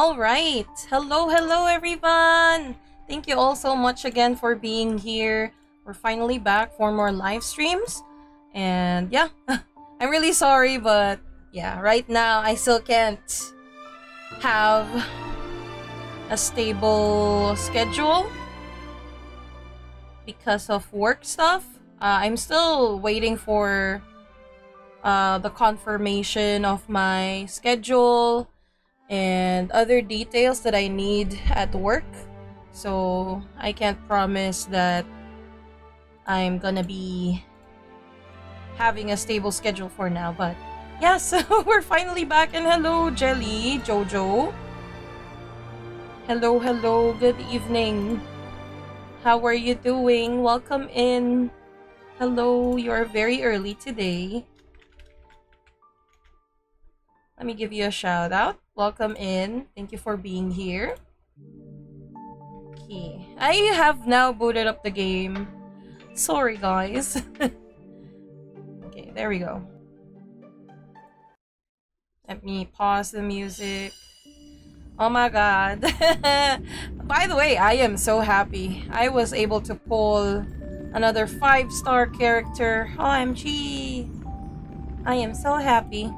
All right. Hello, hello, everyone. Thank you all so much again for being here. We're finally back for more live streams. And yeah, I'm really sorry, but yeah, right now I still can't have a stable schedule because of work stuff. Uh, I'm still waiting for uh, the confirmation of my schedule and other details that I need at work. So I can't promise that I'm gonna be having a stable schedule for now. But yeah, so we're finally back. And hello, Jelly, Jojo. Hello, hello, good evening. How are you doing? Welcome in. Hello, you're very early today. Let me give you a shout out. Welcome in. Thank you for being here. Okay, I have now booted up the game. Sorry, guys. okay, there we go. Let me pause the music. Oh my god. By the way, I am so happy. I was able to pull another 5-star character. OMG! I am so happy.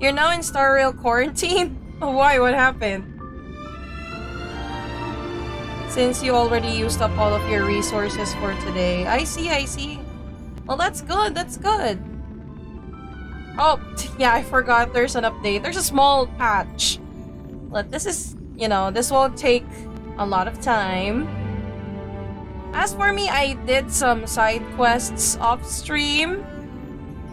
You're now in Star Rail quarantine? Why? What happened? Since you already used up all of your resources for today. I see, I see. Well, that's good, that's good. Oh, yeah, I forgot there's an update. There's a small patch. But this is, you know, this won't take a lot of time. As for me, I did some side quests off stream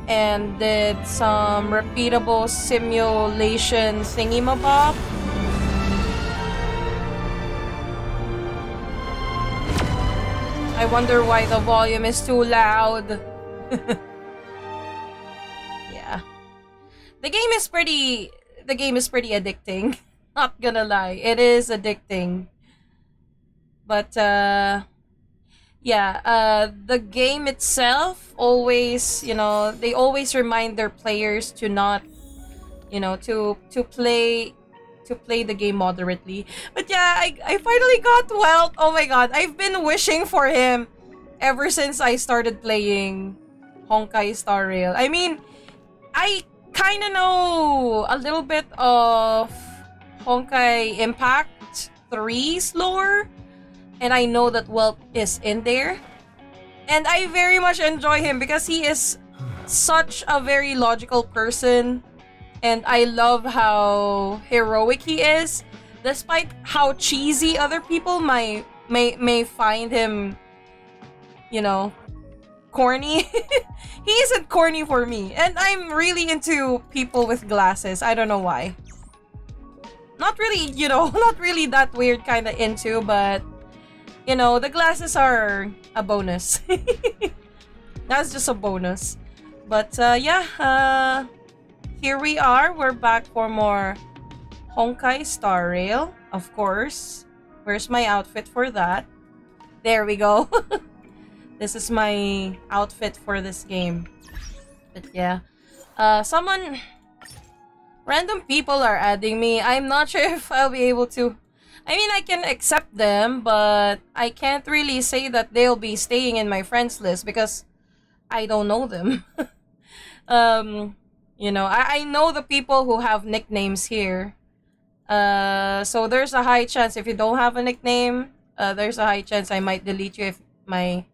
and did some repeatable simulation thingy-mabob. I wonder why the volume is too loud. Yeah. The game is pretty the game is pretty addicting. Not gonna lie. It is addicting. But uh yeah, uh the game itself always, you know, they always remind their players to not you know, to to play to play the game moderately. But yeah, I I finally got Welt. Oh my god, I've been wishing for him ever since I started playing Honkai Star Rail. I mean, I kind of know a little bit of Honkai Impact 3's lore. And I know that Welt is in there. And I very much enjoy him because he is such a very logical person. And I love how heroic he is. Despite how cheesy other people might may may find him, you know, corny. he isn't corny for me. And I'm really into people with glasses. I don't know why. Not really, you know, not really that weird kind of into, but you know, the glasses are a bonus. That's just a bonus. But uh, yeah, uh, here we are. We're back for more Honkai Star Rail, of course. Where's my outfit for that? There we go. This is my outfit for this game. But yeah. Uh, someone... Random people are adding me. I'm not sure if I'll be able to... I mean, I can accept them, but I can't really say that they'll be staying in my friends list because I don't know them. um, you know, I, I know the people who have nicknames here. Uh, so there's a high chance if you don't have a nickname, uh, there's a high chance I might delete you if my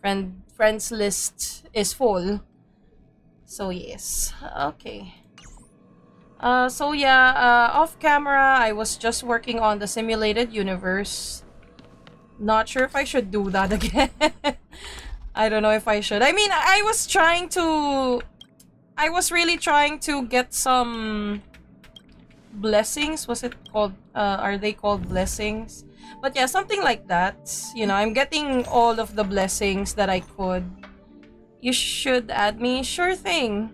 friend friends list is full. So yes, okay. Uh, so yeah, uh, off camera, I was just working on the simulated universe. Not sure if I should do that again. I don't know if I should. I mean, I was trying to... I was really trying to get some blessings. Was it called... Uh, are they called blessings? But yeah, something like that. You know, I'm getting all of the blessings that I could. You should add me. Sure thing.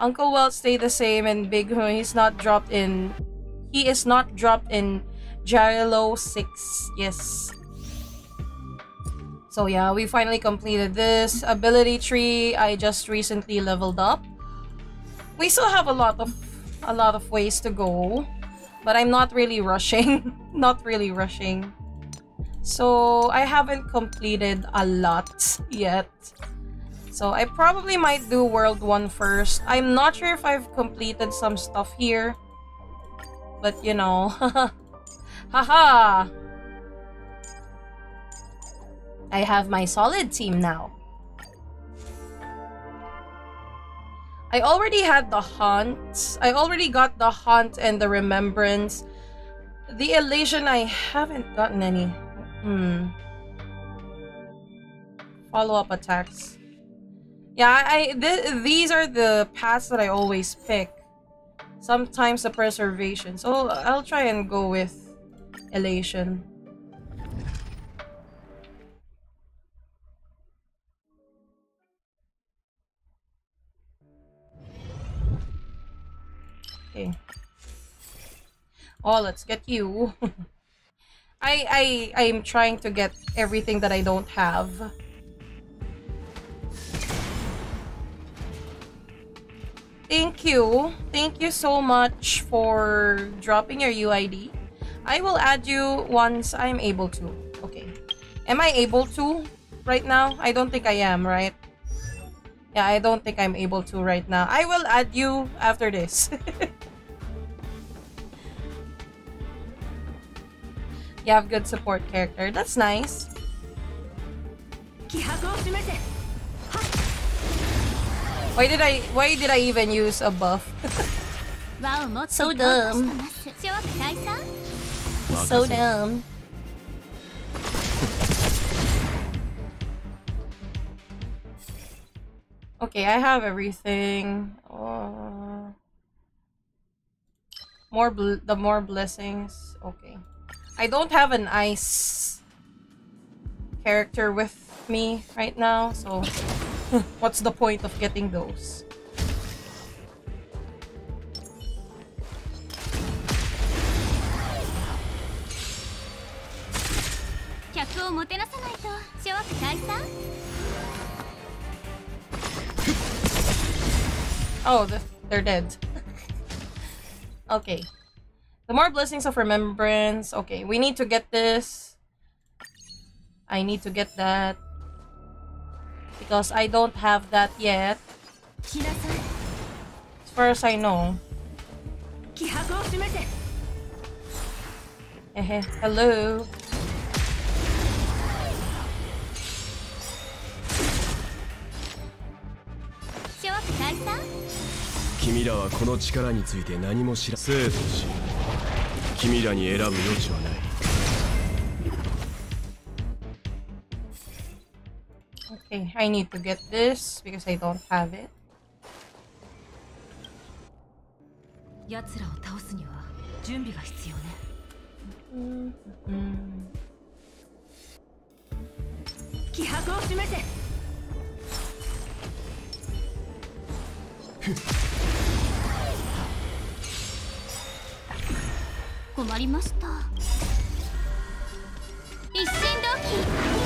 Uncle Welt stay the same and Big Hoon he's not dropped in... He is not dropped in Gyro 6. Yes. So yeah, we finally completed this ability tree. I just recently leveled up. We still have a lot of a lot of ways to go. But I'm not really rushing. not really rushing. So, I haven't completed a lot yet. So, I probably might do World 1 first. I'm not sure if I've completed some stuff here. But, you know. Haha! I have my solid team now. I already had the hunt. I already got the hunt and the remembrance. The elation, I haven't gotten any. Hmm. Follow-up attacks. Yeah, I th these are the paths that I always pick. Sometimes the preservation. So I'll try and go with elation. Okay. Oh, let's get you. I I I'm trying to get everything that I don't have. Thank you. Thank you so much for dropping your UID. I will add you once I'm able to. Okay. Am I able to right now? I don't think I am, right? Yeah, I don't think I'm able to right now. I will add you after this. you have good support character. That's nice. Why did I why did I even use a buff? so dumb. So dumb. Okay, I have everything. Uh, more the more blessings. Okay. I don't have an ice character with me right now, so What's the point of getting those? Oh, they're dead. okay. The more blessings of remembrance. Okay, we need to get this. I need to get that because I don't have that yet. As far as I know. Eh, hello. 君らはこの力について何も知ら生と死君らに選ぶ余地はない Okay, I need to get this because I don't have it. 奴らを倒すには準備が必要ね。うんうん。気迫を示せ。困りました。一心同期。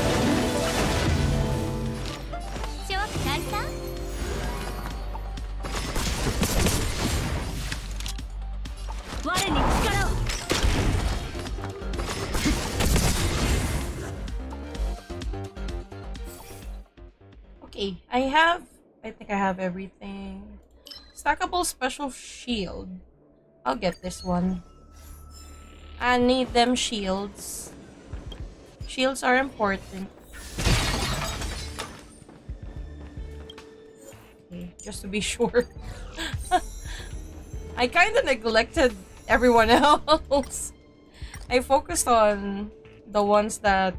Okay, I have I think I have everything. Stackable special shield. I'll get this one. I need them shields. Shields are important. Just to be sure. I kind of neglected everyone else. I focused on the ones that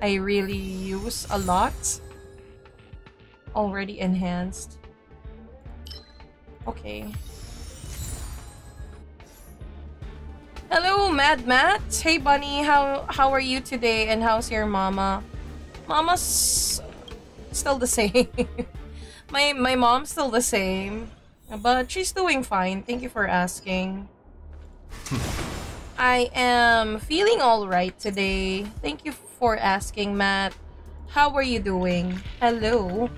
I really use a lot. Already enhanced. Okay. Hello, Mad Matt. Hey, Bunny. How how are you today? And how's your mama? Mama's still the same. My my mom's still the same, but she's doing fine. Thank you for asking. I am feeling alright today. Thank you for asking, Matt. How are you doing? Hello.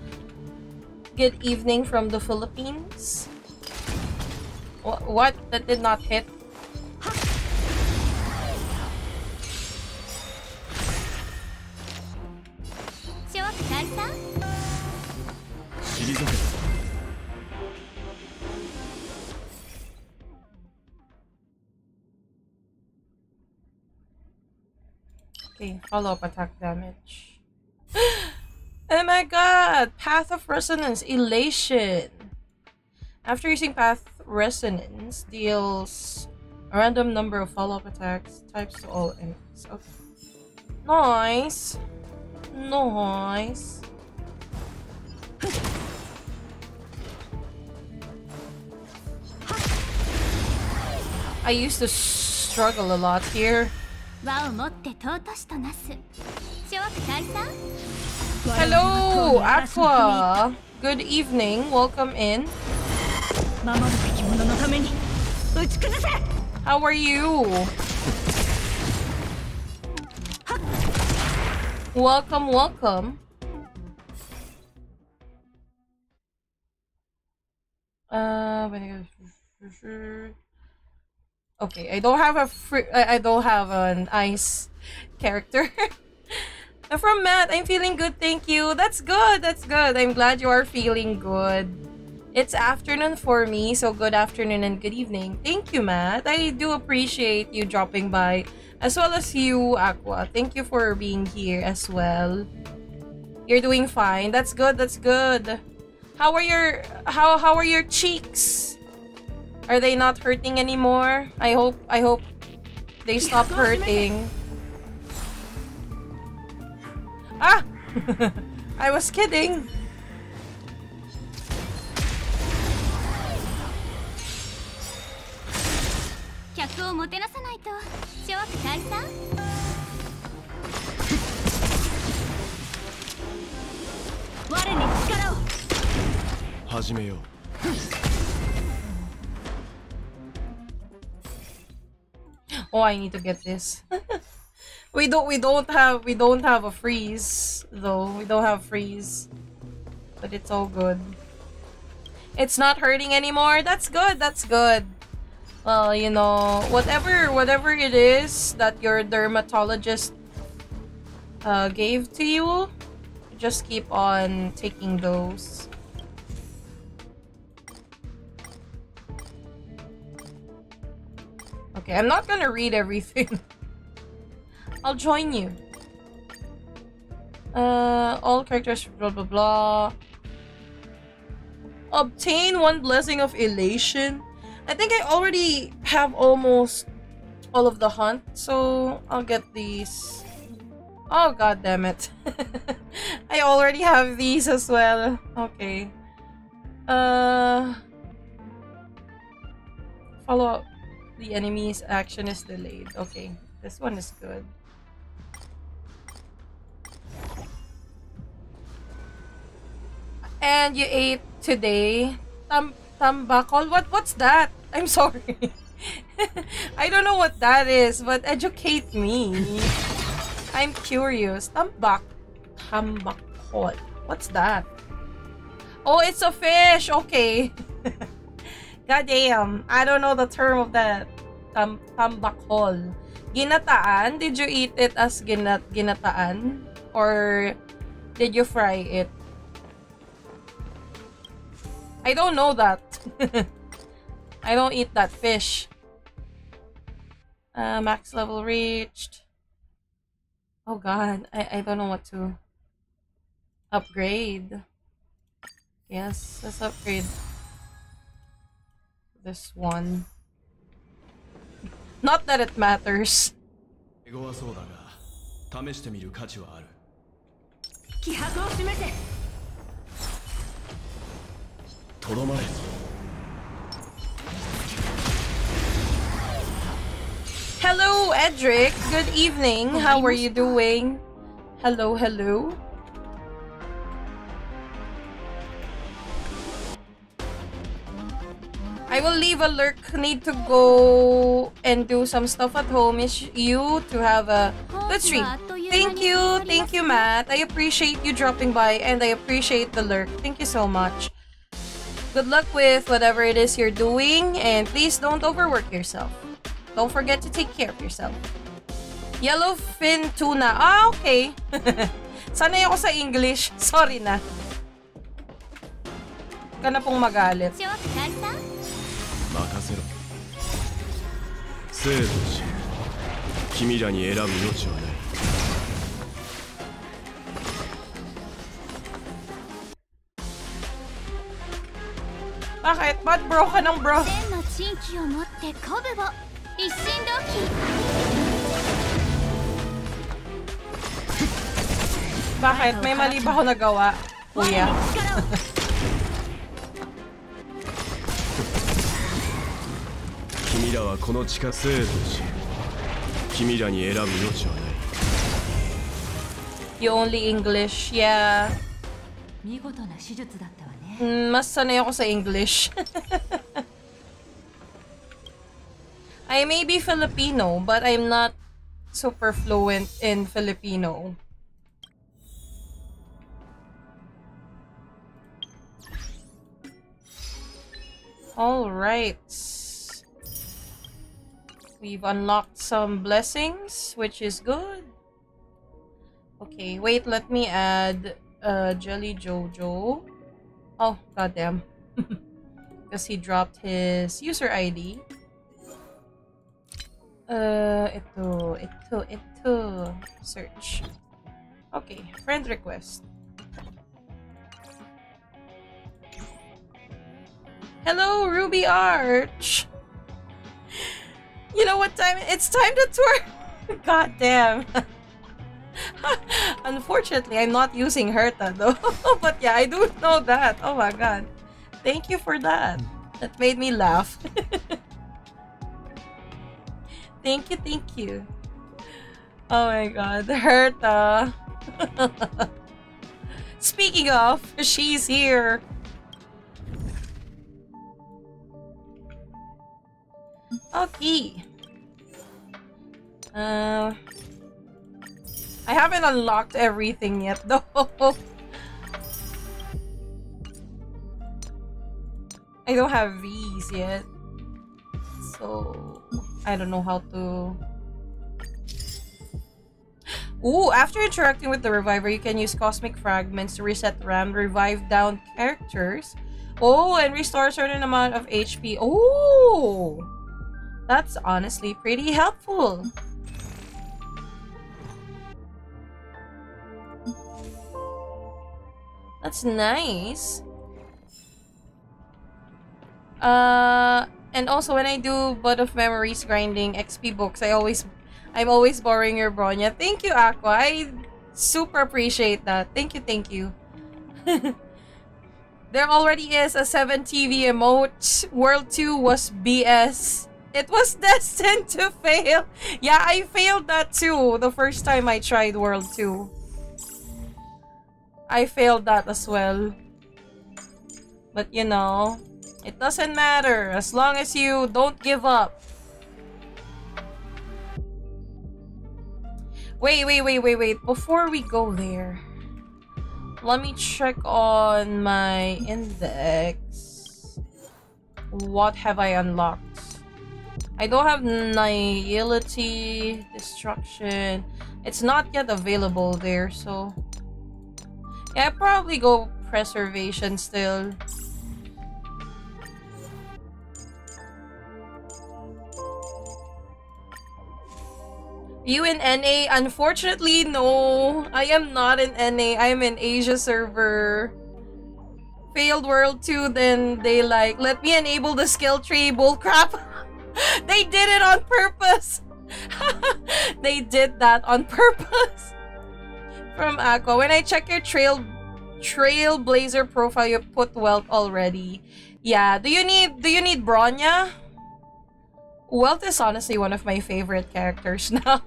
Good evening from the Philippines. What? That did not hit? Okay, follow-up attack damage. oh my god! Path of Resonance Elation. After using Path Resonance, deals a random number of follow-up attacks types to all enemies. Okay. Nice. Nice. I used to struggle a lot here. Hello, Aqua. Good evening. Welcome in. How are you? Welcome, welcome. Uh, okay, I don't have a free, I don't have an ice character. From Matt, I'm feeling good, thank you. That's good, that's good. I'm glad you are feeling good. It's afternoon for me, so good afternoon and good evening. Thank you, Matt. I do appreciate you dropping by, as well as you, Aqua. Thank you for being here as well. You're doing fine. That's good, that's good. How are your how how are your cheeks? Are they not hurting anymore? I hope I hope they stop hurting. Ah! I was kidding. Oh, I need to get this. We don't we don't have we don't have a freeze though. We don't have freeze. But it's all good. It's not hurting anymore. That's good. That's good. Well, you know, whatever whatever it is that your dermatologist uh, gave to you, just keep on taking those. Okay, I'm not gonna read everything. I'll join you. Uh, all characters, blah blah blah. Obtain one blessing of elation. I think I already have almost all of the hunt, so I'll get these. Oh god damn it. I already have these as well. Okay. Uh follow the enemy's action is delayed. Okay, this one is good. And you ate today tam tambakol. What what's that? I'm sorry. I don't know what that is, but educate me. I'm curious. Tambak tambakol. What's that? Oh, it's a fish. Okay. God damn. I don't know the term of that. Tam tambakol. Ginataan? Did you eat it as ginat ginataan? Or did you fry it? I don't know that. I don't eat that fish. Uh, max level reached. Oh god, I, I don't know what to upgrade. Yes, let's upgrade this one. Not that it matters. とどまれ Hello, Edric. Good evening. How are you doing? Hello, hello. I will leave a lurk. Need to go and do some stuff at home. Is you to have a good stream. Thank you. Thank you, Matt. I appreciate you dropping by and I appreciate the lurk. Thank you so much. Good luck with whatever it is you're doing, and please don't overwork yourself. Don't forget to take care of yourself. Yellowfin tuna. Ah, okay. Sanay ako sa English. Sorry na. Huwag ka na pong magalit. 任せろ生と死君らに選ぶ余地はないバカ Ba't broken ang bro? 天の神器を持ってコブを一心同期 Bakit? May mali ba ako nagawa? Kuya. 君らはこの地下生とし君らに選ぶ余地はない You only English. Yeah. 見事な手術だったわね Mm, mas sanay ako sa English. I may be Filipino, but I'm not super fluent in Filipino. All right. We've unlocked some blessings, which is good. Okay, wait, let me add uh, Jelly Jojo. Oh, goddamn. Because he dropped his user ID. Uh, ito, ito, ito. Search. Okay, friend request. Hello, Ruby Arch! You know what time? It's time to tour! God damn. Unfortunately, I'm not using Herta though. but yeah, I do know that. Oh my god. Thank you for that. That made me laugh. thank you, thank you. Oh my god. Herta. Speaking of, she's here. Okay. Uh, I haven't unlocked everything yet, though. I don't have V's yet. So, I don't know how to... Ooh, after interacting with the Reviver, you can use Cosmic Fragments to reset RAM, revive down characters. Oh, and restore a certain amount of HP. Oh! That's honestly pretty helpful. That's nice. Uh, and also when I do Bud of Memories grinding XP books, I always, I'm always borrowing your Bronya. Thank you, Aqua. I super appreciate that. Thank you, thank you. there already is a 7 TV emote. World 2 was BS. It was destined to fail. Yeah, I failed that too the first time I tried World 2. I failed that as well. But you know, it doesn't matter as long as you don't give up. Wait, wait, wait, wait, wait. Before we go there, let me check on my index. What have I unlocked? I don't have Nihility, Destruction. It's not yet available there, so... Yeah, I probably go Preservation still. You in NA? Unfortunately, no. I am not in NA. I am in Asia server. Failed World 2, then they like, let me enable the skill tree bullcrap. they did it on purpose. they did that on purpose. From Aqua. When I check your trail trailblazer profile, you put Welt already. Yeah. Do you need do you need Bronya? Welt is honestly one of my favorite characters now.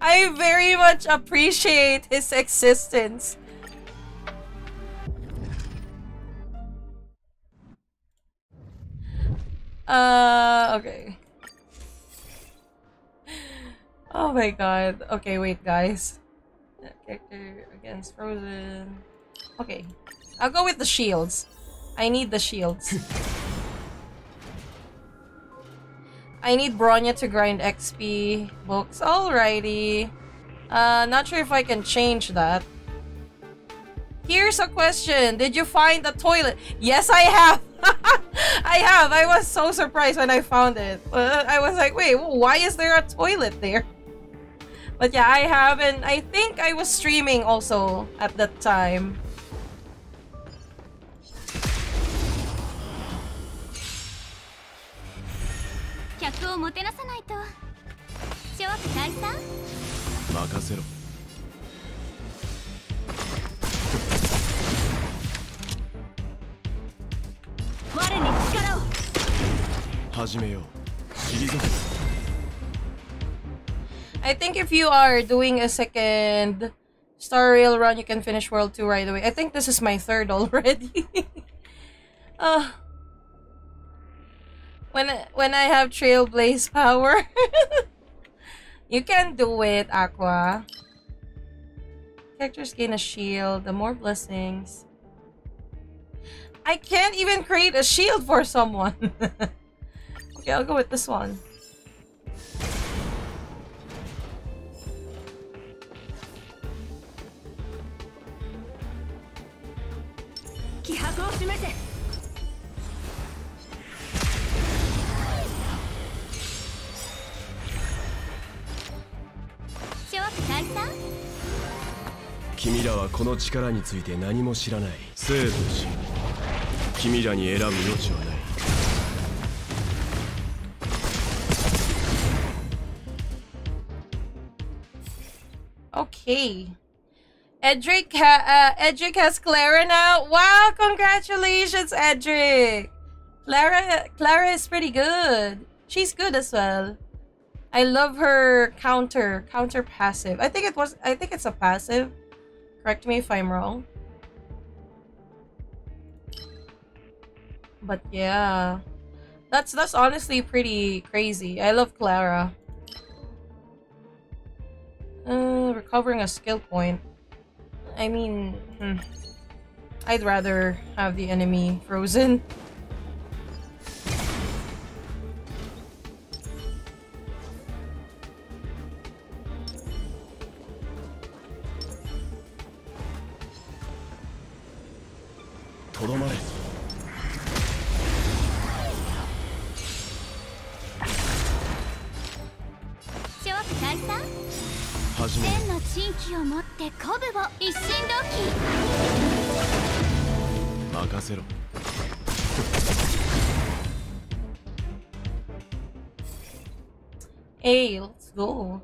I very much appreciate his existence. Uh, okay. Oh my god. Okay, wait, guys. Character against Frozen. Okay. I'll go with the shields. I need the shields. I need Bronya to grind XP books. Alrighty. Uh, not sure if I can change that. Here's a question. Did you find the toilet? Yes, I have. I have. I was so surprised when I found it. Uh, I was like, wait, why is there a toilet there? But yeah, I have, and I think I was streaming also at that time. 始めよう退け I think if you are doing a second Star Rail run, you can finish World 2 right away. I think this is my third already. uh, when, when I have Trailblaze power. you can do it, Aqua. Characters gain a shield, the more blessings. I can't even create a shield for someone. okay, I'll go with this one. はこの力について何も知らない生と死君らに選ぶ余地はない Okay. Edric, ha- uh, Edric has Clara now. Wow, congratulations, Edric. Clara, Clara is pretty good. She's good as well. I love her counter, counter passive. I think it was, I think it's a passive. Correct me if I'm wrong. But yeah, that's that's honestly pretty crazy. I love Clara. Uh, recovering a skill point. I mean, hmm. I'd rather have the enemy frozen. Show up, 始めよ天の珍奇を持って鼓舞を一心同う任せろ Hey, let's go.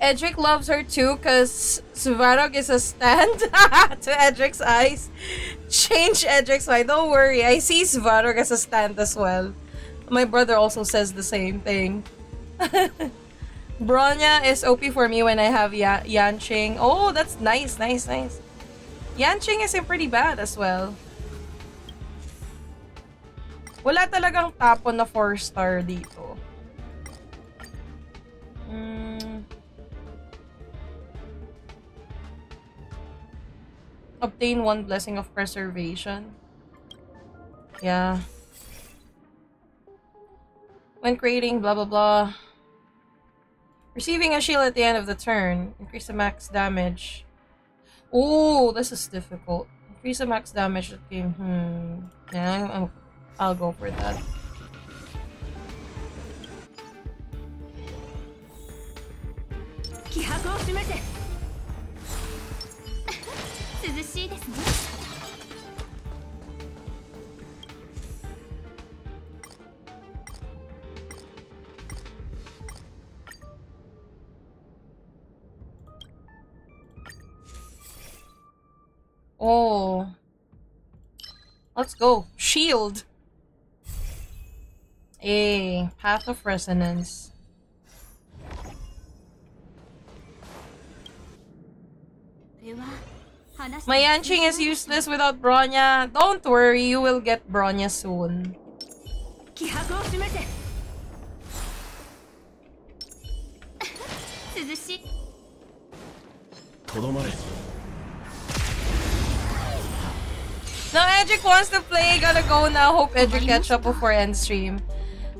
Edric loves her too because Svarog is a stand to Edric's eyes. Change Edric's mind. Don't worry, I see Svarog as a stand as well. My brother also says the same thing. Bronya is OP for me when I have ya Yanqing. Oh, that's nice, nice, nice. Yanqing is pretty bad as well. Wala talagang tapon na 4 star dito. Obtain one blessing of preservation. Yeah. When creating blah blah blah. Receiving a shield at the end of the turn. Increase the max damage. Oh, this is difficult. Increase the max damage that. Hmm. Yeah, I'm, I'm, I'll go for that. 気迫を示せ涼しいですね Oh. Let's go. Shield. A path of resonance. My Yanqing is useless without Bronya. Don't worry, you will get Bronya soon. 気迫を示せ涼しいとどまれ No, Edric wants to play. Gotta go now. Hope Edric catch up before end stream.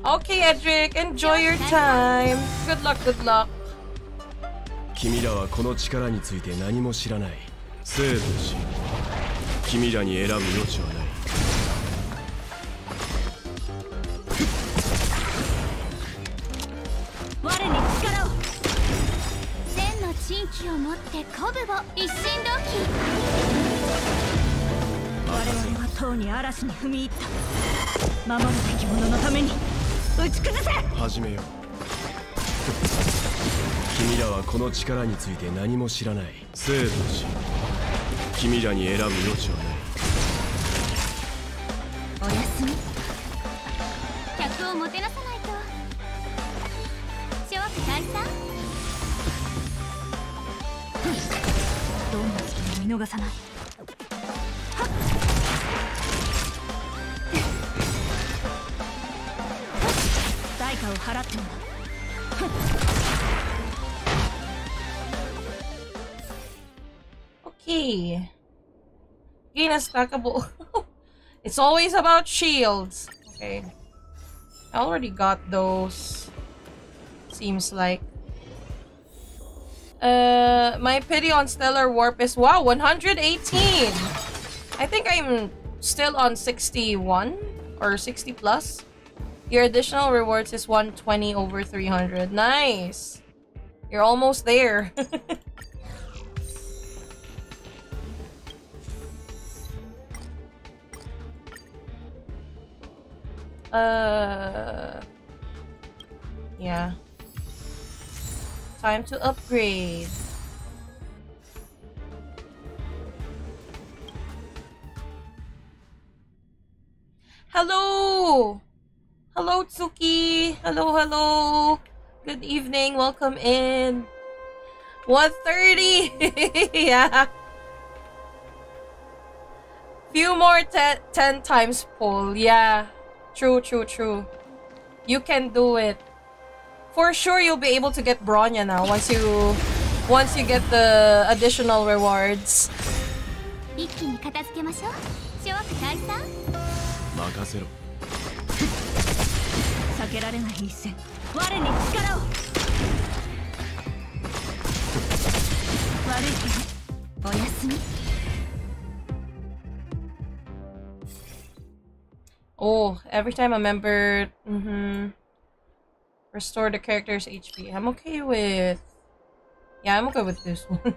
Okay, Edric, enjoy your time. Good luck, good luck. 君らはこの力について何も知らない 生と死君らに選ぶ余地はない。我に力を。千の珍奇を持って鼓舞を一心同期。我々はとうに嵐に踏み入った。守るべき者のために打ち崩せ。始めよう君らはこの力について何も知らない。生と死君らに選ぶ余地はない。おやすみ。客をもてなさないと。諸悪退散どんな隙も見逃さない。代価を払ってもらう Okay. Gain a stackable. it's always about shields. Okay. I already got those. Seems like. Uh, my pity on Stellar Warp is wow, 118. I think I'm still on 61 or 60 plus. Your additional rewards is 120 over 300. Nice. You're almost there. Uh, yeah. Time to upgrade. Hello! Hello, Tsuki! Hello, hello! Good evening, welcome in. 130! yeah. Few more te 10 times pull, yeah. True, true, true. You can do it. For sure, you'll be able to get Bronya now once you once you get the additional rewards. Oh, every time a member mm-hmm, restore the character's HP. I'm okay with Yeah, I'm okay with this one.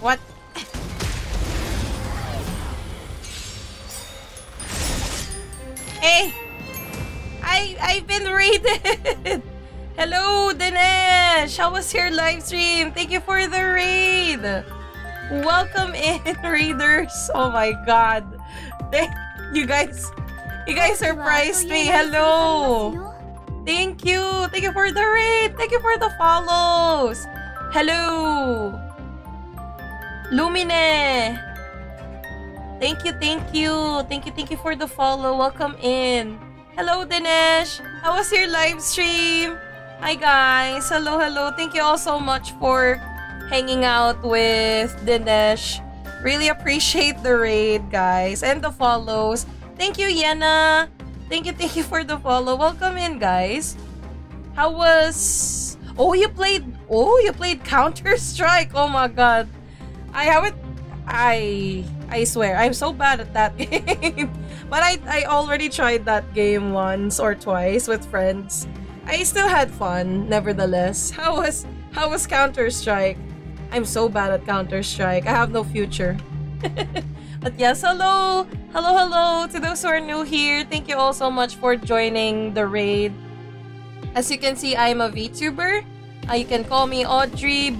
what? Hey! I I've been raided! Hello, Dinesh! How was your live stream? Thank you for the raid! Welcome in, raiders! Oh my god. Thank you guys. You guys surprised me. Hello! Thank you! Thank you for the raid! Thank you for the follows! Hello! Lumine! Thank you, thank you. Thank you, thank you for the follow. Welcome in. Hello, Dinesh. How was your live stream? Hi, guys. Hello, hello. Thank you all so much for hanging out with Dinesh. Really appreciate the raid, guys, and the follows. Thank you, Yena. Thank you, thank you for the follow. Welcome in, guys. How was... Oh, you played... Oh, you played Counter-Strike. Oh my god. I haven't... I... I swear, I'm so bad at that game. but I, I already tried that game once or twice with friends. I still had fun, nevertheless. How was how was Counter-Strike? I'm so bad at Counter-Strike. I have no future. but yes, hello! Hello, hello to those who are new here. Thank you all so much for joining the raid. As you can see, I'm a VTuber. Uh, you can call me Audrey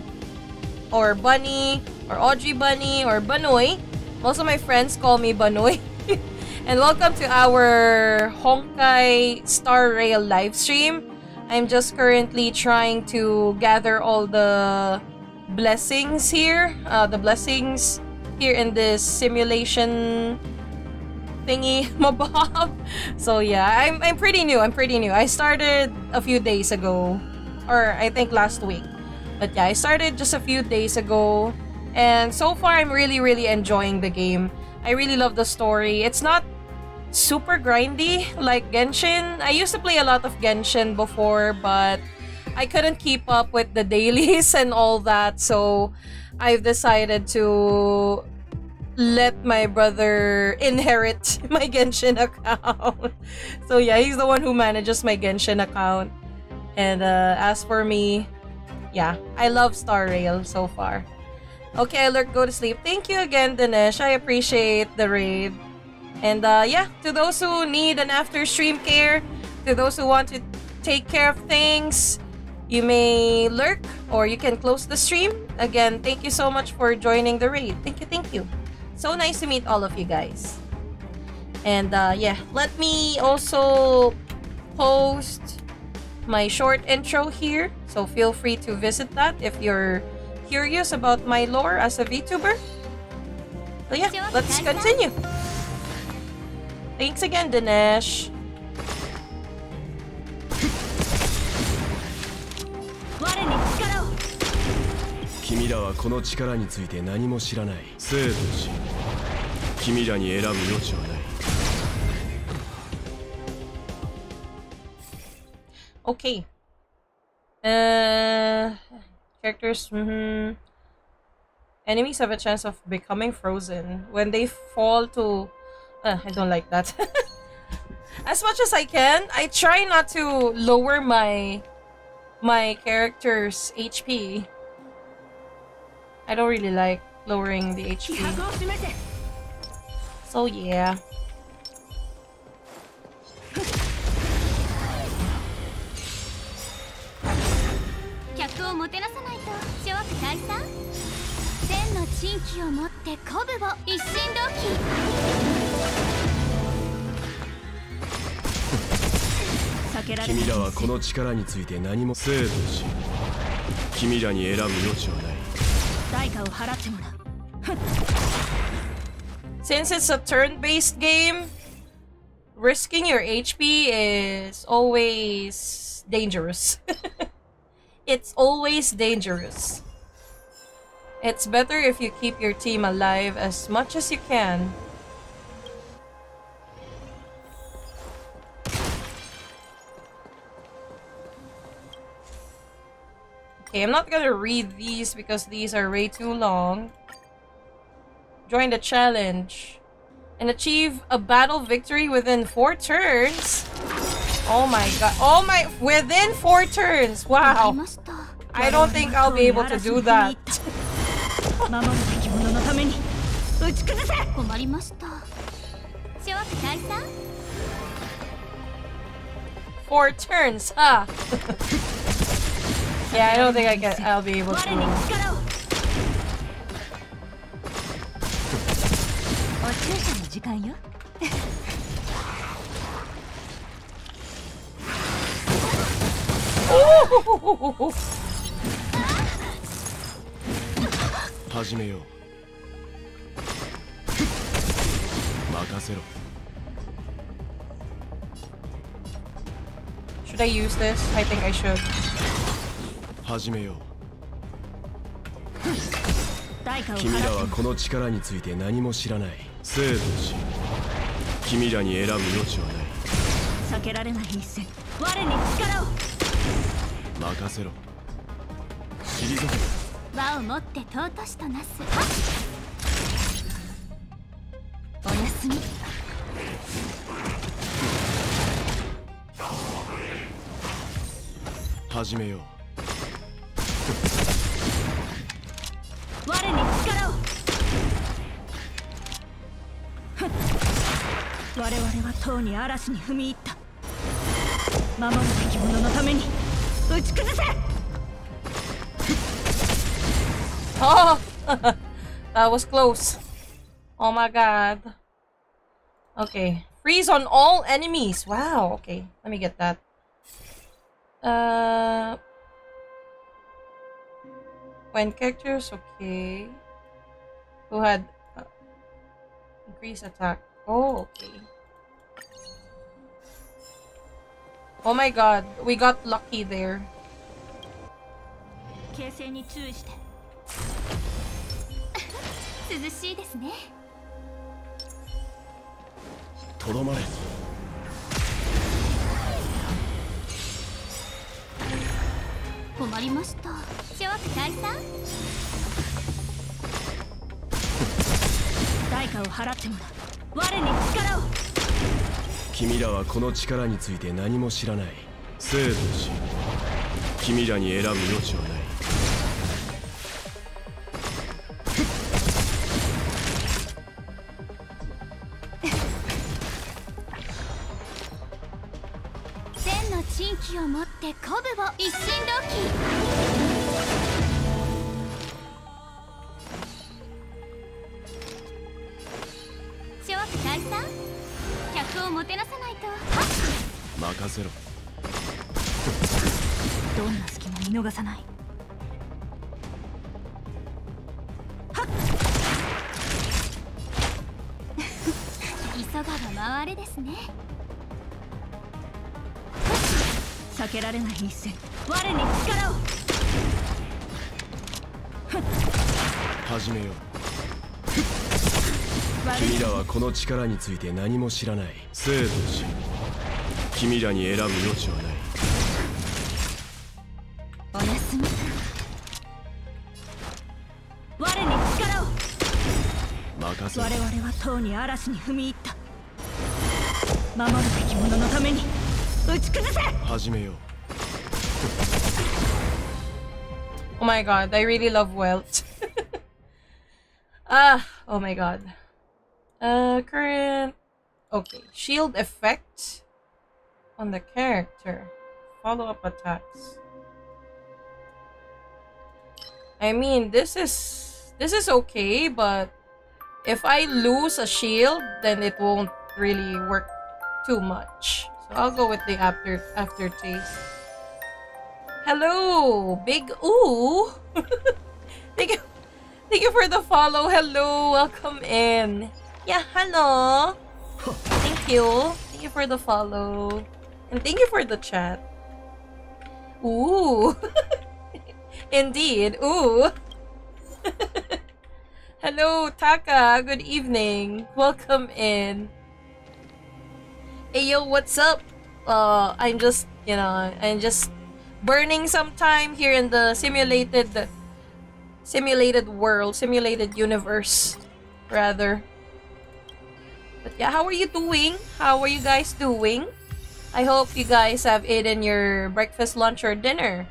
or Bunny or Audrey Bunny or Banoy. Most of my friends call me Banoy. and welcome to our Honkai Star Rail live stream. I'm just currently trying to gather all the blessings here. Uh, the blessings here in this simulation thingy mabob. So yeah, I'm, I'm pretty new. I'm pretty new. I started a few days ago. Or I think last week. But yeah, I started just a few days ago. And so far, I'm really, really enjoying the game. I really love the story. It's not super grindy like Genshin. I used to play a lot of Genshin before, but I couldn't keep up with the dailies and all that. So I've decided to let my brother inherit my Genshin account. so yeah, he's the one who manages my Genshin account. And uh, as for me, yeah, I love Star Rail so far. Okay, Alert, go to sleep. Thank you again, Dinesh. I appreciate the raid. And uh, yeah, to those who need an after stream care, to those who want to take care of things, you may lurk or you can close the stream. Again, thank you so much for joining the raid. Thank you, thank you. So nice to meet all of you guys. And uh, yeah, let me also post my short intro here. So feel free to visit that if you're curious about my lore as a VTuber. So yeah, let's continue. Thanks again, Dinesh. 我に力を君らはこの力について何も知らない生と死君らに選ぶ余地はない Okay. Uh, characters. mhm. Enemies have a chance of becoming frozen when they fall to. uh, I don't like that. as much as I can, I try not to lower my my character's HP. I don't really like lowering the HP. So yeah. けられ君らはこの力について何も生と死君らに選ぶ余地はない代価を払ってもらう Since it's a turn-based game, risking your HP is always dangerous. it's always dangerous. It's better if you keep your team alive as much as you can. Okay, I'm not gonna read these because these are way too long. Join the challenge. And achieve a battle victory within four turns? Oh my god. Oh my- Within four turns! Wow! I don't think I'll be able to do that. four turns, huh? yeah, I don't think I can I'll be able 我に to. 力をお注射の時間よ Ooh! 始めよう任せろ Should I use this? I think I should. 始めよう。君らはもこの力について何も知らない。生と死君らに選ぶ余地はない。避けられない一戦。我に力を。任せろ。退け。輪を持って尊しとなす。おやすみ。始めようとうに嵐に踏み入った守るべき者のために打ち崩せ Oh! that was close. Oh my god. Okay. Freeze on all enemies. Wow. Okay. Let me get that. Uh. When characters. Okay. Who had. Uh, increased attack. Oh, okay. Oh my god. We got lucky there. 形勢に注意して。涼しいですね。とどまれ。困りました。諸悪退散代価を払ってもらう。我に力を君らはこの力について何も知らない。生と死君らに選ぶ余地はない。の力について何も知らない。生と死。君らに選ぶ余地はない。おやすみ。我に力を。任せ。ろ我々はとうに嵐に踏み入った。守るべき者のために。打ち崩せ。始めよう。Oh my god, I really love Welt. ah, oh my god. Uh, current. Okay, shield effect on the character. Follow up attacks. I mean, this is this is okay, but if I lose a shield, then it won't really work too much. So I'll go with the after aftertaste. Hello, Big Ooh. thank you, thank you for the follow. Hello, welcome in. Yeah, hello. Thank you, thank you for the follow, and thank you for the chat. Ooh, indeed. Ooh. hello, Taka. Good evening. Welcome in. Hey yo, what's up? Uh, I'm just, you know, I'm just burning some time here in the simulated simulated world, simulated universe rather. But yeah, how are you doing? How are you guys doing? I hope you guys have eaten your breakfast, lunch, or dinner.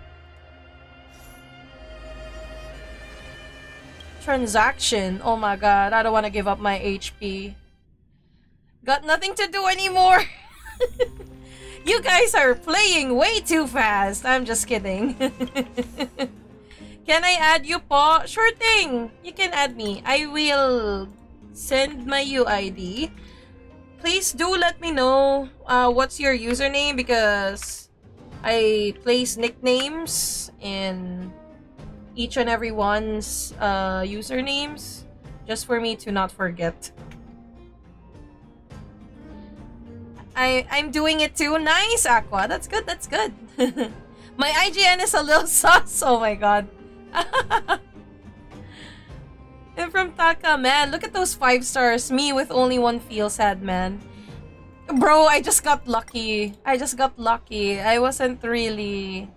Transaction. Oh my god, I don't want to give up my HP. Got nothing to do anymore. You guys are playing way too fast. I'm just kidding. can I add you po? Sure thing. You can add me. I will send my UID. Please do let me know uh, what's your username because I place nicknames in each and everyone's uh, usernames just for me to not forget. I I'm doing it too. Nice, Aqua. That's good. That's good. my IGN is a little sus. Oh my god. from Taka, man, look at those five stars. Me with only one feel sad, man. Bro, I just got lucky. I just got lucky. I wasn't really.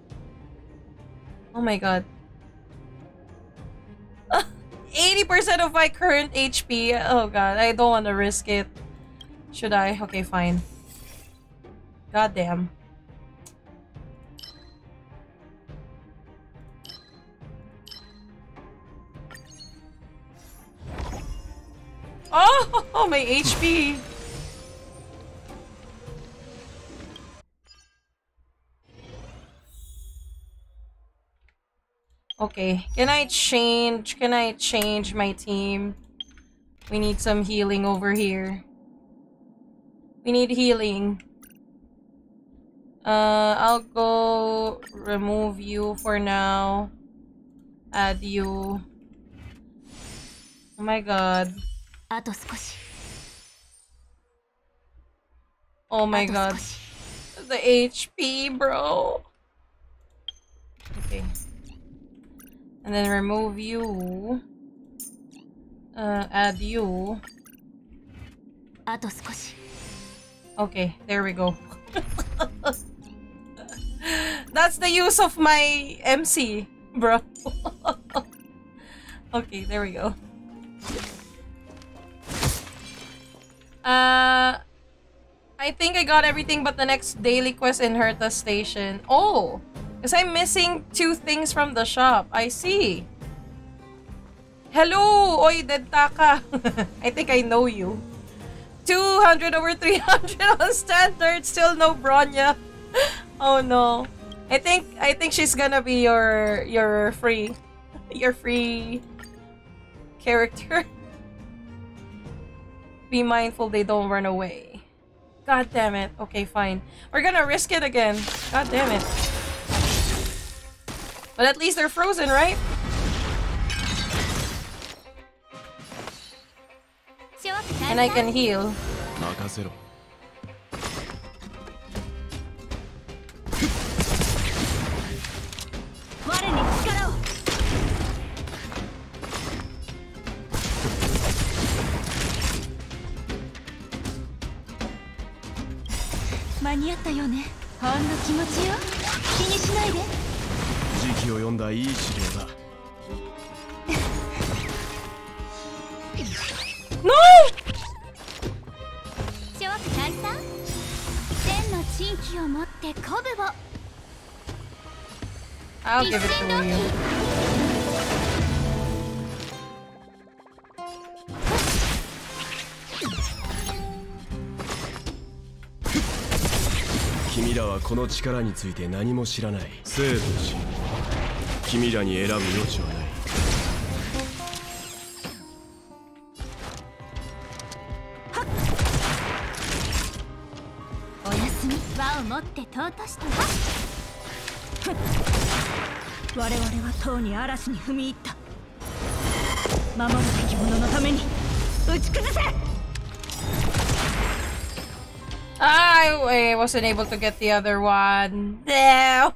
Oh my god. 80% of my current HP. Oh god, I don't want to risk it. Should I? Okay, fine. God damn. Oh, my HP. Okay, can I change? Can I change my team? We need some healing over here. We need healing. Uh, I'll go remove you for now. Add you. Oh my god. あと少し Oh my あと god. 少し The HP, bro. Okay. And then remove you. Uh, add you. あと少し Okay, there we go. That's the use of my MC, bro. okay, there we go. Uh, I think I got everything but the next daily quest in Herta Station. Oh, because I'm missing two things from the shop. I see. Hello, Oy Dentaka. I think I know you. 200 over 300 on standard. Still no Bronya. Oh no. I think I think she's gonna be your your free your free character. Be mindful they don't run away. God damn it. Okay, fine. We're gonna risk it again. God damn it. But at least they're frozen, right? And I can heal. 間に合ったよね。ほんの気持ちよ。気にしないで。時期を読んだいい資料だ。No! 諸悪退散？天の珍奇を持って鼓舞を。I'll give it to you. 君らはこの力について何も知らない。生と死。君らに選ぶ余地はない。おやすみ。輪を持って尊しとは？我々はとうに嵐に踏み入った。守るべき者のために。打ち崩せ！I, I wasn't able to get the other one. No!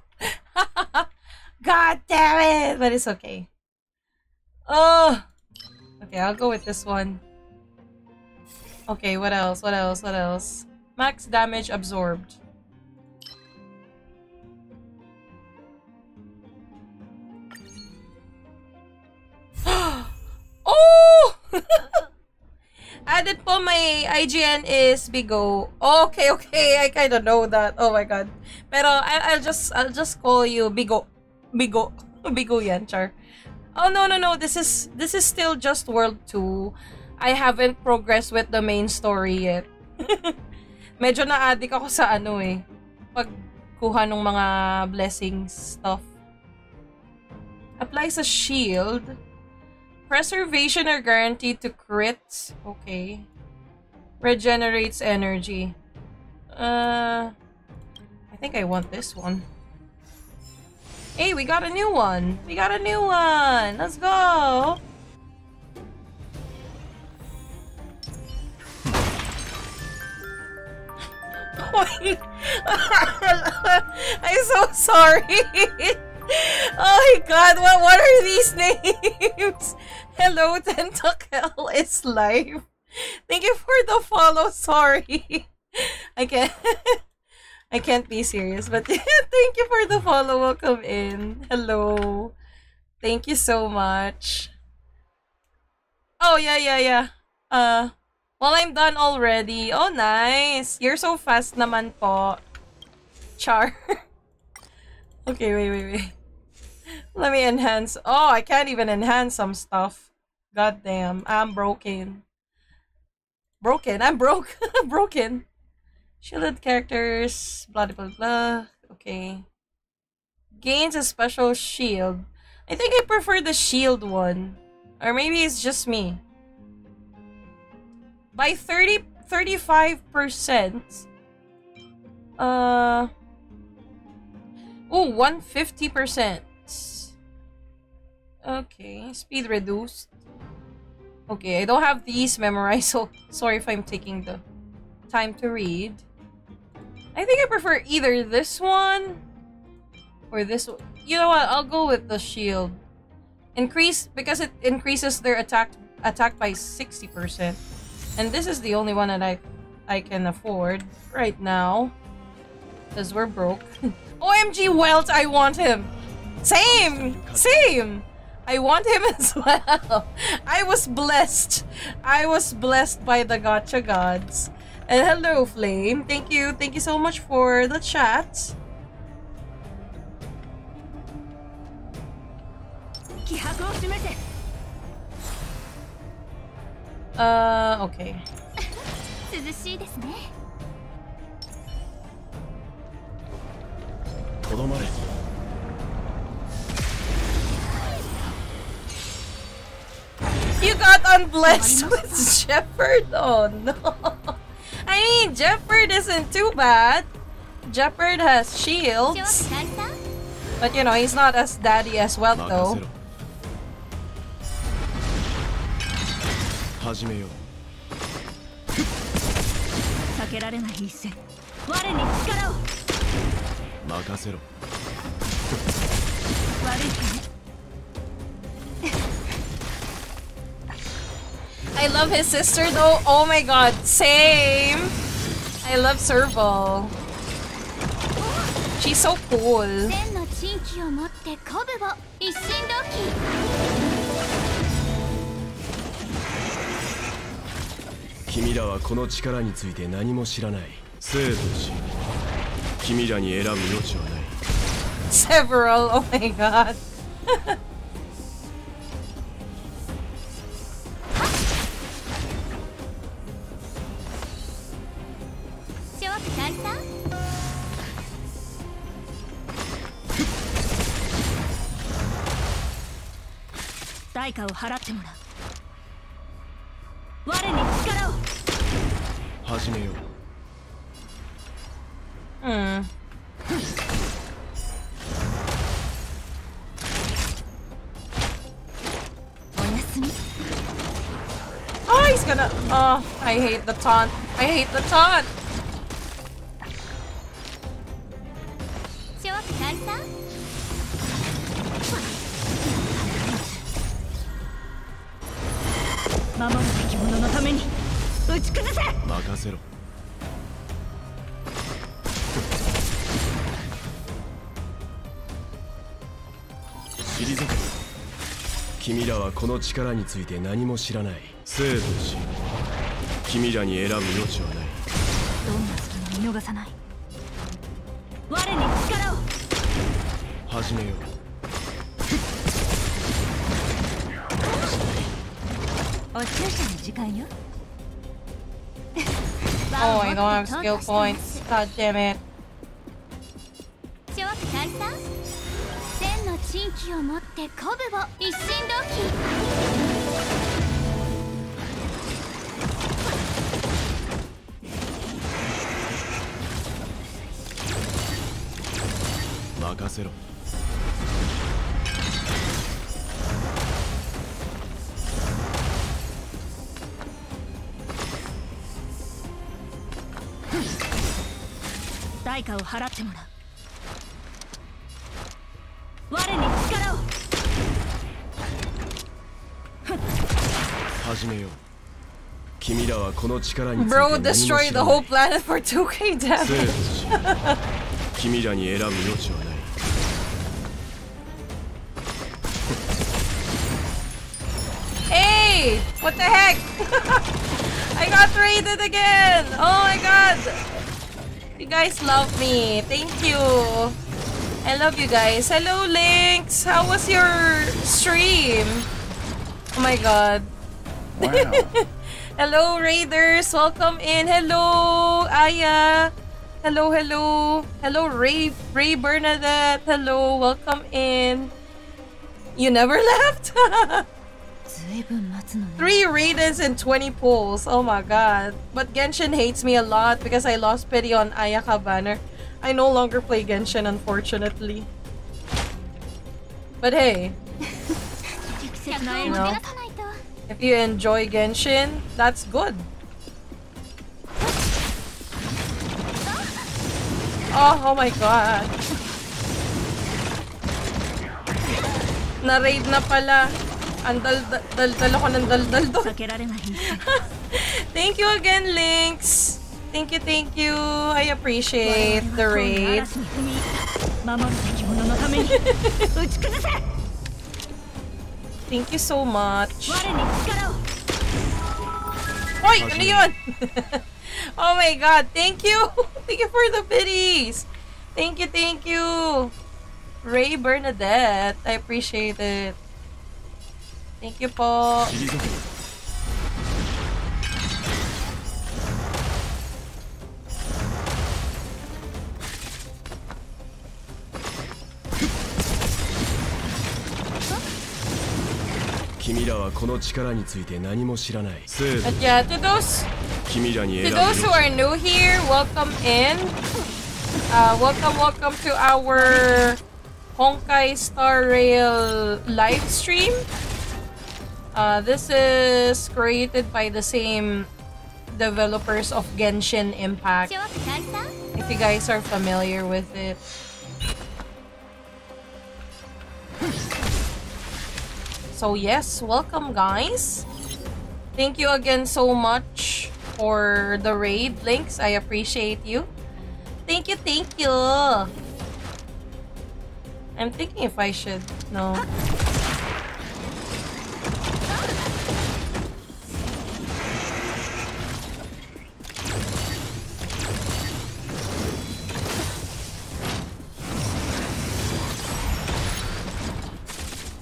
God damn it! But it's okay. Oh! Okay, I'll go with this one. Okay, what else? What else? What else? Max damage absorbed. Added po my IGN is Bigo. Okay, okay. I kind of know that. Oh my god. Pero I I'll just I'll just call you Bigo. Bigo. Bigo yan, char. Oh no, no, no. This is this is still just World 2. I haven't progressed with the main story yet. Medyo na-addict ako sa ano eh. Pagkuha ng mga blessings stuff. Apply sa shield. Preservation are guaranteed to crits. Okay. Regenerates energy. Uh, I think I want this one. Hey, we got a new one. We got a new one. Let's go. I'm so sorry. oh my god, what, what are these names? Hello, Tentacle is live. Thank you for the follow. Sorry. I can't I can't be serious, but thank you for the follow. Welcome in. Hello. Thank you so much. Oh yeah, yeah, yeah. Uh well I'm done already. Oh nice. You're so fast naman po. Char. okay, wait, wait, wait. Let me enhance. Oh, I can't even enhance some stuff. God damn, I'm broken. Broken. I'm broke. broken. Shielded characters. Blah blah blah. Okay. Gains a special shield. I think I prefer the shield one. Or maybe it's just me. By 30 35%. Uh Oh, 150%. Okay, speed reduced. Okay, I don't have these memorized, so sorry if I'm taking the time to read. I think I prefer either this one or this one. You know what? I'll go with the shield. Increase because it increases their attack attack by 60%. And this is the only one that I I can afford right now. Because we're broke. OMG Welt, I want him! Same! Same! I want him as well. I was blessed. I was blessed by the gotcha gods. And hello, Flame. Thank you. Thank you so much for the chat. Uh, okay. you got unblessed with Gepard? Oh no. I mean, Gepard isn't too bad. Gepard has shields. But you know, he's not as daddy as well though. I love his sister though. Oh my god, same. I love Serval. She's so cool. 君らはこの力について何も知らない生と死君らに選ぶ余地はない Several. Oh my god. 代価を払ってもらう我に力を始めよう Hmm. おやすみ Oh, he's gonna. Oh, I hate the taunt. I hate the taunt. せろ。退け君らはこの力について何も知らない。生と死。君らに選ぶ余地はない。どんな隙も見逃さない。我に力を。始めよう。お注射の時間よ Oh, I don't have skill points. God damn it. の珍奇を持って鼓舞を一心同期任せろ代価を払ってもらう我に力を始めよう君らはこの力に Bro destroyed 知 the ら whole planet for 2k 生と damage. 死君らに選ぶ余地はない Hey! What the heck? I got raided again! Oh my god! You guys love me. Thank you. I love you guys. Hello, Lynx! How was your stream? Oh my god. Wow. Hello, Raiders! Welcome in! Hello, Aya! Hello, hello! Hello, Ray, Ray Bernadette! Hello, welcome in! You never left? Three Raidens and 20 pulls. Oh my god. But Genshin hates me a lot because I lost pity on Ayaka banner. I no longer play Genshin, unfortunately. But hey. you know, if you enjoy Genshin, that's good. Oh, oh my god. Na-raid na pala. Ang daldal dal, dal ako ng daldal doon. thank you again, Lynx. Thank you, thank you. I appreciate the raid. thank you so much. Hoy! Ano yun? oh my god, thank you! thank you for the biddies! Thank you, thank you! Ray Bernadette, I appreciate it. Thank you po. But yeah, to those, to those who are new here, welcome in. Uh, welcome, welcome to our Honkai Star Rail live stream. Uh, this is created by the same developers of Genshin Impact. If you guys are familiar with it. So yes, welcome guys. Thank you again so much for the raid Lynx. I appreciate you. Thank you, thank you. I'm thinking if I should. No.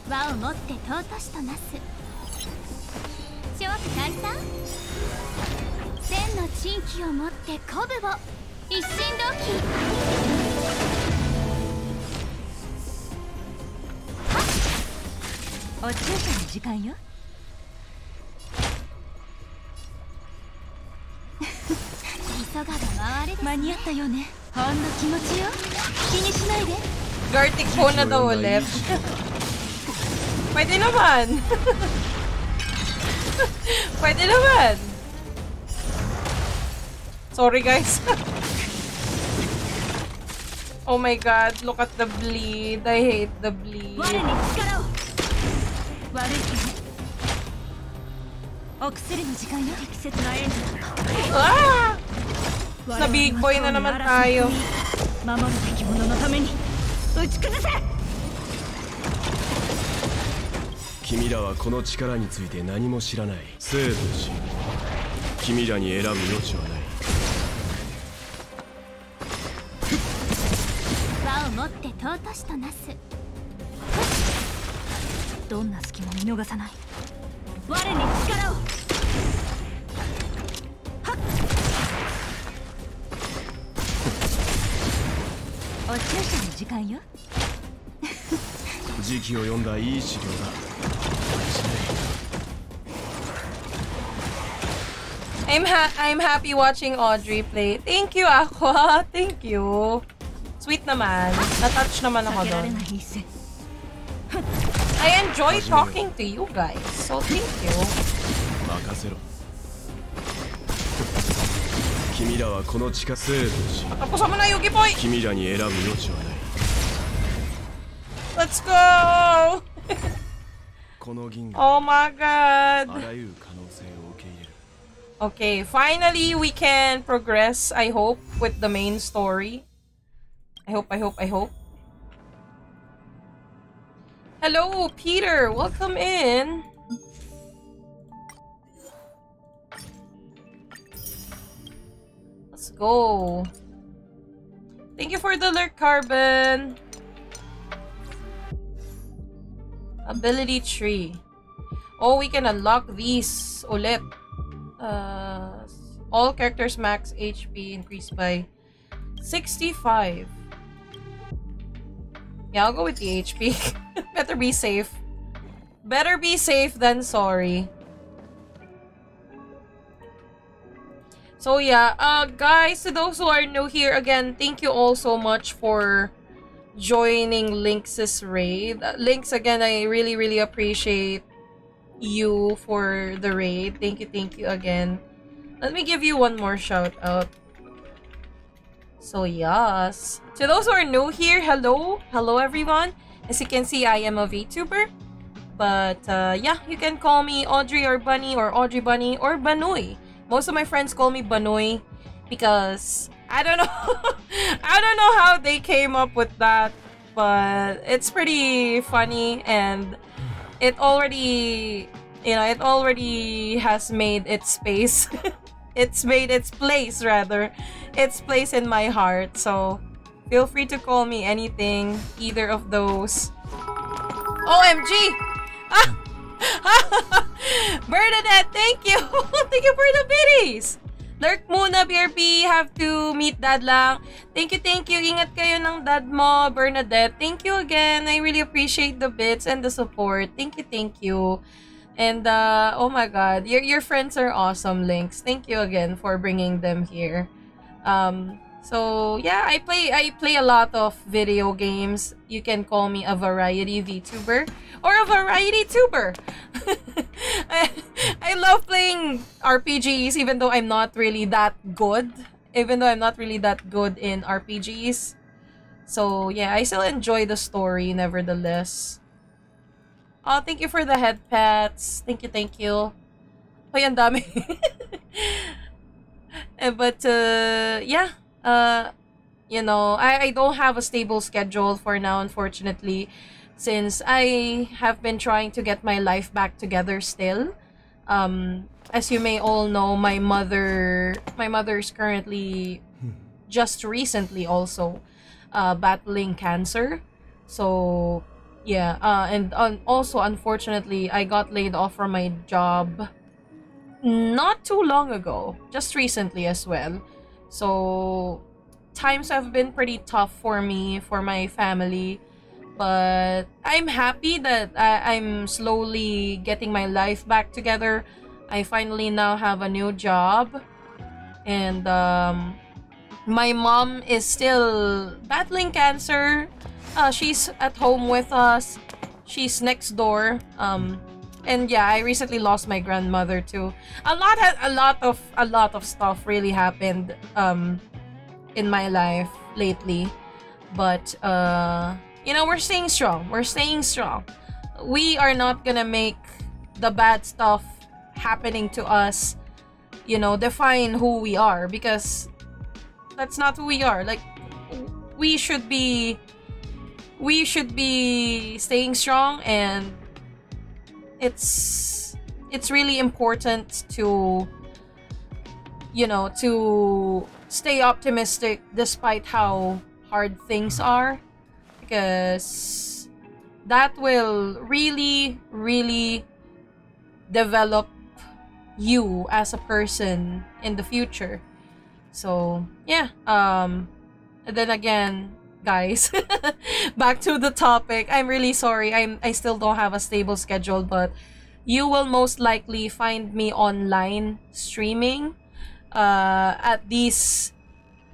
和をもって尊しとなす」「諸悪退散」「千の珍奇をもって鼓舞を」「一心同期」お中華の時間よ。急がば回れです間に合ったよね。ほんの気持ちよ。気にしないで。Gartic po na daw ulit. Pwede naman. Pwede naman. Sorry guys. oh my god, look at the bleed. I hate the bleed. 我に力を悪いけどお薬の時間よ適切な援助だ Ah! 我々は big boy na 塔に naman 嵐 tayo. に守るべき者のために打ち崩せ 君らはこの力について何も知らない。生と死。君らに選ぶ余地はない。和をもって尊しとなす。どんな隙も見逃さない。我に力を。お注射の時間よ。時期を読んだいい資料だ I'm ha I'm happy watching Audrey play. Thank you, Aqua. Thank you. Sweet naman. Na-touch naman ako doon. I enjoy talking to you guys. So thank you. 任せろ君らはこの力生と死 Tapusan mo na, Yugi Boy! 君らに選ぶ余地はない Let's go! Oh my god. Okay, finally we can progress, I hope, with the main story. I hope, I hope, I hope. Hello, Peter! Welcome in! Let's go. Thank you for the lurk, Carbon. Ability tree. Oh, we can unlock these ulit. Uh, all characters max HP increased by 65. Yeah, I'll go with the HP. Better be safe. Better be safe than sorry. So yeah, uh guys, to those who are new here again, thank you all so much for joining Lynx's raid. Lynx again, I really really appreciate you for the raid. Thank you, thank you again. Let me give you one more shout out. So yes. To those who are new here, hello. Hello everyone. As you can see, I am a VTuber. But uh, yeah, you can call me Audrey or Bunny or Audrey Bunny or Banoy. Most of my friends call me Banoy because I don't know I don't know how they came up with that, but it's pretty funny and it already you know, it already has made its space. it's made its place rather. Its place in my heart. So feel free to call me anything, either of those. OMG! Bernadette, thank you! thank you for the biddies! Lurk muna, BRB. Have to meet dad lang. Thank you, thank you. Ingat kayo ng dad mo, Bernadette. Thank you again. I really appreciate the bits and the support. Thank you, thank you. And uh, oh my god, your your friends are awesome, Links. Thank you again for bringing them here. Um, so yeah, I play I play a lot of video games. You can call me a variety VTuber or a variety tuber. I, I love playing RPGs even though I'm not really that good. Even though I'm not really that good in RPGs. So yeah, I still enjoy the story nevertheless. Oh, thank you for the head pats. Thank you, thank you. Hoy, ang dami. Eh, but, uh, yeah. Uh, you know, I, I don't have a stable schedule for now, unfortunately, since I have been trying to get my life back together still. Um, as you may all know, my mother, my mother is currently, just recently also, uh, battling cancer. So, yeah, uh, and also unfortunately, I got laid off from my job not too long ago, just recently as well. So times have been pretty tough for me, for my family, but I'm happy that I- I'm slowly getting my life back together. I finally now have a new job, and um, my mom is still battling cancer uh, she's at home with us. She's next door. Um, and yeah, I recently lost my grandmother too. A lot, a lot of, a lot of stuff really happened um, in my life lately. But uh, you know, we're staying strong. We're staying strong. We are not gonna make the bad stuff happening to us, you know, define who we are because that's not who we are. Like we should be we should be staying strong and it's it's really important to you know to stay optimistic despite how hard things are because that will really really develop you as a person in the future. So yeah um and then again guys. Back to the topic. I'm really sorry. I'm I still don't have a stable schedule, but you will most likely find me online streaming uh, at these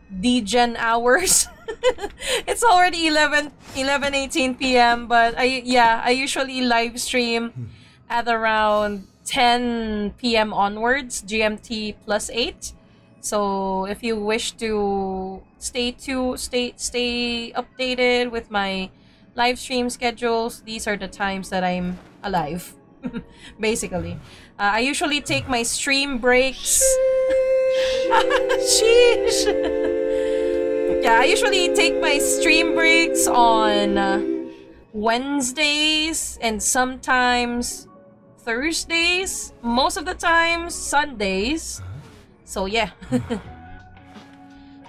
degen hours. it's already 11 11 18 p.m. but I yeah, I usually live stream at around 10 p.m. onwards, GMT plus 8. So if you wish to stay to stay stay updated with my live stream schedules, these are the times that I'm alive. Basically, uh, I usually take my stream breaks. Sheesh. yeah, I usually take my stream breaks on uh, Wednesdays and sometimes Thursdays. Most of the times Sundays. So yeah.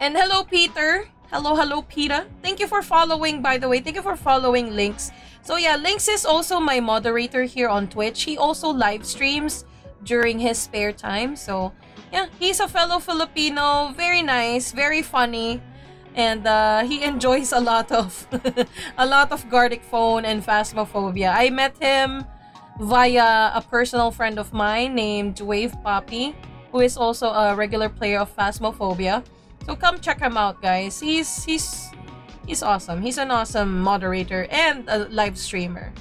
and hello Peter. Hello, hello Peter. Thank you for following by the way. Thank you for following Lynx. So yeah, Lynx is also my moderator here on Twitch. He also live streams during his spare time. So yeah, he's a fellow Filipino, very nice, very funny. And uh, he enjoys a lot of a lot of Gartic Phone and Phasmophobia. I met him via a personal friend of mine named Wave Poppy who is also a regular player of Phasmophobia. So come check him out, guys. He's he's he's awesome. He's an awesome moderator and a live streamer.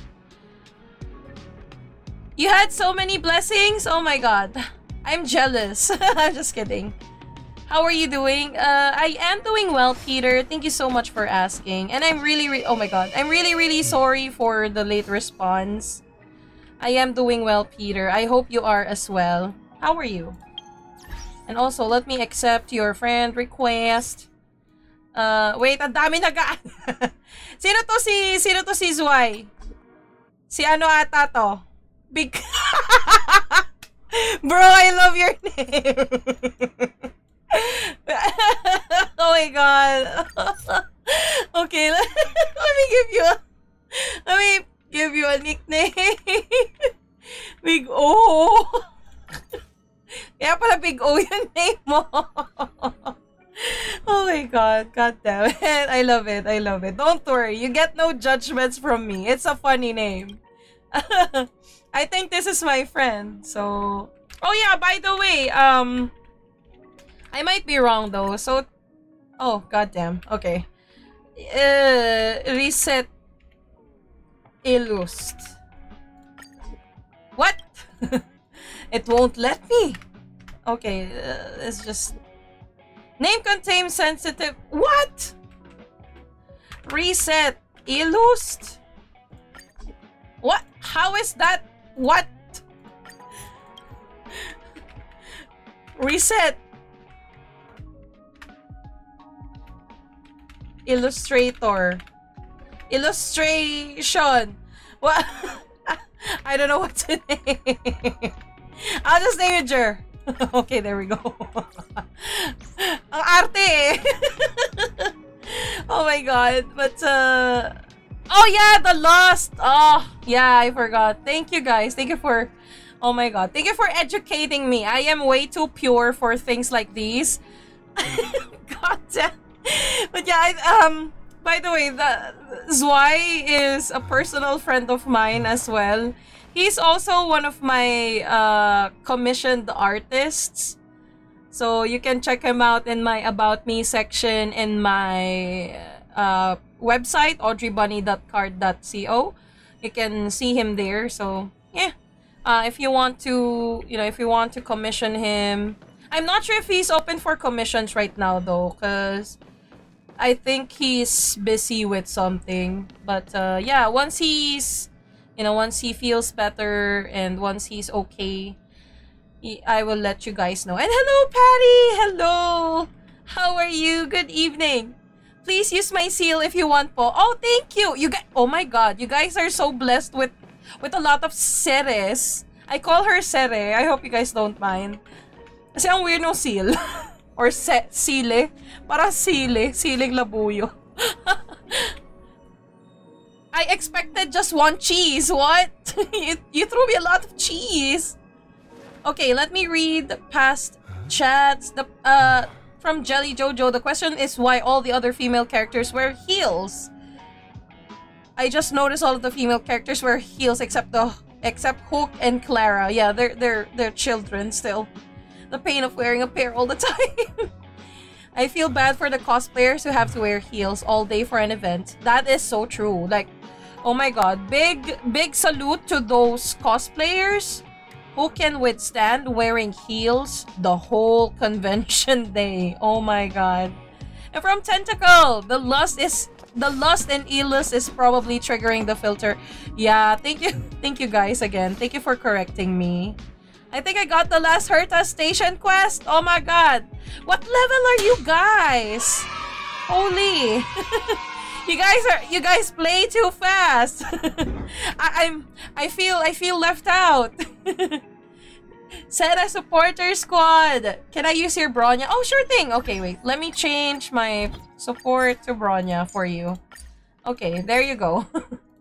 You had so many blessings. Oh my god. I'm jealous. I'm just kidding. How are you doing? Uh, I am doing well, Peter. Thank you so much for asking. And I'm really, re oh my god. I'm really, really sorry for the late response. I am doing well, Peter. I hope you are as well. How are you? And also, let me accept your friend request. Uh, wait, ang dami naga... sino to si... Sino to si Zwei? Si ano ata to? Big... Bro, I love your name. oh my god. okay, let, let me give you a... Let me give you a nickname. Big O. Kaya pala Big O yung name mo. oh my god. God damn it. I love it. I love it. Don't worry. You get no judgments from me. It's a funny name. I think this is my friend. So, oh yeah, by the way, um, I might be wrong though. So, oh goddamn. Okay, uh, reset illust. What? it won't let me. Okay, uh, it's just name contains sensitive. What? Reset illust. What? How is that? What? Reset. Illustrator. Illustration. What? I don't know what to name. I'll just name it Jer. okay, there we go. Ang arte eh. oh my god. But, uh... Oh yeah, the Lost! Oh, yeah, I forgot. Thank you guys. Thank you for... Oh my god. Thank you for educating me. I am way too pure for things like these. god damn. But yeah, I, um... By the way, the Zwei is a personal friend of mine as well. He's also one of my uh, commissioned artists. So you can check him out in my About Me section in my uh, website, audreybunny.carrd.co. You can see him there. So yeah, uh, if you want to, you know, if you want to commission him, I'm not sure if he's open for commissions right now though, because I think he's busy with something. But uh, yeah, once he's, you know, once he feels better and once he's okay, I will let you guys know. And hello, Patty! Hello! How are you? Good evening. Please use my seal if you want po. Oh, thank you! You guys, oh my god, you guys are so blessed with with a lot of seres. I call her Sere. I hope you guys don't mind. Kasi ang weird no seal. Or se sile. Para sile. Siling labuyo. I expected just one cheese. What? you, you threw me a lot of cheese. Okay, let me read the past chats. The uh from Jelly Jojo, the question is why all the other female characters wear heels. I just noticed all of the female characters wear heels except the except Hook and Clara. Yeah, they're they're they're children still. The pain of wearing a pair all the time. I feel bad for the cosplayers who have to wear heels all day for an event. That is so true. Like, oh my god, big big salute to those cosplayers who can withstand wearing heels the whole convention day. Oh my god. And from Tentacle, the lust is the lust and illust is probably triggering the filter. Yeah, thank you. Thank you guys again. Thank you for correcting me. I think I got the last Herta station quest. Oh my god. What level are you guys? Holy. you guys are you guys play too fast. I, I'm I feel I feel left out. Set a supporter squad. Can I use your Bronya? Oh, sure thing. Okay, wait. Let me change my support to Bronya for you. Okay, there you go.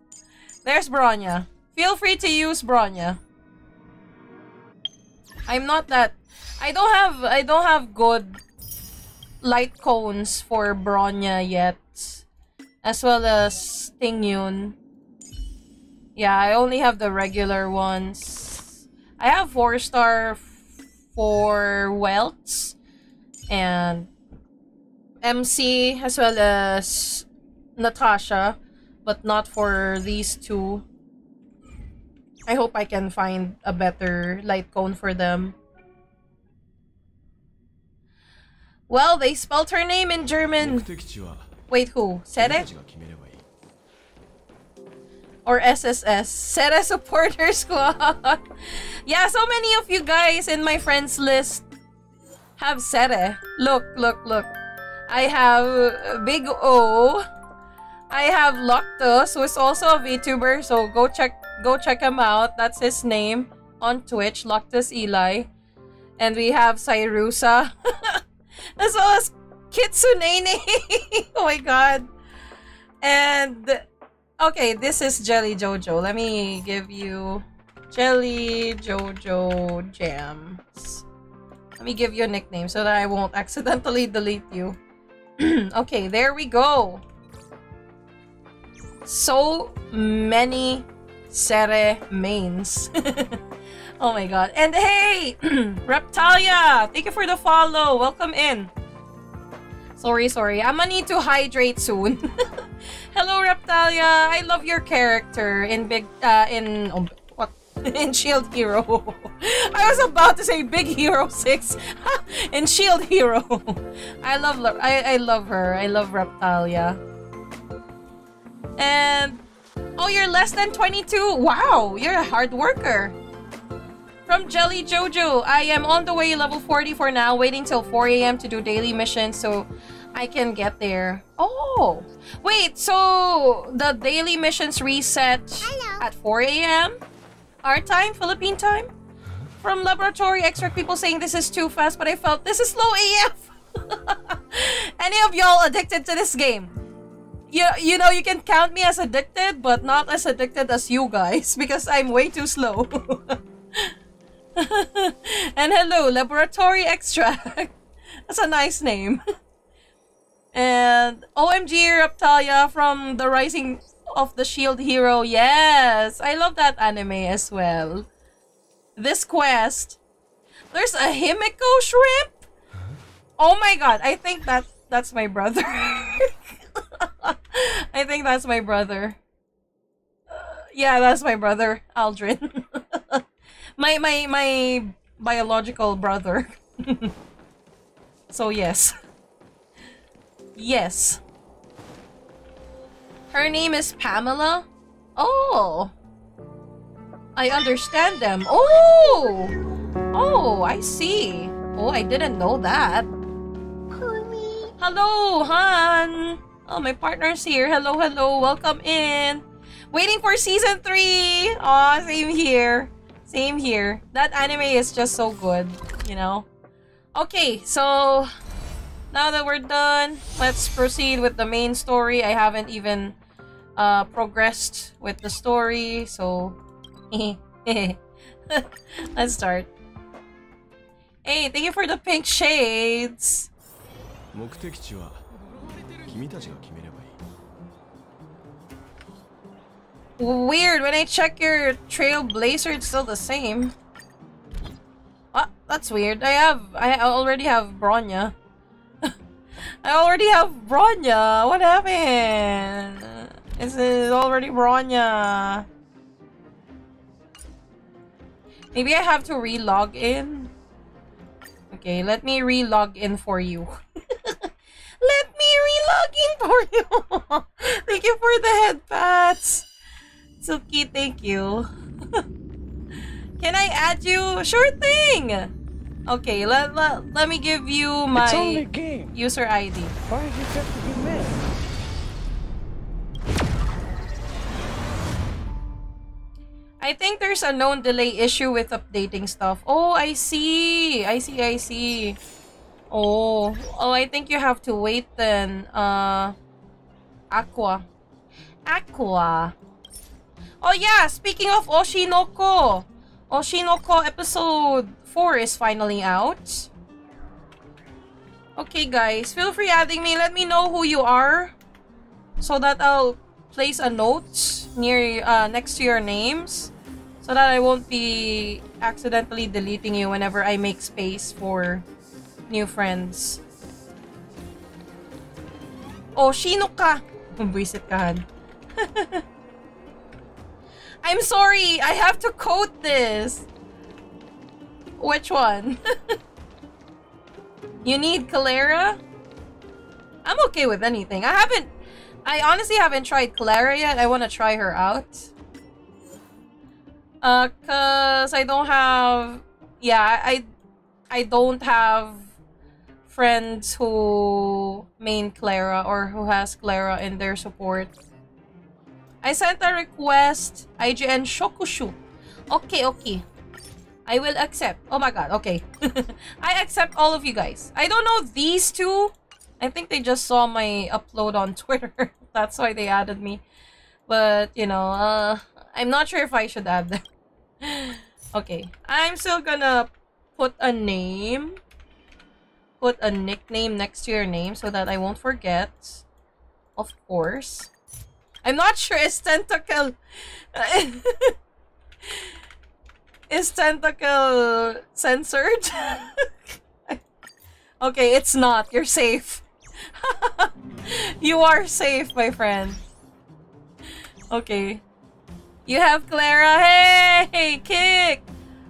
There's Bronya. Feel free to use Bronya. I'm not that I don't have I don't have good light cones for Bronya yet. As well as Tingyun. Yeah, I only have the regular ones. I have 4 star for Welts and MC as well as Natasha, but not for these two. I hope I can find a better light cone for them. Well, they spelled her name in German. Wait, who? Sere? Or SSS? Sere Supporter Squad. yeah, so many of you guys in my friends list have Sere. Look, look, look. I have Big O. I have Loctus, who is also a VTuber, so go check go check him out. That's his name on Twitch, Loctus Eli. And we have Cyrusa. as well as Kitsunene. oh my god. And okay, this is Jelly Jojo. Let me give you Jelly Jojo Jams. Let me give you a nickname so that I won't accidentally delete you. okay, there we go. So many Sere mains. oh my god. And hey, Raphtalia, thank you for the follow. Welcome in. Sorry, sorry. I'm gonna need to hydrate soon. Hello, Raphtalia. I love your character in Big, uh, in, oh, what? in Shield Hero. I was about to say Big Hero 6 in Shield Hero. I love, I, I love her. I love Raphtalia. And Oh, you're less than 22. Wow, you're a hard worker. From Jelly Jojo, I am on the way level 40 for now, waiting till 4 a.m. to do daily missions so I can get there. Oh, wait, so the daily missions reset Hello. at 4 a.m. Our time, Philippine time? From laboratory extract people saying this is too fast, but I felt this is slow AF. Any of y'all addicted to this game? you, you know, you can count me as addicted, but not as addicted as you guys because I'm way too slow. and hello, Laboratory Extract. That's a nice name. and OMG Raphtalia from the Rising of the Shield Hero. Yes, I love that anime as well. This quest. There's a Himeko shrimp? Oh my god, I think that that's my brother. I think that's my brother. Uh, yeah, that's my brother, Aldrin. my my my biological brother. so yes. Yes. Her name is Pamela? Oh. I understand them. Oh! Oh, I see. Oh, I didn't know that. Hello, Han! Oh, my partner's here. Hello, hello. Welcome in. Waiting for season 3. Aw, same here. Same here. That anime is just so good, you know? Okay, so now that we're done, let's proceed with the main story. I haven't even uh, progressed with the story, so let's start. Hey, thank you for the pink shades. Weird, when I check your Trailblazer, it's still the same. Ah, that's weird. I have, I already have Bronya. I already have Bronya. What happened? This Is already Bronya? Maybe I have to re-log in. Okay, let me re-log in for you. let me re-log in for you. thank you for the head pats. Suki, thank you. Can I add you? Sure thing. Okay, let, let, let me give you my It's only a game. user ID. Why is it got to be mad? I think there's a known delay issue with updating stuff. Oh, I see. I see, I see. Oh. Oh, I think you have to wait then. Uh Aqua. Aqua. Oh yeah, speaking of Oshinoko. Oshinoko episode 4 is finally out. Okay guys, feel free adding me. Let me know who you are. So that I'll place a note near uh, next to your names so that I won't be accidentally deleting you whenever I make space for new friends. Oh, shino ka? I'm sorry, I have to quote this. Which one? you need Calera? I'm okay with anything. I haven't I honestly haven't tried Clara yet. I want to try her out. Uh, cause I don't have, yeah, I, I don't have friends who main Clara or who has Clara in their support. I sent a request, IGN Shokushu. Okay, okay. I will accept. Oh my god, okay. I accept all of you guys. I don't know these two. I think they just saw my upload on Twitter. That's why they added me. But, you know, uh, I'm not sure if I should add them. okay, I'm still gonna put a name. Put a nickname next to your name so that I won't forget. Of course. I'm not sure is tentacle is tentacle censored? okay, it's not. You're safe. you are safe, my friend. Okay. You have Clara. Hey, kick.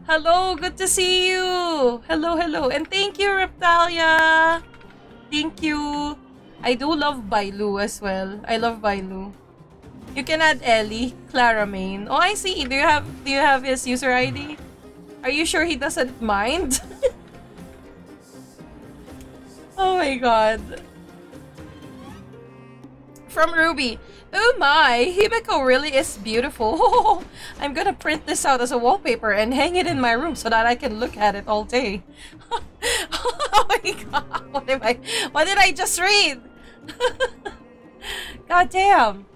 Hello, good to see you. Hello, hello. And thank you, Raphtalia. Thank you. I do love Bailu as well. I love Bailu. You can add Ellie, Clara Main. Oh, I see. Do you have do you have his user ID? Are you sure he doesn't mind? oh my god. From Ruby. Oh my, Himeko really is beautiful. I'm gonna print this out as a wallpaper and hang it in my room so that I can look at it all day. oh my god, what, am I, what did I just read? god damn.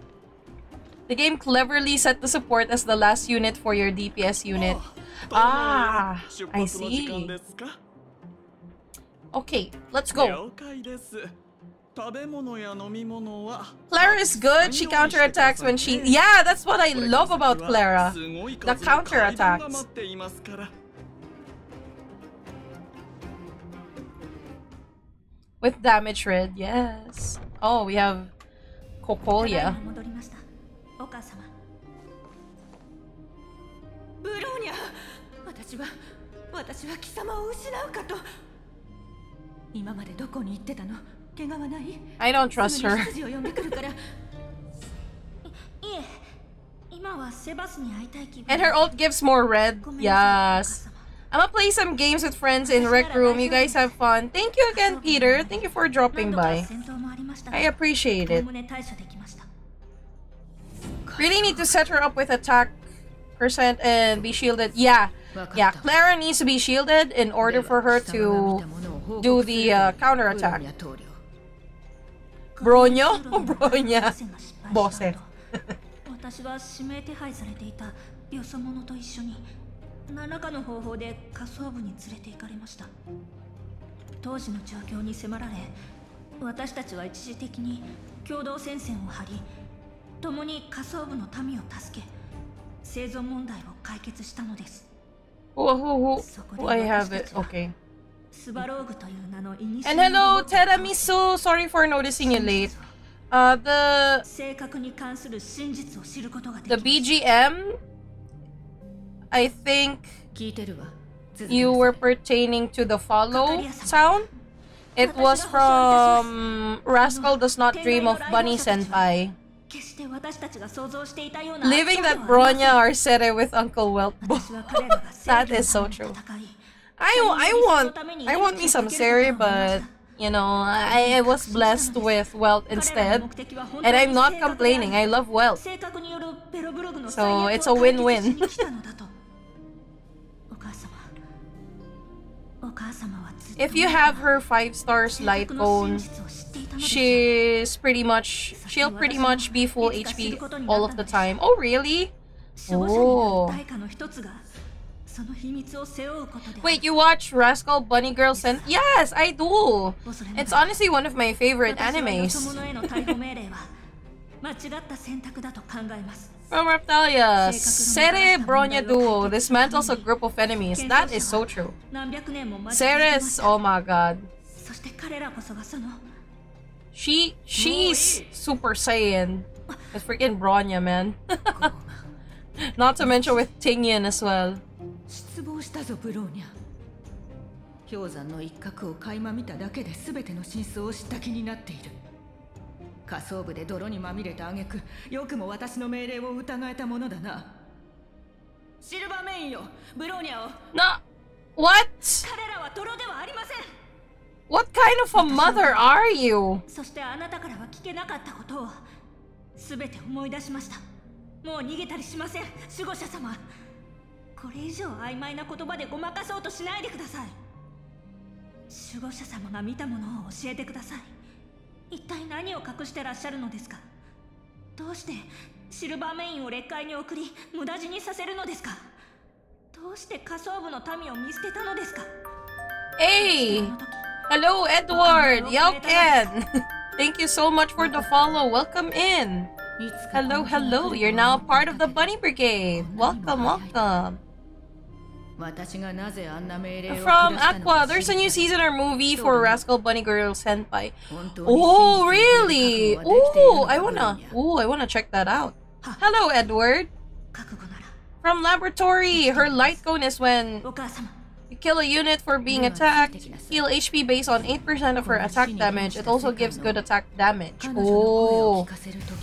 The game cleverly set the support as the last unit for your DPS unit. Ah, I see. Okay, let's go. Clara is good. She counterattacks when she... Yeah, that's what I love about Clara. The counterattacks. With damage red, yes. Oh, we have Cocolia. お母様ブローニャ私は私は貴様を失うかと今までどこに行ってたの怪我はない I don't trust her. 執事を呼んでくるからいいえ今はセバスに会いたい気分 And her ult gives more red. Yes. I'm gonna play some games with friends in Rec Room. You guys have fun. Thank you again, Peter. Thank you for dropping by. I appreciate it. Really need to set her up with attack percent and be shielded. Yeah. Yeah, Clara needs to be shielded in order for her to do the uh, counter attack. Bronyo? Bronya. Bose. 私は指名手配されていたよそ者と一緒に何らかの方法で仮想部に連れて行かれました当時の状況に迫られ私たちは一時的に共同戦線を張り共に仮想部の民を助け生存問題を解決したのです Who, who, who, who I have it. Okay. スバローグという名のイニシ And hello, Teramisu. Sorry for noticing you late. Uh, the 正確に関する真実を知ることがで the き BGM. I think you were pertaining to the follow sound. It was from Rascal Does Not Dream of Bunny Senpai. Leaving that Bronya Arceta with Uncle Weltbo. that is so true. I, I want I want me some Seri, but you know, I, I was blessed with Welt instead. And I'm not complaining, I love Welt. So it's a win-win. if you have her 5 stars light cone she's pretty much she'll pretty much be full HP all of the time. Oh really? Oh. Wait, you watch Rascal Bunny Girl Sen? Yes, I do. It's honestly one of my favorite animes. From Raphtalia, Sere Bronya Duo dismantles a group of enemies. That is so true. Seres, oh my god. She she's Super Saiyan. With freaking Bronya, man. Not to mention with Tingyan as well. 失望したぞブローニャ氷山の一角を垣間見ただけで全ての真相を知った気になっている仮想部で泥にまみれた挙句よくも私の命令を疑えたものだなシルバーメインよブローニャを No. What? 彼らは泥ではありません What kind of a mother are you? そしてあなたからは聞けなかったことを全て思い出しました。もう逃げたりしません。守護者様。これ以上曖昧な言葉でごまかそうとしないでください。守護者様が見たものを教えてください。一体何を隠してらっしゃるのですか？どうしてシルバーメインを劣界に送り無駄死にさせるのですか？どうして仮想部の民を見捨てたのですか？Hey! あの時 Hello, Edward! Yelken! Thank you so much for the follow. Welcome in! Hello, hello! You're now part of the Bunny Brigade. Welcome, welcome! From Aqua, there's a new season or movie for Rascal Bunny Girl Senpai. Oh, really? Oh, I wanna. Oh, I wanna check that out. Hello, Edward. From Laboratory, her light cone is when kill a unit for being attacked. Heal HP based on 8% of her attack damage. It also gives good attack damage. Oh,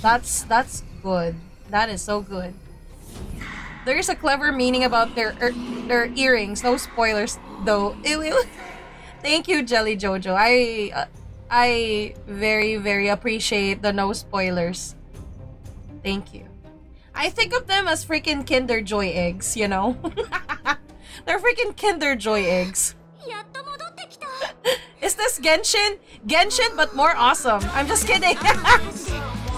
that's that's good. That is so good. There is a clever meaning about their er, their earrings. No spoilers though. Ew, ew. Thank you, Jelly Jojo. I uh, I very very appreciate the no spoilers. Thank you. I think of them as freaking Kinder Joy eggs, you know? They're freaking Kinder Joy eggs. Is this Genshin? Genshin, but more awesome. I'm just kidding.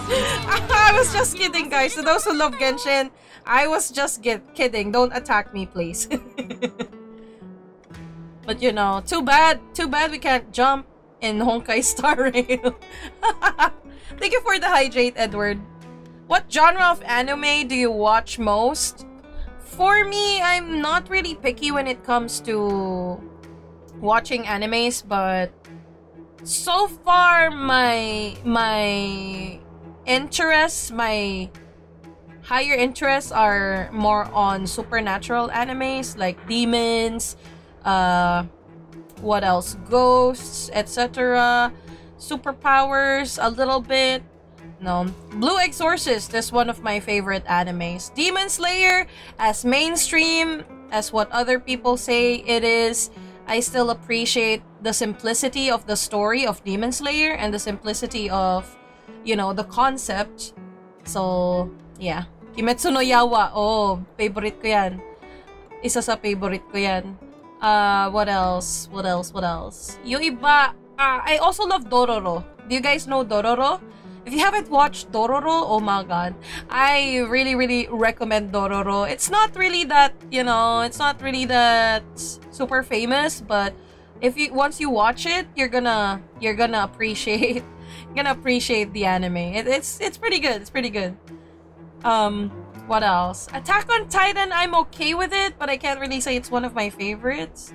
I was just kidding, guys. To those who love Genshin, I was just kidding. Don't attack me, please. but you know, too bad. Too bad we can't jump in Honkai Star Rail. Thank you for the hydrate, Edward. What genre of anime do you watch most? For me, I'm not really picky when it comes to watching animes, but so far my my interests, my higher interests are more on supernatural animes like demons, uh what else? Ghosts, etc. Superpowers a little bit. No. Blue Exorcist is one of my favorite animes. Demon Slayer, as mainstream as what other people say it is, I still appreciate the simplicity of the story of Demon Slayer and the simplicity of, you know, the concept. So, yeah. Kimetsu no Yaiba. Oh, favorite ko yan. Isa sa favorite ko yan. Uh, what else? What else? What else? Yung iba, uh, I also love Dororo. Do you guys know Dororo? If you haven't watched Dororo, oh my god. I really, really recommend Dororo. It's not really that, you know, it's not really that super famous, but if you once you watch it, you're gonna you're gonna appreciate you're gonna appreciate the anime. It, it's it's pretty good. It's pretty good. Um, what else? Attack on Titan, I'm okay with it, but I can't really say it's one of my favorites.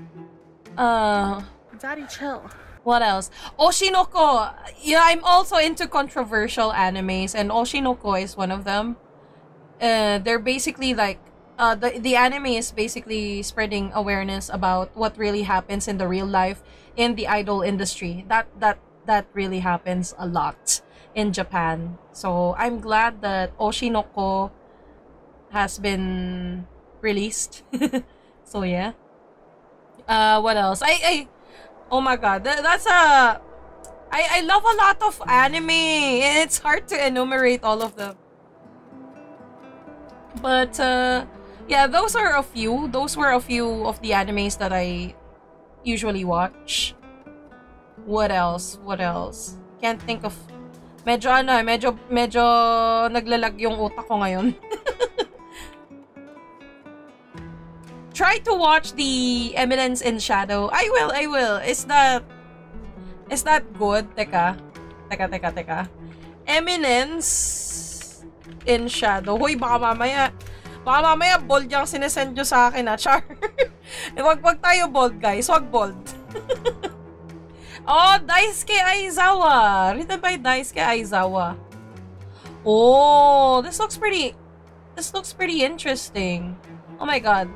Uh, Daddy, chill. What else? Oshinoko. Yeah, I'm also into controversial animes, and Oshinoko is one of them. Uh, they're basically like uh, the the anime is basically spreading awareness about what really happens in the real life in the idol industry. That that that really happens a lot in Japan. So I'm glad that Oshinoko has been released. so yeah. Uh, what else? I I oh my god, tha- that's a I I love a lot of anime. and It's hard to enumerate all of them. But uh yeah, those are a few. Those were a few of the animes that I usually watch. What else? What else? Can't think of Medyo ano, medyo medyo naglalag yung utak ko ngayon. Try to watch the Eminence in Shadow. I will, I will. Is that Is that good? Teka. Teka, teka, teka. Eminence in Shadow. Hoy, baka mamaya Baka mamaya bold yung sinesend nyo sa akin, ha, Char. Eh, wag, wag tayo bold, guys. Wag bold. oh, Daisuke Aizawa. Written by Daisuke Aizawa. Oh, this looks pretty... This looks pretty interesting. Oh my god.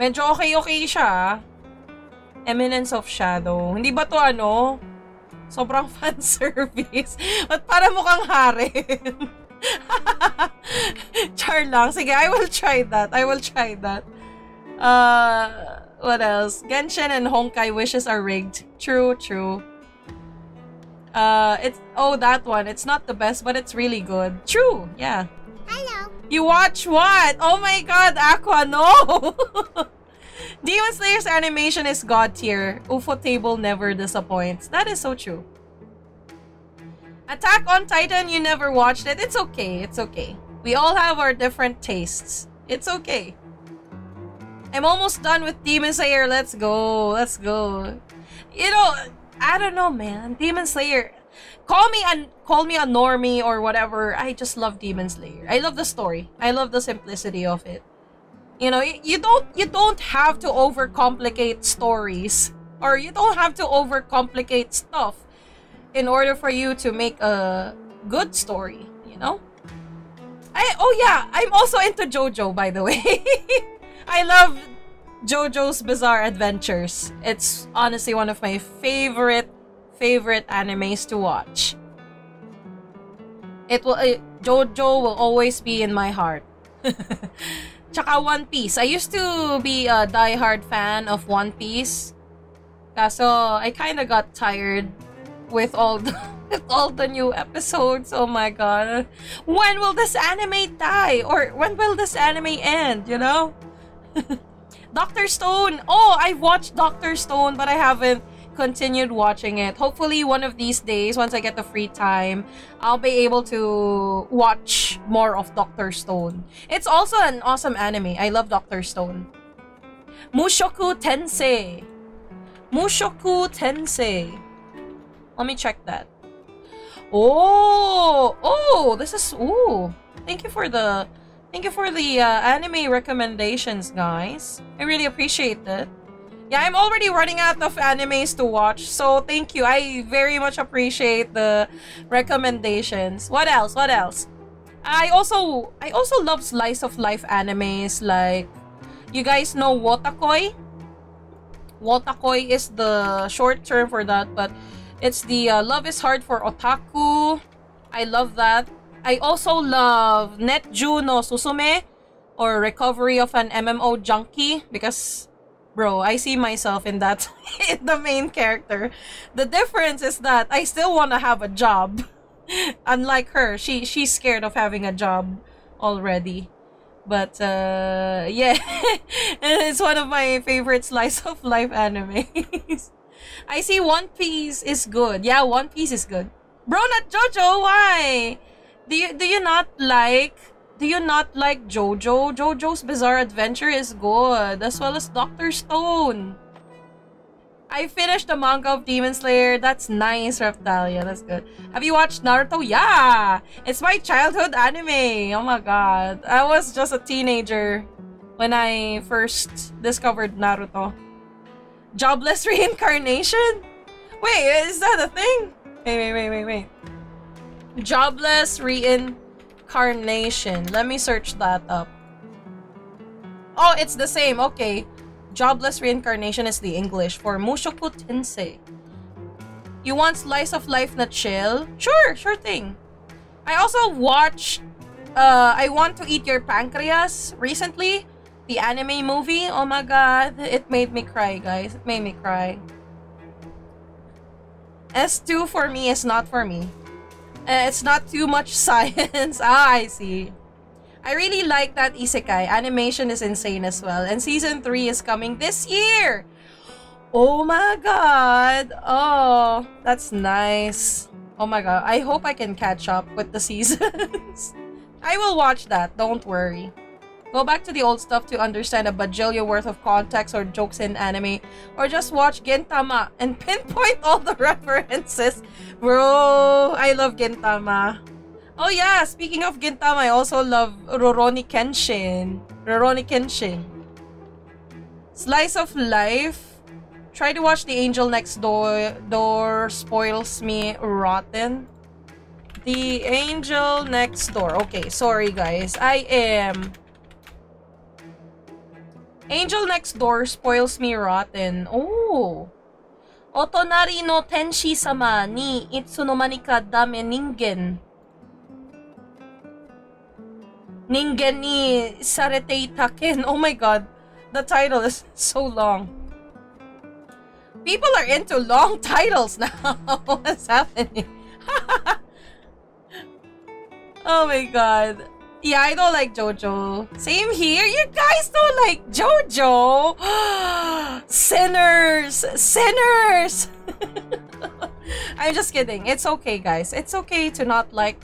Medyo okay-okay siya, ah. Eminence of Shadow. Hindi ba to ano? Sobrang fan service. Ba't para mukhang harem? Char lang. Sige, I will try that. I will try that. Uh, what else? Genshin and Honkai wishes are rigged. True, true. Uh, it's oh that one. It's not the best, but it's really good. True, yeah. Hello. You watch what? Oh my god, Aqua, no! Demon Slayer's animation is god tier. ufotable never disappoints. That is so true. Attack on Titan, you never watched it. It's okay. It's okay. We all have our different tastes. It's okay. I'm almost done with Demon Slayer. Let's go. Let's go. You know, I don't know, man. Demon Slayer. Call me a call me a normie or whatever. I just love Demon Slayer. I love the story. I love the simplicity of it. You know, you don't you don't have to overcomplicate stories or you don't have to overcomplicate stuff in order for you to make a good story, you know? I oh yeah, I'm also into JoJo by the way. I love JoJo's Bizarre Adventures. It's honestly one of my favorite favorite animes to watch. It will it, JoJo will always be in my heart. Tsaka One Piece. I used to be a die-hard fan of One Piece. Kaso I kind of got tired with all the with all the new episodes. Oh my god. When will this anime die? Or when will this anime end, you know? Doctor Stone. Oh, I watched Doctor Stone, but I haven't continued watching it. Hopefully, one of these days, once I get the free time, I'll be able to watch more of Doctor Stone. It's also an awesome anime. I love Doctor Stone. Mushoku Tensei. Mushoku Tensei. Let me check that. Oh, oh, this is oh. Thank you for the Thank you for the uh, anime recommendations, guys. I really appreciate it. Yeah, I'm already running out of animes to watch, so thank you. I very much appreciate the recommendations. What else? What else? I also I also love slice of life animes like you guys know Wotakoi? Wotakoi is the short term for that, but it's the uh, love is hard for otaku. I love that. I also love Netju no Susume or Recovery of an MMO Junkie because bro, I see myself in that in the main character. The difference is that I still want to have a job. Unlike her, she she's scared of having a job already. But uh yeah, it's one of my favorite slice of life animes. I see One Piece is good. Yeah, One Piece is good. Bro, not Jojo, why? Do you do you not like do you not like JoJo? JoJo's Bizarre Adventure is good, as well as Doctor Stone. I finished the manga of Demon Slayer. That's nice, Raphtalia. That's good. Have you watched Naruto? Yeah! It's my childhood anime. Oh my god. I was just a teenager when I first discovered Naruto. Jobless reincarnation? Wait, is that a thing? Wait, wait, wait, wait, wait. Jobless reincarnation. Let me search that up. Oh, it's the same. Okay. Jobless reincarnation is the English for Mushoku Tensei. You want slice of life na chill? Sure, sure thing. I also watched uh, I Want to Eat Your Pancreas recently. The anime movie. Oh my god. It made me cry, guys. It made me cry. S2 for me is not for me. Uh, it's not too much science. ah, I see. I really like that isekai. Animation is insane as well. And season 3 is coming this year. Oh my god. Oh, that's nice. Oh my god. I hope I can catch up with the seasons. I will watch that. Don't worry. Go back to the old stuff to understand a bajillion worth of context or jokes in anime, or just watch Gintama and pinpoint all the references. Bro, I love Gintama. Oh yeah, speaking of Gintama, I also love Rurouni Kenshin. Rurouni Kenshin. Slice of Life. Try to watch The Angel Next Door, door spoils me rotten. The Angel Next Door. Okay, sorry guys. I am Angel Next Door spoils me rotten. Oh. Otonari no tenshi sama ni itsunomani ka dame ningen. Ningen ni sarete itaken. Oh my god. The title is so long. People are into long titles now. What's happening? oh my god. Yeah, I don't like JoJo. Same here. You guys don't like JoJo. Sinners! Sinners! I'm just kidding. It's okay, guys. It's okay to not like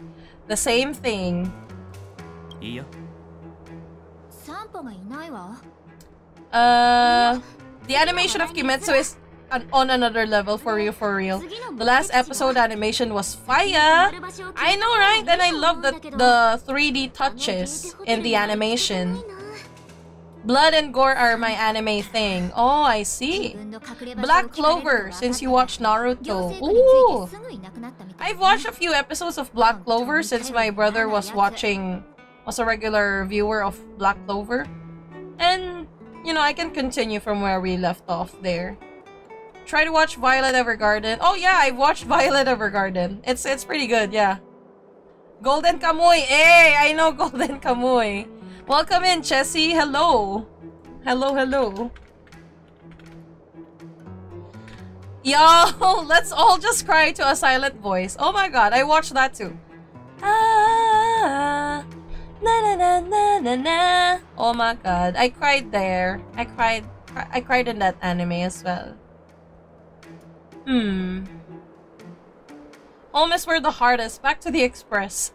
the same thing. Uh, the animation of Kimetsu is an, on another level for real, for real. The last episode animation was fire. I know, right? And I love the the 3D touches in the animation. Blood and gore are my anime thing. Oh, I see. Black Clover, since you watched Naruto. Ooh. I've watched a few episodes of Black Clover since my brother was watching, was a regular viewer of Black Clover. And, you know, I can continue from where we left off there. Try to watch Violet Evergarden. Oh yeah, I watched Violet Evergarden. It's it's pretty good, yeah. Golden Kamuy. Hey, I know Golden Kamuy. Welcome in, Chessie. Hello. Hello, hello. Yo, let's all just cry to a silent voice. Oh my god, I watched that too. Ah, na na na na na na. Oh my god, I cried there. I cried. I cried in that anime as well. Hmm. Home is where the heart is. Back to the express.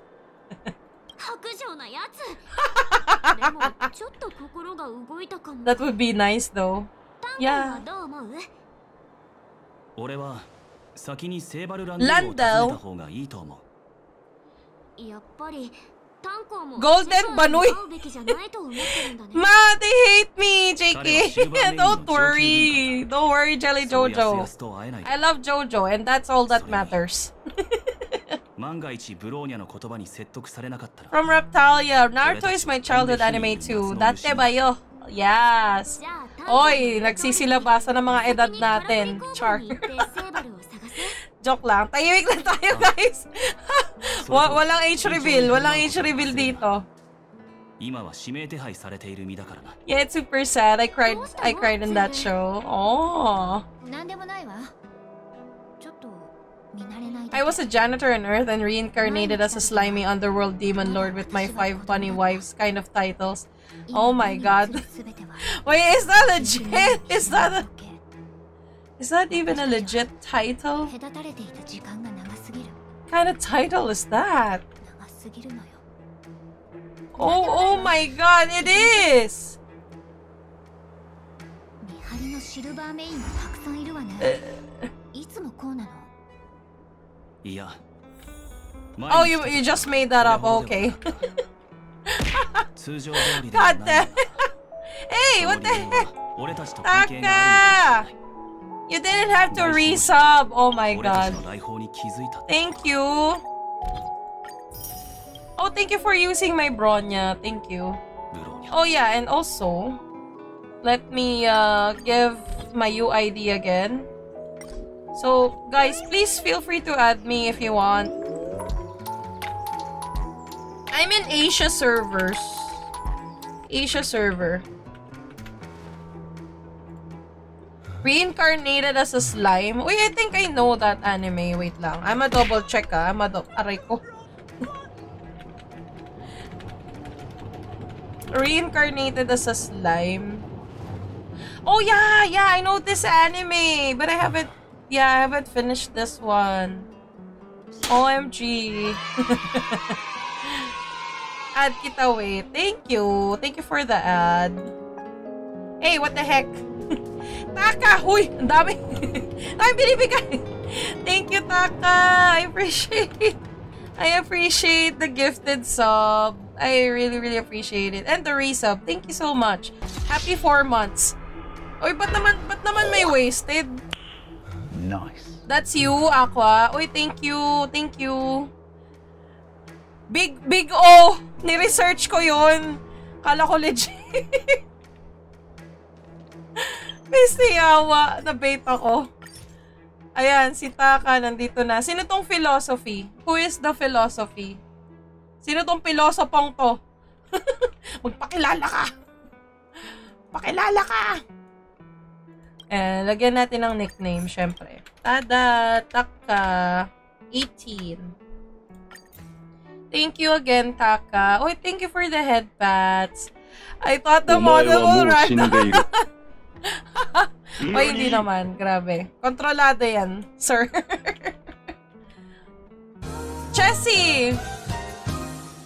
白状なやつでもちょっと心が動いたかも That would be nice though. タン君はどう思う俺は先にセーバルランドを訪ねた方がいいと思うやっぱりタンコも Golden Banoy. Ma, they hate me, JK. Don't worry. Don't worry, Jelly Jojo. I love Jojo, and that's all that matters. From Raphtalia, Naruto is my childhood anime too. Dati ba yo? Yes. Oy, nagsisilabasa ng mga edad natin. Char. Joke lang. Tahimik na tayo, guys. Wa walang age reveal. Walang age reveal dito. Yeah, it's super sad. I cried I cried in that show. Oh. I was a janitor on Earth and reincarnated as a slimy underworld demon lord with my five bunny wives kind of titles. Oh my god. Wait, is that legit? Is that a... Is that even a legit title? What kind of title is that? Oh, oh my god, it is! oh, you, you just made that up, okay. god damn! hey, what the heck? Taka! You didn't have to resub. Oh my god. Thank you. Oh, thank you for using my Bronya. Thank you. Oh yeah, and also, let me uh, give my UID again. So, guys, please feel free to add me if you want. I'm in Asia servers. Asia server. Reincarnated as a slime. Wait, I think I know that anime. Wait lang. I'm a double check ah. I'm a do- Aray ko. Reincarnated as a slime. Oh yeah, yeah, I know this anime, but I haven't yeah, I haven't finished this one. OMG. ad kita wait. Thank you. Thank you for the ad. Hey, what the heck? Taka! Huy! Ang dami! Ay, binibigay! Thank you, Taka! I appreciate I appreciate the gifted sub. I really, really appreciate it. And the resub. Thank you so much. Happy four months. Uy, ba't naman, ba't naman may wasted? Nice. That's you, Aqua. Uy, thank you. Thank you. Big, big O! Ni-research ko yun. Kala ko legit. Miss Niyawa, na-bait ako. Ayan, si Taka nandito na. Sino tong philosophy? Who is the philosophy? Sino tong pilosopong to? Magpakilala ka! Pakilala ka! Eh, lagyan natin ng nickname, syempre. Tada! Taka! 18. Thank you again, Taka. Oh, thank you for the headpats. I thought the model will run. o hindi naman, grabe. Kontrolado yan, sir. Chessie!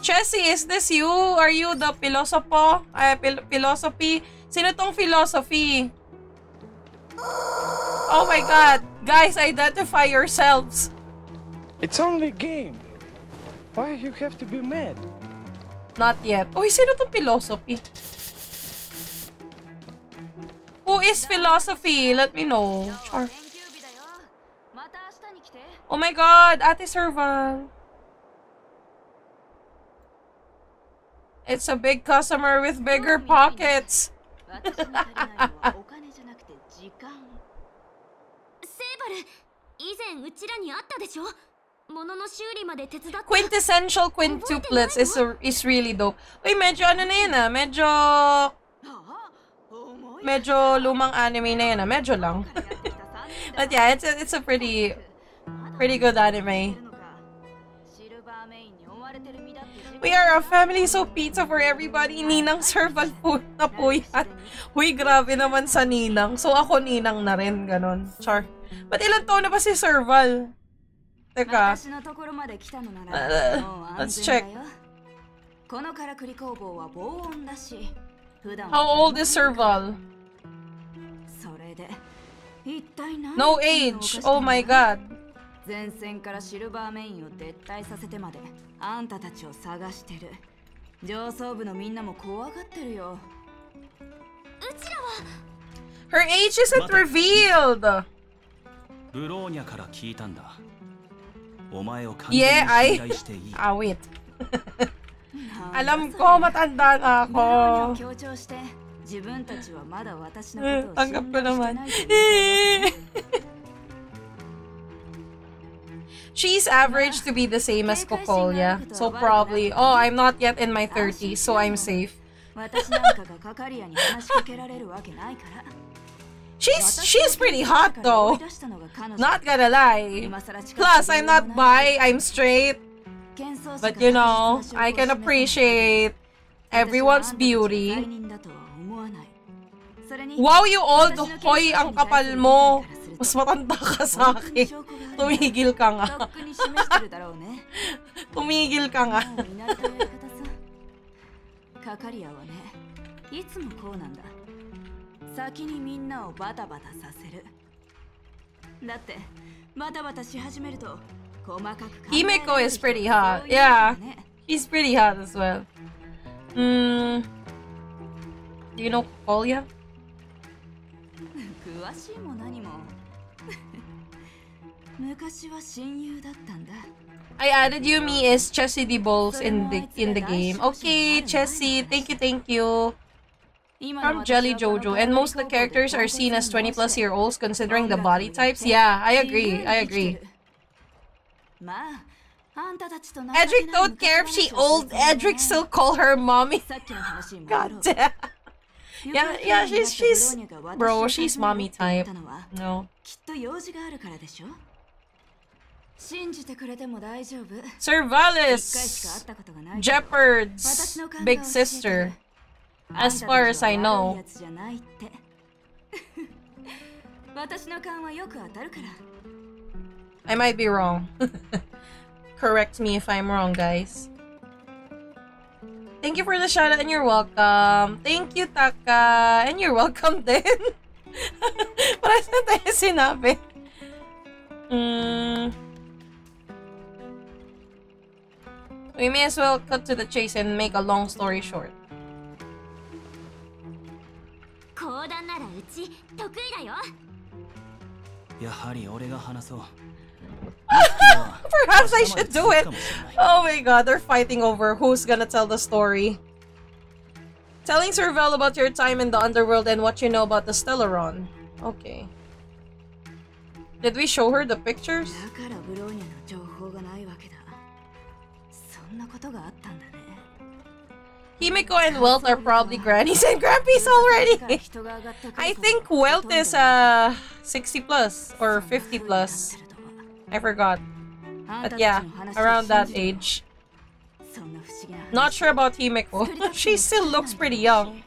Chessie, is this you? Are you the philosopher? Ay, phil philosophy? Sino tong philosophy? Oh my god! Guys, identify yourselves! It's only a game. Why you have to be mad? Not yet. Uy, sino tong philosophy? Who is philosophy? Let me know. Char. Oh my god, Ate Serval. It's a big customer with bigger pockets. Quintessential quintuplets is, a, is really dope. Wait, medyo ano na yun ah. Medyo medyo lumang anime na yun. Ah. Medyo lang. But yeah, it's a, it's a pretty pretty good anime. We are a family, so pizza for everybody. Ninang servant po na po yan. Huy, grabe naman sa ninang. So ako ninang na rin, ganun. Char. Ba't ilan taon na ba si Serval? Teka. Uh, let's check. How old is Serval? No age. Oh my god. 前線からシルバーメインを撤退させてまであんたたちを探してる上層部のみんなも怖がってるよ Her age isn't revealed. ブローニャから聞いたんだお前を完全に Yeah, 信 I... 頼していい Ah, wait. Alam ko, matanda na ブローニャを ako. 強調して自分たちはまだ私のことを信頼してないという。She's average to be the same as Cocolia, so probably, oh, I'm not yet in my 30s, so I'm safe. she's she's pretty hot though. Not gonna lie. Plus, I'm not bi, I'm straight. But you know, I can appreciate everyone's beauty. Wow, you old hoy ang kapal mo. Mas matanda ka sa akin. Tumigil ka nga. Tumigil ka nga. もう見慣れたやり方さカカリアはねいつもこうなんだ先にみんなをバタバタさせるだってバタバタし始めると細かく Himeko is 人 pretty は hot. Yeah. ね He's pretty hot as well. Hmm. Do you know Cocolia? 詳しいも何も昔は親友だったんだ I added Yumi as Chessie the Bulls in the in the game. Okay, Chessie, thank you, thank you. From Jelly Jojo, and most of the characters are seen as 20 plus year olds considering the body types. Yeah, I agree, I agree. まああんたたちと Edric don't care if she old. Edric still call her mommy. さっきの話に戻 God ろう damn. Yeah, yeah, she's she's bro, she's mommy type. No. Servalis, Gepard's big sister, as far as I know. I might be wrong. Correct me if I'm wrong, guys. Thank you for the shout out and you're welcome. Thank you, Taka. And you're welcome din. Parang na tayo sinabi. Mm. We may as well cut to the chase and make a long story short. 講談ならうち得意だよやはり俺が話そう Perhaps I should do it. Oh my god, they're fighting over who's gonna tell the story. Telling Serval about your time in the underworld and what you know about the Stellaron. Okay. Did we show her the pictures? Himeko and Welt are probably grannies and grandpies already. I think Welt is uh 60 plus or 50 plus. I forgot. But yeah, around that age. Not sure about Himeko. she still looks pretty young.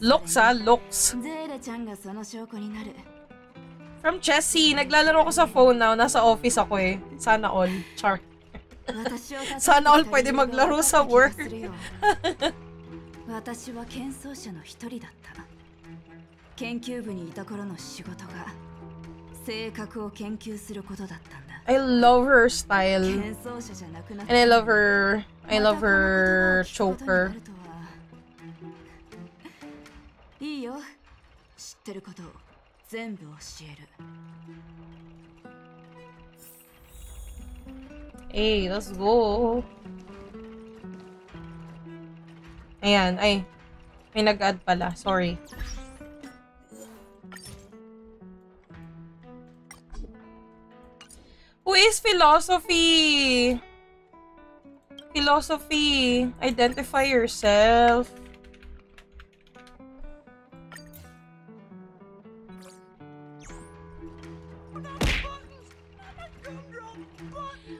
Looks ah, looks. From Jessie, naglalaro ko sa phone now. Nasa office ako eh. Sana all. Char. Sana all pwede maglaro sa work. 性格を研究することだったんだ I love her style. And I love her I love her choker. いいよ知ってることを全部教える Hey, let's go. Ayan, ay. May nag-add pala. Sorry. Who is philosophy? Philosophy. Identify yourself.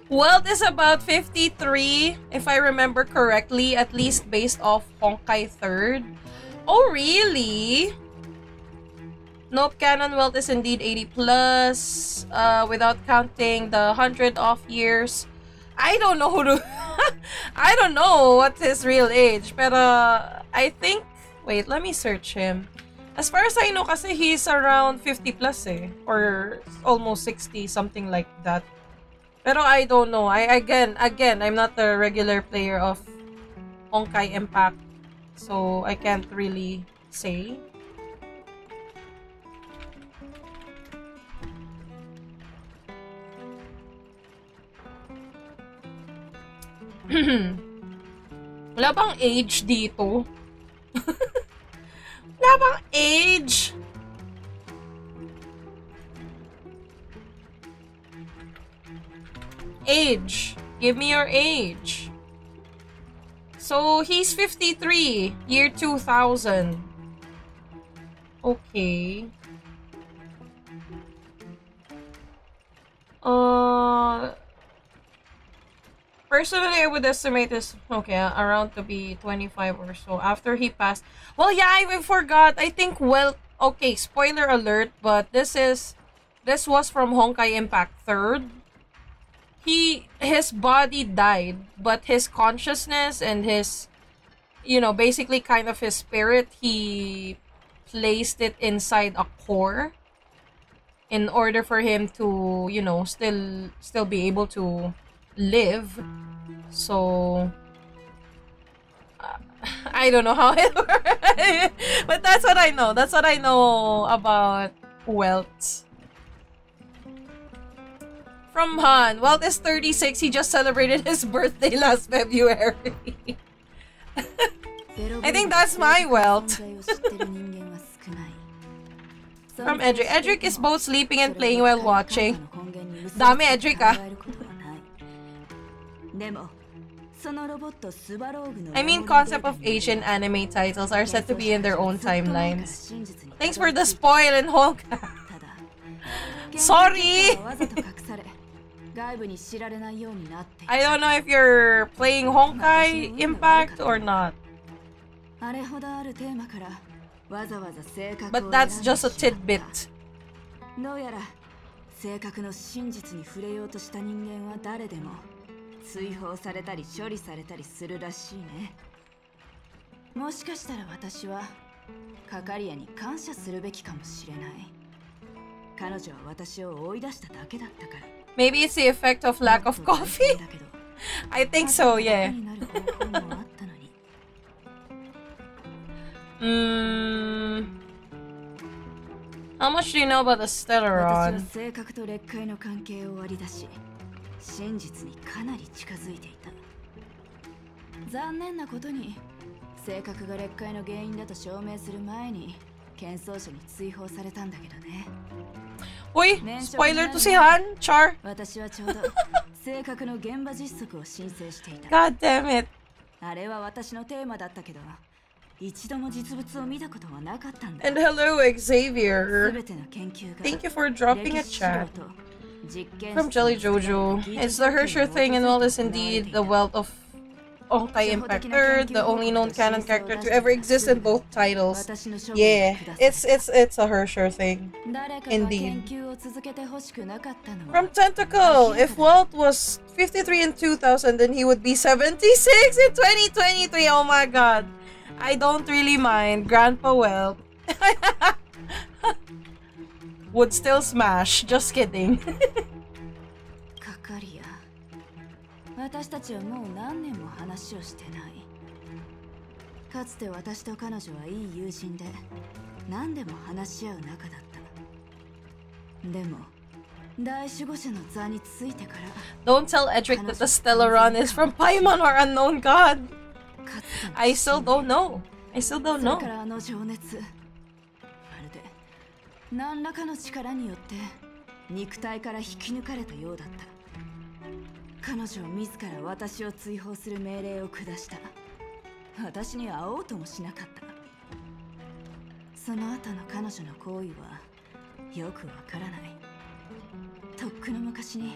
Welt is about 53, if I remember correctly, at least based off Honkai 3rd. Oh, really? Nope, canon Welt is indeed 80 plus, uh, without counting the 100 off years. I don't know who to... I don't know what's his real age, but uh, I think... Wait, let me search him. As far as I know, kasi he's around 50 plus eh. Or almost 60, something like that. Pero I don't know. I again, again, I'm not a regular player of Honkai Impact. So I can't really say. Wala bang age dito? Wala bang age? Age. Give me your age. So, he's 53. Year 2000. Okay. Uh... Personally, I would estimate this, okay, around to be 25 or so after he passed. Well, yeah, I even forgot. I think, well, okay, spoiler alert, but this is, this was from Honkai Impact 3rd he his body died but his consciousness and his you know basically kind of his spirit he placed it inside a core in order for him to you know still still be able to live so uh, i don't know how it works but that's what i know that's what i know about Welt from Han. Welt is 36. He just celebrated his birthday last February. I think that's my Welt. From Edric. Edric is both sleeping and playing while watching. Dami Edric ah. I mean, concept of Asian anime titles are said to be in their own timelines. Thanks for the spoil and Hulk. Sorry! I don't know if you're playing Honkai Impact or not. But that's just a tidbit. どうやら正確の真実に触れようとした人間は誰でも 追放されたり処理されたりするらしいねもしかしたら私はカカリアに感謝するべきかもしれない彼女は私を追い出しただけだったから Maybe it's the effect of lack of coffee? I think so, yeah. mm, how much do you know about the Stellaron? 真実にかなり近づいていた残念なことに性格が劣化の原因だと証明する前に喧騒者に追放されたんだけどね Uy, spoiler to si Han, Char. God damn it. あれは私のテーマだったけど、一度も実物を見たことはなかったんだ。And hello, Xavier. Thank you for dropping a chat. From Jelly Jojo. It's the Herrscher thing and Welt is indeed the Welt of Honkai Impact Third, the only known canon character to ever exist in both titles. Yeah, it's it's it's a Herrscher thing. Indeed. From Tentacle, if Welt was 53 in 2000, then he would be 76 in 2023. Oh my god. I don't really mind. Grandpa Welt. would still smash. Just kidding. かかりや私たちはもう何年も話をしてないかつて私と彼女はいい友人で何でも話し合う仲だったでも大守護者の座についてから Don't tell Edric that the Stellaron is from Paimon or unknown god. かつての I still don't know. I still don't それ know. からあの情熱まるで 何らかの力によって肉体から引き抜かれたようだった。彼女は自ら私を追放する命令を下した。私には会おうともしなかった。その後の彼女の行為はよくわからない。とっくの昔に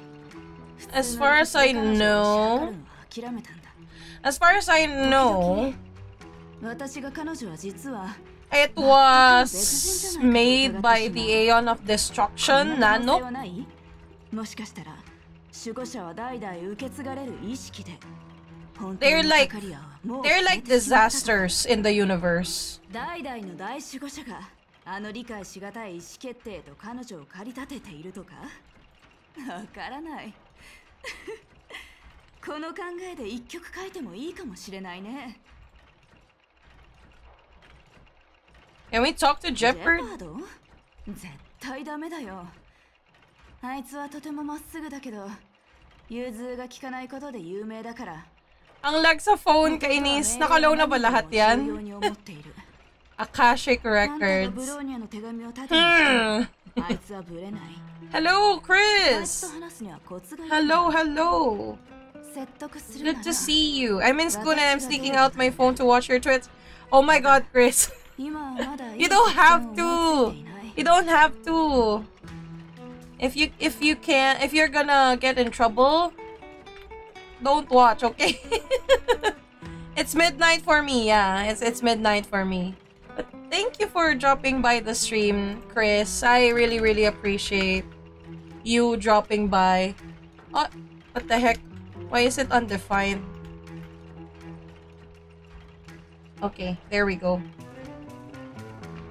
As far as I know, as far as I know, 私が彼女は実は it was made by the Aeon of Destruction, Nano? もしかしたら守護者は代々受け継がれる意識で。They're の like They're like disasters in the universe. 代々の大守護者があの理解しがたい意思決定と彼女を駆り立てているとか？わからない。この考えで一曲書いてもいいかもしれないね Can we talk to Gepard? 絶対ダメだよ。あいつはとてもまっすぐだけど、融通が効かないことで有名だから。Ang lag sa phone, kainis. Nakalow na ba lahat yan? Akashic Records. Hmm. hello, Chris! Hello, hello! Good to see you. I'm in school and I'm sneaking out my phone to watch your tweets. Oh my god, Chris you don't have to. You don't have to. If you if you can't if you're gonna get in trouble, don't watch, okay? it's midnight for me, yeah. It's it's midnight for me. But thank you for dropping by the stream, Chris. I really really appreciate you dropping by. Oh, what the heck? Why is it undefined? Okay, there we go.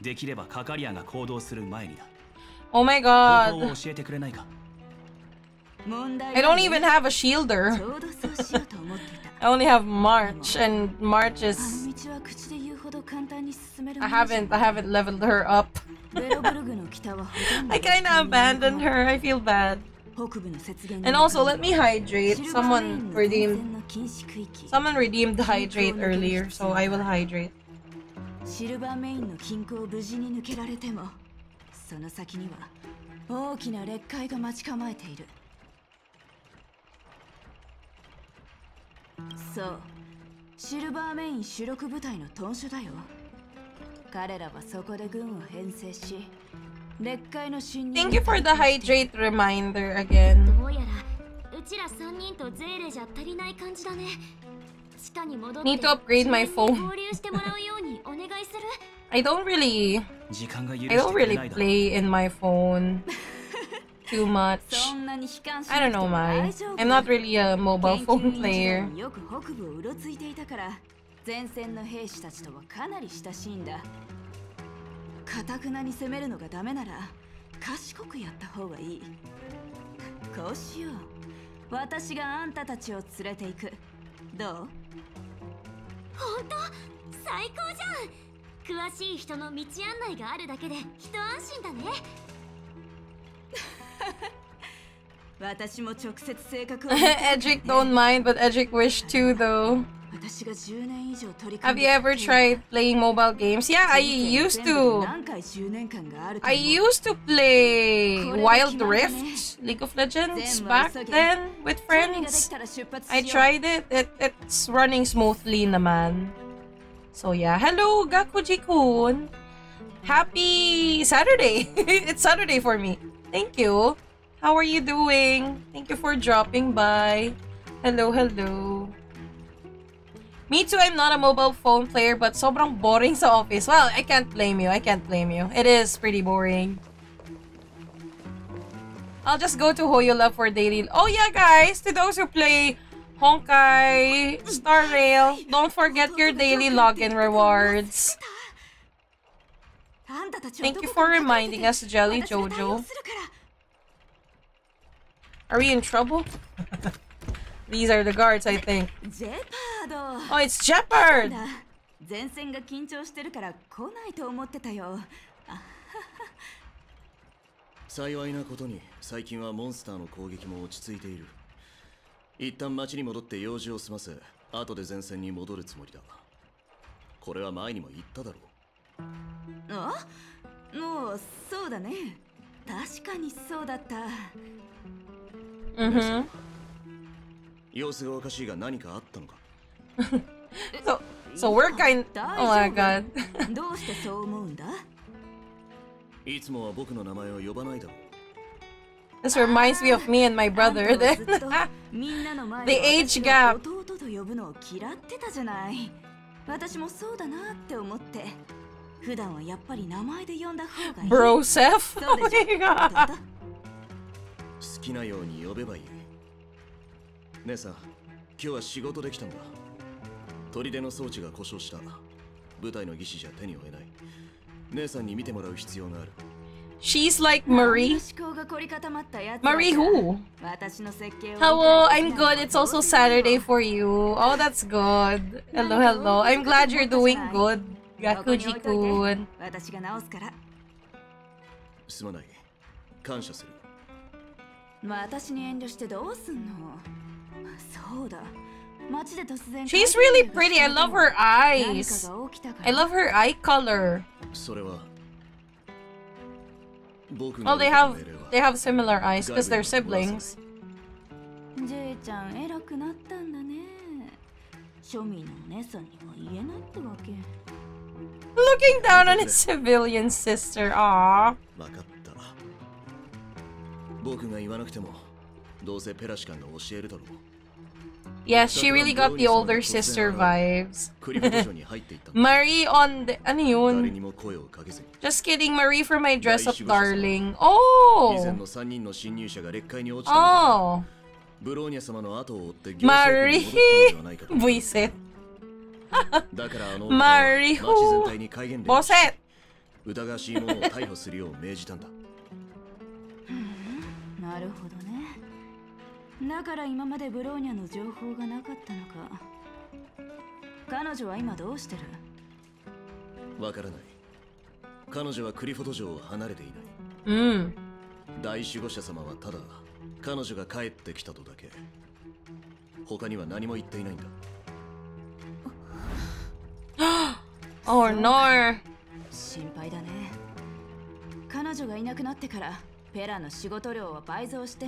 できればカカリアが行動する前にだ Oh my 方法 god. を教えてくれないか問題 I don't even have a shielder. ちょうどそうしようと思っていた I only have March, and March あ is. の道は口で言うほど簡単に進める I ものじゃ haven't. I haven't leveled her up. ベロブルグの北はほとんど I kinda abandoned her. I feel bad. 北部の雪原に And also, let me シ hydrate. ルバーレイ Someone ンの前 redeemed. 線の禁止区域 Someone redeemed hydrate earlier, so I will hydrate. シルバーメインの均衡を無事に抜けられてもその先には大きな劣界が待ち構えている。そう。シルバーメイン主力部隊の屯所だよ。彼らはそこで軍を編成し劣界の侵入 Thank you for the hydrate reminder again. どうやらうちら3人とゼーレじゃ足りない感じだね need to upgrade my phone. I don't really I don't really play in my phone too much. I don't know why. I'm not really a mobile phone player. 前線の兵士たちとはかなり親しいんだ。かたくなに攻めるのがダメなら賢くやった方がいい。こうしよう。私があんたたちを連れて行く。どう本当最高じゃん。詳しい人の道案内があるだけで一安心だね。私も直接性格を Edric don't mind, but Edric wish to though. Have you ever tried playing mobile games? Yeah, I used to. I used to play Wild Rift, League of Legends, back then with friends. I tried it. it it's running smoothly naman. So yeah. Hello, Gakuji-kun. Happy Saturday. it's Saturday for me. Thank you. How are you doing? Thank you for dropping by. Hello, hello. Me too, I'm not a mobile phone player but sobrang boring sa office. Well, I can't blame you. I can't blame you. It is pretty boring. I'll just go to HoYoLAB for daily. Oh yeah, guys, to those who play Honkai, Star Rail, don't forget your daily login rewards. Thank you for reminding us, Jelly Jojo. Are we in trouble? These are the guards, I think. ジェパード Oh, it's Jeopard! だ前線が緊張してるから来ないと思ってたよ。幸いなことに最近はモンスターの攻撃も落ち着いている。一旦町に戻って用事を済ませ後で前線に戻るつもりだ。これは前にも言っただろあ？もうそうだね。確かにそうだった。Mm-hmm. 様子がおかしいが何かあったのか？So, so we're kind... Oh my god. どうしてそう思うんだ？いつもは僕の名前を呼ばないだろ This reminds me of me and my brother あんたはずっ then. とみんなの前 The で age gap. 弟と呼ぶのを嫌ってたじゃない私もそうだなって思って普段はやっぱり名前で呼んだ方がいい Bro Seth? そう Oh でしょ？My god. 好きなように呼べばいい姉さん今日は仕事できたんだ砦の装置が故障した舞台の技師じゃ手に負えない姉さんに見てもらう必要がある She's like Marie. Marie who? Hello, I'm good. It's also Saturday for you. Oh, that's good. Hello, hello. I'm glad you're doing good, Gakuji-kun. 私が直すからすまない感謝する私に遠慮してどうすんの？She's really pretty. I love her 何 eyes. かが起きたから I love her eye color. それは僕 Well, が they 受けた have 命令は they have similar eyes because they're siblings. ジェイちゃん偉くなったんだね庶民のお姉さんには言えないってわけ Looking down on his civilian sister. Aww. 分かった僕が言わなくてもどうせペラシカンが教えるだろう Yeah, she really got the older sister vibes. Marie on the... Ano yun? Just kidding, Marie for my dress-up darling. Oh! Oh! Marie! Buisit. Marie! Boset! なるほど。だから今までブローニャの情報がなかったのか。彼女は今どうしてる？わからない。彼女はクリフォト城を離れていない。Mm. 大守護者様はただ彼女が帰ってきたとだけ。他には何も言っていないんだ。Oh no! 心配だね。彼女がいなくなってからペラの仕事量は倍増して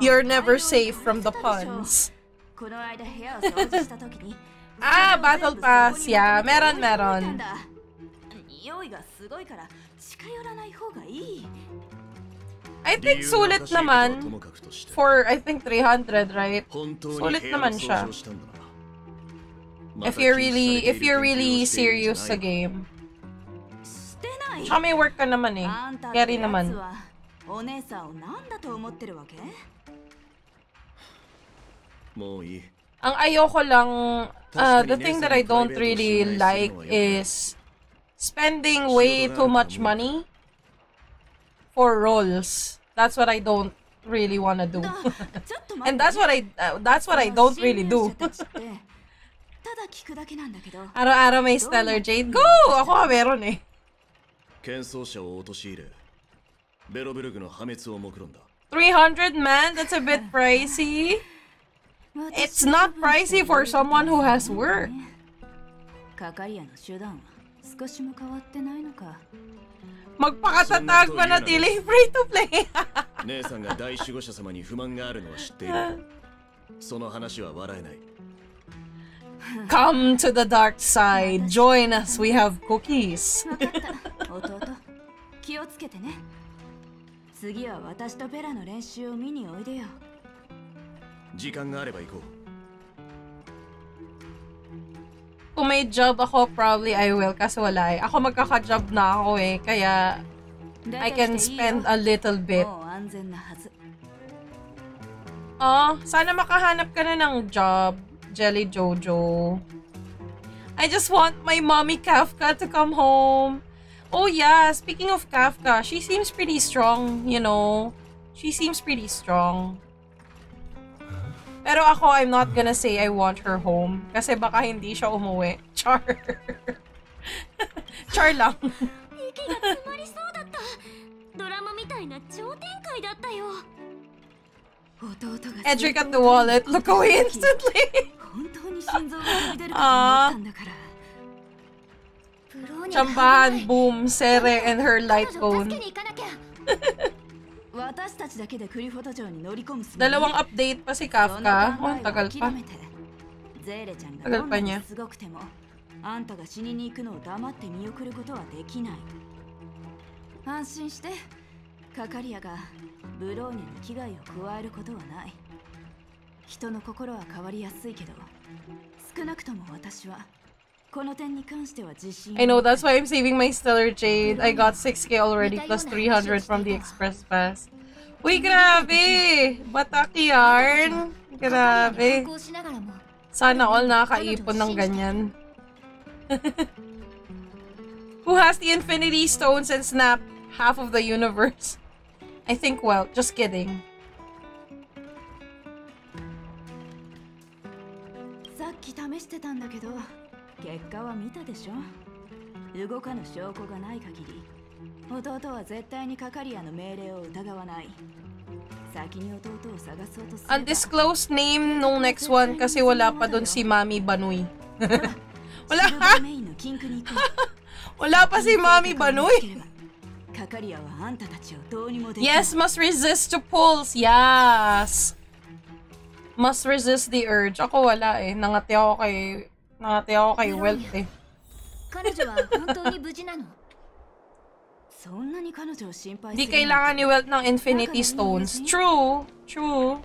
You're never safe from the puns. ah, battle pass. Yeah, meron, meron. I think sulit naman for, I think, 300, right? Sulit naman siya. If you're really, if you're really serious sa game. Tsaka work ka naman eh. Carry naman. はお姉さんを何だと思ってるわけもういい Ang ayoko lang, uh, the thing that I don't really like is spending way too much money for roles. That's what I don't really want to do. And that's what I uh, that's what I don't really do. Araw-araw may Stellar Jade. Go! Ako nga meron eh. 喧騒者を陥れ300 man? That's a bit pricey. It's not pricey for someone who has work. カカリアの手段は少しも変わってないのか Magpakatatag pa na tili free to play. 姉さんが大守護者様に不満があるのは知っているその話は笑えない Come to the dark side. Join us. We have cookies. 分かった弟気をつけてね 次は私とペラの練習を見においでよ時間があれば行こう Kung may job ako, probably I will. Kasi wala eh. Ako magkaka-job na ako eh. Kaya I can spend a little bit. もう安全なはず Oh, sana makahanap ka na ng job, Jelly Jojo. I just want my mommy Kafka to come home. Oh yeah, speaking of Kafka, she seems pretty strong, you know. She seems pretty strong. Pero ako, I'm not gonna say I want her home. Kasi baka hindi siya umuwi. Char. Char lang. 息が詰まりそうだったドラマみたいな超展開だったよ弟が Edric at the wallet. Look away instantly. 本当に心臓が飛び出るかと思ったんだからブローニャ Chambahan, boom, Sere and her light cone. Dalawang update pa si Kafka. Oh, tagal pa. Tagal pa niya. あんたが死にに行くのを黙って見送ることはできない安心して係屋がブローニャに危害を加えることはない人の心は変わりやすいけど少なくとも私は I know, that's why I'm saving my Stellar Jade. I got 6k already, plus 300 from the Express Pass. We grabe! Batak yarn! Grabe. Sana all nakakaipon ng ganyan. Who has the Infinity Stones and snap half of the universe? I think, well, just kidding. 結果は見たでしょ動かぬ証拠がない限り弟は絶対に係屋の命令を疑わない Undisclosed name nung next one kasi wala pa doon si Mami Banoy. wala pa! wala pa si Mami Banoy! yes, must resist to pulls. Yes! Must resist the urge. Ako wala eh. Nangati ako kay Nangati Di kailangan ni Welt ng Infinity Stones. True! True!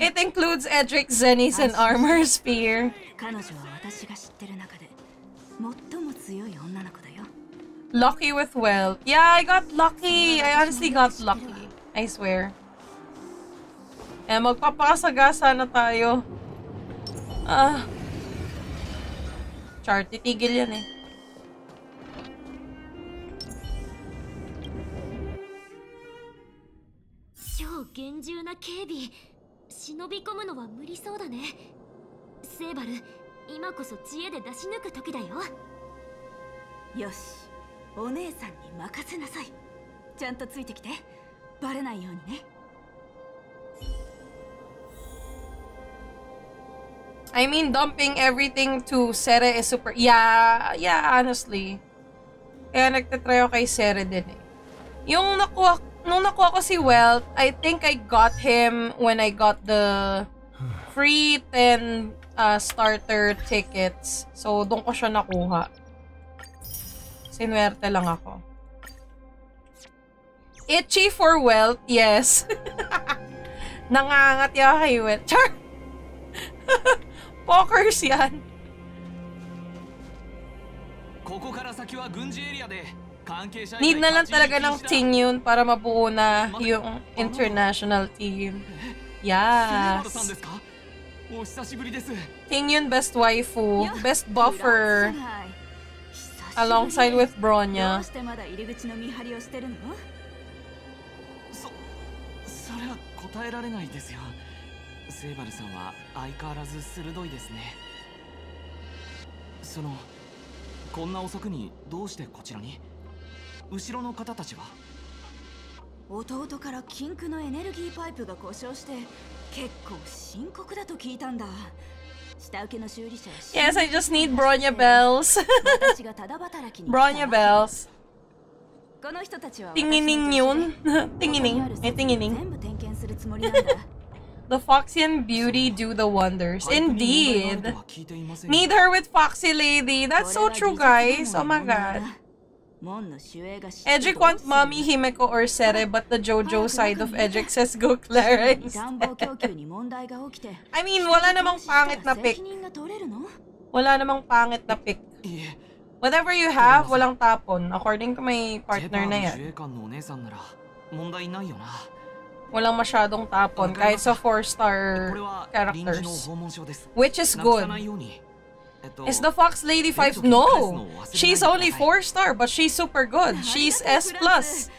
It includes Edric, Zenny's and Armor Spear. Lucky with Welt. Yeah, I got lucky! I honestly got lucky. I swear. Eh, magpapakasagasa na tayo. Ah. Char, titigil yan eh. 超厳重な警備忍び込むのは無理そうだねセーバル今こそ知恵で出し抜く時だよよしお姉さんに任せなさいちゃんとついてきてバレないようにね I mean, dumping everything to Sere is super... Yeah, yeah, honestly. Kaya nagtatry ako kay Sere din eh. Yung nakuha, nung nakuha ko si Welt, I think I got him when I got the free 10 uh, starter tickets. So, doon ko siya nakuha. Sinwerte lang ako. Itchy for wealth, yes. Nangangat yung kay Welt. Char! Pokers yan. ここから先は軍事エリアで関係者 Need na lang talaga ng ting yun para mabuo na yung international team. 杉原 Yes. さんですかお久しぶりです Ting yun best waifu, best buffer, フランス alongside with ど Bronya. うしてまだ入り口の見張りをしてるのそそれは答えられないですよ セーバルさんは相変わらず鋭いですねそのこんな遅くにどうしてこちらに？後ろの方たちは？弟から禁句のエネルギーパイプが故障して結構深刻だと聞いたんだ下請けの修理者は Yes, I just need Bronya bells. Bronya bells. この人たちは Tingining yun. Tingining. Eh, tingining. 全部点検するつもりなんだ The Foxy and Beauty do the wonders. パイプに問題がある Indeed. とは聞いていません Need her with Foxy Lady. That's so true, guys. Oh my god. 門の守衛が知ってど Edric う want する Mommy Himeko or Sere, but the JoJo side of Edric says go Clara 暖房 instead. 供給に問題が起きて I mean, wala namang pangit na pick. 責任が取れるの Wala namang pangit na pick. いえ Whatever you have, walang tapon. According to my ジェ partner パー na の yan. 守衛官のお姉さんなら問題ないよな walang masyadong tapon kahit sa 4-star characters. Which is good. Is the Fox Lady 5? No! She's only 4-star but she's super good. She's S+. plus.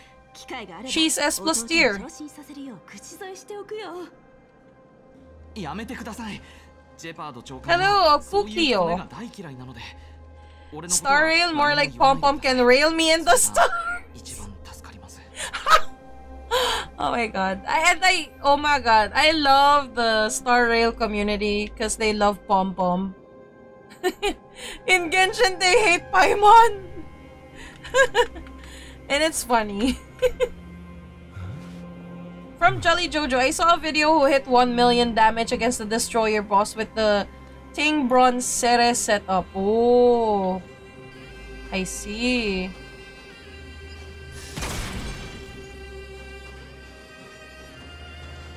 She's S plus tier. Hello, Pukio. Star Rail, more like Pom Pom can rail me in the star. oh my god. I and I oh my god. I love the Star Rail community because they love Pom Pom. In Genshin they hate Paimon. and it's funny. From Jolly Jojo, I saw a video who hit 1 million damage against the destroyer boss with the Ting Bronze Ceres setup. Oh. I see.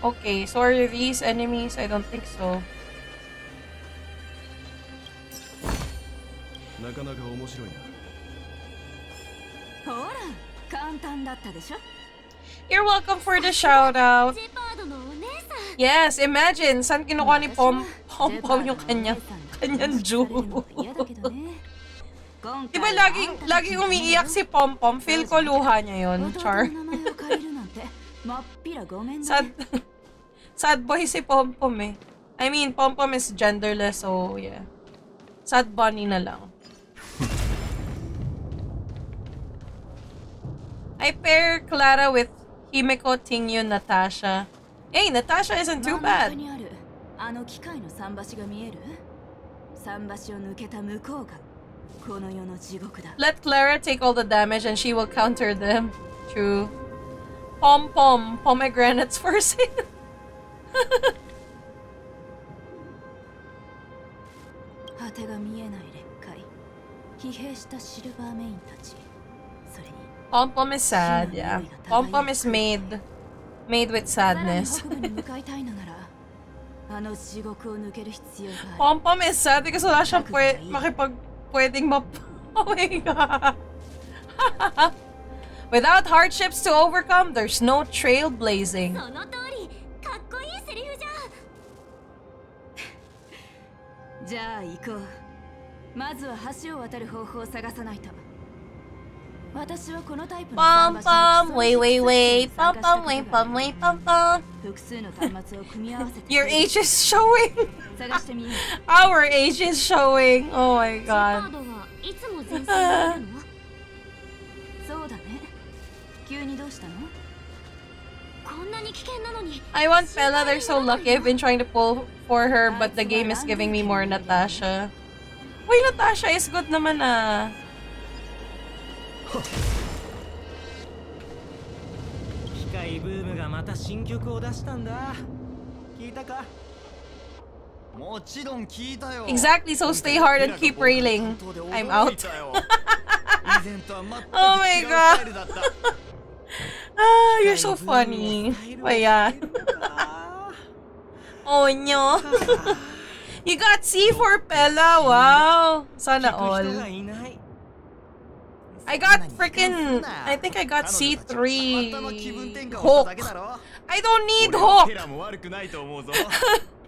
Okay, so are these enemies? I don't think so. なかなか面白いなほら簡単だったでしょ You're welcome for the shout out. ジェパードのお姉さん Yes, imagine, saan kinukuha ni Pom Pom Pom yung kanyang, kanyang Jew. 嫌だけどね Di ba laging, laging umiiyak si Pom Pom? Feel ko luha niya yun, 弟 Char. Sad, sad boy si Pom Pom eh. I mean, Pom Pom is genderless, so yeah. Sad bunny na lang. I pair Clara with Himeko, Tingyun, Natasha. Hey, Natasha isn't too bad. Let Clara take all the damage and she will counter them. True. Pom pom pomegranates for sale. pom pom is sad, yeah. Pom pom is made made with sadness. pom pom is sad because wala siyang pwe makipag pwedeng map. Oh my god. Without hardships to overcome, there's no trailblazing. Pum pum, way way way, pum pum, way pum way pum pum. Your age is showing. Our age is showing. Oh my god. 急にどうしたのこんなに危険なのに I want Bella. They're so lucky. I've been trying to pull for her, but the game is giving me more Natasha. Wait, Natasha is good naman ah. 機械ブームがまた新曲を出したんだ聞いたかもちろん聞いたよ Exactly, so stay hard and keep railing. I'm out. 以前とは全く Oh my 違う god. ah, you're so funny. But yeah. oh no. you got C for Pela. Wow. Sana all. I got freaking. I think I got C3. Hook. I don't need hook.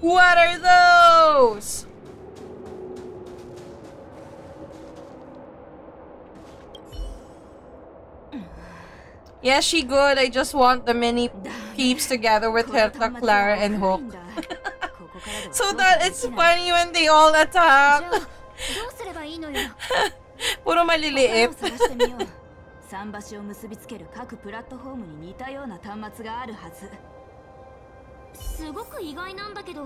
What are those? Yeah, she good. I just want the mini peeps together with Herta, Clara, and Hook. so that it's funny when they all attack. Puro maliliit. 桟橋を結びつける各プラットフォームに似たような端末があるはず。すごく意外なんだけど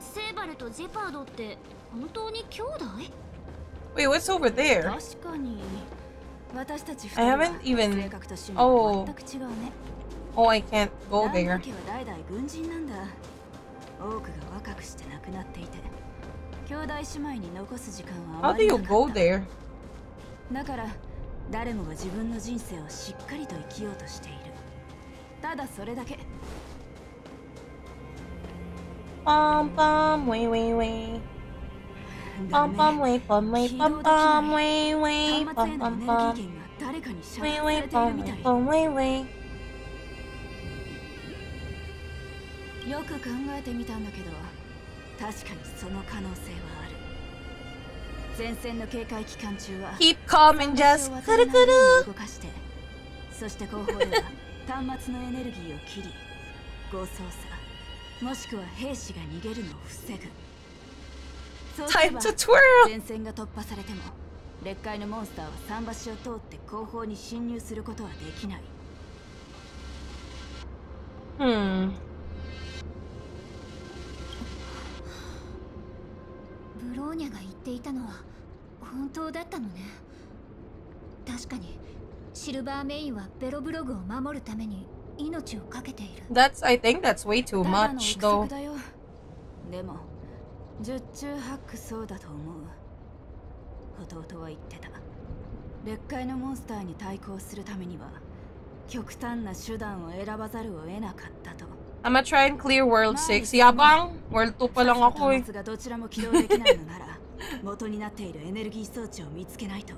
セーバルとジェパードって本当に兄弟 Wait, what's over there? 確かに私たち I haven't even. Oh. Oh, I can't go 旦 there. 那家は代々軍人なんだ多くが若くして亡くなっていて兄弟姉妹に残す時間はあ How ま do り you なかった go there? だから誰もが自分の人生をしっかりと生きようとしているただそれだけ パンパン、ウェイウェイウェイ。パンパンウェイパンウェイパンパンウェイウェイパンパンパン。ウェイウェイパンパンウェイウェイ。よく考えてみたんだけど、確かにその可能性はある。前線の警戒期間中は、Keep calm and just くるくる。動かして、そして後方では端末のエネルギーを切り、合操作もしくは兵士が逃げるのを防ぐ。そうすれば前線が突破されても劣界のモンスターは桟橋を通って後方に侵入することはできない。Hmm. ブローニャが言っていたのは本当だったのね。確かにシルバーメインはベロブログを守るために命を懸けている That's. I think that's way too much 憶 though. でも十中八九そうだと思う弟は言ってた劣界のモンスターに対抗するためには極端な手段を選ばざるを得なかったと I'm gonna try and clear World 6. Yabang! World 2 pa lang ako eh. どちらも起動できないのなら元になっているエネルギー装置を見つけないと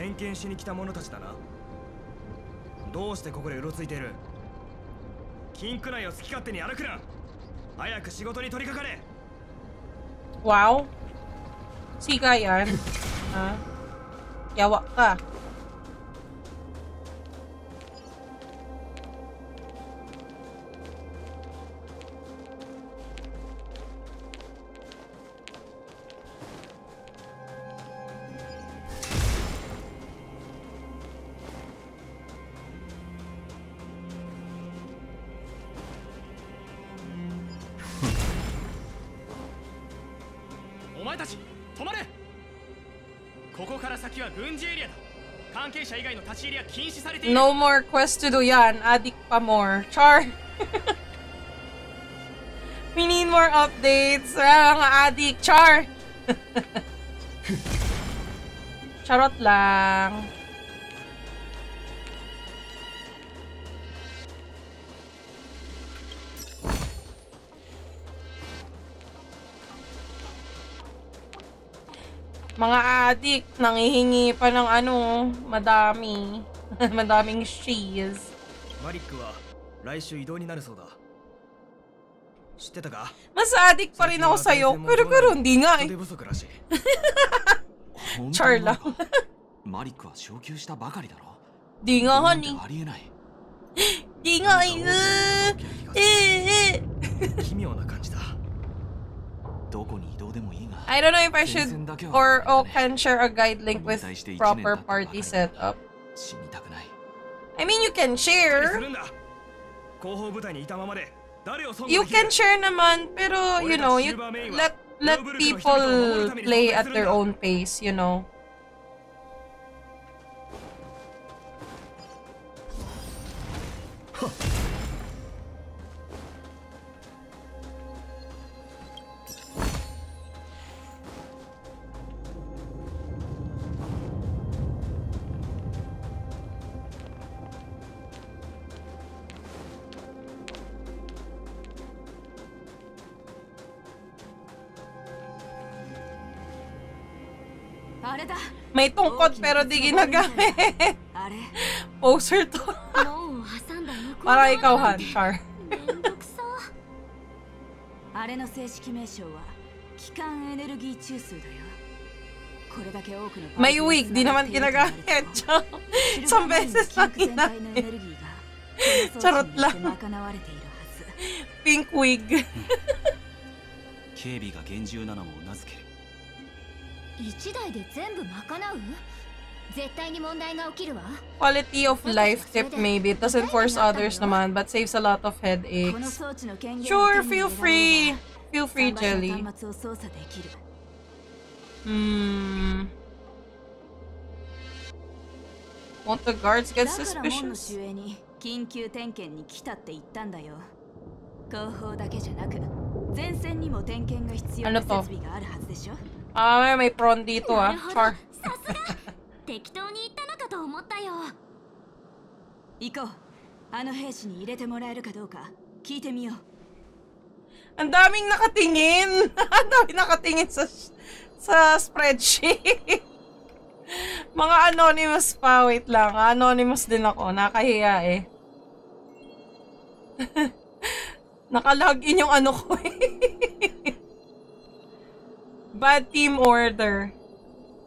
点検しに来た者たちだなどうしてここでうろついている？金庫内を好き勝手に歩くな早く仕事に取り掛かれ Wow. Sika yan. Ha? Yawa ka. No more quest to do yan. Adik pa more. Char. We need more updates. Mga adik. Char. Charot lang. Mga adik, nangihingi pa ng ano, madami. Madaming cheese. マリックは来週移動になるそうだ知ってたか Mas adik pa rin ako sa'yo. Pero pero hindi nga 人 eh. 手不足らしい Char lang. マリックは昇級したばかりだろ Di nga, なんて honey. ありえない Di nga, eh. Eh, eh. 奇妙な感じだ I don't know if I should or oh, can share a guide link with proper party setup. I mean, you can share. You can share naman, pero you know, you let let people play at their own pace, you know. Huh. May tungkod pero di ginagamit. Poser to. 門を挟んだ向こう Para 側 ikaw, なん Han. て Char. 面倒 あれの正式名称は機関エネルギー中枢だよこれだけ多くの May wig, di naman ginagamit. Isang beses lang ginamit. Charot lang. Pink wig. 警備が厳重なのもうなずける 1台で全部賄う絶対に問題が起きるわ Quality of life tip maybe. It doesn't force others naman, but saves a lot of headaches. Sure, feel free. Feel free, Jelly. Hmm. Won't the guards get suspicious? 緊急点検に来たって言ったんだよ後方だけじゃなく前線にも点検が必要な設?備があるはずでしょ Ah, may prawn dito ah. Char. 適当に言ったのかと思ったよ行こうあの兵士に入れてもらえるかどうか聞いてみよう Ang daming nakatingin. Ang daming nakatingin sa sa spreadsheet. Mga anonymous pa. Wait lang. Anonymous din ako. Nakahiya eh. Nakalogin yung ano ko eh. Bad team order.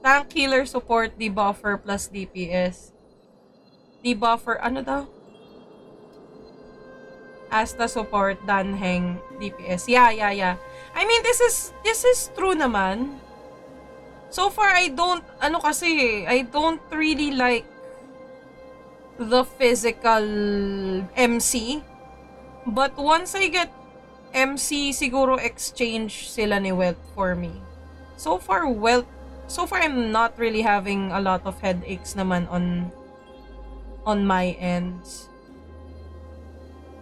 Tank healer support debuffer plus DPS. Debuffer, ano daw? Asta support, Danheng, DPS. Yeah, yeah, yeah. I mean, this is, this is true naman. So far, I don't, ano kasi, I don't really like the physical MC. But once I get MC, siguro exchange sila ni Welt for me. So far, Welt, so far I'm not really having a lot of headaches naman on on my ends.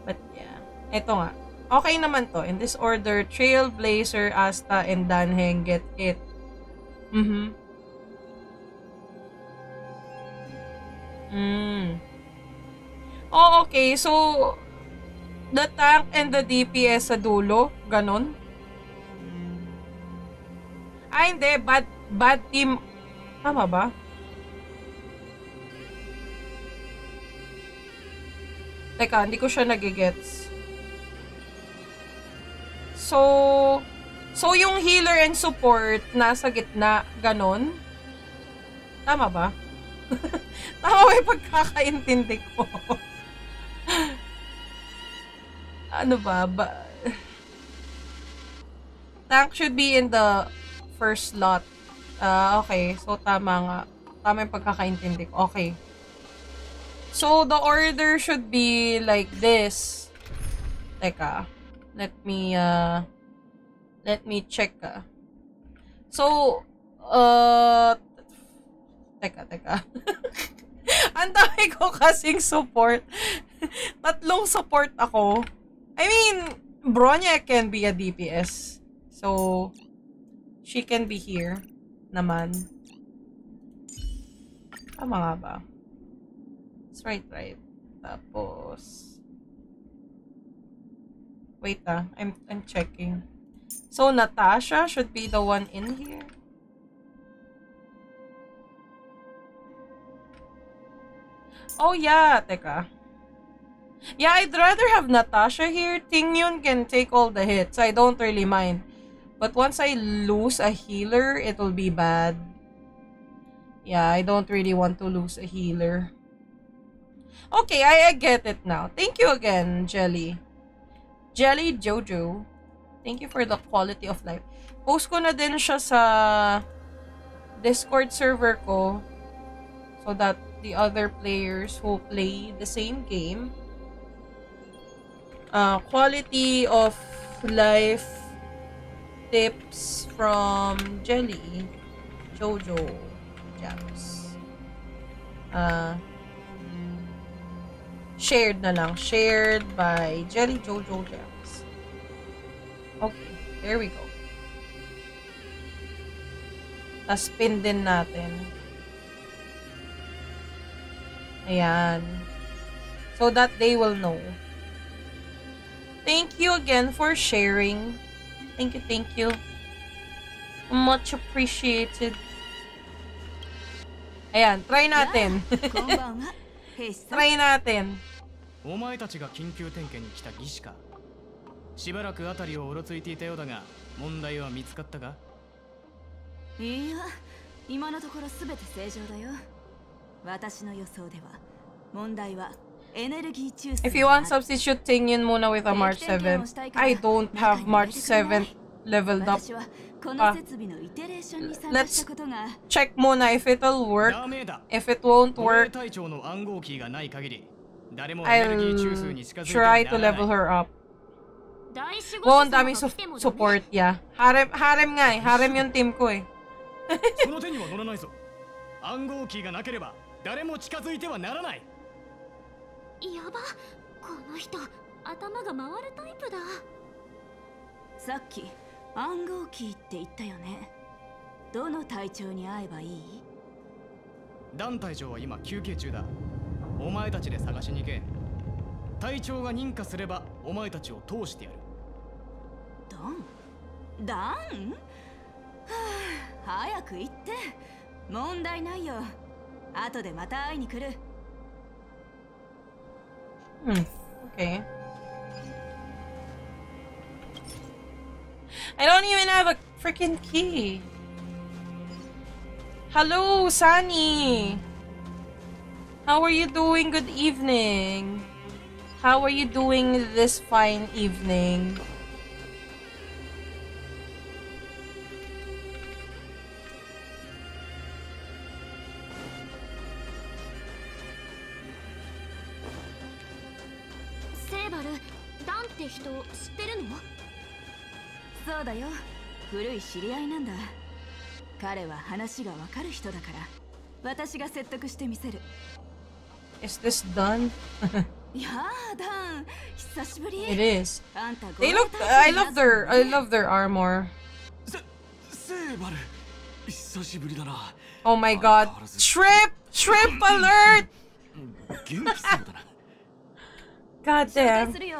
But yeah, eto nga. Okay naman to. In this order, Trailblazer, Asta, and Danheng get it. Mm-hmm. Mm. Oh, okay. So, the tank and the DPS sa dulo, ganon? Ah, hindi. Bad, bad team. Tama ba? Teka, hindi ko siya nagigets. So, so yung healer and support nasa gitna, ganon? Tama ba? Tama ba yung pagkakaintindi ko? ano ba? ba? Tank should be in the first slot. Ah, okay. So, tama nga. Tama yung pagkakaintindi ko. Okay. So, the order should be like this. Teka. Let me, uh, let me check, ah. So, uh, teka, teka. Ang dami ko kasing support. Tatlong support ako. I mean, Bronya can be a DPS. So, she can be here naman. Tama nga ba? That's right, right. Tapos, wait ah, I'm, I'm checking. So, Natasha should be the one in here. Oh yeah, teka. Yeah, I'd rather have Natasha here. Tingyun can take all the hits. I don't really mind. But once I lose a healer, it will be bad. Yeah, I don't really want to lose a healer. Okay, I, I get it now. Thank you again, Jelly. Jelly Jojo. Thank you for the quality of life. Post ko na din siya sa Discord server ko so that the other players who play the same game uh, quality of life tips from Jelly Jojo Jams. Uh, shared na lang. Shared by Jelly Jojo Jams. Okay, there we go. Tapos pin din natin. Ayan. So that they will know. Thank you again for sharing. Thank you, thank you. Much appreciated. Ayan, try natin. try natin. お前たちが緊急点検に来た技師かしばらく辺りをうろついていたようだが問題は見つかったかいや今のところ全て正常だよ私の予想では問題は If you want, substitute in muna with a March 7, I don't have March 7 leveled up. Uh, let's check muna if it'll work. If it won't work, I'll try to level her up. Wow, ang daming su support, yeah. Harem, harem nga eh. Harem yung team ko eh. やばこの人頭が回るタイプだ。さっき暗号キーって言ったよね。どの隊長に会えばいい？ダン隊長は今休憩中だ。お前たちで探しに行け。隊長が認可すればお前たちを通してやる。ダン？ダン、はあ、早く行って。問題ないよ。後でまた会いに来る Hmm. Okay. I don't even have a freaking key. Hello, Sunny. How are you doing? Good evening. How are you doing this fine evening? 人知ってるのそうだよ古い知り合いなんだ彼は話がわかる人だから私が説得してみせる Is this done? いやーダン久しぶり It is. あんた They look. I love their. I love their armor. セーバル久しぶりだな Oh my god. Shrimp! Shrimp alert! God damn. するよ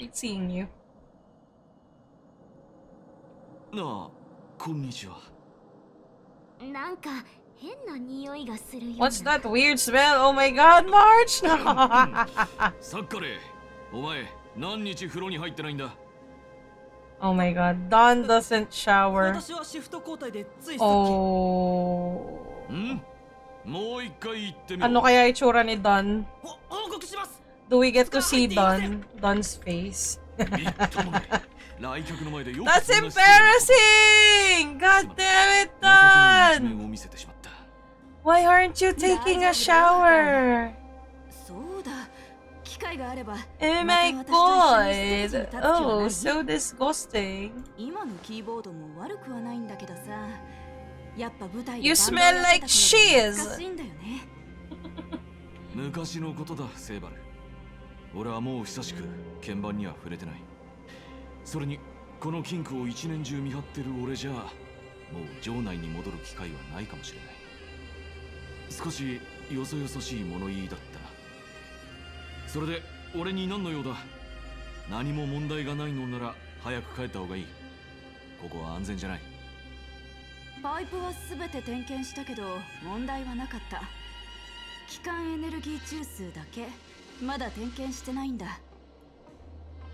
Hate seeing you. なあこんにちはなんか変な匂いがするよ What's that weird smell? Oh my god, March! サッカレお前何日風呂に入ってないんだ oh my god. Dawn doesn't shower. 私はシフト交代でついさっき Oh. んもう一回言ってみろ Ano kaya itsura ni Dawn? 報告します Do we get to see Don? Don's face? That's embarrassing! God damn it, Don! Why aren't you taking a shower? Eh, oh my god! Oh, so disgusting. You smell like cheese! 昔のことだ、セーバル。俺はもう久しく鍵盤には触れてない。それにこの金庫を一年中見張ってる俺じゃもう城内に戻る機会はないかもしれない。少しよそよそしい物言いだったな。それで俺に何の用だ？何も問題がないのなら早く帰った方がいい。ここは安全じゃない。パイプは全て点検したけど問題はなかった。機関エネルギー中枢だけ。まだ点検してないんだ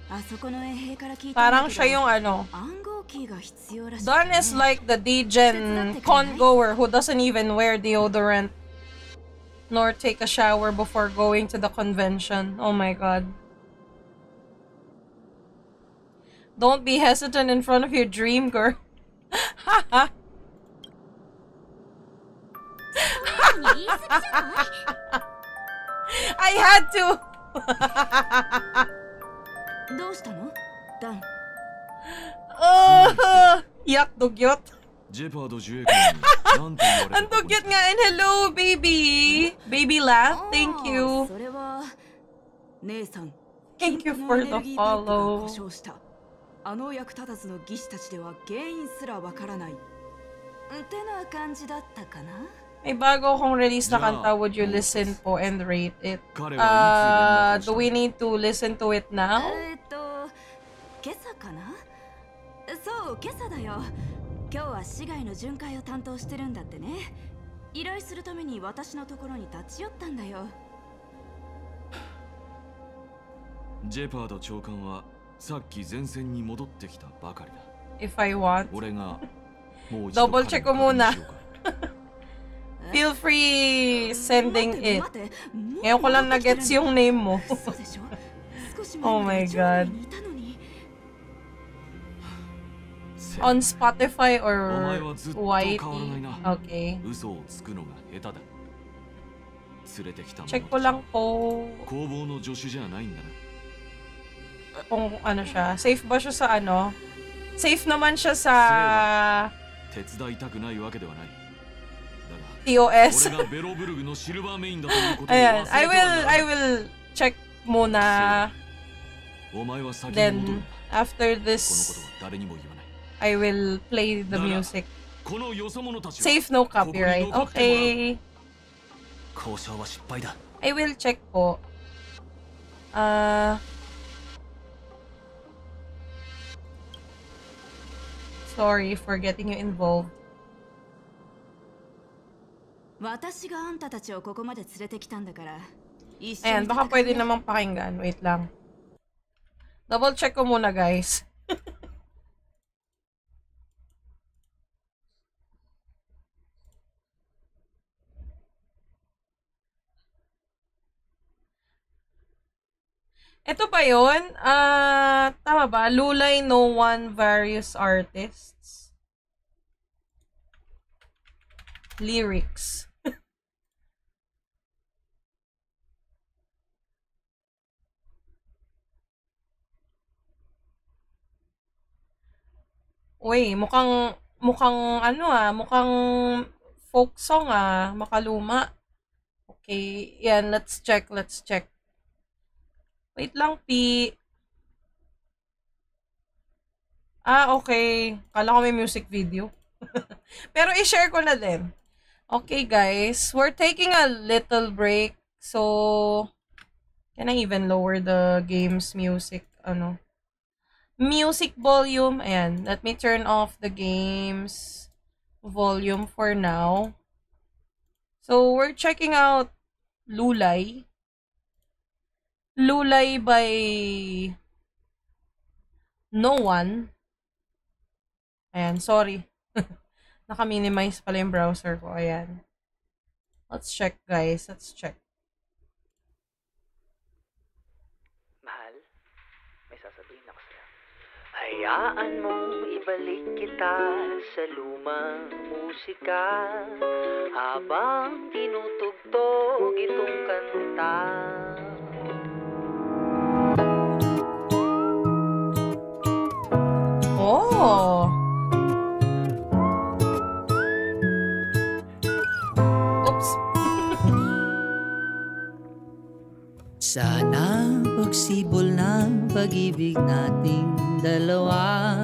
あそこの衛兵から聞いたんだ Parang けど siya yung ano. 暗号キーが必要らしい、 Dawn is like the D-Gen con-goer who doesn't even wear deodorant nor take a shower before going to the convention. Oh my god. Don't be hesitant in front of your dream girl. I had to! どうしたのダン。Oh, yuck, dog, yuck. Jeopard Ang dugyot nga and hello baby! Baby laugh, thank you! Thank you for the follow! あの役立たずの技師たちでは原因すらわからない。てな感じだったかな May bago akong release na kanta, would you listen po and rate it? Uh, do we need to listen to it now? えっと今朝かなそう今朝だよ今日は市外の巡回を担当してるんだってね依頼するために私のところに立ち寄ったんだよジェパード長官はさっき前線に戻ってきたばかりだ If I want 俺がもう一 Double 度 check ko muna Feel free sending it Ngayon ko lang na-gets yung name mo Oh my god On Spotify お or 前はずっと変わらない YT? な Okay 嘘をつくのが下手だ連れてきた Check ko lang po 工房の助手じゃないんだな kung ano siya. Safe ba siya sa ano? Safe naman siya sa 手伝いたくないわけではない TOS. Ayan, I will, I will check muna. Then, after this, I will play the music. Safe no copyright. Okay. I will check po. Uh, sorry for getting you involved. 私があんたたちをここまで連れてきたんだから一緒 Ayan, に baka pwede namang pakinggan. Wait lang. Double check ko muna, guys. Ito ba yun? Ah, tama ba? Lulay No One Various Artists. Lyrics. Uy, mukhang, mukhang ano ah, mukhang folk song ah, makaluma. Okay, yan, let's check, let's check. Wait lang, P. Ah, okay. Kala ko may music video. Pero i-share ko na din. Okay, guys. We're taking a little break. So, can I even lower the game's music? Ano? Music volume. Ayan. Let me turn off the game's volume for now. So, we're checking out Lulay. Lulay by No One. Ayan, sorry. Naka-minimize pala yung browser ko. Ayan. Let's check, guys. Let's check. Hayaan mong ibalik kita sa lumang musika habang tinutugtog itong kanta. Oh! Oops. Sana pagsibol ng pag-ibig nating dalawa.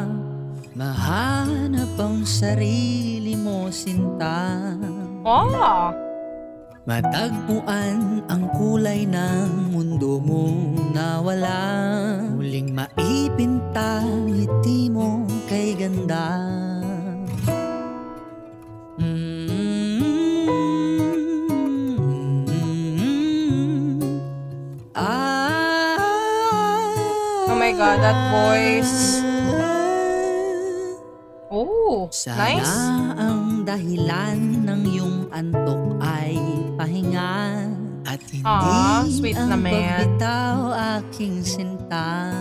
Mahanap ang sarili mo sinta. Oh! Matagpuan ang kulay ng mundo mong nawala Muling maipinta ngiti mo kay ganda god, that voice. Oh, Sana nice. ang dahilan ng iyong antok ay pahinga At hindi Aw, sweet ang naman. pagbitaw aking sinta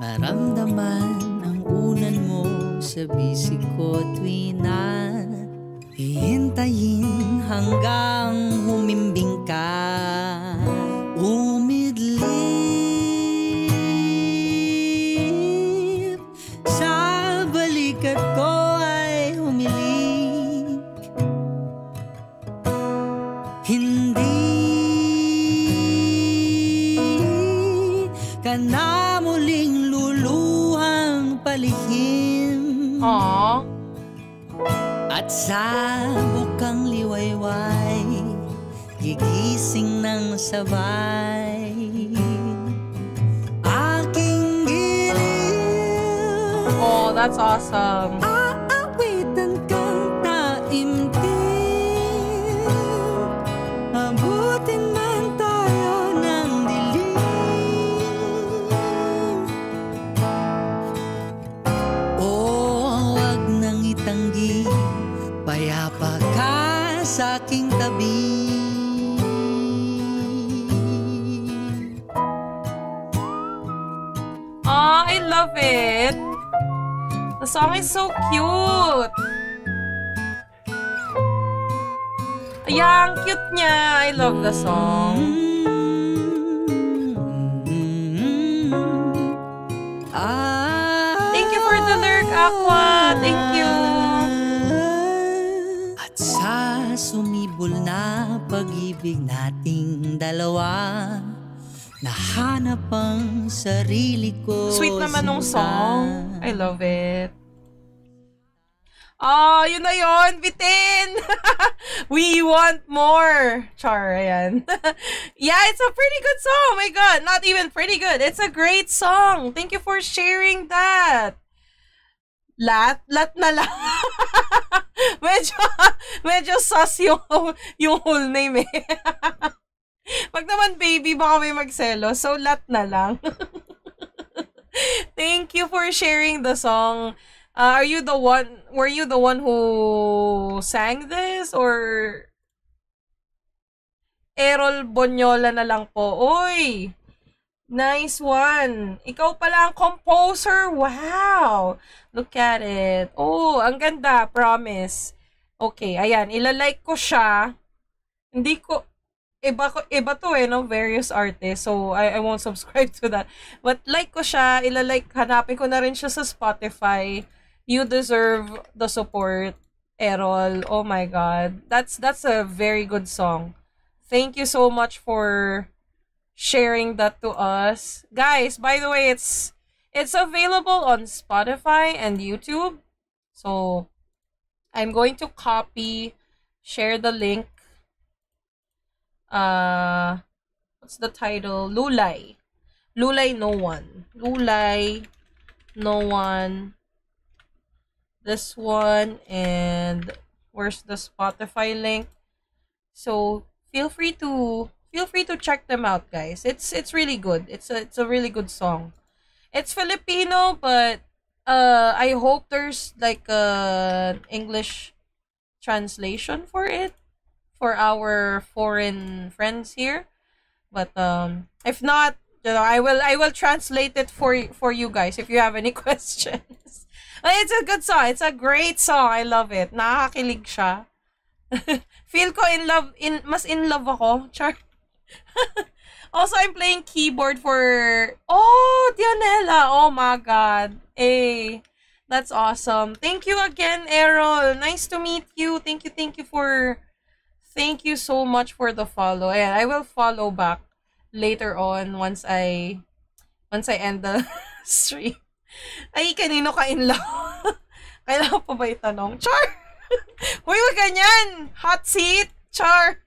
Maramdaman ang unan mo sa bisig ko tuwi na Hihintayin hanggang humimbing sa bukang liwayway Gigising ng sabay Aking giliw Oh, that's awesome. Love it. The song is so cute. Ayan, cute niya. I love the song. Thank you for the lyric, Aqua. Thank you. At sa sumibol na pag-ibig nating dalawa Nahanap ang sarili ko Sweet naman nung song. I love it. Oh, yun na yun, bitin! We want more! Char, ayan. yeah, it's a pretty good song. Oh my god, not even pretty good. It's a great song. Thank you for sharing that. Lat? Lat na lang. medyo, medyo sus yung, yung whole name eh. Pag naman baby, baka may magselo. So, lat na lang. Thank you for sharing the song. Uh, are you the one, were you the one who sang this? Or Errol Bonyola na lang po? Oy! Nice one! Ikaw pala ang composer! Wow! Look at it. Oh, ang ganda. Promise. Okay, ayan. Ilalike ko siya. Hindi ko, iba, ko, iba to eh, no? Various artists. So, I, I won't subscribe to that. But like ko siya, ilalike, hanapin ko na rin siya sa Spotify. You deserve the support, Errol. Oh my God. That's, that's a very good song. Thank you so much for sharing that to us. Guys, by the way, it's, it's available on Spotify and YouTube. So, I'm going to copy, share the link uh what's the title? Lulay. Lulay no one. Lulay no one. This one and where's the spotify link? So feel free to feel free to check them out guys. It's it's really good. It's a it's a really good song. It's filipino but uh i hope there's like a english translation for it for our foreign friends here. But um if not, you know, I will I will translate it for for you guys if you have any questions. It's a good song. It's a great song. I love it. Nakakakilig siya. Feel ko in love in mas in love ako. Char. also, I'm playing keyboard for Oh, Dionela. Oh my god. Hey. That's awesome. Thank you again, Errol. Nice to meet you. Thank you, thank you for thank you so much for the follow. Ayan, I will follow back later on once I once I end the stream. Ay, kanino ka in love? Kailangan pa ba itanong? Char! Uy, wag ganyan! Hot seat! Char!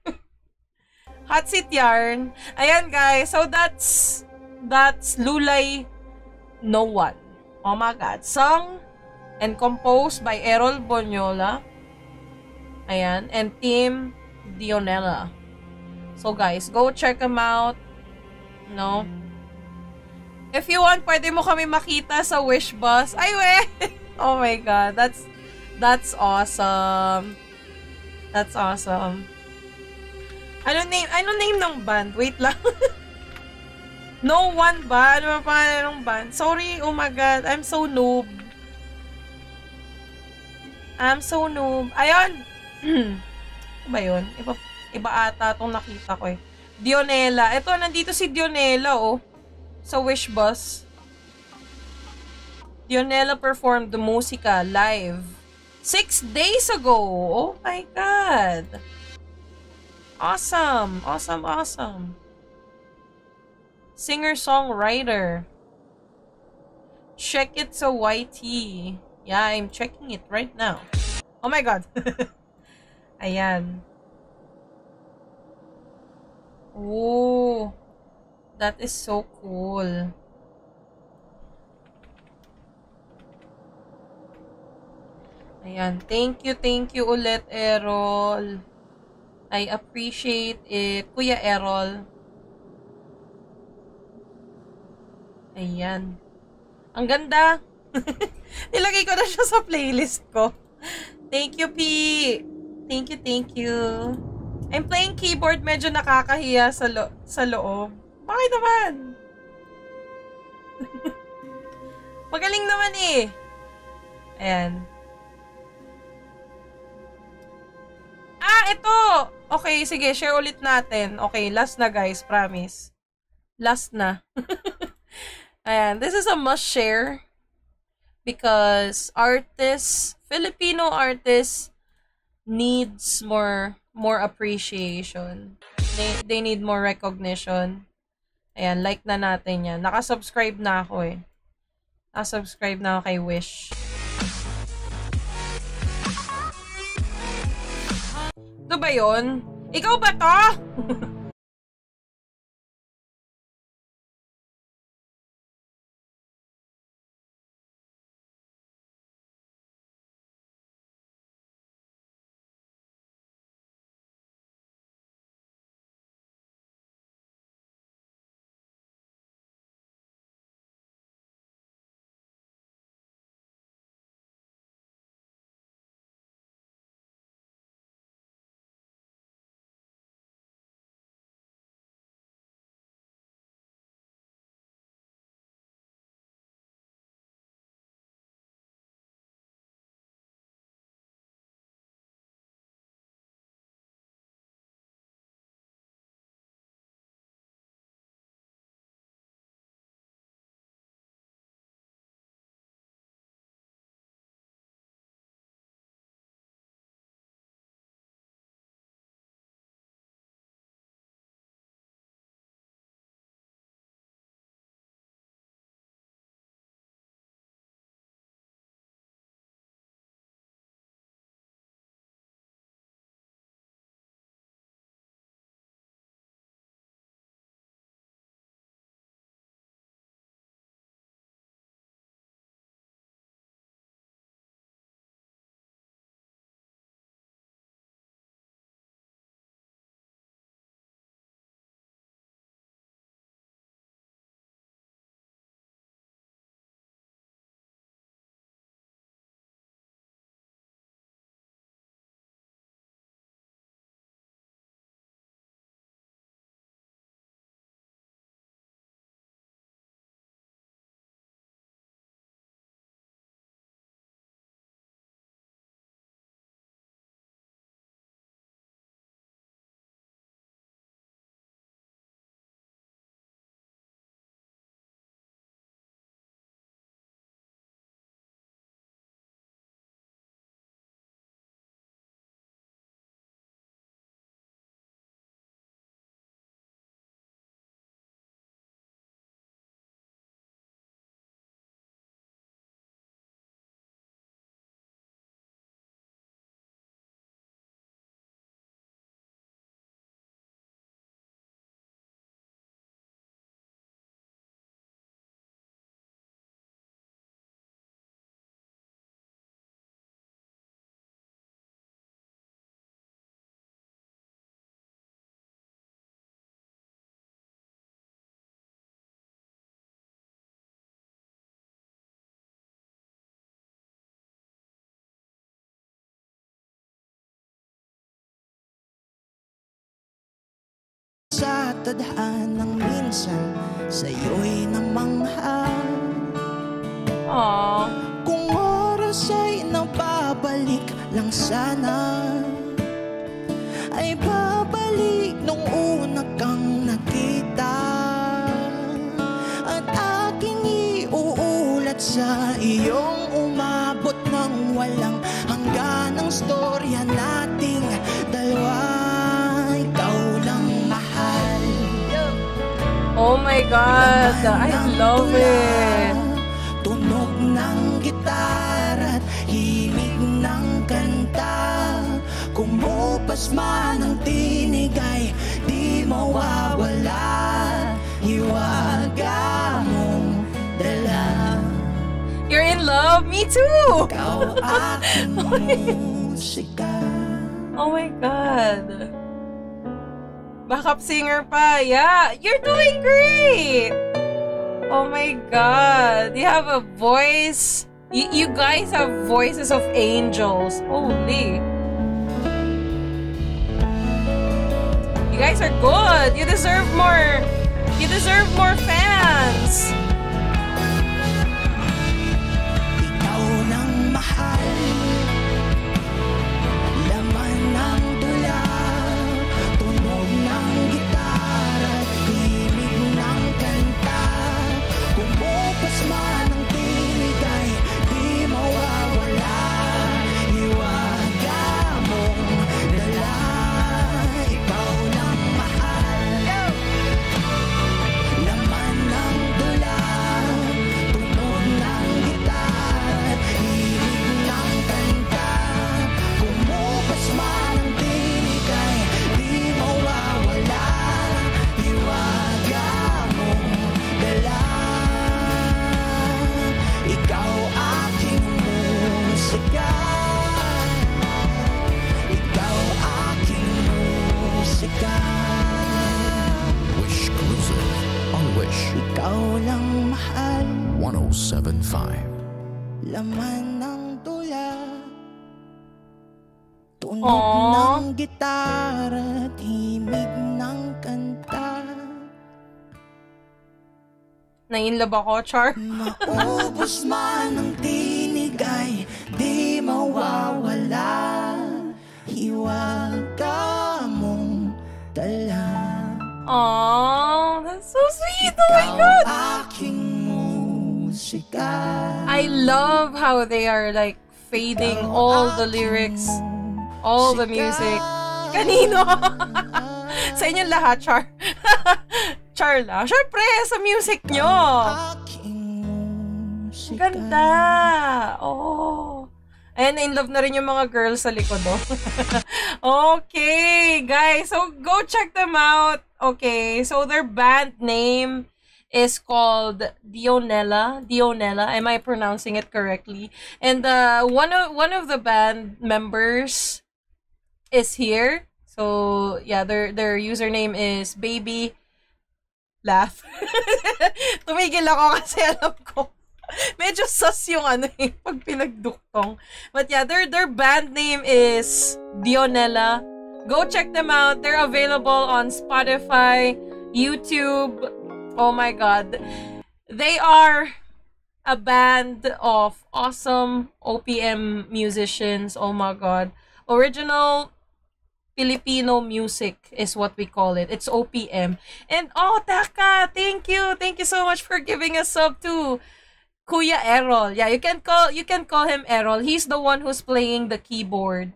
Hot seat yarn. Ayan, guys. So, that's that's Lulay No One. Oh my God. Sung and composed by Errol Bonyola. Ayan. And Team Dionella. So guys, go check them out. No? If you want, pwede mo kami makita sa Wish Bus. Ay, we! Oh my God. That's, that's awesome. That's awesome. Ano name, ano name ng band? Wait lang. no one ba? Ano ba pangalan ng band? Sorry, oh my God. I'm so noob. I'm so noob. Ayun! Ano ba yun? Iba, iba ata itong nakita ko eh. Dionella. Ito, nandito si Dionella, oh. Sa Wish Bus. Dionella performed the musika live six days ago. Oh my God. Awesome. Awesome, awesome. Singer-songwriter. Check it sa YT. Yeah, I'm checking it right now. Oh my god. Ayan. Oh. That is so cool. Ayan. Thank you, thank you ulit, Errol. I appreciate it. Kuya Errol. Ayan. Ang ganda. Nilagay ko na siya sa playlist ko. Thank you, P. Thank you, thank you. I'm playing keyboard. Medyo nakakahiya sa, lo sa loob. Bakit naman? Magaling naman eh. Ayan. Ah, ito! Okay, sige, share ulit natin. Okay, last na guys, promise. Last na. Ayan, this is a must share because artists, Filipino artists needs more more appreciation. They, they need more recognition. Ayan, like na natin yan. Nakasubscribe na ako eh. Nakasubscribe na ako kay Wish. Ito ba yun? Ikaw ba to? Sa tadhanang minsan Sa'yo'y namangha Aww. Kung oras ay nababalik lang sana Ay babalik nung una kang nakita At aking iuulat sa iyong umabot ng walang hangganang storya nating God, I love it. Tunog ng gitara at himig ng kanta. Kumupas man ang tinig ay di mawawala. Hiwaga mong dala. You're in love? Me too! Ikaw musika. Oh my God. Backup singer pa. Yeah, you're doing great. Oh my god. You have a voice. You, you guys have voices of angels. Holy. You guys are good. You deserve more. You deserve more fans. Ikaw lang mahal 1075. Laman ng tula Tunog Aww. ng gitara Timig ng kanta Nainlove ako, Char. Maubos man ang tinig ay Di mawawala Hiwaga mong dala Aww, that's so sweet. Oh my god. I love how they are like fading all the lyrics, all the music. Kanino? sa inyong lahat, Char. Char lang. Siyempre, sa music nyo. Ganda. Oh. Ayan, in love na rin yung mga girls sa likod, oh. okay, guys. So, go check them out. Okay, so their band name is called Dionella. Dionella. Am I pronouncing it correctly? And uh, one of one of the band members is here. So yeah, their their username is baby laugh. Tumigil ako kasi alam ko. Medyo sus yung ano eh, pag pinagduktong. But yeah, their their band name is Dionela. Go check them out. They're available on Spotify, YouTube. Oh my god. They are a band of awesome OPM musicians. Oh my god. Original Filipino music is what we call it. It's OPM. And oh, Taka, thank you. Thank you so much for giving us sub to Kuya Errol. Yeah, you can call you can call him Errol. He's the one who's playing the keyboard.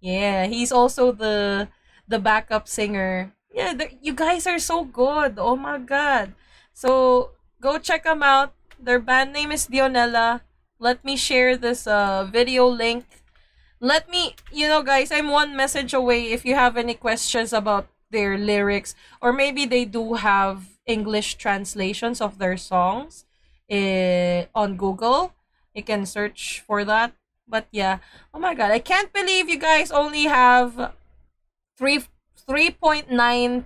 Yeah, he's also the the backup singer. Yeah, the, you guys are so good. Oh my god. So, go check them out. Their band name is Dionela. Let me share this uh video link let me you know guys i'm one message away if you have any questions about their lyrics or maybe they do have english translations of their songs eh, on google you can search for that but yeah oh my god i can't believe you guys only have 3 3.9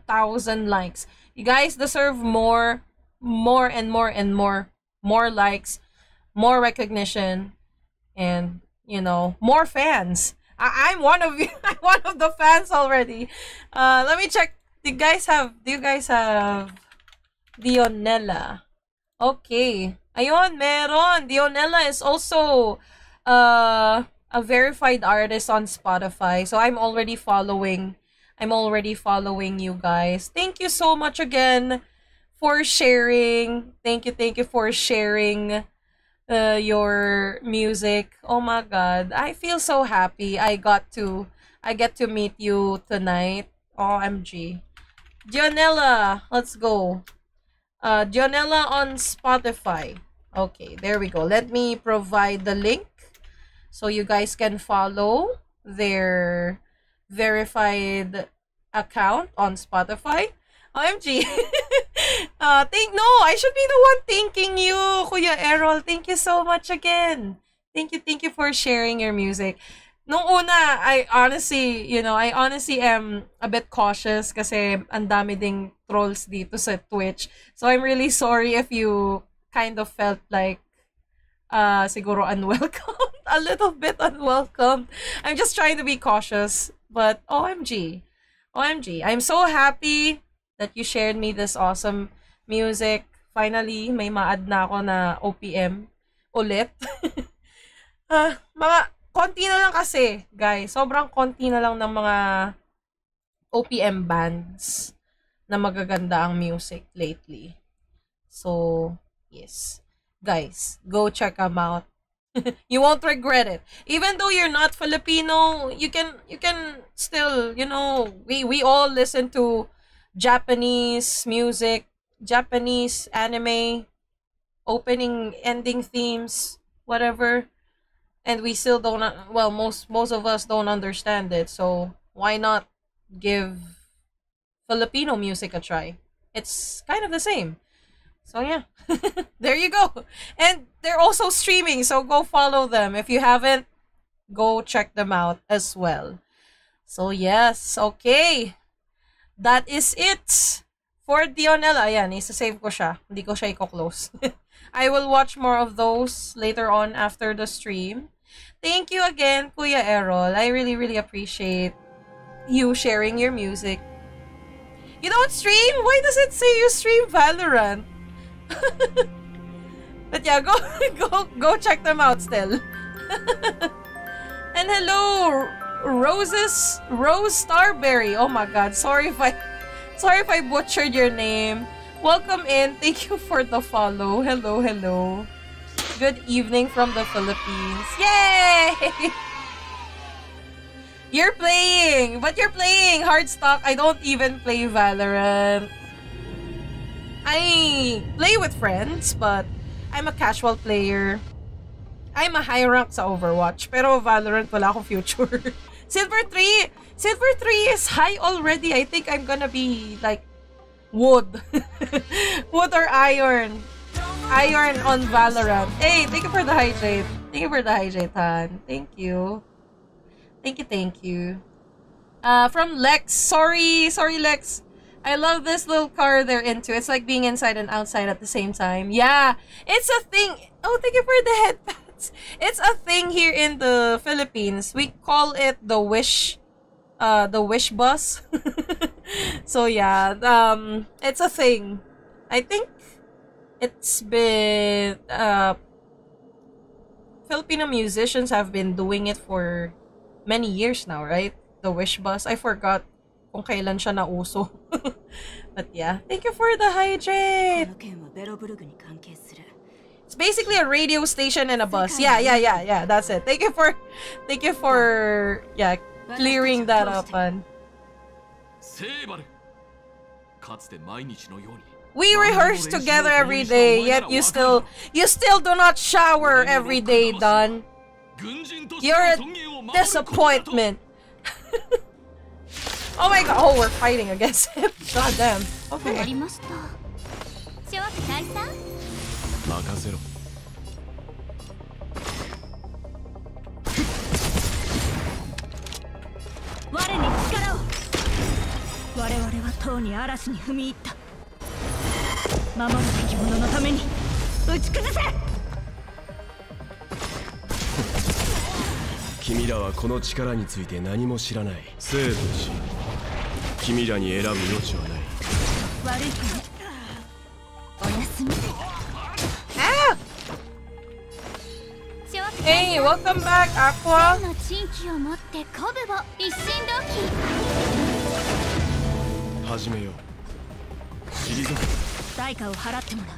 thousand likes you guys deserve more more and more and more more likes more recognition and you know, more fans. I- I'm one of you. I'm one of the fans already. Uh, let me check. Do you guys have? Do you guys have Dionela? Okay. Ayun, meron. Dionela is also uh, a verified artist on Spotify. So I'm already following. I'm already following you guys. Thank you so much again for sharing. Thank you, thank you for sharing uh, your music. Oh my god. I feel so happy I got to I get to meet you tonight. OMG. Dionela, let's go. Uh Dionela on Spotify. Okay, there we go. Let me provide the link so you guys can follow their verified account on Spotify. OMG. uh, thank no, I should be the one thanking you, Kuya Errol. Thank you so much again. Thank you, thank you for sharing your music. Nung una, I honestly, you know, I honestly am a bit cautious kasi ang dami ding trolls dito sa Twitch. So I'm really sorry if you kind of felt like uh siguro unwelcome, a little bit unwelcome. I'm just trying to be cautious, but OMG. OMG. I'm so happy that you shared me this awesome music. Finally, may ma-add na ako na OPM ulit. Ah, mga konti na lang kasi, guys. Sobrang konti na lang ng mga OPM bands na magaganda ang music lately. So, yes. Guys, go check them out. you won't regret it. Even though you're not Filipino, you can you can still, you know, we we all listen to Japanese music, Japanese anime, opening ending themes, whatever and we still don't uh, well most most of us don't understand it. So why not give filipino music a try? It's kind of the same. So yeah there you go. And they're also streaming so go follow them. If you haven't go check them out as well. So yes okay. That is it for Dionela. Ayan isa-save ko siya. Hindi ko siya i-close I will watch more of those later on after the stream Thank you again, Kuya Errol. I really, really appreciate you sharing your music. You don't stream? Why does it say you stream Valorant? but yeah, go go go check them out still. and hello, Roses Rose Starberry. Oh my god, sorry if I sorry if I butchered your name. Welcome in. Thank you for the follow. Hello, hello. Good evening from the Philippines. Yay! You're playing, but you're playing Hardstock. I don't even play Valorant. I play with friends, but I'm a casual player. I'm a high rank sa Overwatch, pero Valorant wala akong future. Silver 3! Silver 3 is high already. I think I'm gonna be like wood. wood or iron. Iron on Valorant. Hey, thank you for the hydrate. Thank you for the hydrate, Han. Thank you. Thank you, thank you. Uh, from Lex. Sorry, sorry, Lex. I love this little car they're into. It's like being inside and outside at the same time. Yeah, it's a thing. Oh, thank you for the headbands. It's a thing here in the Philippines. We call it the wish, uh, the wish bus. so yeah, um, it's a thing. I think it's been uh Filipino musicians have been doing it for many years now, right? The Wish Bus. I forgot kung kailan siya nauso. but yeah, thank you for the hydrate. It's basically a radio station and a bus. Yeah, yeah, yeah, yeah. That's it. Thank you for, thank you for, yeah, clearing that up, man. セーバルかつて毎日のように we rehearse together every day, yet you still you still do not shower every day, Don. You're a disappointment. oh my god, oh we're fighting against him. God damn. Okay. 守るべき者のために打ち崩せ！君らはこの力について何も知らない。生と死。君らに選ぶ余地はない。悪いかおやすみ。Ah! Hey, welcome back, Aqua. の地域を持って鼓舞を一心同期。始めよう。退く代価を払ってもらう。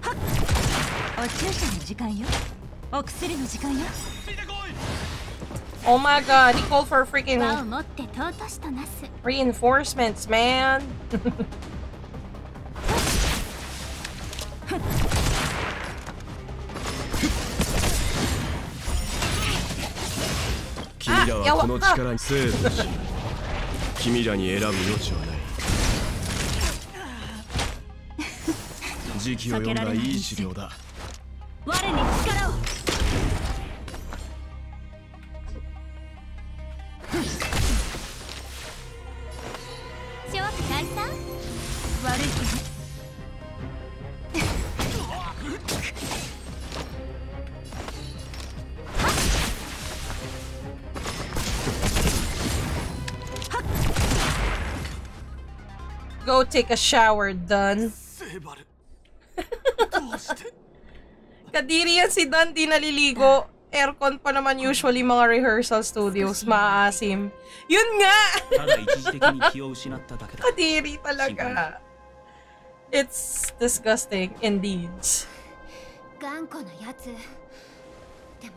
はっ。お注射の時間よ。お薬の時間よ。Oh my god, he called for freaking 輪を持って尊しとなす。reinforcements, man. 君らこの力に生と死君らに選ぶ余地はない時期を読んだいい資料だ。我に力を。諸悪退散悪い子ね「Go take a shower, done. Kadiri yan si Dan, di naliligo. Aircon pa naman usually mga rehearsal studios. Maasim. Yun nga! ただ一時的に気を失っただけだ Kadiri talaga. It's disgusting indeed. 頑固なやつでも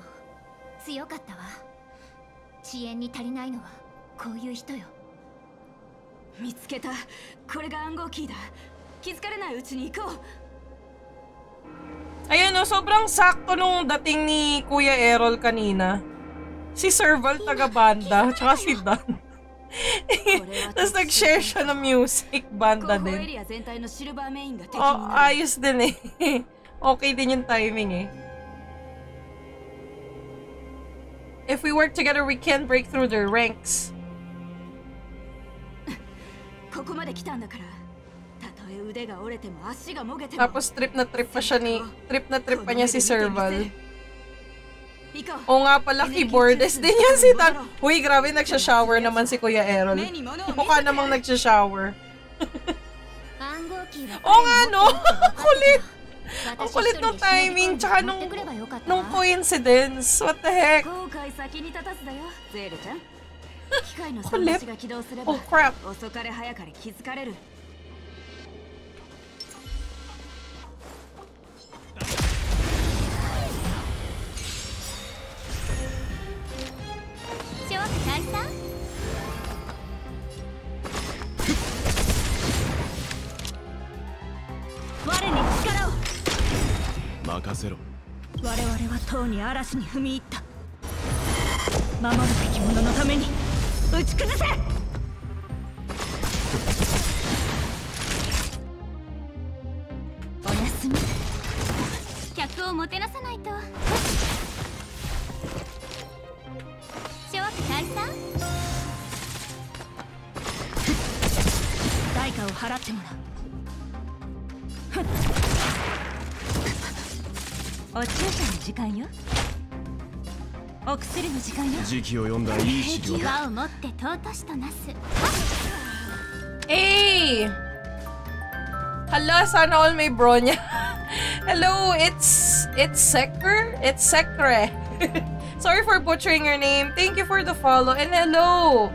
強かったわ遅延に足りないのはこういう人よ見つけたこれが暗号キーだ気づかれないうちに行こう Ayun o, sobrang sakto nung dating ni Kuya Errol kanina. Si Serval taga-banda, tsaka si Dan. Tapos nag-share siya ng music, banda 後方エ din. リア全体のシルバーメインが敵に Oh, なる ayos din eh. okay din yung timing eh. If we work together, we can break through their ranks. ここまで来たんだから Tapos trip na trip pa siya ni... Trip na trip pa niya si Serval. O nga pala, keyboardist din yan si Tan. Uy, grabe, nagsha-shower naman si Kuya Errol. Mukha namang nagsha-shower. o nga, no? kulit! Ang kulit ng timing, tsaka nung, nung coincidence. What the heck? kulit. Oh, crap. 任せろ。我々はとうに嵐に踏み入った。守るべき者のために打ち崩せ。をもてなさないと。諸悪退散代価を払ってもらう。お注射の時間よ。お薬の時間よ。時期を読んだいい資料だ。輪を持って尊しとなす。Hey! Hala, sana all may bronya. Hello, it's... It's Sekre? It's Sekre. Sorry for butchering your name. Thank you for the follow. And hello!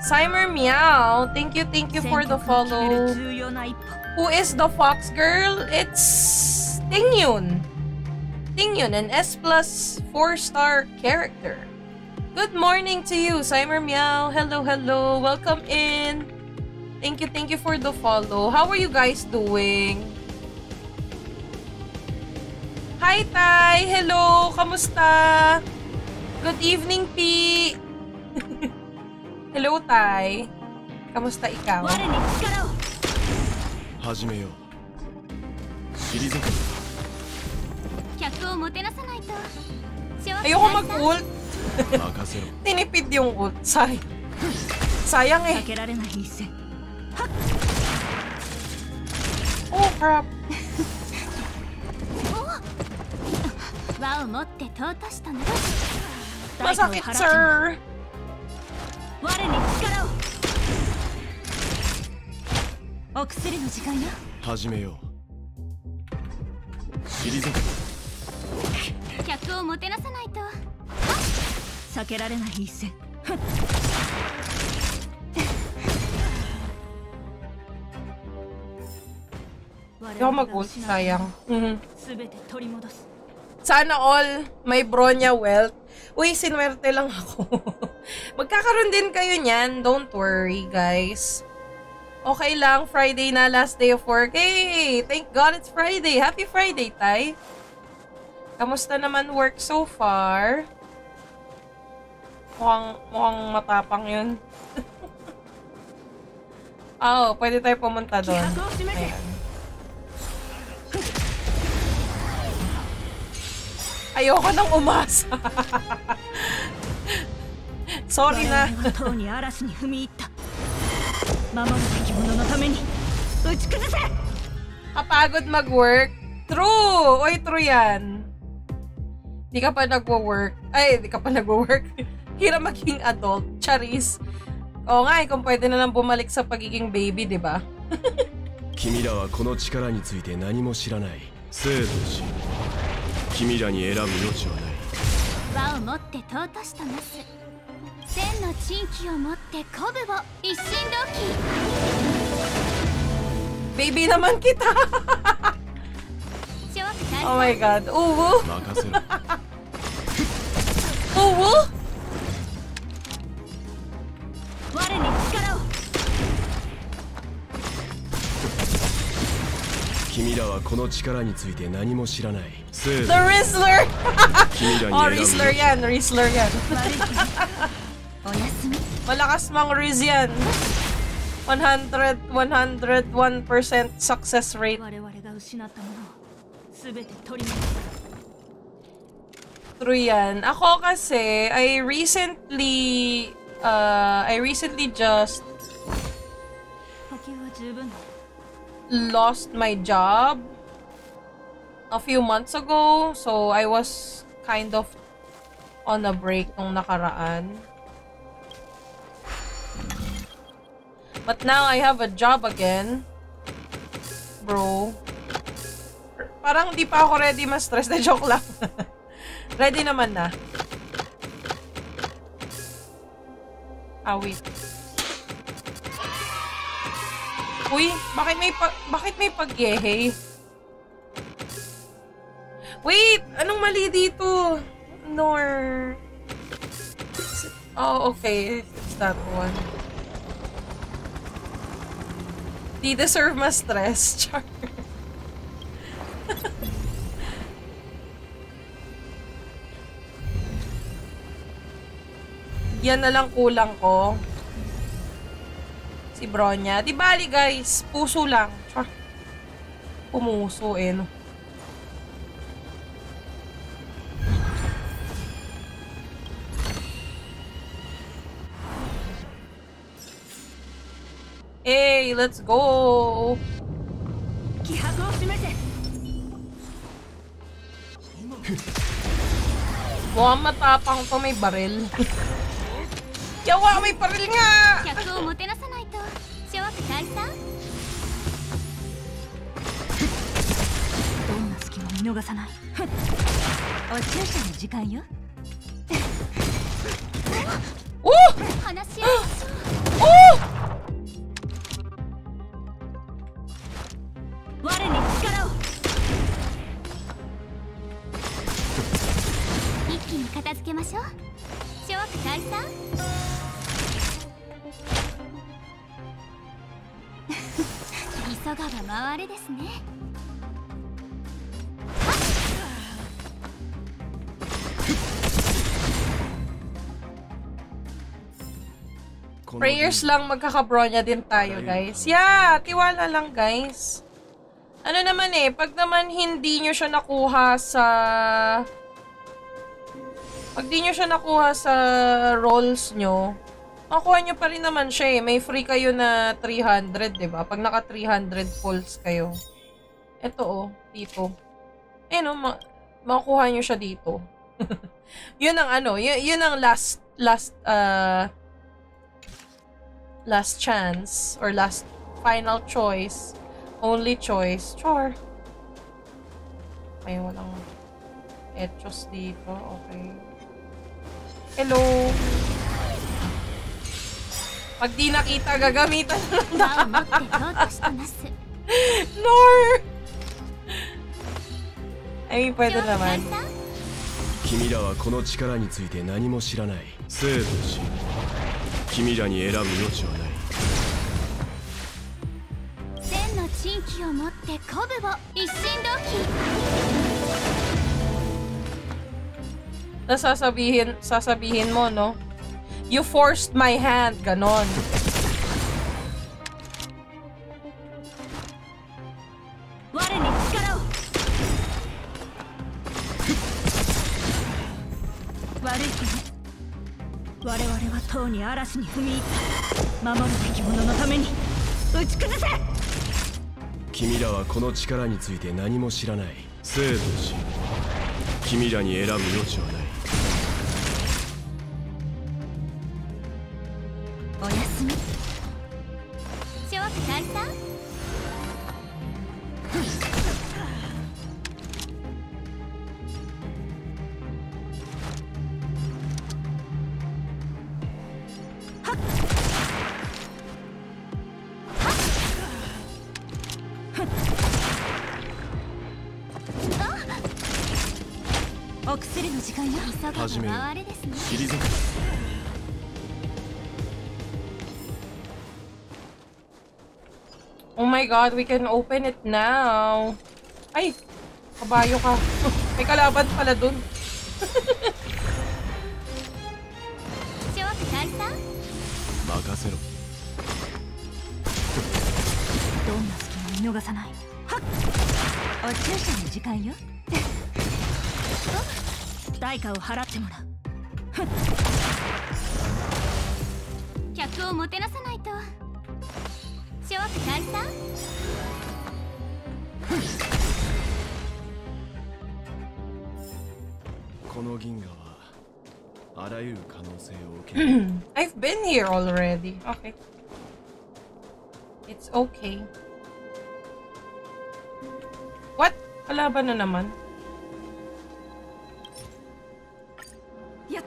Simer Meow. Thank you, thank you for the follow. Who is the fox girl? It's Tingyun. Tingyun, an S plus 4-star character. Good morning to you, Simer Meow. Hello, hello. Welcome in. Thank you, thank you for the follow. How are you guys doing? Hi, Tay! Hello! Kamusta? Good evening, P! Hello, Tay! Kamusta ikaw? Hajimeyo. Shirizuka. Ayoko mag-ult. Tinipid yung ult. Say sayang eh. Oh, crap. 輪を持って尊しとな Masakit, sir. 我に力を。お薬の時間よ。始めよう。退け。客をもてなさないと。避けられない一戦。ふ ん Hindi ako mag-ult. Sayang. Mhm. すべて取り戻す Sana all may Bronya wealth. Uy, sinwerte lang ako. Magkakaroon din kayo niyan. Don't worry, guys. Okay lang. Friday na. Last day of work. Hey! Thank God it's Friday. Happy Friday, Tay. Kamusta naman work so far? Mukhang, mukhang matapang yun. Oo, oh, pwede tayo pumunta doon. Ayan. Ayoko nang umasa. Sorry na. 我に嵐に踏み入った守るべき者のために打ち崩せ Kapagod mag-work? True! Oy, true yan. Di ka pa nagwo-work. Ay, di ka pa nagwo-work. Hirap maging adult. Charis. Oo nga, eh, kung pwede na lang bumalik sa pagiging baby, di ba? 君らはこの力について何も知らない生と死 君らに選ぶ余地はない。輪を持って尊しとなす。千の珍奇を持って鼓舞を一心同期。Baby naman kita! oh my god. らはこの力について何も知らない。生 The Rizzler! oh, Rizzler yan. Rizzler yan. Malakas mang Riz yan. 100, 101% success rate. True yan. Ako kasi, I recently, uh, I recently just lost my job a few months ago. So, I was kind of on a break nung nakaraan. But now I have a job again. Bro. Parang di pa ako ready ma-stress. Na joke lang. ready naman na. Ah, wait. Uy, bakit may pa bakit may pagyehe? Wait, anong mali dito? Nor Oh, okay. It's that one. Di deserve ma-stress. Char. Yan na lang kulang ko. Si Bronya. Di bali guys, puso lang. Char. Pumuso eh no. Hey, let's go! Mukhang matapang to may baril. Yawa, may baril nga! Oh! 我に力を一気に片付けましょう諸悪退散急がば回れですねこの Prayers lang magkakabronya din tayo, guys. Yeah, tiwala lang, guys. Ano naman eh, pag naman hindi nyo siya nakuha sa... Pag di nyo siya nakuha sa rolls nyo, makuha nyo pa rin naman siya eh. May free kayo na 300, di ba? Pag naka 300 pulls kayo. Ito oh, dito. Eh no, ma makukuha nyo siya dito. yun ang ano, yun, yun ang last, last, uh, last chance or last final choice. Only choice. Char. Ay, walang etchos dito. Okay. Hello. Pag di nakita, gagamitan lang 輪を持って尊しとなす Nor! I mean, pwede naman. 君らはこの力について何も知らない生と死君らに選ぶ余地はない 善の珍気をもって鼓舞を一心同期 sasabihin, sasabihin mo, no? You forced my hand, ganon. Warren, に嵐に踏み入った守るべき者のために打ち崩せ君らはこの力について何も知らない。生と死。君らに選ぶ余地はない。God, we can open it now. Ay, kabayo ka. May kalaban pala dun. 諸悪退散任せろどんな隙も見逃さないはっお注射の時間よ代価を払ってもらう客をもてなさないと 諸悪退散この銀河はあらゆる可能性を受ける I've been here already. Okay. It's okay. What? Kalaban na naman. や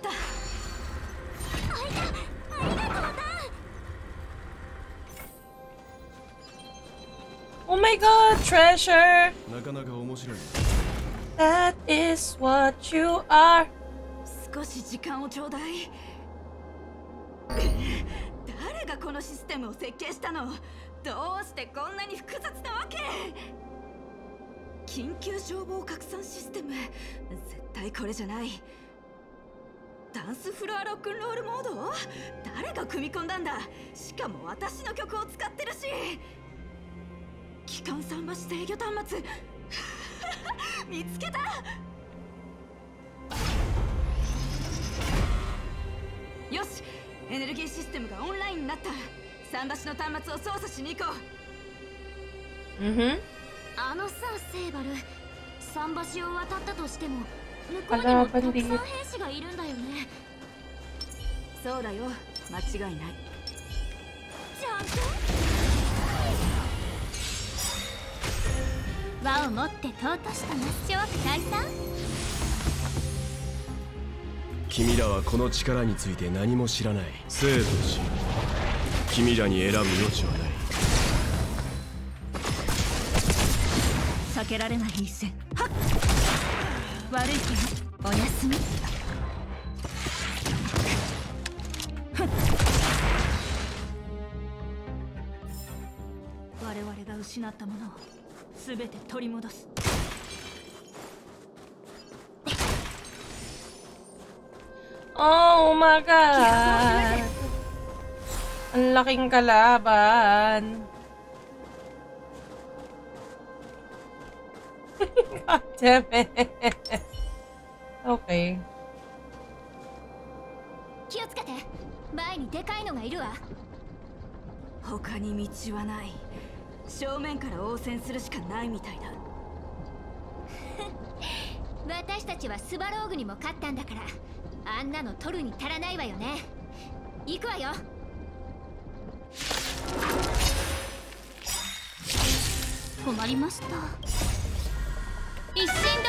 Oh my god, treasure! なかなか面白い That is what you are. 少し時間をちょうだい。誰がこのシステムを設計したの？どうしてこんなに複雑なわけ？緊急消防拡散システム。絶対これじゃない。ダンスフロアロックンロールモード誰が組み込んだんだ？しかも私の曲を使ってるし機関桟橋制御端末。見つけた。よしエネルギーシステムがオンラインになった。桟橋の端末を操作しに行こう。Mm-hmm. あのさセーバル。桟橋を渡ったとしても向こうにもたくさん兵士がいるんだよね。そうだよ間違いない。ちゃんと？輪を持って尊しとな諸悪退散君らはこの力について何も知らない。生と死。君らに選ぶ余地はない。避けられない一戦はっ。悪い子おやすみ。ふっ。我々が失ったものを全て取り戻す Oh my god. Ang laking kalaban. god damn it. Okay. 気をつけて前にでかいのがいるわ他に道はない正面から応戦するしかないみたいだ。私たちはスバローグにも勝ったんだから。あんなの取るに足らないわよね。行くわよ。困りました。一心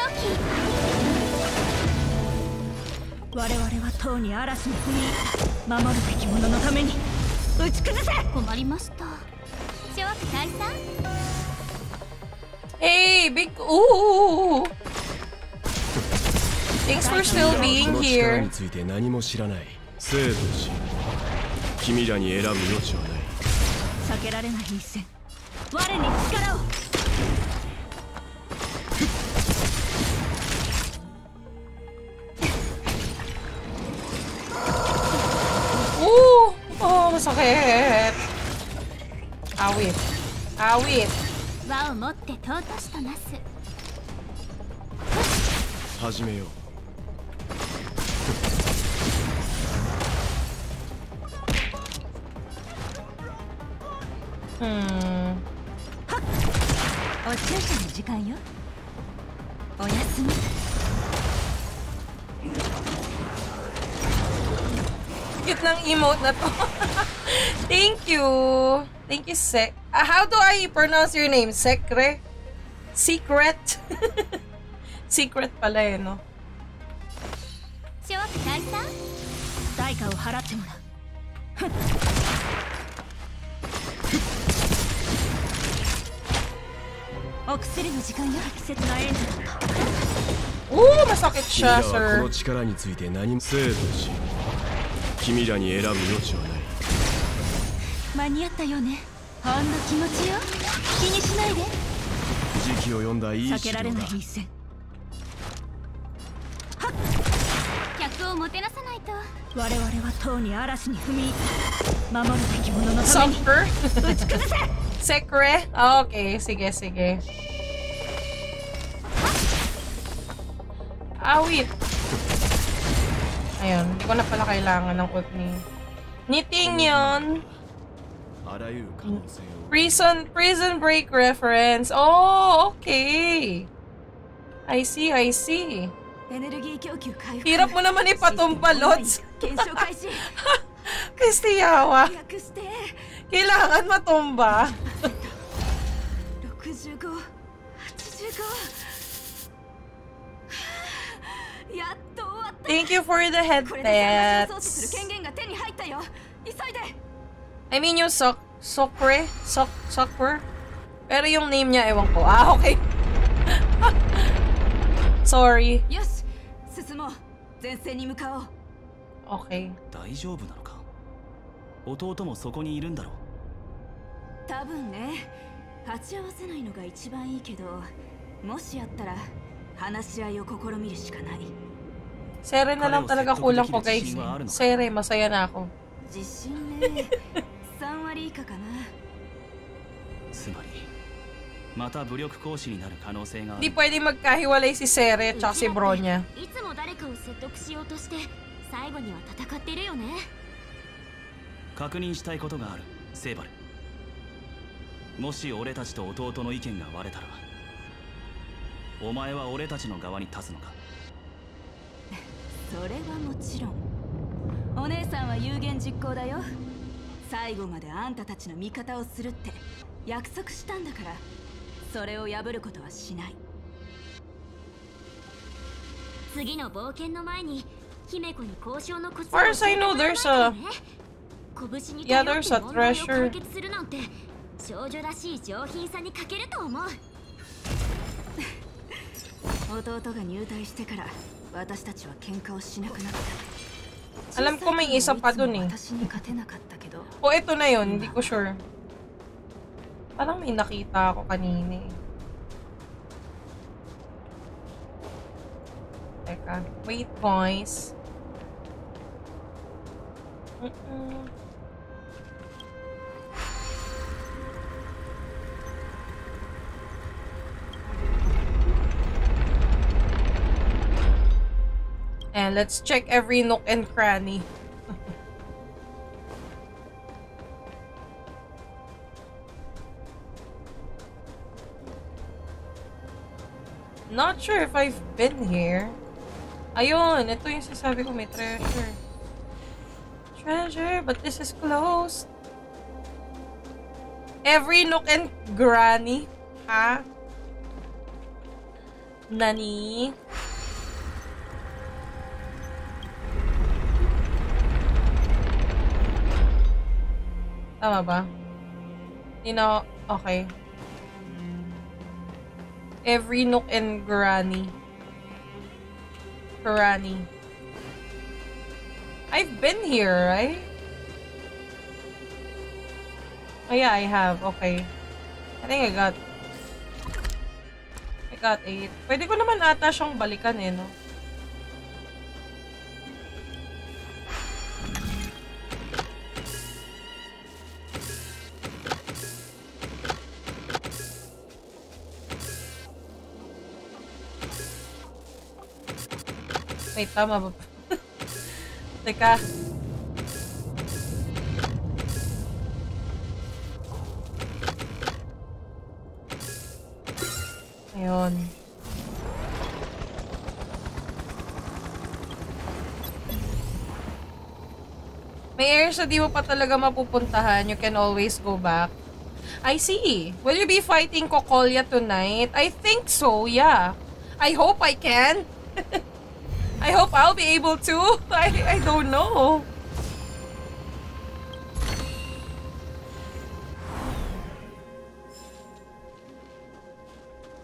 我々はとうに嵐に踏み入った守るべき者のために。打ち崩せ。困りました Hey, big. Ooh. Thanks for still being here. について何も知らない生と死君らに選ぶ余地はない避けられない一戦我に力をあウェイアウェイ輪を持って尊しとなす。始めよう。うん。はっお注射の時間よ。おやすみ。ギュッナンイモーナポ Thank! Thank you, Sek. Ah, how do I pronounce your name? Sekre? Secret? Secret pala eh, no? 代価を払ってもらうお薬の時間よ適切なエンジェル Ooh, masakit 君ら siya, はこ sir. の力について何も生と死君らに選ぶ余地はない間に合ったよねほんの気持ちよ気にしないで時期を読んだいい避けられない一戦客をもてなさないと我々はとうに嵐に踏み守るべき者のために?打ち崩せ Sekre? Ah, Okay, sige, sige. Awit. Ayun, hindi ko na pala kailangan ng ult ni... Knitting yun. あらゆる可能性を Prison, prison break reference. Oh, okay. I see, I see. エネルギー供給回復 Hirap mo naman ipatumpa, Lods. 検証開始 Kristiyawa. 早くして Kailangan matumba. 6585やっと終わった Thank you for the これで参加者を操作 headpets. する権限が手に入ったよ急いで I mean yung sok Sokre? Sok Sokre? Pero yung name niya, ewan ko. Ah, okay. Sorry. よし進もう前線に向かおう Okay. 大丈夫なのか弟もそこにいるんだろう多分ね鉢合わせないのが一番いいけどもしやったら話し合いを試みるしかない Sere na lang talaga kulang ko, guys. Sere, masaya na ako. 自信ね3 割以下かな。つまりまた武力行使になる可能性があ Di る pwede magkahiwalay si Sere at si. いつも誰かを説得しようとして最後には戦ってるよね。確認したいことがあるセーバル。もし俺たちと弟の意見が割れたらお前は俺たちの側に立つのか。それはもちろん。お姉さんは有言実行だよ最後まであんたたちの味方をするって約束したんだからそれを破ることはしない。次の冒険の前に姫子に交渉のコツ Of course, I know there's a... するなんて少女らしい上品さに欠けると思う。弟が入隊してから私たちは喧嘩をしなくなった Alam ko may isa pa dun eh. O ito na yon hindi ko sure. Parang may nakita ako kanina eh. Teka. Wait, boys. Mm -mm. And let's check every nook and cranny. Not sure if I've been here. Ayun, ito yung sasabi ko may treasure. Treasure, but this is closed. Every nook and granny. Ha? Nani? Tama ba? You know, okay. Every nook and granny. Granny. I've been here, right? Oh yeah, I have. Okay. I think I got... I got 8. Pwede ko naman ata siyang balikan eh, no? Wait, tama ba? Teka. Ayun. May areas na di mo pa talaga mapupuntahan. You can always go back. I see. Will you be fighting Kokolya tonight? I think so, yeah. I hope I can. I hope I'll be able to. I, I don't know.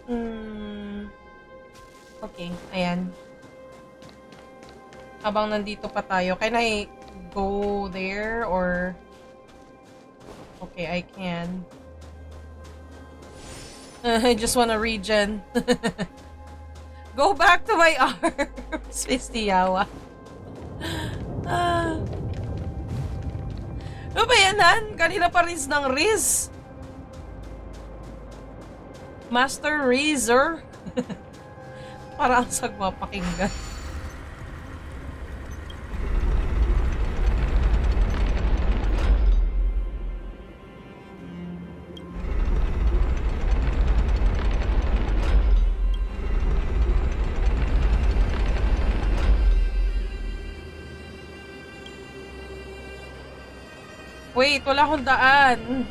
Hmm. Okay, ayan. Habang nandito pa tayo, can I go there or... Okay, I can. I just wanna regen. Go back to my arms, Misty Yawa. Ah. Ano ba yan, Han? Kanina pa Riz ng Riz. Master Razor. Para ang sagwa pakinggan. Wait, wala akong daan.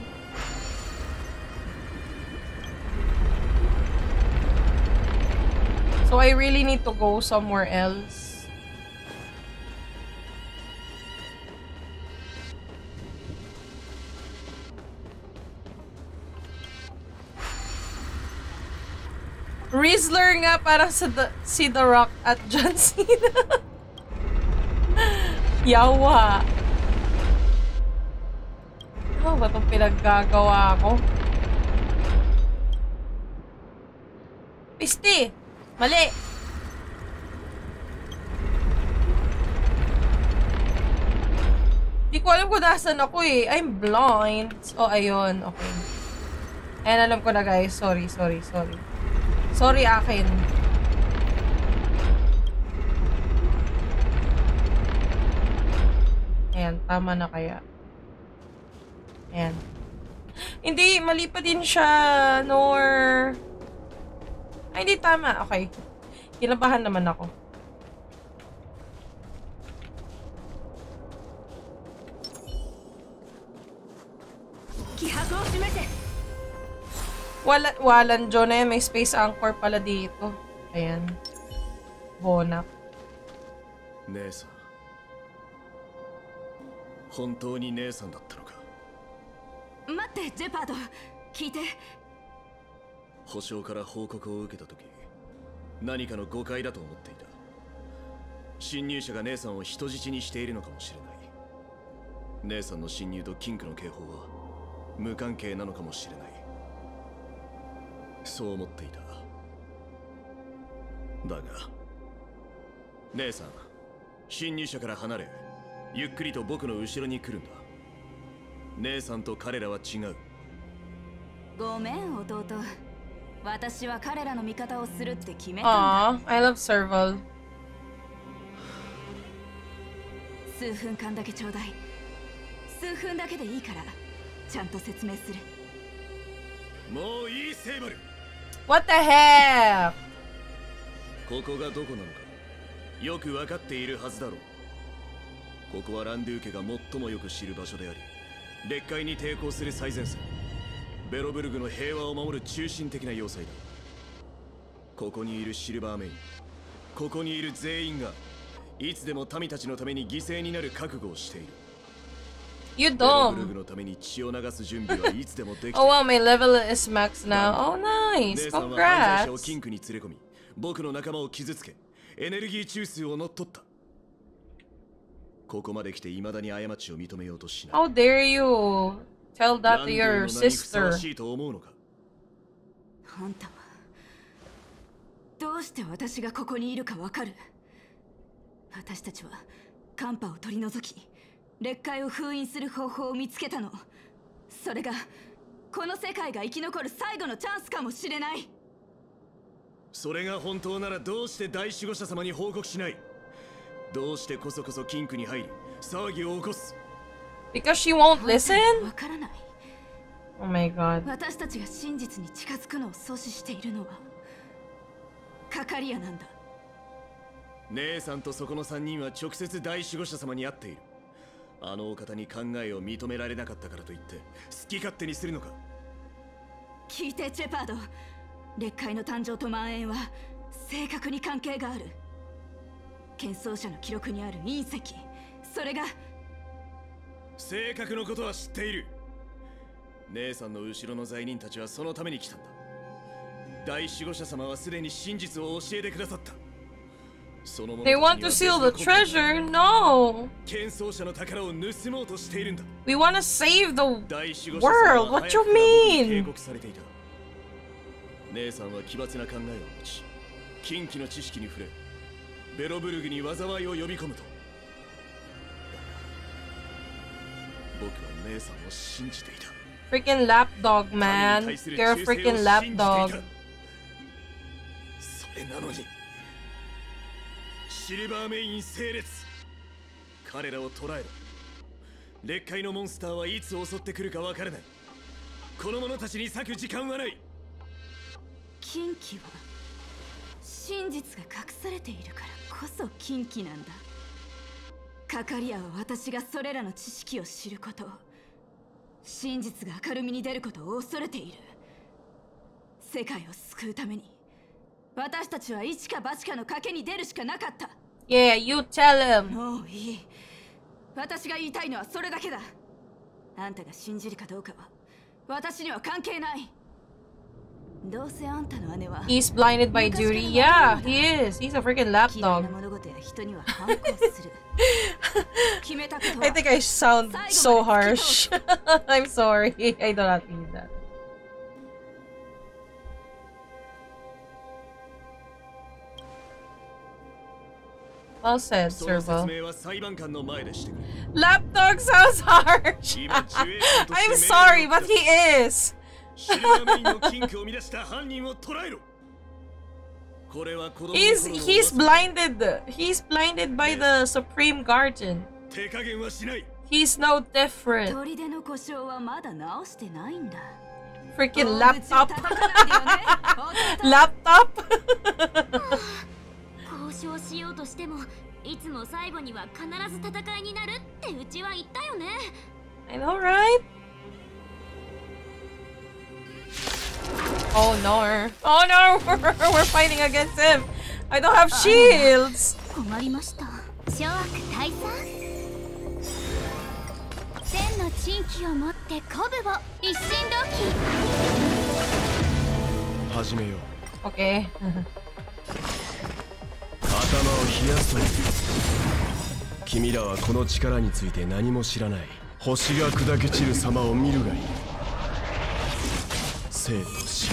So I really need to go somewhere else. Rizzler nga parang sa the, si The Rock at John Cena. Yawa. Ano ba itong pinaggagawa ko? Pisti! Mali! Di ko alam kung nasan ako eh. I'm blind. Oh, ayun. Okay. Ayan, alam ko na guys. Sorry, sorry, sorry. Sorry akin. Ayan, tama na kaya. Ayan. Hindi, mali pa din siya, nor... Ay, hindi tama. Okay. Kinabahan naman ako. Wala, walan John eh. May space anchor pala dito. Ayan. Bonak. 姉さん本当に姉さんだったのか 待ってジェパード。聞いて。保証から報告を受けた時何かの誤解だと思っていた。侵入者が姉さんを人質にしているのかもしれない。姉さんの侵入とキンクの警報は無関係なのかもしれない。そう思っていた。だが姉さん侵入者から離れゆっくりと僕の後ろに来るんだ。姉さんと彼らは違う。ごめん弟。私は彼らの味方をするって決めたんだ。I love Serval. 数分間だけちょうだい。数分だけでいいからちゃんと説明する。もういいセイバル。What the heck? ここがどこなのかよく分かっているはずだろう。ここはランドゥー家が最もよく知る場所であり列界に抵抗する最前線ベロブルグの平和を守る中心的な要塞だここにいるシルバーメインここにいる全員がいつでも民たちのために犠牲になる覚悟をしている You dumb. グのために血を流す準備は いつでもできて Oh wow, my level is max now. Oh 姉 nice. Congrats. 僕の仲間を傷つけエネルギー中枢を乗っ取ったここまで来て未だに過ちを認めようとしない。How dare you tell ラ that ン to your sister? しいと思うのか？あんたはどうして私がここにいるかわかる？私たちは寒波を取り除き劣界を封印する方法を見つけたの。それがこの世界が生き残る最後のチャンスかもしれない。それが本当ならどうして大守護者様に報告しない？どうしてこそこそキンクに入り騒ぎを起こす。Because she won't listen? わからない。Oh my god. 私たちが真実に近づくのを阻止しているのはカカリアなんだ。姉さんとそこの3人は直接大守護者様に会っている。あのお方に考えを認められなかったからといって好き勝手にするのか？聞いてチェパード。劣界の誕生と蔓延は正確に関係がある剣奏者の記録にある隕石それが正確のことは知っている姉さんの後ろの罪人たちはそのために来たんだ大守護者様はすでに真実を教えてくださったその They want to steal the treasure? No! 剣奏者の宝を盗もうとしているんだ We want to save the world! は What you 早くから僕に警 mean? 告されていた姉さんは奇抜な考えを持ち近畿の知識に触れベロブルグに災いを呼び込むと。だが僕は姉さんを信じていた。Freaking lapdog, man. You're a freaking lapdog. それなのに。シルバーメイン整列。彼らを捕らえろ。劣界のモンスターはいつ襲ってくるかわからない。この者たちに割く時間はない。禁忌は真実が隠されているから。こそ禁忌なんだ。カカリアは私がそれらの知識を知ること真実が明るみに出ることを恐れている。世界を救うために私たちは一か八かの賭けに出るしかなかった。Yeah, you tell him. もういい。私が言いたいのはそれだけだ。あんたが信じるかどうかは私には関係ない He's blinded by duty. Yeah, he is. He's a freaking lapdog. I think I sound so harsh. I'm sorry. I do not mean that. Well said, Serval. Lapdog sounds harsh. I'm sorry, but he is he's he's blinded. He's blinded by the Supreme Guardian. He's no different. Freaking laptop. laptop. I know right? Oh no. Oh no! We're fighting against him! I don't have shields! 困りました諸悪退散千の珍奇を持って鼓舞を一心同始めよう Okay. 頭を冷やすと君らはこの力について何も知らない星が砕け散る様を見るがいい生と死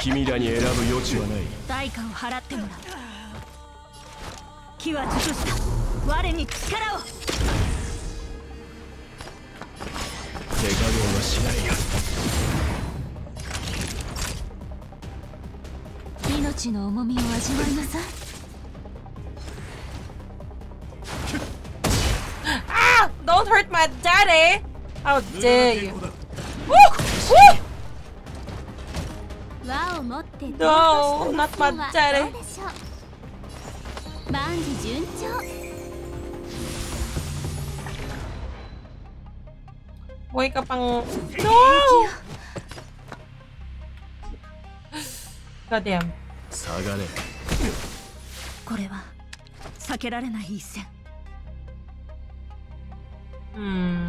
君らに選ぶ余地はない代価を払ってもらう木は熟した我に力を手加減はしない命の重みを味わいなさい Ah! Don't hurt my daddy! How dare you! Woo! Woo! 輪を持って No, not う万事順調 Buhay ka pang... No! God damn. 下がれこれは避けられない一戦 Hmm.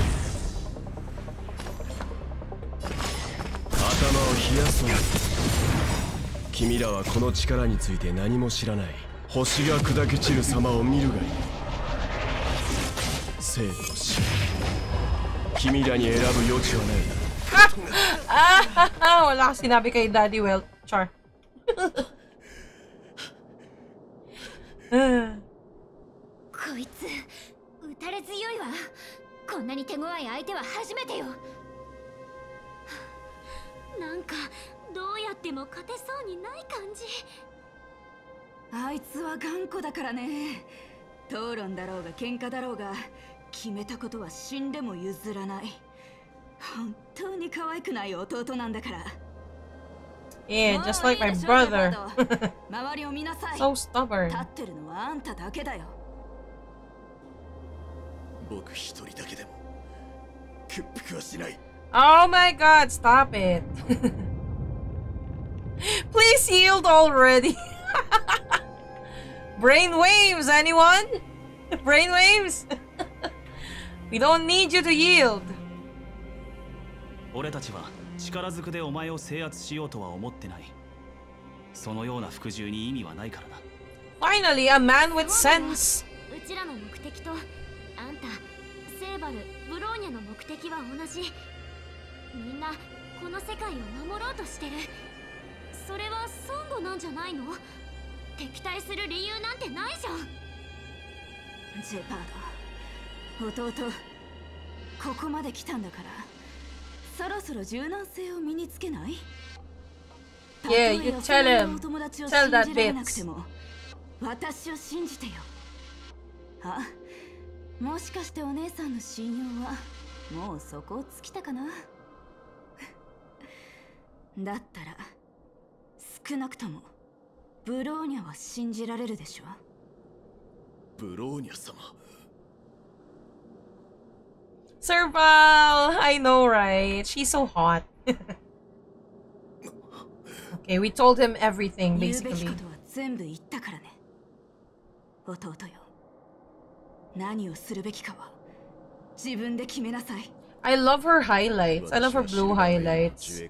冷やすという君らはこの力について何も知らない星が砕け散る様を見るがいい生と死君らに選ぶ余地はない ah, wala ka sinabi kay Daddy Well. Char. こいつ打たれ強いわこんなんかどうやっても勝てそうにない感じ。あいつは頑固だからね。討論だろうが喧嘩だろうが決めたことは死んでも譲らない。本当に可愛くない弟なんだから。Yeah, just like my brother. 周りを見なさい。So stubborn. 立ってるのはあんただけだよ。僕一人だけでも屈服はしない Oh my god, stop it. Please yield already. Brainwaves, anyone? Brainwaves? we don't need you to yield. 俺たちは力ずくでお前を制圧しようとは思ってないそのような服従に意味はないからな Finally, a man with sense. うちらの目的とあんたセーバルブローニャの目的は同じ みんなこの世界を守ろうとしてる。それは相互なんじゃないの？敵対する理由なんてないじゃん。ジェパード弟ここまで来たんだからそろそろ柔軟性を身につけない？Yeah, you tell him. お友達を Tell 信 that じられなく bitch. ても私を信じてよ。あもしかしてお姉さんの信用はもうそこを尽きたかな？だったら少なくともブローニャは信じられるでしょブローニャ様 Serval! I know, right? She's so hot. okay, we told him everything, basically. ことは全部言ったからね弟よ何をするべきかは自分で決めなさい I love her highlights. I love her blue highlights.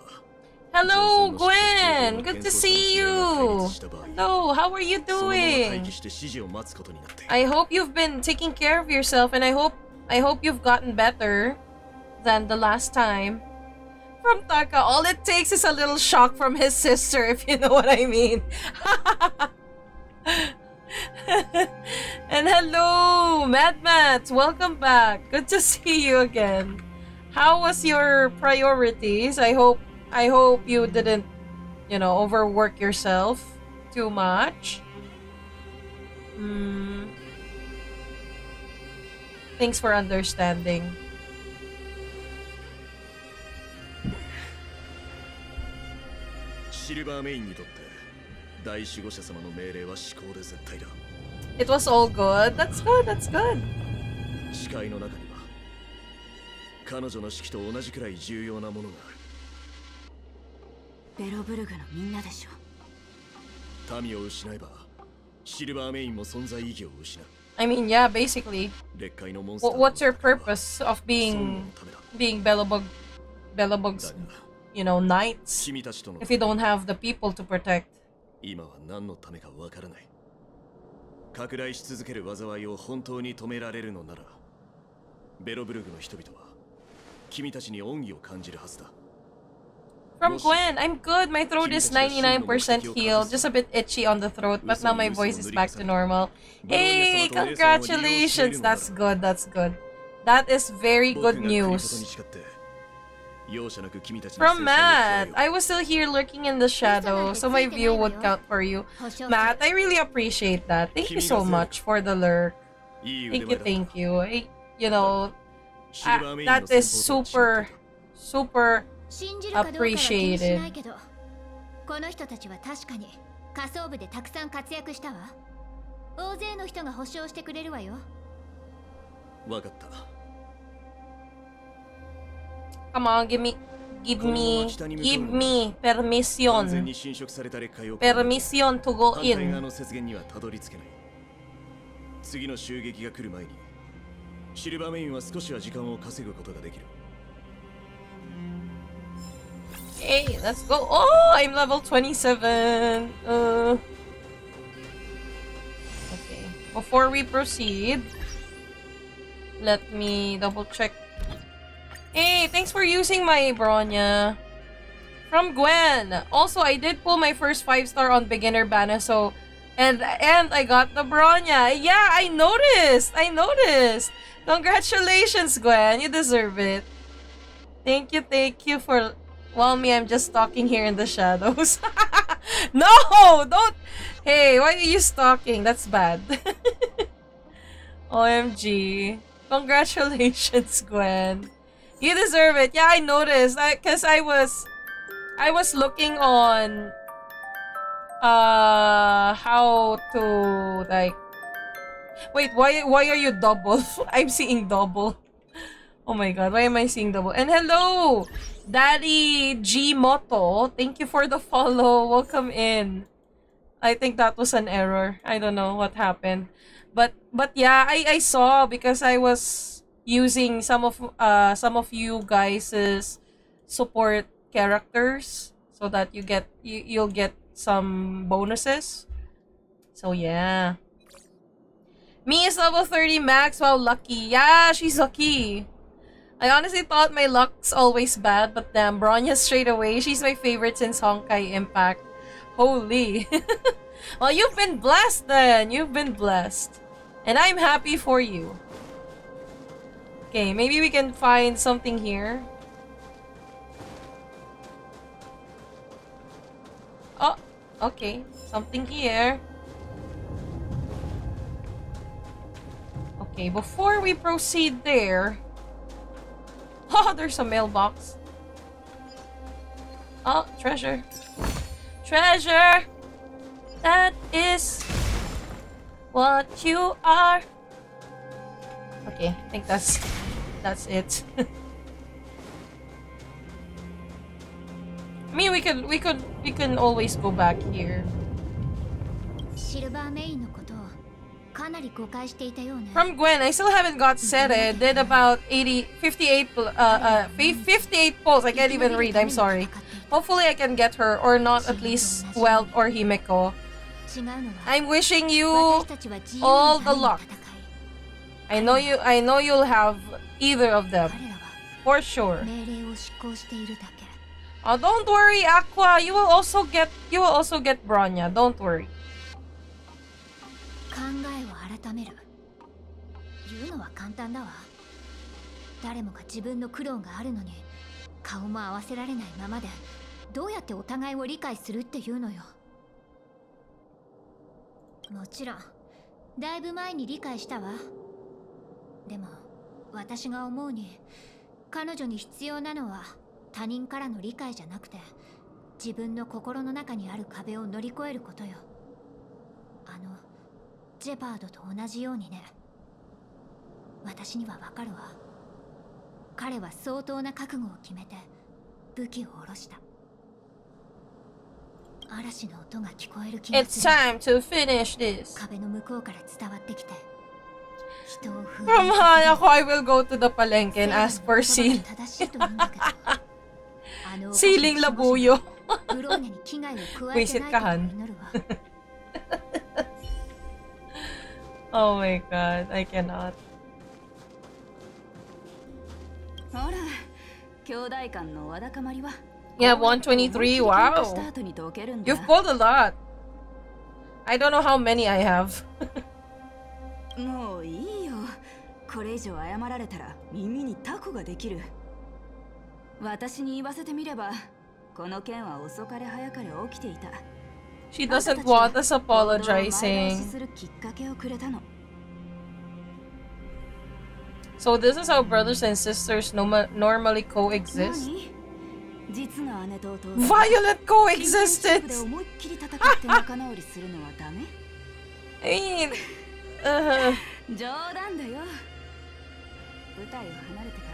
Hello, Gwen! Good to see you! Hello, how are you doing? I hope you've been taking care of yourself and I hope I hope you've gotten better than the last time. From Taka, all it takes is a little shock from his sister, if you know what I mean. and hello, Mad Matt! Welcome back! Good to see you again. How was your priorities? I hope I hope you didn't, you know, overwork yourself too much. Hmm. Thanks for understanding. シルバーメインにとって大守護者様の命令は至高で絶対だ It was all good. That's good. That's good. 視界の中には彼女の指揮と同じくらい重要なものがある ベロブルグのみんなでしょ民を失えばシルバーメインも存在意義を失う I mean, yeah, basically. 劣界のモンスター Wh- what's your purpose of being being Bellabug, Bellabug's, you know, knights 君たちとの if you don't have the people to protect? 今は何のためかわからない拡大し続ける災いを本当に止められるのならベロブルグの人々は君たちに恩義を感じるはずだ From Gwen, I'm good. My throat is 99% healed. Just a bit itchy on the throat, but now my voice is back to normal. Hey, congratulations. That's good, that's good. That is very good news. From Matt, I was still here lurking in the shadow, so my view would count for you. Matt, I really appreciate that. Thank you so much for the lurk. Thank you, thank you. I, you know, that is super, super 信じるかどうかは気にし.ないけどこの人たちは確かに仮想部でたくさん活躍したわ大勢の人が保証してくれるわよ分かった Come on, give me, give me, give me 完全 permission. に侵食された劣化を Permission to go in. 次の襲撃が来る前にシルバーメインは少しは時間を稼ぐことができる Hey, let's go. Oh, I'm level 27. Uh, okay. Before we proceed, let me double check. Hey, thanks for using my Bronya. From Gwen. Also, I did pull my first 5 star on beginner banner, so and and I got the Bronya. Yeah, I noticed. I noticed. Congratulations, Gwen. You deserve it. Thank you, thank you for while me I'm just stalking here in the shadows. no, don't Hey, why are you stalking? That's bad. OMG. Congratulations, Gwen. You deserve it. Yeah, I noticed. I cuz I was I was looking on uh how to like Wait, why why are you double? I'm seeing double. Oh my god, why am I seeing double? And hello, Daddy G Moto. Thank you for the follow. Welcome in. I think that was an error. I don't know what happened. But but yeah, I I saw because I was using some of uh some of you guys's support characters so that you get you, you'll get some bonuses. So yeah. Me is level 30 max. Wow, lucky. Yeah, she's lucky. I honestly thought my luck's always bad, but damn, Bronya straight away. She's my favorite since Honkai Impact. Holy. well, you've been blessed then. You've been blessed. And I'm happy for you. Okay, maybe we can find something here. Oh, okay. Something here. Okay, before we proceed there... Oh, there's a mailbox. Oh, treasure. Treasure! That is what you are. Okay, I think that's that's it. I mean, we could we could we can always go back here. シルバーメインの From Gwen, I still haven't got set. It did about 80, 58, uh, uh, 58 pulls. I can't even read. I'm sorry. Hopefully, I can get her, or not at least Welt or Himeko. I'm wishing you all the luck. I know you. I know you'll have either of them, for sure. Oh, don't worry, Aqua. You will also get. You will also get Bronya. Don't worry. 考えを改める。言うのは簡単だわ。誰もが自分の苦労があるのに顔も合わせられないままでどうやってお互いを理解するっていうのよ。もちろんだいぶ前に理解したわ。でも私が思うに彼女に必要なのは他人からの理解じゃなくて自分の心の中にある壁を乗り越えることよ。ジェパードと同じようにね。私にはわかるわ。彼は相当な覚悟を決めて武器を下ろした。嵐の音が聞こえる気が It's する。Time to finish this. 壁の向こうから伝わってきて人を踏 From Hanako, I will go んだけど。あの Siling labuyo. ブローニャに危害を加え Wisit て Oh my god, I cannot. ほら兄弟間のわだかまりは have 123? Wow. You've pulled a lot. I don't know how many I have. もういいよこれ以上謝られたら耳にタコができる私に言わせてみればこの件は遅かれ早かれ起きていた She doesn't want us 前倒し apologizing. するきっかけをくれたの So this is how brothers and sisters norma- normally coexist. 何実の姉と弟 Violet coexisted! 金銭勝負で思いっきり戦って仲直りするのはダメ I mean, uh, 冗談だよ舞台を離れてか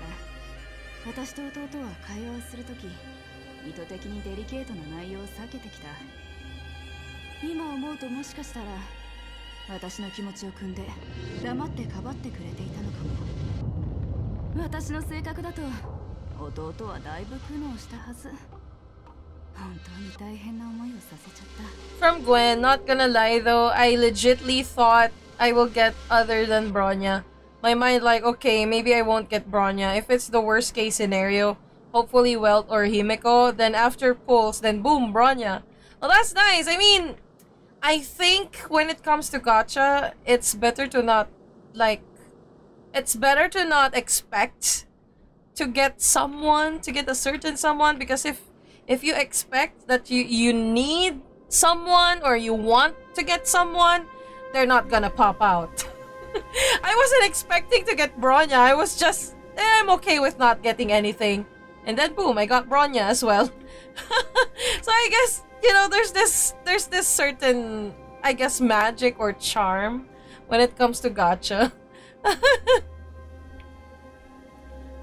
ら 私と弟は会話をするとき意図的にデリケートな内容を避けてきた 今思うともしかしたら私の気持ちを汲んで黙ってかばってくれていたのかも私の性格だと弟はだいぶ苦悩したはず本当に大変な思いをさせちゃった From Gwen, not gonna lie though, I legitly thought I will get other than Bronya. My mind like, okay, maybe I won't get Bronya. If it's the worst case scenario, hopefully Welt or Himeko, then after pulls, then boom, Bronya. Well, that's nice. I mean, I think when it comes to gacha, it's better to not, like, it's better to not expect to get someone, to get a certain someone, because if if you expect that you, you need someone or you want to get someone, they're not gonna pop out. I wasn't expecting to get Bronya. I was just, eh, I'm okay with not getting anything. And then boom, I got Bronya as well. so I guess, you know, there's this, there's this certain, I guess, magic or charm when it comes to gacha.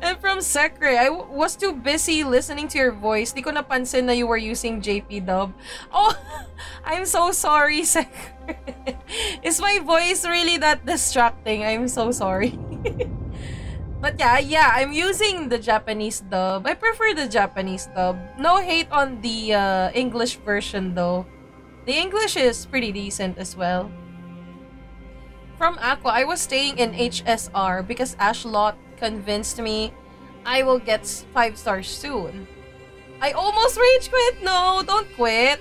And from Sekre, I was too busy listening to your voice. Di ko napansin na you were using JP dub. Oh, I'm so sorry, Sekre. Is my voice really that distracting? I'm so sorry. But yeah, yeah, I'm using the Japanese dub. I prefer the Japanese dub. No hate on the uh, English version though. The English is pretty decent as well. From Aqua, I was staying in HSR because Ashlot convinced me I will get 5 stars soon. I almost rage quit! No, don't quit!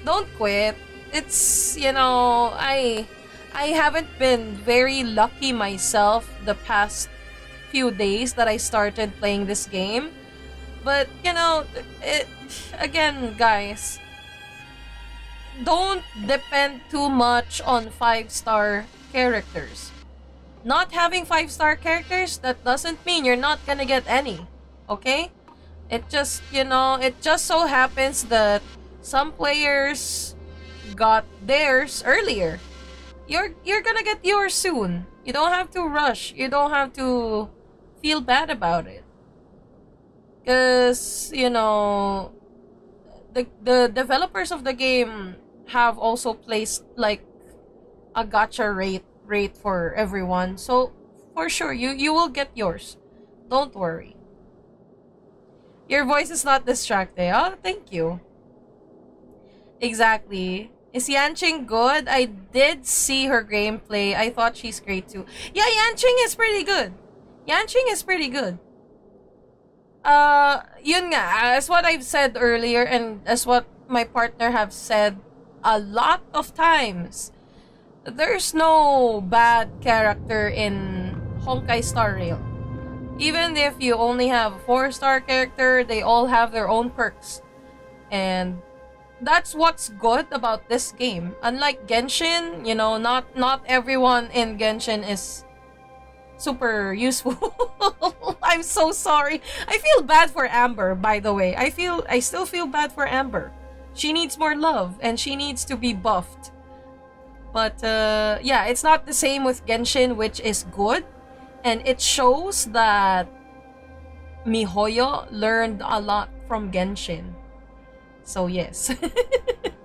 Don't quit. It's, you know, I I haven't been very lucky myself the past few days that I started playing this game. But, you know, it again, guys, don't depend too much on 5-star characters not having five star characters, that doesn't mean you're not gonna get any. Okay? It just, you know, it just so happens that some players got theirs earlier. You're you're gonna get yours soon. You don't have to rush. You don't have to feel bad about it. Cause, you know, the the developers of the game have also placed like a gacha rate rate for everyone. So for sure, you you will get yours. Don't worry. Your voice is not distracting. Oh, thank you. Exactly. Is Yanqing good? I did see her gameplay. I thought she's great too. Yeah, Yanqing is pretty good. Yanqing is pretty good. Uh, yun nga, as what I've said earlier and as what my partner have said a lot of times there's no bad character in Honkai Star Rail. Even if you only have a 4-star character, they all have their own perks. And that's what's good about this game. Unlike Genshin, you know, not not everyone in Genshin is super useful. I'm so sorry. I feel bad for Amber, by the way. I feel I still feel bad for Amber. She needs more love and she needs to be buffed. But uh, yeah, it's not the same with Genshin, which is good. And it shows that Mihoyo learned a lot from Genshin. So yes.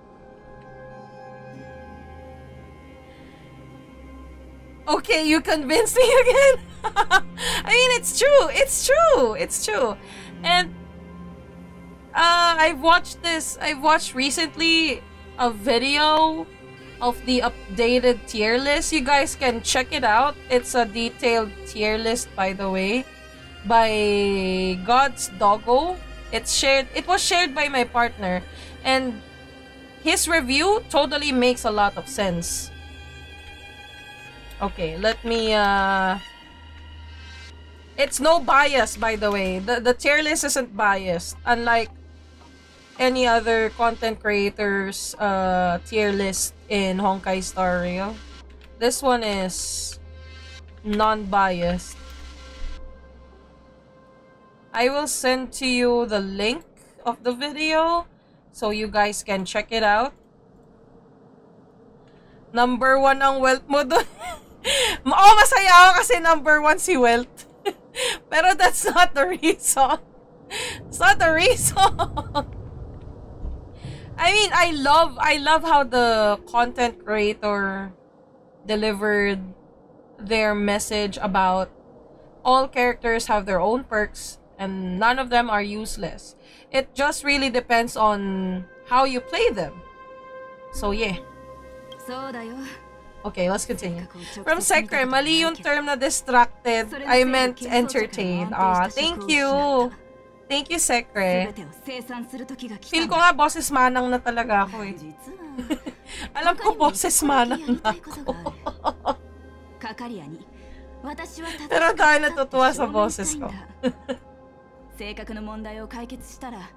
okay, you convinced me again. I mean, it's true. It's true. It's true. And uh, I've watched this. I've watched recently a video of the updated tier list. You guys can check it out. It's a detailed tier list, by the way, by God's Doggo. It's shared. It was shared by my partner, and his review totally makes a lot of sense. Okay, let me. uh... It's no bias, by the way. The the tier list isn't biased, unlike any other content creators uh, tier list in Honkai Star Rail. This one is non-biased. I will send to you the link of the video so you guys can check it out. Number one ang Welt mo. oh, masaya ako kasi number one si Welt. Pero that's not the reason. It's not the reason. I mean, I love I love how the content creator delivered their message about all characters have their own perks and none of them are useless. It just really depends on how you play them. So yeah. Okay, let's continue. From Sekre, mali yung term na distracted. I meant entertained. Ah, thank you. Thank you, Sekre. Feel ko nga boses manang na talaga ako eh. Alam ko boses manang na ako. Pero dahil natutuwa sa boses ko. 性格の問題を解決したら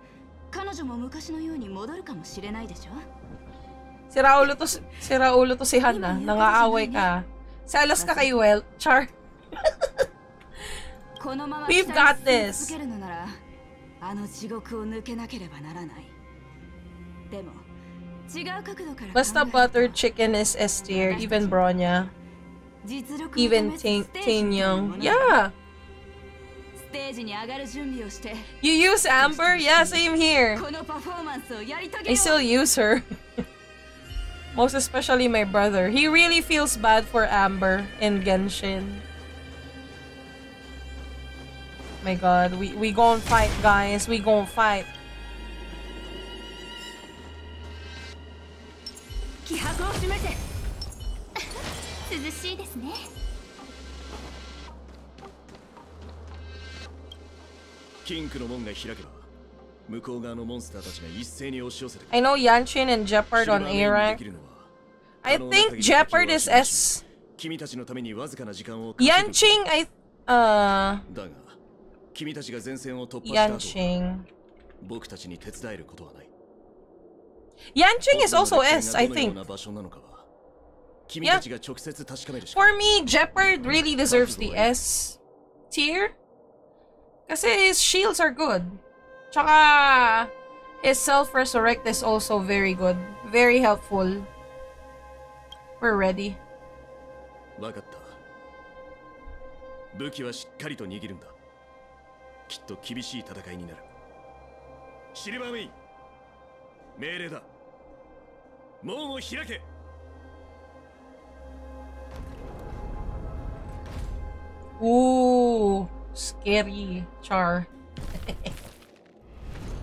彼女も昔のように戻るかもしれないでしょ Sira ulo to, sira ulo to si Hana. Nangaaway ka. Salas ka kay Well. Char. We've got this. あの地獄を抜けなければならない。でも、違う角度から。Basta butter chicken is S tier, even Bronya. Even Tingyun. Yeah! You use Amber? Yeah, same here. I still use her. Most especially my brother. He really feels bad for Amber in Genshin. My god, we, we gon' fight, guys. We gon' fight. 気迫を示せ涼しいですねキンクの門が開けば I know Yanqing and Gepard on A-Rank. I think Gepard is S. Yanqing, I... Uh... Yanqing. Yanqing is also S, I think. Yeah. For me, Gepard really deserves the S tier. cause his shields are good. Tsaka, his self-resurrect is also very good. Very helpful. We're ready. 分かった武器はしっかりと握るんだきっと厳しい戦いになるシルバーメイン命令だ門を開け Ooh, scary. Char.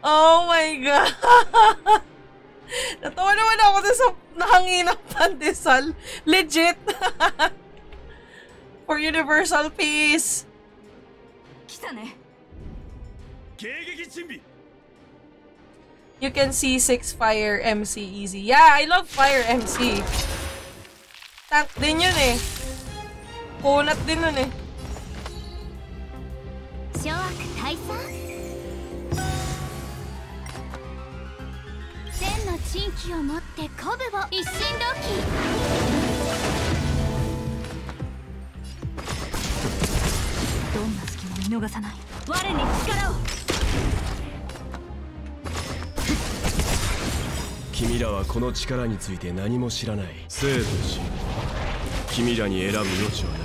Oh my God! Natawa naman ako sa nahanginang pandesal. Legit! For universal peace! Kita ne. You can see 6 Fire MC easy. Yeah, I love Fire MC. Tank din yun eh. Kunat din nun eh. 退散千の珍気を持って鼓舞を。一心どんな隙も見逃さない。我に力を。君らはこの力について何も知らない。生と死。君らに選ぶ余地は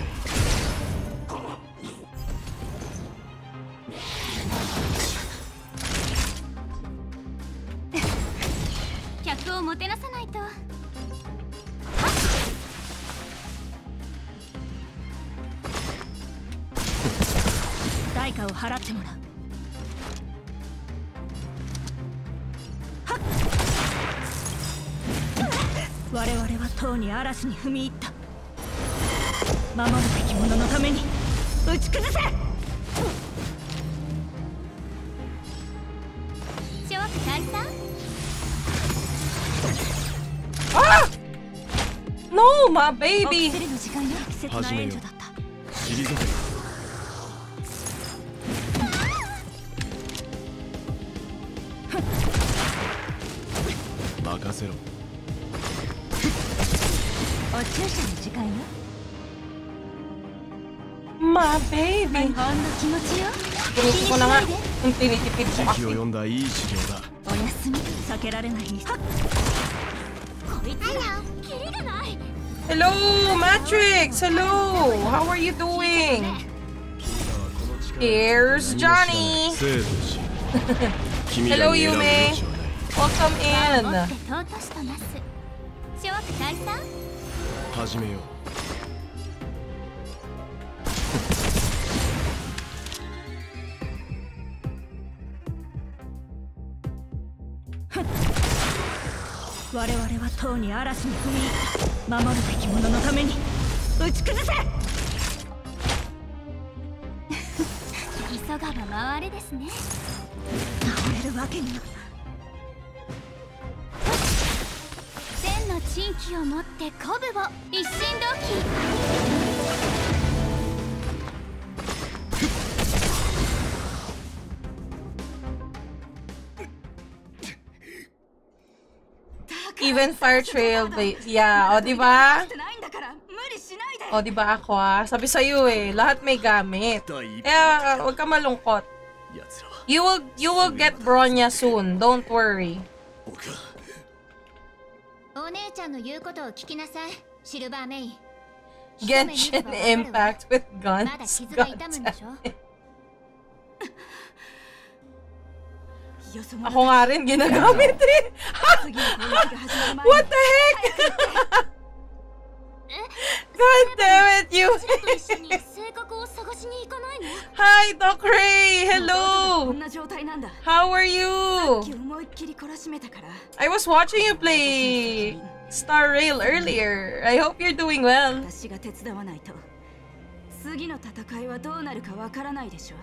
払ってもらう。我々はとうに嵐に踏み入った。守るべき者のために。打ち崩せ。諸悪退散 Ah! No, my baby! お薬の時間よせろお注射の時間よ My baby. ほんの気持ちよ Pinisi ko na nga kung tinitipid ko 時期を読んだいい治療だお休み避けられないはっこいつらキリがない Hello, Matrix! Hello! How are you doing? Here's Johnny! Hello, Yume! Welcome in! 我々はとうに嵐に踏み入り守るべき者のために打ち崩せ急がば回れですね倒れるわけには千の珍奇を持って鼓舞を一心同期 Even Fire Trail, ba- yeah, o, di ba? ないんだから無理しないで O, di ba ako ah? Sabi sa'yo eh, lahat may gamit. Kaya, huwag ka malungkot. You will, you will get Bronya soon. Don't worry. お姉ちゃんの言うことを聞きなさいシルバーメイ Genshin Impact with まだ guns. 傷が痛むんでしょ Ako nga rin ginagamit eh. What the heck? God damn it, you. 性格を探しに行かないの Hi, Doc Ray. こ Hello. んな状態なんだ How are you? 思いっきり懲らしめたから I was watching you play Star Rail earlier. I hope you're doing well. 私が手伝わないと次の戦いはどうなるかわからないでしょ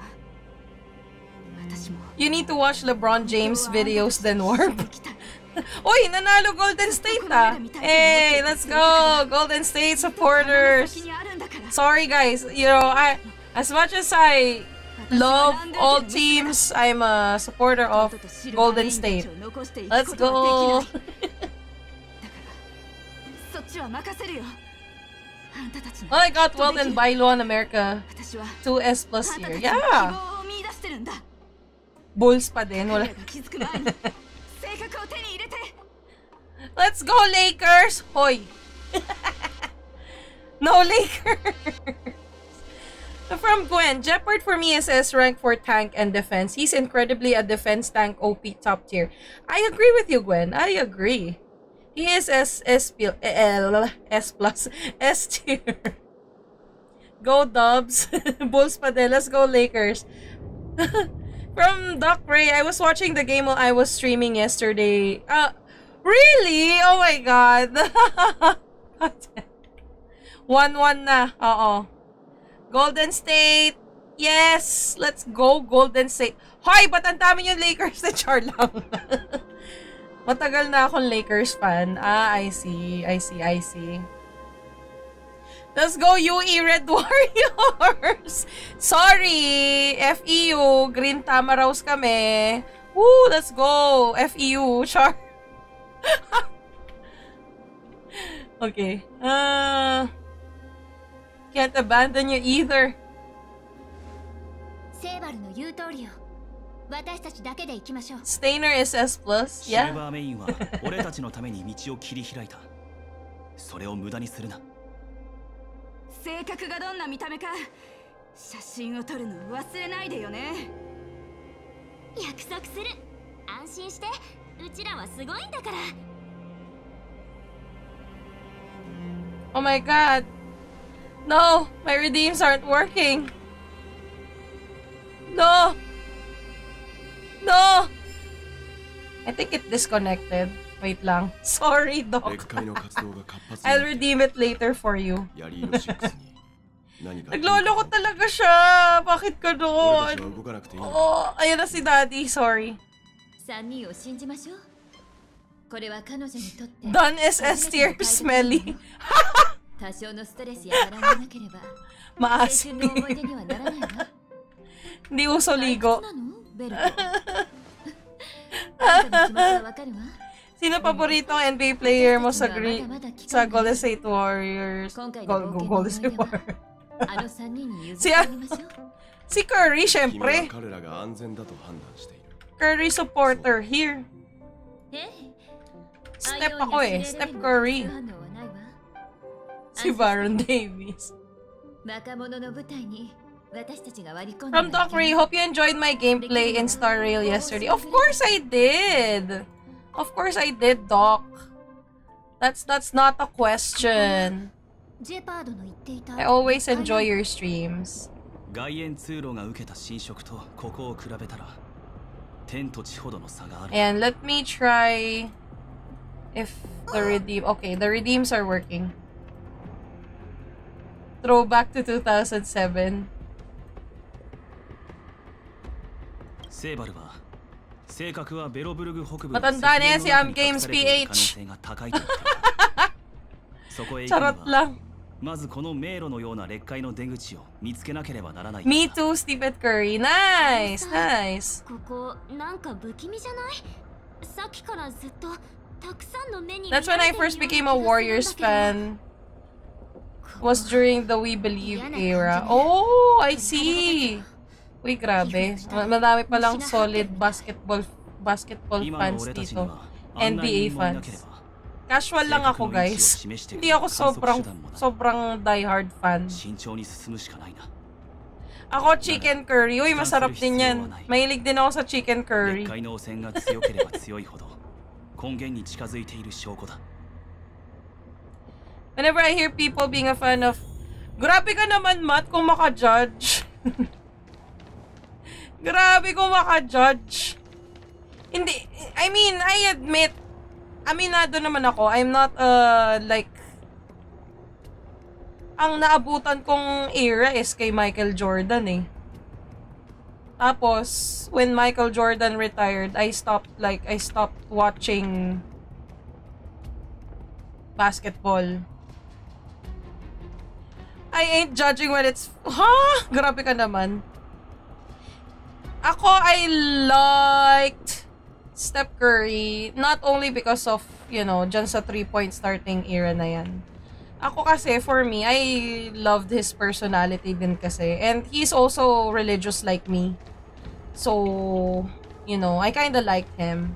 私も You need to watch LeBron James videos then warp. Uy, nanalo Golden State ah. Hey, let's go. Golden State supporters. Sorry guys, you know, I as much as I love all teams, I'm a supporter of Golden State. Let's go! well, I got Welt and Bailu in America. 2S plus year. Yeah! Bulls pa din. Let's go, Lakers! Hoy! no, Lakers! From Gwen, Gepard for me is S rank for tank and defense. He's incredibly a defense tank OP top tier. I agree with you, Gwen. I agree. He is S S P L S plus S tier. Go Dubs. Bulls pa. Let's go Lakers. From Doc Ray, I was watching the game while I was streaming yesterday. Uh, really? Oh my god. 1-1 na. Oo. Golden State. Yes! Let's go, Golden State. Hoy, ba't ang dami yung Lakers na char lang? Matagal na akong Lakers fan. Ah, I see. I see, I see. Let's go, UE Red Warriors! Sorry! FEU, Green Tamaraws kami. Woo! Let's go! FEU, char. okay. Uh, can't abandon you either. セーバルの言う通りよ私たちだけで行きましょう Stainer is S plus. シル Yeah. バーメインは俺たちのために道を切り開いたそれを無駄にするな性格がどんな見た目か写真を撮るの忘れないでよね約束する安心してうちらはすごいんだから Oh my god. No! My redeems aren't working! No! No! I think it disconnected. Wait lang. Sorry, Doc. I'll redeem it later for you. Naglolo ko talaga siya! Bakit ka doon? Oh, ayan na si Daddy. Sorry. Done SS tier smelly. 多少のストレスや波乱がなければ Maasim. 青春の思い出にはならないわ Hindi uso ligo. ベルトあんたの気持ちはわかるわ Sino paborito NBA player mo sa Gre sa Golden State Warriors? Gol Gol Golden State Warriors. あの3人に譲 Si ってあ ah, げましょう si Curry, 君は syempre. 彼らが安全だと判断している Curry supporter here. え Step ako eh. Step Curry. 反応はないわ si Baron Davis. From Doc hope you enjoyed my gameplay in Star Rail yesterday. Of course I did! Of course I did, Doc. That's that's not a question. I always enjoy your streams. And let me try if the redeem. Okay, the redeems are working Throwback to 2007. セーバルは性格はベロブルグ北部 Matanda na yan si Am 赤 Games 道の中に隠されている PH 可能性が高いと言ったそこへ行くに Charot は lang. まずこの迷路のような劣界の出口を見つけなければならない Me too, Stephen Curry. Nice, nice. ここなんか不気味じゃないさっきからずっとたくさんの目に That's when I first became a Warriors fan. was during the We Believe era. Oh, I see. Uy, grabe. Madami palang solid basketball basketball fans dito. NBA fans. Casual lang ako, guys. Hindi ako sobrang sobrang diehard fan. Ako, chicken curry. Uy, masarap din yan. Mahilig din ako sa chicken curry. Whenever I hear people being a fan of Grabe ka naman, Matt, kung maka-judge. Grabe kung maka-judge. Hindi, I mean, I admit, aminado naman ako. I'm not, uh, like, ang naabutan kong era is kay Michael Jordan eh. Tapos, when Michael Jordan retired, I stopped, like, I stopped watching basketball. I ain't judging when it's... Ha? Grabe ka naman. Ako, I liked Steph Curry not only because of, you know, dyan sa three-point starting era na yan. Ako kasi, for me, I loved his personality din kasi. And he's also religious like me. So, you know, I kinda liked him.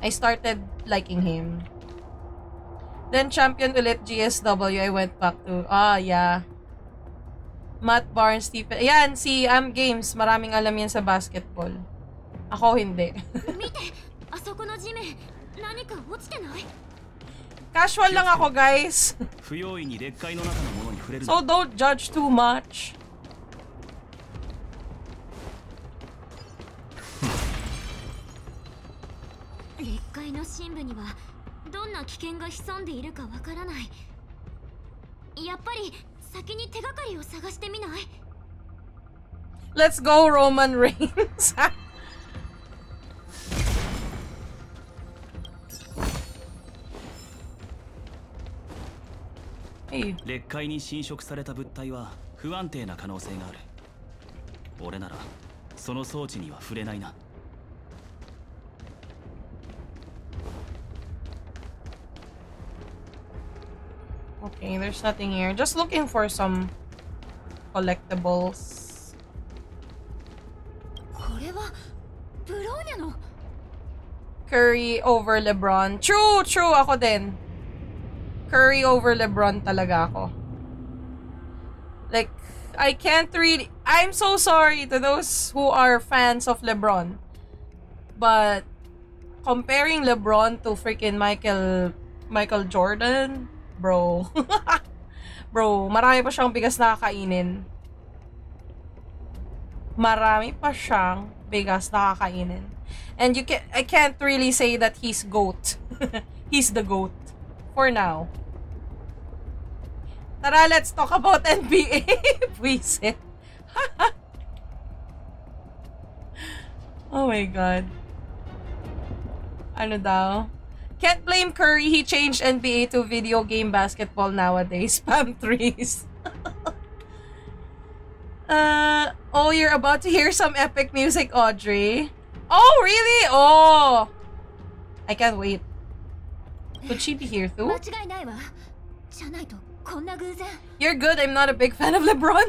I started liking him. Then champion ulit GSW. I went back to. Ah, oh, yeah. Matt Barnes, Stephen. Yan, si Am Games. Maraming alam yan sa basketball. Ako hindi. Casual lang ako, guys. so don't judge too much. どんな危険が潜んでいるかわからない。やっぱり先に手がかりを探してみない？Let's go, Roman Reigns. 劣界に侵食された物体は不安定な可能性がある。俺ならその装置には触れないな Okay, there's nothing here. Just looking for some collectibles. これはブローニャの Curry over LeBron. True, true. Ako din. Curry over LeBron talaga ako. Like, I can't really... I'm so sorry to those who are fans of LeBron. But, comparing LeBron to freaking Michael... Michael Jordan, bro. bro, marami pa siyang bigas na kakainin. Marami pa siyang bigas na kakainin. And you can I can't really say that he's GOAT. he's the GOAT. For now. Tara, let's talk about NBA. Buisit. oh my god. Ano daw? Can't blame Curry. He changed NBA to video game basketball nowadays. Spam threes. uh, oh, you're about to hear some epic music, Audrey. Oh, really? Oh. I can't wait. Could she be here too? You're good. I'm not a big fan of LeBron.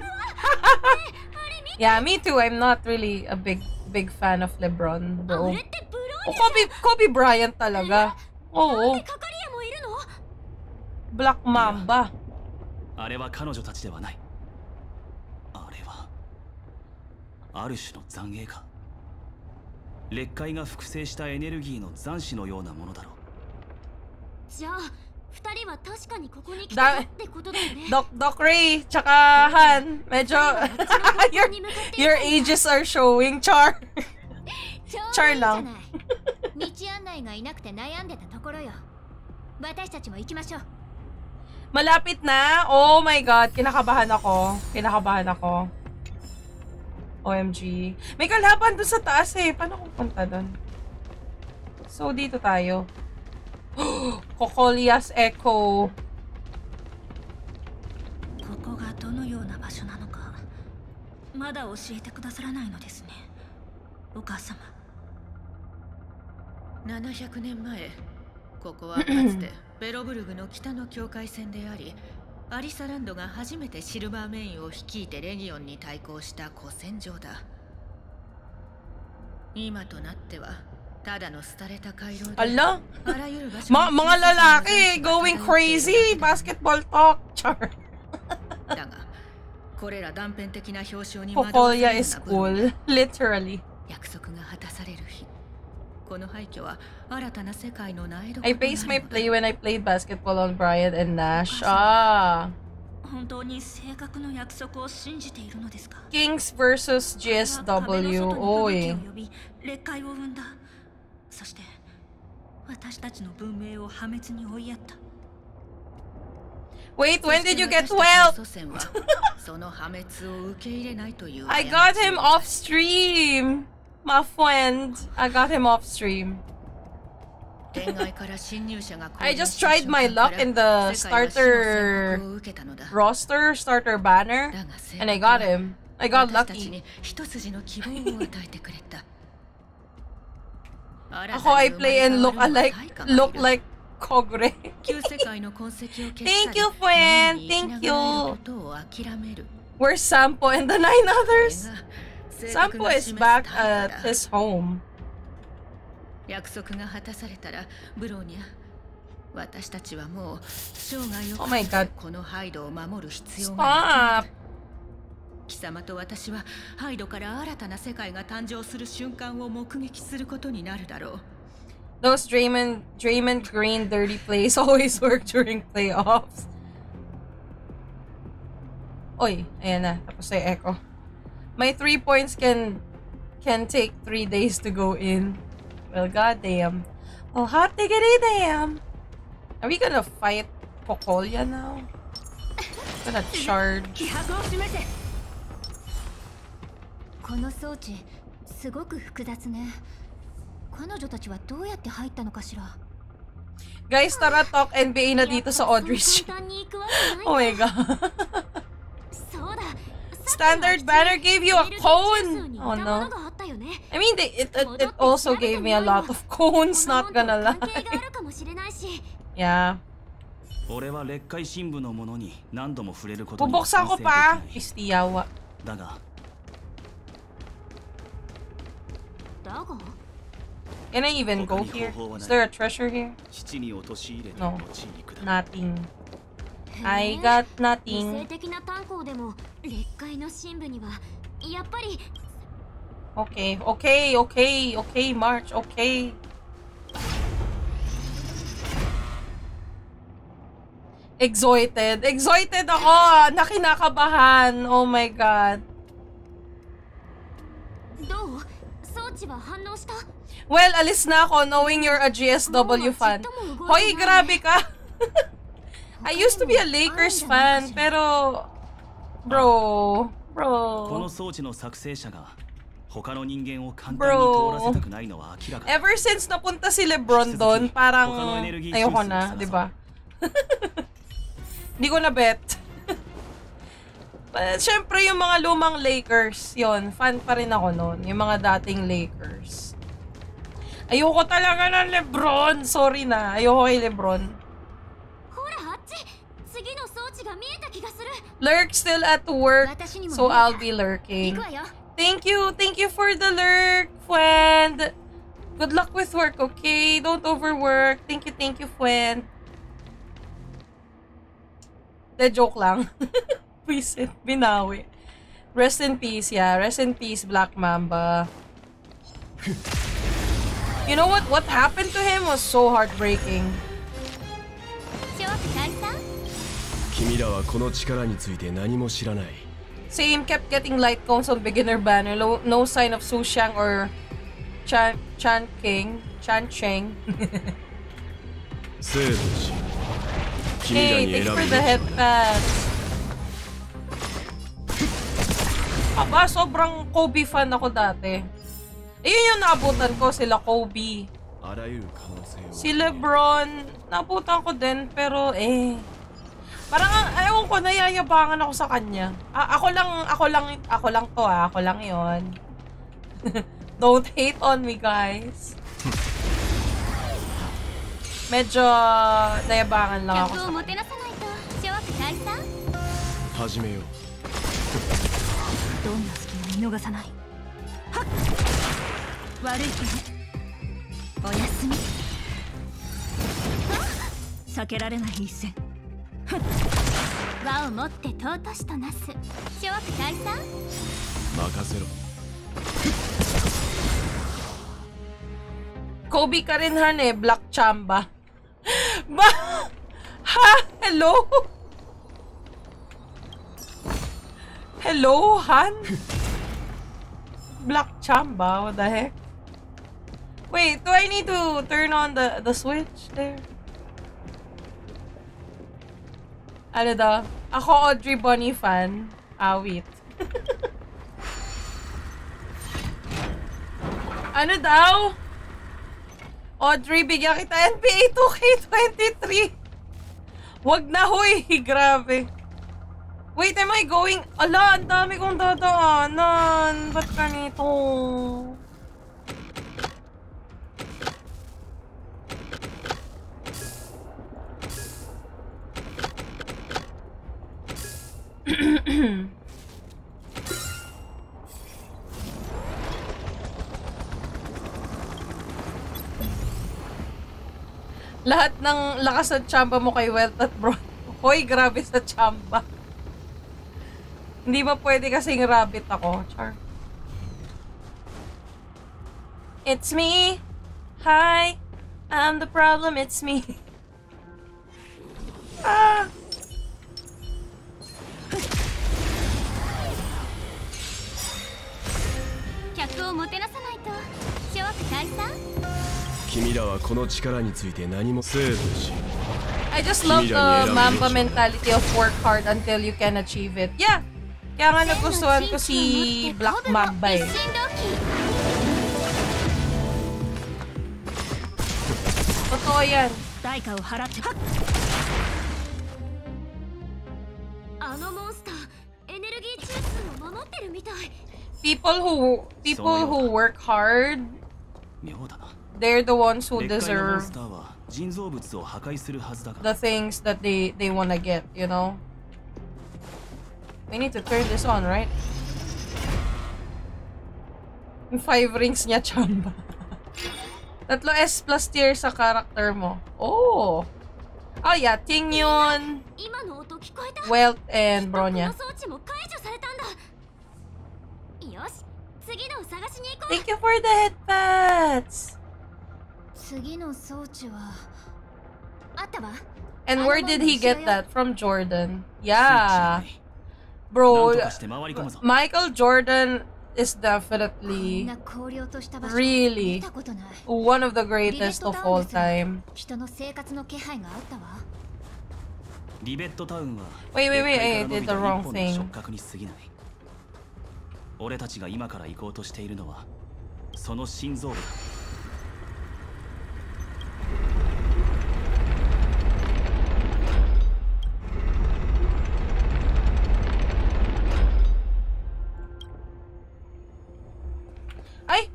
yeah, me too. I'm not really a big big fan of LeBron, bro. Oh, Kobe, Kobe Bryant talaga. Oo. Black Mamba. あれは彼女たちではないあれはある種の残影か劣界が複製したエネルギーの残滓のようなものだろうじゃあ二人は確かにここに来たってことだよね Doc Doc Ray, tsaka Han, medyo your your ages are showing. Char. ちょうど Char いいじゃ lang. 道案内がいなくて悩んでたところよ私たちも行きましょう Malapit na. Oh my god, kinakabahan ako. Kinakabahan ako. OMG. May kalaban doon sa taas eh. Paano kung punta doon? So, dito tayo. Kokolias Echo. ここがどのような場所なのかまだ教えてくださらないのですねお母様700年前ここはかつて ベロブルグの北の境界線でありアリサランドが初めてシルバーメインを率いてレギオンに対抗した古戦場だ今となってはただの廃れた回廊で Ala? あらゆる場所 Ma mga lalaki going crazy. Basketball talk. Char. だがこれら断片的な表彰に惑わ is されるような部分 cool. Literally. 約束が果 I based my play when I played basketball on Bryant and Nash. Ah. Kings versus GSW. Oi. Wait, when did you get Welt? I got him off stream. My friend, I got him off stream. I just tried my luck in the starter roster, starter banner, and I got him. I got lucky. Ako, I play and look alike, look like Kogre. Thank you, friend. Thank you. Where's Sampo and the nine others? 正確 Sampo が is 示す back 対価だ at his home. 約束が果たされたらブローニャ私たちはもう生涯を Oh my かけ god. てこのハイドを守る必要がなく Stop. なる貴様と私はハイドから新たな世界が誕生する瞬間を目撃することになるだろう Those Draymond, Draymond Green dirty plays always work during playoffs. Oy, ayan na. Tapos na yung echo. my three points can can take three days to go in. Well, goddamn. Well, hot diggity damn. Are we gonna fight Cocolia now? I'm gonna charge. Guys, tara talk NBA na dito sa Audrey's oh my god. そうだ Standard banner gave you a cone. Oh no. I mean, they, it, it it also gave me a lot of cones. Not gonna lie. かもしれないし Yeah. 俺は劣界新聞のものに何度も触れることに Bubuksan ko 賛成でき pa. ない Istiyawa. だがだが Can I even go here? Is there a treasure here? 父に陥れて No. 後に行く Nothing. I got nothing. Okay, okay, okay, okay, March, okay. Excited. Excited ako! Nakinakabahan. Oh my god. Well, alis na ako knowing you're a GSW fan. Hoy, grabe ka! I used to be a Lakers fan, pero... Bro... こ Bro... の装置の作成者が他の人間を簡単に通らせたくないのは明らか Ever since napunta si Lebron doon, parang Baka no energy ayoko source na, sa di ba? Hindi ko na bet. But, syempre, yung mga lumang Lakers, yon fan pa rin ako noon. Yung mga dating Lakers. Ayoko talaga ng Lebron. Sorry na. Ayoko kay Lebron. Lurk still at work, so I'll be lurking. Thank you, thank you for the lurk, friend. Good luck with work, okay? Don't overwork. Thank you, thank you, friend. The joke lang. Please, binawi. Rest in peace, yeah. Rest in peace, Black Mamba. you know what? What happened to him was so heartbreaking. 君らはこの力について何も知らない Same kept getting light cones on beginner banner. No, no sign of Su Xiang or Chan Chan King. Chan Cheng. 生と死君ら hey, に thanks 選ぶ for べ the き head pass. Aba, sobrang Kobe fan ako dati. Ayun yung naabutan ko, sila Kobe. Si Lebron, naabutan ko din, pero eh... Parang, ang- ewan ko, nayayabangan ako sa kanya. A- ako lang, ako lang, ako lang to ah. Ako lang yon. Don't hate on me, guys. Medyo nayabangan lang ako 客 sa をもてなさないと諸悪退散始めようどんな隙も見逃さないはっ悪いけどおやすみ避けられない一戦 輪を持って尊しとなす諸悪退散任せろ Kobe ka rin, Han, eh. Black Chamba. Ba? Ha? Hello? Hello, Han? Black Chamba? What the heck? Wait, do I need to turn on the, the switch there? Ano daw? Ako Audrey Bonnie fan. Ah, wait. ano daw? Audrey, bigyan kita NBA 2K23. Wag na, huy. Grabe. Wait, am I going? Ala, ang dami kong dadaanan. Ba't ganito? Lahat ng lakas at tsamba mo kay Wealth at Bro. Hoy, grabe sa tsamba. Hindi ba pwede kasing rabbit ako? Char. It's me. Hi. I'm the problem. It's me. ah. をもてなさないと諸悪退散君らはこの力について何も生と死 I just love the Mamba mentality of work hard until you can achieve it. Yeah. Kaya nga nagustuhan ko si Black Mamba eh. 振動機 Totoo yan. 代価を払って people who people who work hard they're the ones who deserve the things that they they want to get you know? We need to turn this on right? Five rings niya chamba. Tatlo S plus tier sa character mo. Oh! Oh yeah Ting Yun. Welt and Bronya. Thank you for the headpats! And where did he get that? From Jordan. Yeah. Bro, Michael Jordan is definitely really one of the greatest of all time. Wait, wait, wait, I did the wrong thing. 俺たちが今から行こうとしているのはその心臓部だはい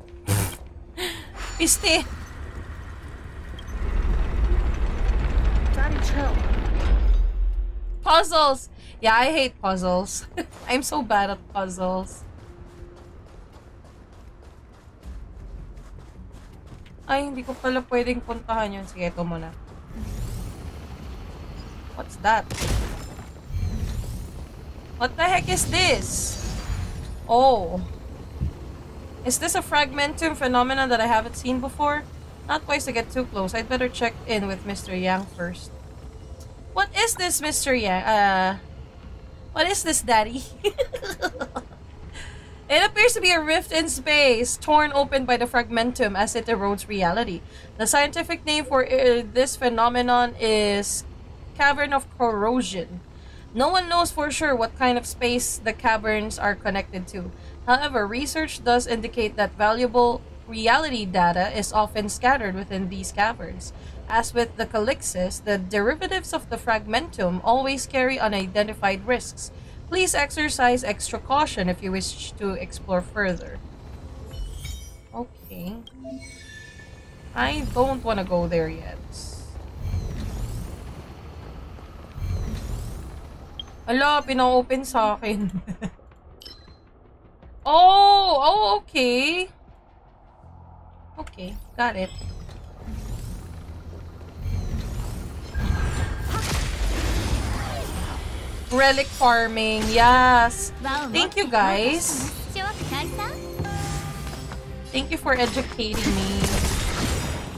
Piste! Puzzles! Yeah, I hate puzzles. I'm so bad at puzzles. Ay, hindi ko pala pwedeng puntahan yun. Sige, ito muna. What's that? What the heck is this? Oh. Is this a fragmentum phenomenon that I haven't seen before? Not wise to get too close. I'd better check in with Mr. Yang first. What is this, Mr. Yang? Uh, what is this, Daddy? it appears to be a rift in space, torn open by the fragmentum as it erodes reality. The scientific name for uh, this phenomenon is cavern of corrosion. No one knows for sure what kind of space the caverns are connected to. However, research does indicate that valuable reality data is often scattered within these caverns. As with the Calyxes, the derivatives of the fragmentum always carry unidentified risks. Please exercise extra caution if you wish to explore further. Okay. I don't want to go there yet. Ala, pina-open sa akin. oh! Oh, okay. Okay, got it. Relic farming, yes. Thank you guys. Thank you for educating me.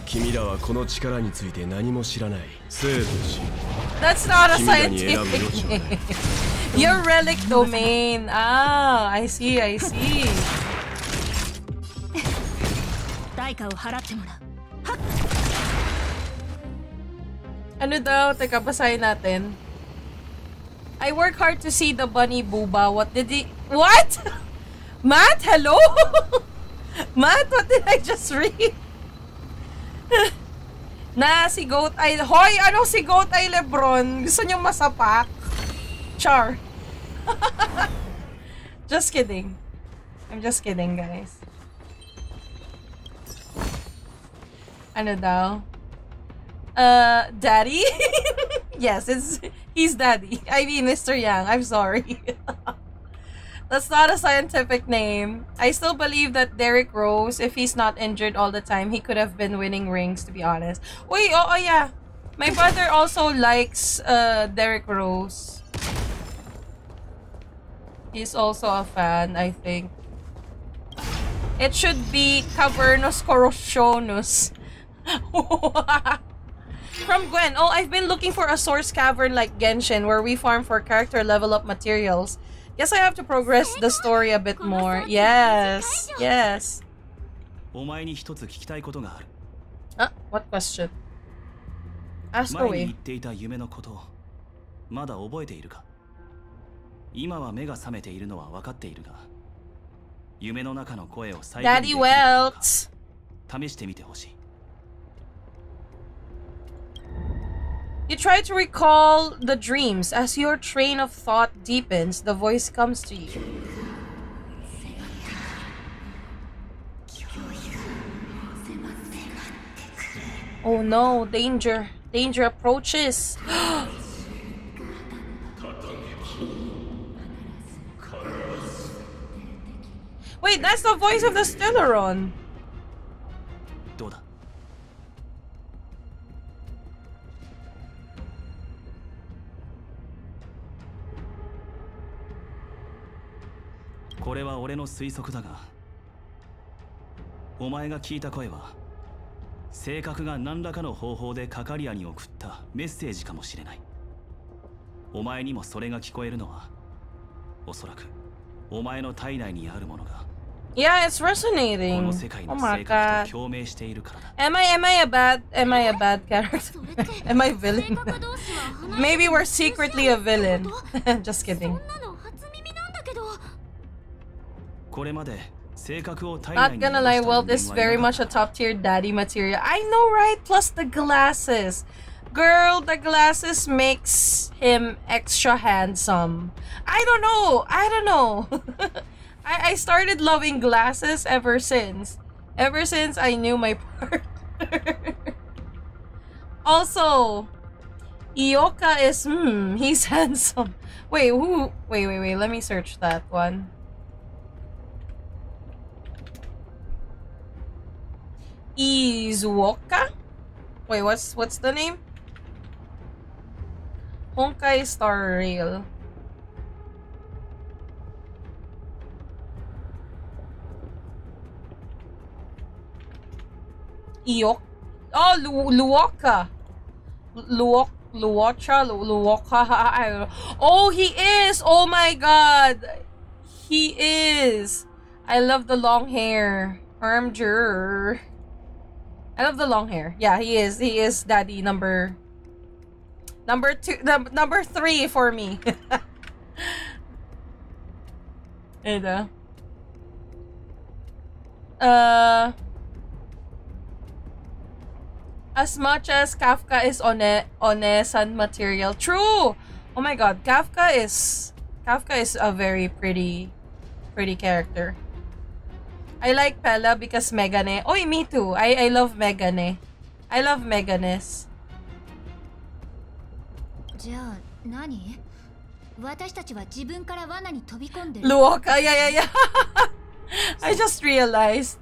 君らはこの力について何も知らない生と死 That's not a scientific. Your relic domain. Ah, I see, I see. 代価を払ってもらう Ano daw? Teka, basahin natin. I work hard to see the bunny booba. What did he... What? Matt, hello? Matt, what did I just read? na si Goat ay... Hoy, ano si Goat ay Lebron? Gusto niyong masapak? Char. just kidding. I'm just kidding, guys. Ano daw? Uh, Daddy? yes, it's he's Daddy. I mean, Mr. Yang. I'm sorry. That's not a scientific name. I still believe that Derrick Rose, if he's not injured all the time, he could have been winning rings, to be honest. Wait, oh, oh yeah. My brother also likes uh, Derrick Rose. He's also a fan, I think. It should be Cavernus Corrosionus. From Gwen. Oh, I've been looking for a source cavern like Genshin where we farm for character level up materials. Guess I have to progress the story a bit more. Yes. Yes. お前に一つ聞きたいことがある Ah, what question? Ask 前に away. 言っていた夢のことをまだ覚えているか今は目が覚めているのは分かっているが夢の中の声を再現で Daddy きるか Welt. 試してみてほしい you try to recall the dreams. As your train of thought deepens, the voice comes to you. Oh no, danger. Danger approaches. Wait, that's the voice of the Stellaron. これは俺の推測だがお前が聞いた声は性格が何らかの方法でカカリアに送ったメッセージかもしれないお前にもそれが聞こえるのはおそらくお前の体内にあるものが Yeah, it's こ resonating. の世界 Oh の my 性 god. 格と共鳴しているからだ Am I am I a bad am I a bad character? am I villain? Maybe we're secretly a villain. Just kidding. Not gonna lie, Welt is very much a top tier daddy material. I know, right? Plus the glasses. Girl, the glasses makes him extra handsome. I don't know. I don't know. I, I started loving glasses ever since. Ever since I knew my partner. also, Ioka is, hmm, he's handsome. Wait, who? Wait, wait, wait. Let me search that one. Izuoka? Wait, what's what's the name? Honkai Star Rail. Iyok. Oh, Lu Luoka. Luok Luocha Lu Luoka. Oh, he is. Oh my god. He is. I love the long hair. Armjur. I love the long hair. Yeah, he is. He is daddy number number 2 num number 3 for me. Ito. Uh as much as Kafka is one Onesan material. True! Oh my god, Kafka is Kafka is a very pretty pretty character. I like Pella because Megane. Oy, me too. I I love Megane. I love Meganes. じゃあ何私たちは自分から罠に飛び込んでる Luoka, yeah, yeah, yeah. I just realized.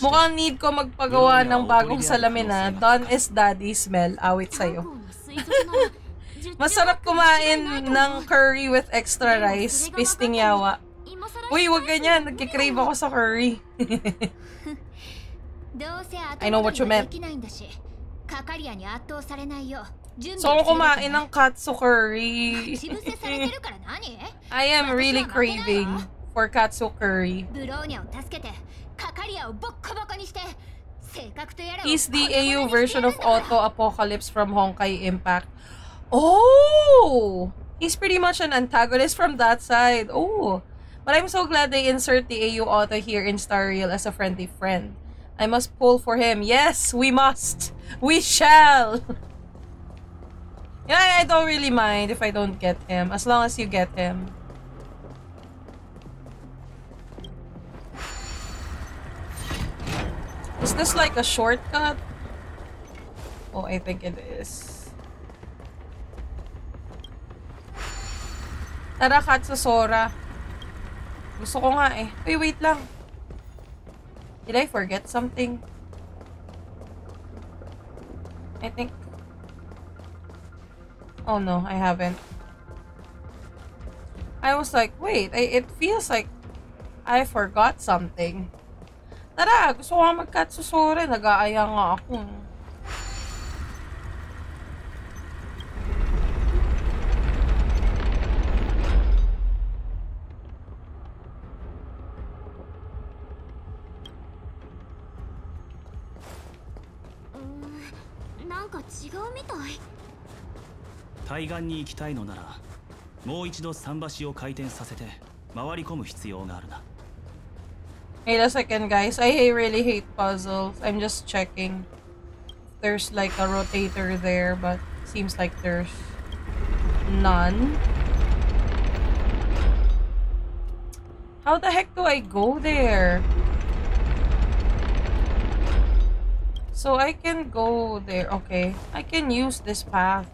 Mukhang need ko magpagawa ng bagong salamin na Don is Daddy smell. Awit sa'yo. Masarap kumain ng curry with extra rice. Pisting yawa. Uy, wag ganyan. Nagkikrave ako sa curry. I know what you meant. So ako kumain ng katsu curry. I am really craving for katsu curry. Is the AU version of Auto Apocalypse from Honkai Impact? Oh! He's pretty much an antagonist from that side. Oh! But I'm so glad they insert the AU Otto here in Star Rail as a friendly friend. I must pull for him. Yes, we must! We shall! yeah, I don't really mind if I don't get him, as long as you get him. Is this like a shortcut? Oh, I think it is. Tara, Katsusora. Gusto ko nga eh. Uy, wait lang. Did I forget something? I think... Oh no, I haven't. I was like, wait, I, it feels like I forgot something. Tara, gusto ko nga mag-katsusore. Nag-aaya nga ako. なんか違うみたい対岸に行きたいのならもう一度桟橋を回転させて回り込む必要があるな Wait a second, guys. I really hate puzzles. I'm just checking. There's like a rotator there, but seems like there's none. How the heck do I go there? So I can go there. Okay. I can use this path.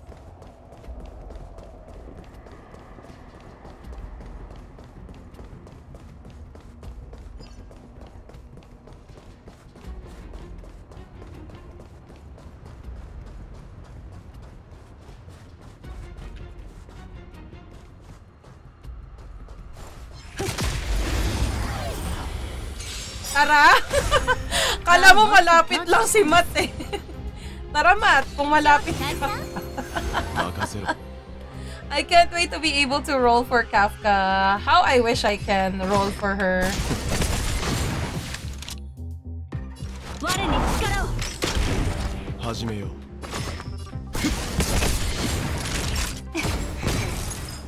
Tara! Kala mo malapit lang si Matt eh. Tara Matt, kung malapit. I can't wait to be able to roll for Kafka. How I wish I can roll for her.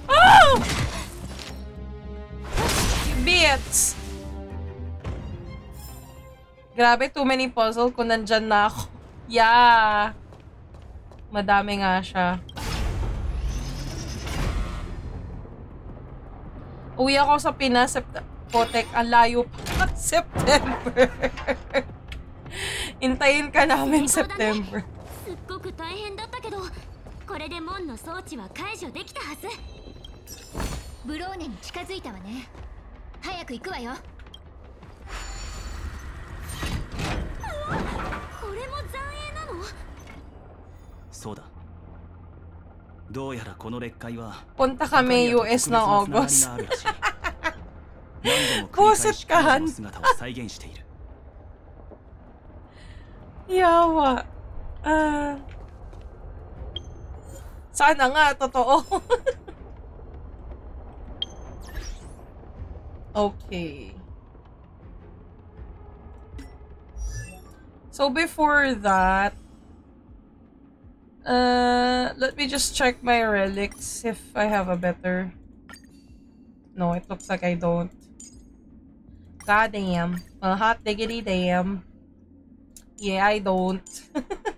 Oh! Bits! Grabe, too many puzzle kung nandyan na ako. Yeah! Madami nga siya. Uwi ako sa Pinas, Sept Potek, ang layo pa. September. Intayin ka namin September. すっごく大変だったけど これで門の装置は解除できたはずブローネに近づいたわね早く行くわよ これも残影なのそうだどうやらこの劣化は Punta kami US ng August. 何度も繰り返し彼女の姿を再現している Yawa. Ah. sana nga, totoo. okay. So before that, uh, let me just check my relics if I have a better. No, it looks like I don't. God damn. A hot diggity damn. Yeah, I don't.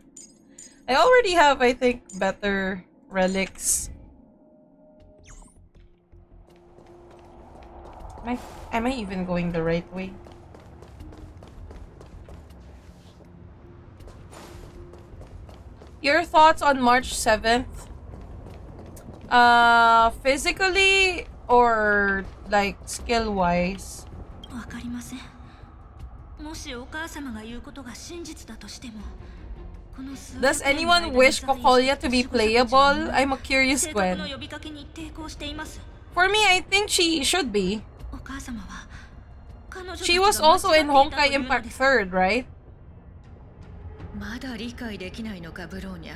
I already have, I think, better relics. Am I, am I even going the right way? Your thoughts on March 7th? Uh, physically or like skill wise? Does anyone wish Cocolia to be playable? I'm a curious Gwen. For me, I think she should be. She was also in Honkai Impact 3rd, right? まだ理解できないのかブローニャ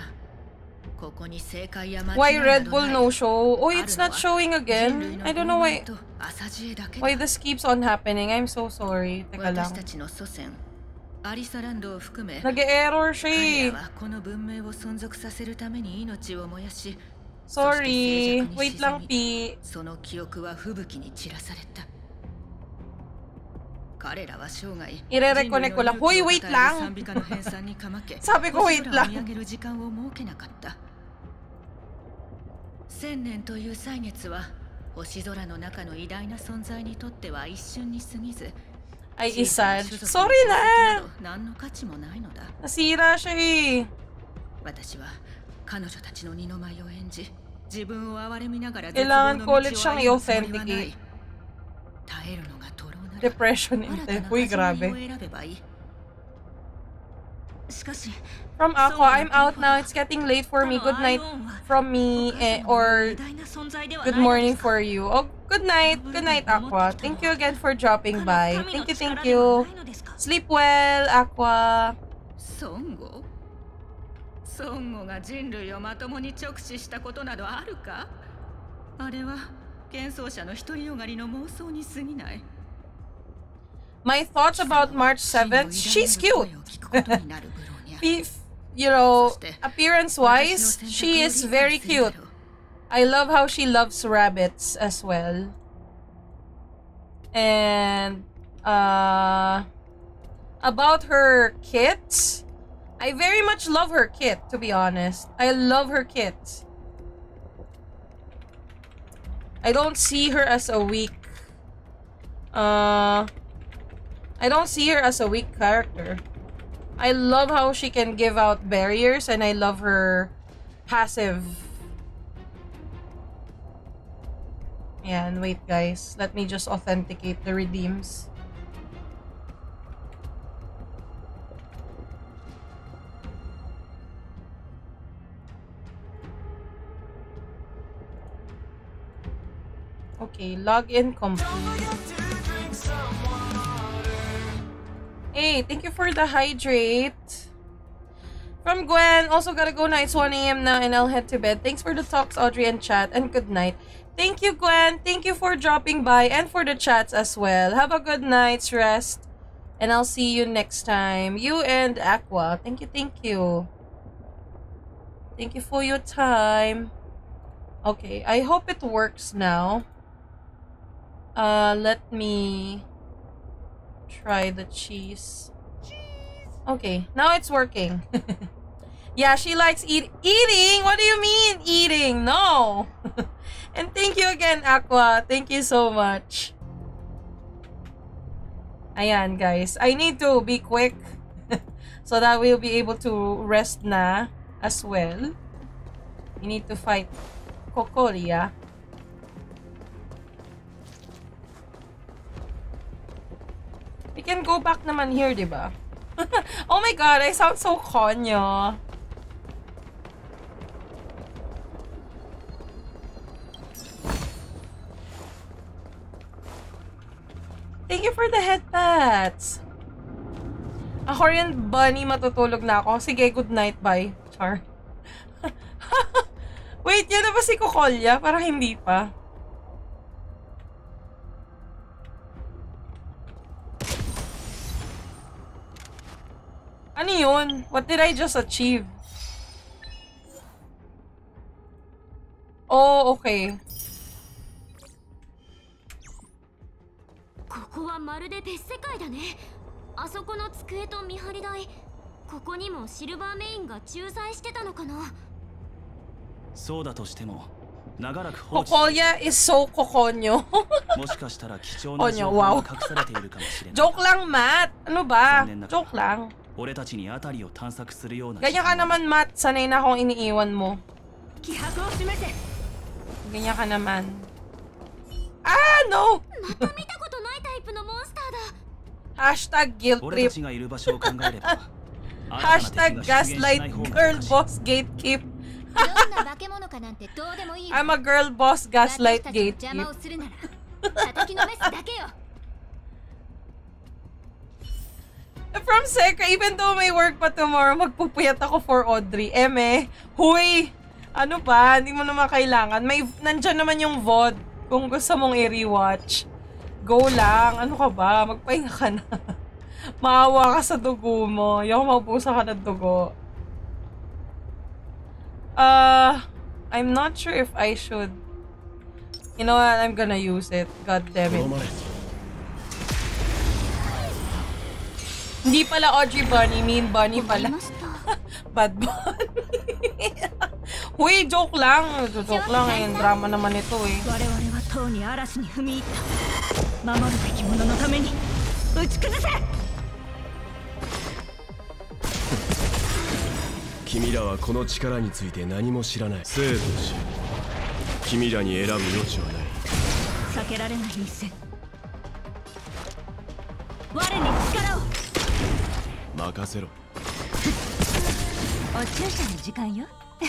ここに正解や間違い Why な Red ど Bull ない no show? Oh, it's not showing again. I don't know why. 朝知恵だけだ Why this keeps on happening? I'm so sorry. Teka 私 lang. たちの祖先アリサランドを含め Nag-error siya 彼 eh. らはこの文明を存続させるために命を燃やし Sorry. そして静 Wait 寂 lang, に沈み P. その記憶は吹雪に散らされた 彼らは生涯 Ire-reconnect ko lang. Hoy, wait lang. Sabi ko, wait lang. 見上げる時間を設けなかった千年という歳月は星空の中の偉大な存在にとっては一瞬に過ぎず Ay, isad. Sorry の na. など何の価値もないのだ Nasira siya eh. 私は彼女たちの二の舞を演じ自分を憐れみながら Kailangan ulit siyang i-authenticate. 耐えるのが Depression 新 inte. たな Uy, grabe. From Aqua, I'm out now. It's getting late for me. Good night from me eh, or good morning for you. Oh, good night. Good night, Aqua. Thank you again for dropping by. Thank you, thank you. Sleep well, Aqua. 孫悟が人類をまともに直視したことなどあるかあれは幻想者の独りよがりの妄想に過ぎない My thoughts about March 7th, she's cute. If, you know, appearance wise, she is very cute. I love how she loves rabbits as well. And, uh, about her kit, I very much love her kit, to be honest. I love her kit. I don't see her as a weak, uh, I don't see her as a weak character. I love how she can give out barriers and I love her passive. Yeah, and wait guys, let me just authenticate the redeems. Okay, login complete. Hey, thank you for the hydrate. From Gwen, also gotta go now. It's 1 a.m. now and I'll head to bed. Thanks for the talks, Audrey and chat, and good night. Thank you, Gwen. Thank you for dropping by and for the chats as well. Have a good night's rest. And I'll see you next time. You and Aqua. Thank you, thank you. Thank you for your time. Okay, I hope it works now. Uh, let me try the cheese. Cheese. Okay, now it's working. yeah, she likes eat eating. What do you mean eating? No. and thank you again, Aqua. Thank you so much. Ayan, guys. I need to be quick so that we'll be able to rest na as well. You need to fight Cocolia. We can go back naman here, di ba? oh my god, I sound so konyo. Thank you for the headpats. Ako rin, Bunny, matutulog na ako. Sige, good night, bye. Char. Wait, yan na ba si Kokolya? Parang hindi pa. Ano yun? What did I just achieve? Oh, okay. ここはまるで別世界だねあそこの机と見張り台ここにもシルバーメインが駐在してたのかなそうだとしても長らく放置 Kokolya is so kokonyo. もしかしたら貴重な情報.が隠されているかもしれない Joke lang, Matt. Ano ba? Joke lang. 俺たちに辺りを探索するような Ganyan ka naman, Matt. Sanay na akong iniiwan mo. Ganyan ka naman. Ah, no! Hashtag guilt trip. Hashtag gaslight girl boss gatekeep. I'm a girl boss gaslight gatekeep. From Sekra, even though may work pa tomorrow, magpupuyat ako for Audrey. Eme, huy! Ano ba? Hindi mo naman kailangan. May, nandyan naman yung VOD. Kung gusto mong i-rewatch. Go lang. Ano ka ba? Magpahinga ka na. Maawa ka sa dugo mo. Yung maubusa ka ng dugo. Uh, I'm not sure if I should. You know what? I'm gonna use it. God damn it. Hindi pala Audrey Bunny, mean Bunny pala. Bad Bunny. Huy, joke lang. Joke lang eh. Drama naman ito eh. 守るべき者のために打ち崩せ君らはこの力について何も知らない生と死君らに選ぶ余地はない避けられない一戦我に力を任せろ。お注射の時間よ。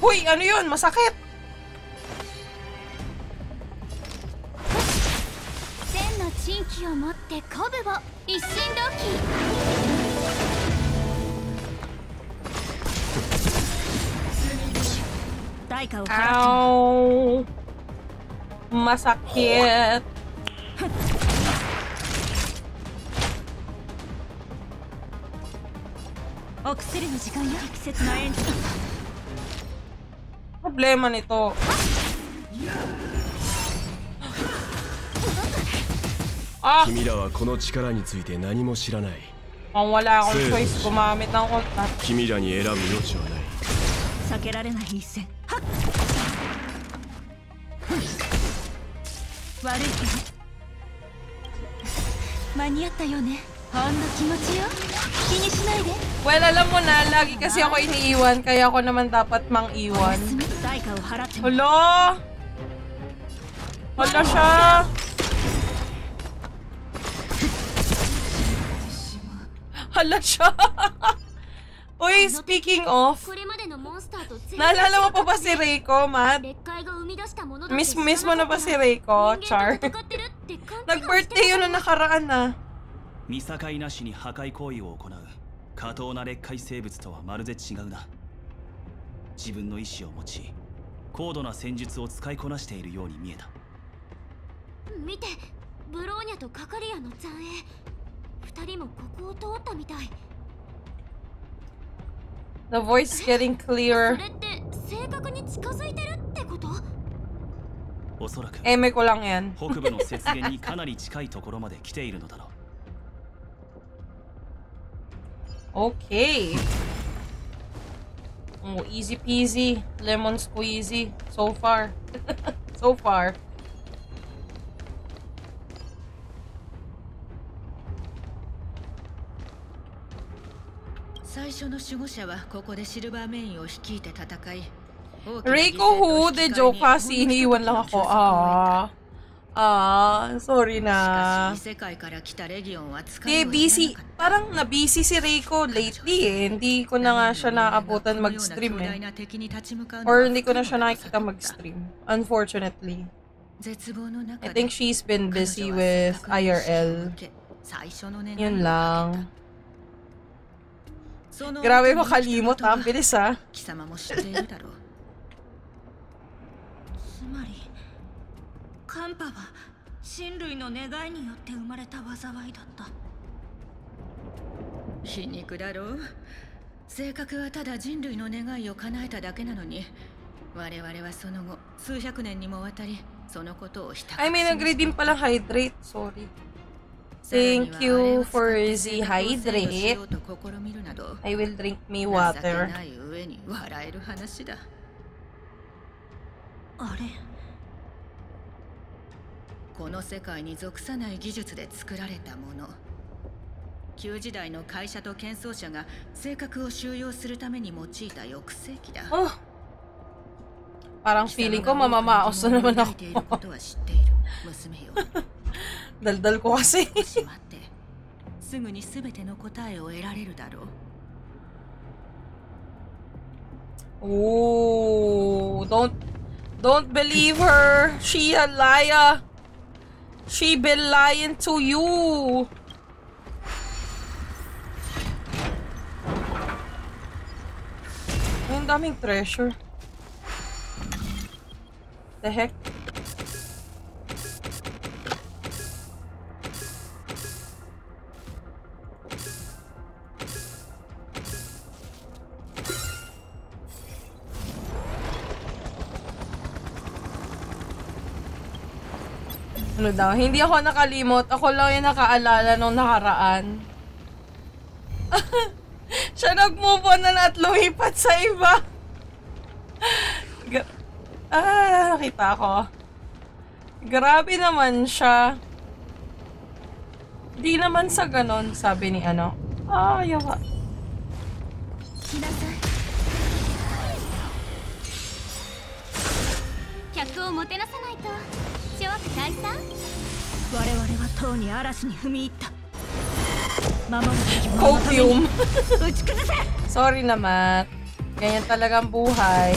ほいあのようまさかやの珍奇を持ってコブを一心同期。代価を払まさけ o 薬の時間よ適切な援助 Problema nito. Ah! 君らはこの力について何も知らない Kung wala akong Sir. choice, gumamit ng ult at 君らに選ぶ余地はない避けられない一戦はっ悪いけど間に合ったよね Well, alam mo na, lagi kasi ako iniiwan, kaya ako naman dapat mang-iwan. Hello? Wala siya! Hala siya! Uy, speaking of, naalala mo pa ba si Reiko, Matt? Miss, miss na ba si Reiko, Char? Nag-birthday yun na nakaraan na. Ah. 見境なしに破壊行為を行う下等な劣界生物とはまるで違うな。自分の意志を持ち高度な戦術を使いこなしているように見えた。見てブローニャとカカリアの残影。二人もここを通ったみたい。The voice getting そ clearer. れって正確に近づいてるってこと？おそらく Eme ko lang yan. 北部の雪原にかなり近いところまで来ているのだろう Okay. Oh, easy peasy. Lemon squeezy. So far. so far. 最 最初の守護者はここでシルバーメインを率いて戦い Reiko who? De joke kasi. Iniiwan lang ako. Ah. Ah, sorry na. Di, busy. Parang na-busy si Reiko lately eh. Hindi ko na nga siya naabutan mag-stream eh. Or hindi ko na siya nakikita mag-stream. Unfortunately. I think she's been busy with IRL. Yun lang. Grabe makalimot ah. ha. Ang bilis ah. ha. 貴様も知っているだろうつまりカンパは人類の願いによって生まれた災いだった皮肉だろう性格はただ人類の願いを叶えただけなのに我々はその後数百年にもわたりそのことをひた Ay, may nag-redeem palang hydrate. Sorry. Thank you for the hydrate. I will drink me 情 water. けない上に笑える話だあれ？この世界に属さない技術で作られたもの旧時代の会社と建造者が性格を収容するために用いた抑制器だ Oh. Parang feeling ko mamamaos na naman ako. Daldal ko kasi. すぐに全ての答えを得られるだろう Oh, don't don't believe her. She a liar. She been lying to you. Ang treasure. The heck? Ano daw? Hindi ako nakalimot. Ako lang yung nakaalala nung nakaraan. Siya nag-move on na at lumipat sa iba. Ga- ah, nakita ko. Grabe naman siya. Di naman sa ganon, sabi ni ano. Ah, yawa. 来なさい客をもてなさないと諸悪 退散我々はとうに嵐に踏み入った守るべき者のために.打ち崩せ Sorry na, Matt. Ganyan talaga ang buhay.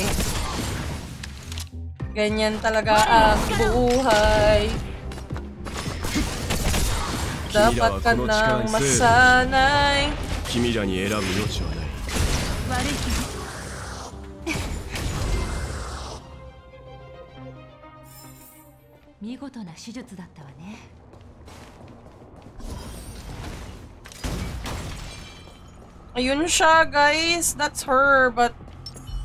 Ganyan talaga ang buhay. Dapat ka nang masanay. 君らに選ぶ余地はない悪い見事な手術だったわね Ayun siya, guys. That's her. But,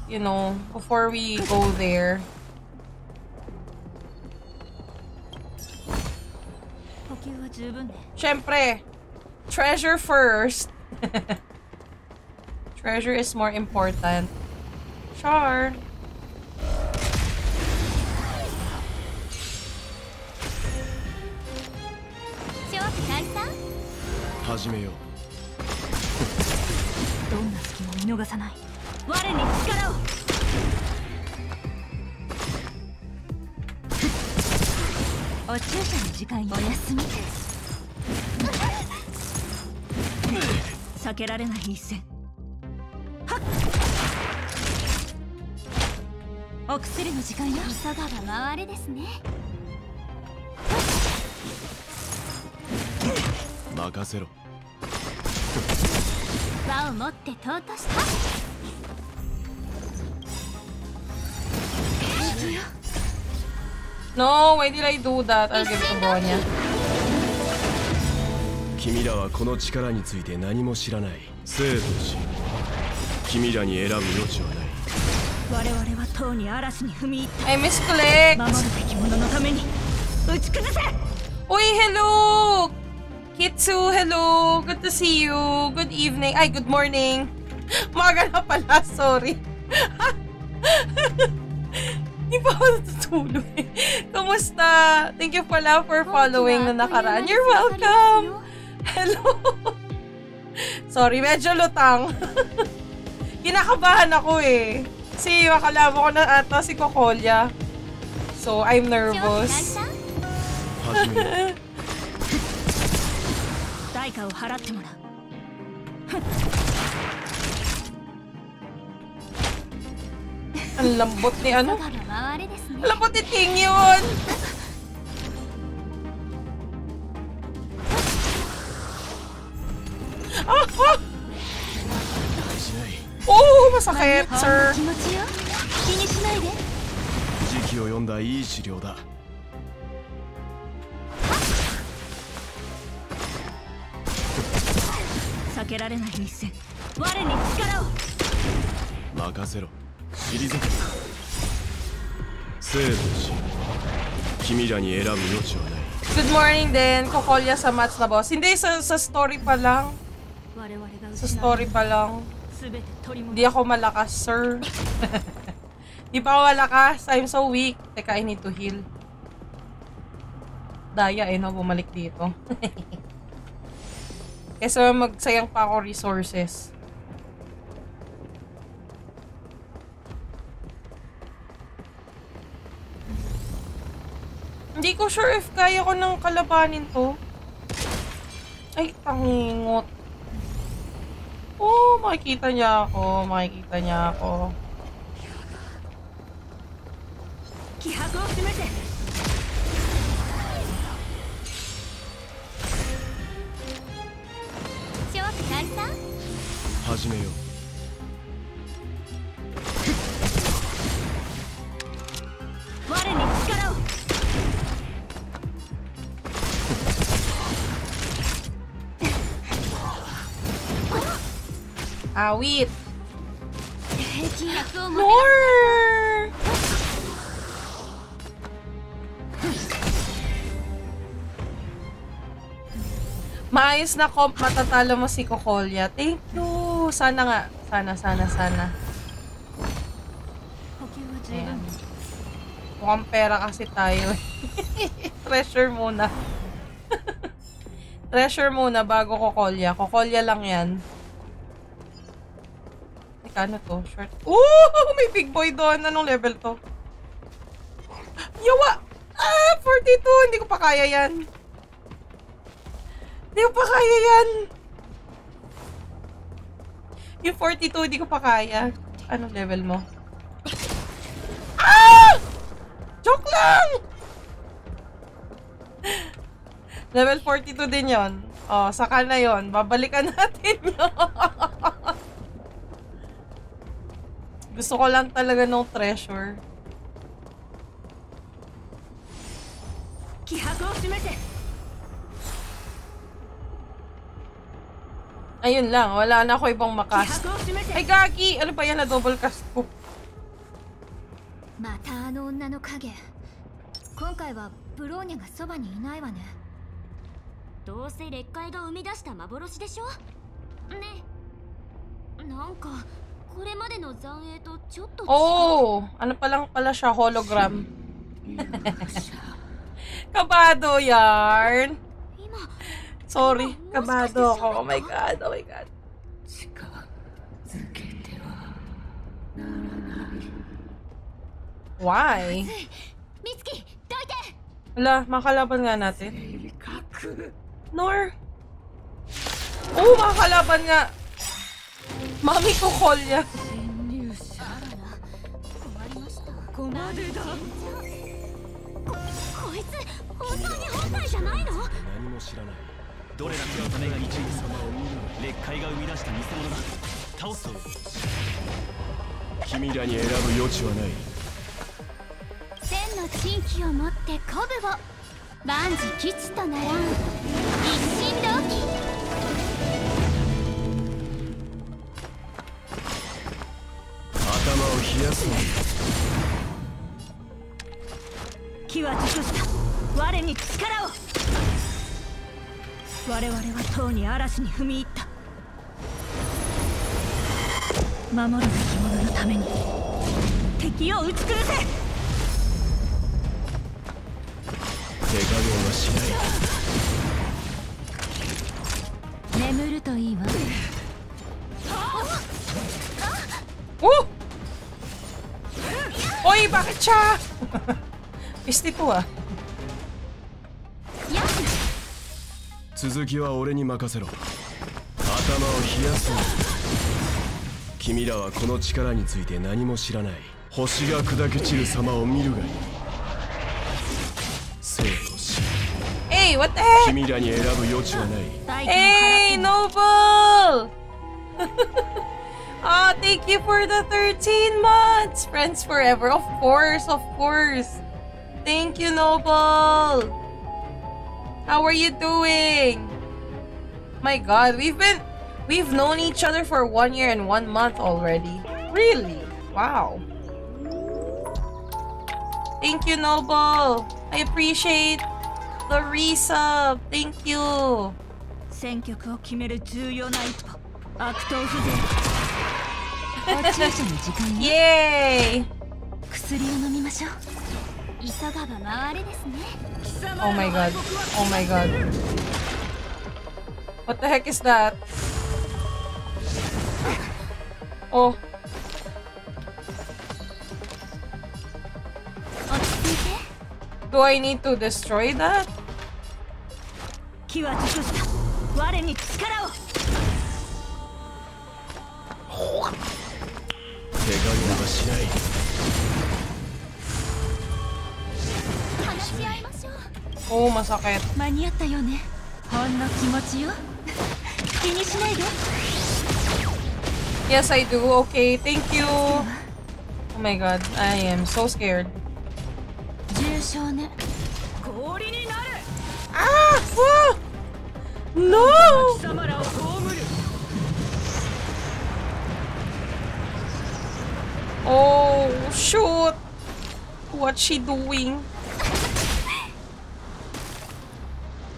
you know, before we go there, 呼吸は十分ね syempre, treasure first. treasure is more important. Char. 始めよう。どんな隙も見逃さない。我に力を。お注射の時間よお休み。避けられない一戦。お薬の時間よ。急がば回れですね任せろ輪を持って尊した No, why did I do that? I'll give it to Bronya. 君らはこの力について何も知らない生と死君らに選ぶ余地はない我々はとうに嵐に踏み入った I miss Click! 守るべき者のために打ち崩せ Uy, hello! Kitsu, hello! Good to see you. Good evening. Ay, good morning. Maga na pala, sorry. Hindi pa ako natutulog eh. Kamusta? Thank you pala for following na nakaraan. You're welcome! Hello! Sorry, medyo lutang. Kinakabahan ako eh. Kasi akala mo ko na ata si Kokolya. So, I'm nervous. 代価を払ってもらう。アンラボテアンラボテティンヨン Oh, masakit, sir. 時期を読んだいい治療だ。避けられない一戦我に力を任せろ退け生と死君らに選ぶ余地はない Good morning din, Kokolya sa match na boss. Hindi, sa, sa story pa lang. 我々が Sa story pa lang. 全て取り戻 Hindi ako malakas, sir. Di pa ako malakas. I'm so weak. Teka, I need to heal. Daya eh, no? Bumalik dito. Kesa magsayang pa ako resources. Hindi ko sure if kaya ko nang kalabanin to. Ay, tangingot. Oh, makikita niya ako. Makikita niya ako. 気迫解散始めよう Awit. Lore! Maayos na comp, matatalo mo si Kokolya. Thank you! Sana nga. Sana, sana, sana. Ayan. Mukhang pera kasi tayo. Eh. Treasure muna. Treasure muna bago Kokolya. Kokolya lang yan. Teka, ano to? Short. Ooh! May big boy doon. Anong level to? Yawa! Ah! 42! Hindi ko pa kaya yan. Hindi ko pa kaya yan. Yung 42, hindi ko pa kaya. Anong level mo? Ah! Joke lang! Level 42 din yon. Oh, saka na yon. Babalikan natin yon. Gusto ko lang talaga ng treasure. 気迫を示せ Ayun lang, wala na ako ibang makast. 気迫を示せ Ay, gagi! Ano pa yan na double cast ko? またあの女の影今回はブローニャがそばにいないわねどうせ劣界が生み出した幻でしょねなんかこれまでの残影とちょっと違う Oh! Ano pa lang pala siya? Hologram. Kabado yarn. Sorry. Kabado ako. Oh my god. Oh my god. Why? 美月どいて Wala, makalaban nga natin. Nor. Oh, makakalaban nga. Mami ko kolya. こまでだこいつ本当に本体じゃないの何も知らない どれだけのためが一位様を劣界が生み出した偽物だ倒すと君らに選ぶ余地はない千の珍奇を持って鼓舞を万事吉とならん一心同期頭を冷やすな気は熟した我に力を。我々はとうに嵐に踏み入った。守るべき者のために。敵を打ち崩せ手加減はしない。眠るといいわ。おおいバカチャー Este pula. 続きは俺に任せろ。う。君らはこの力について何も知らない。星が砕け散る様を見るがいい。と死。えい、君らに選ぶ余地はない。えい、ノ、How are you doing? My god, we've been... We've known each other for one year and one month already. Really? Wow. Thank you, Noble. I appreciate the resub. Thank you. 戦局を決める重要な一歩悪党不お注射の時間よイエーイ薬を飲みましょう急がば回れですね Oh my god. Oh my god. What the heck is that? Oh. Do I need to destroy that? Oh, masakit. No Yes, I do. Okay, thank you. Oh my god, I am so scared. Ah! No! Oh, shoot! What's she doing?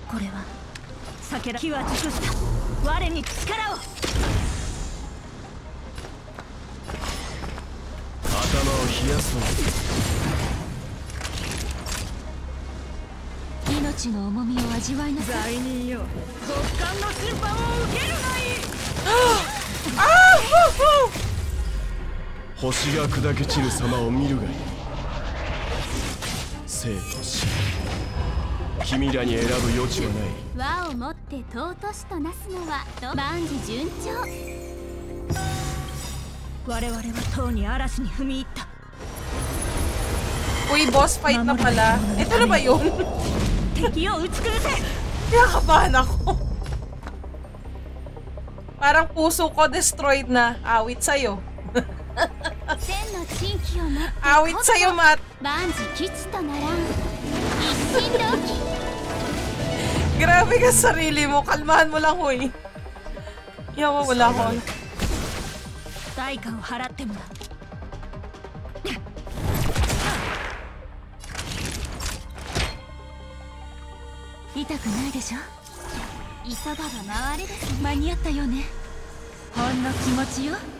これは。避けら気は尽くした。我に力を。頭を冷やすな命の重みを味わいなさい。罪人よ。極寒の審判を受けるがいい星が砕け散る様を見るがいい。生と死君らに選ぶ余地はない和をもって尊しとなすのはと万事順調我々はとうに嵐に踏み入った Uy, boss fight na pala. Ito na ba yun? Kinakabahan ako. Parang puso ko destroyed na. Awit sa'yo. 天の珍奇を持ってあいつよま万事吉とならん一心同期 Grabe ka sarili mo. Kalmahan mo lang, huy. Yawa, wala ko. Daika o haratte mo. Itaku nai desho? Isoga ga nawari desu. Maniatta yo ne. Hon no kimochi yo.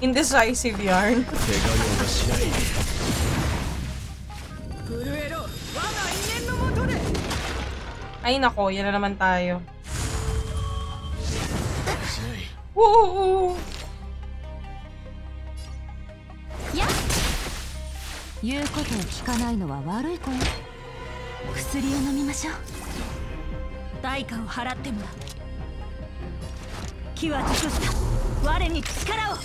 Indecisive yarn. Ay nako, yan na naman tayo. しない Woo! や言うことを聞かないのは悪い子よ薬を飲みましょう。代価を払ってもらう気は尽くした。我に力を。頭を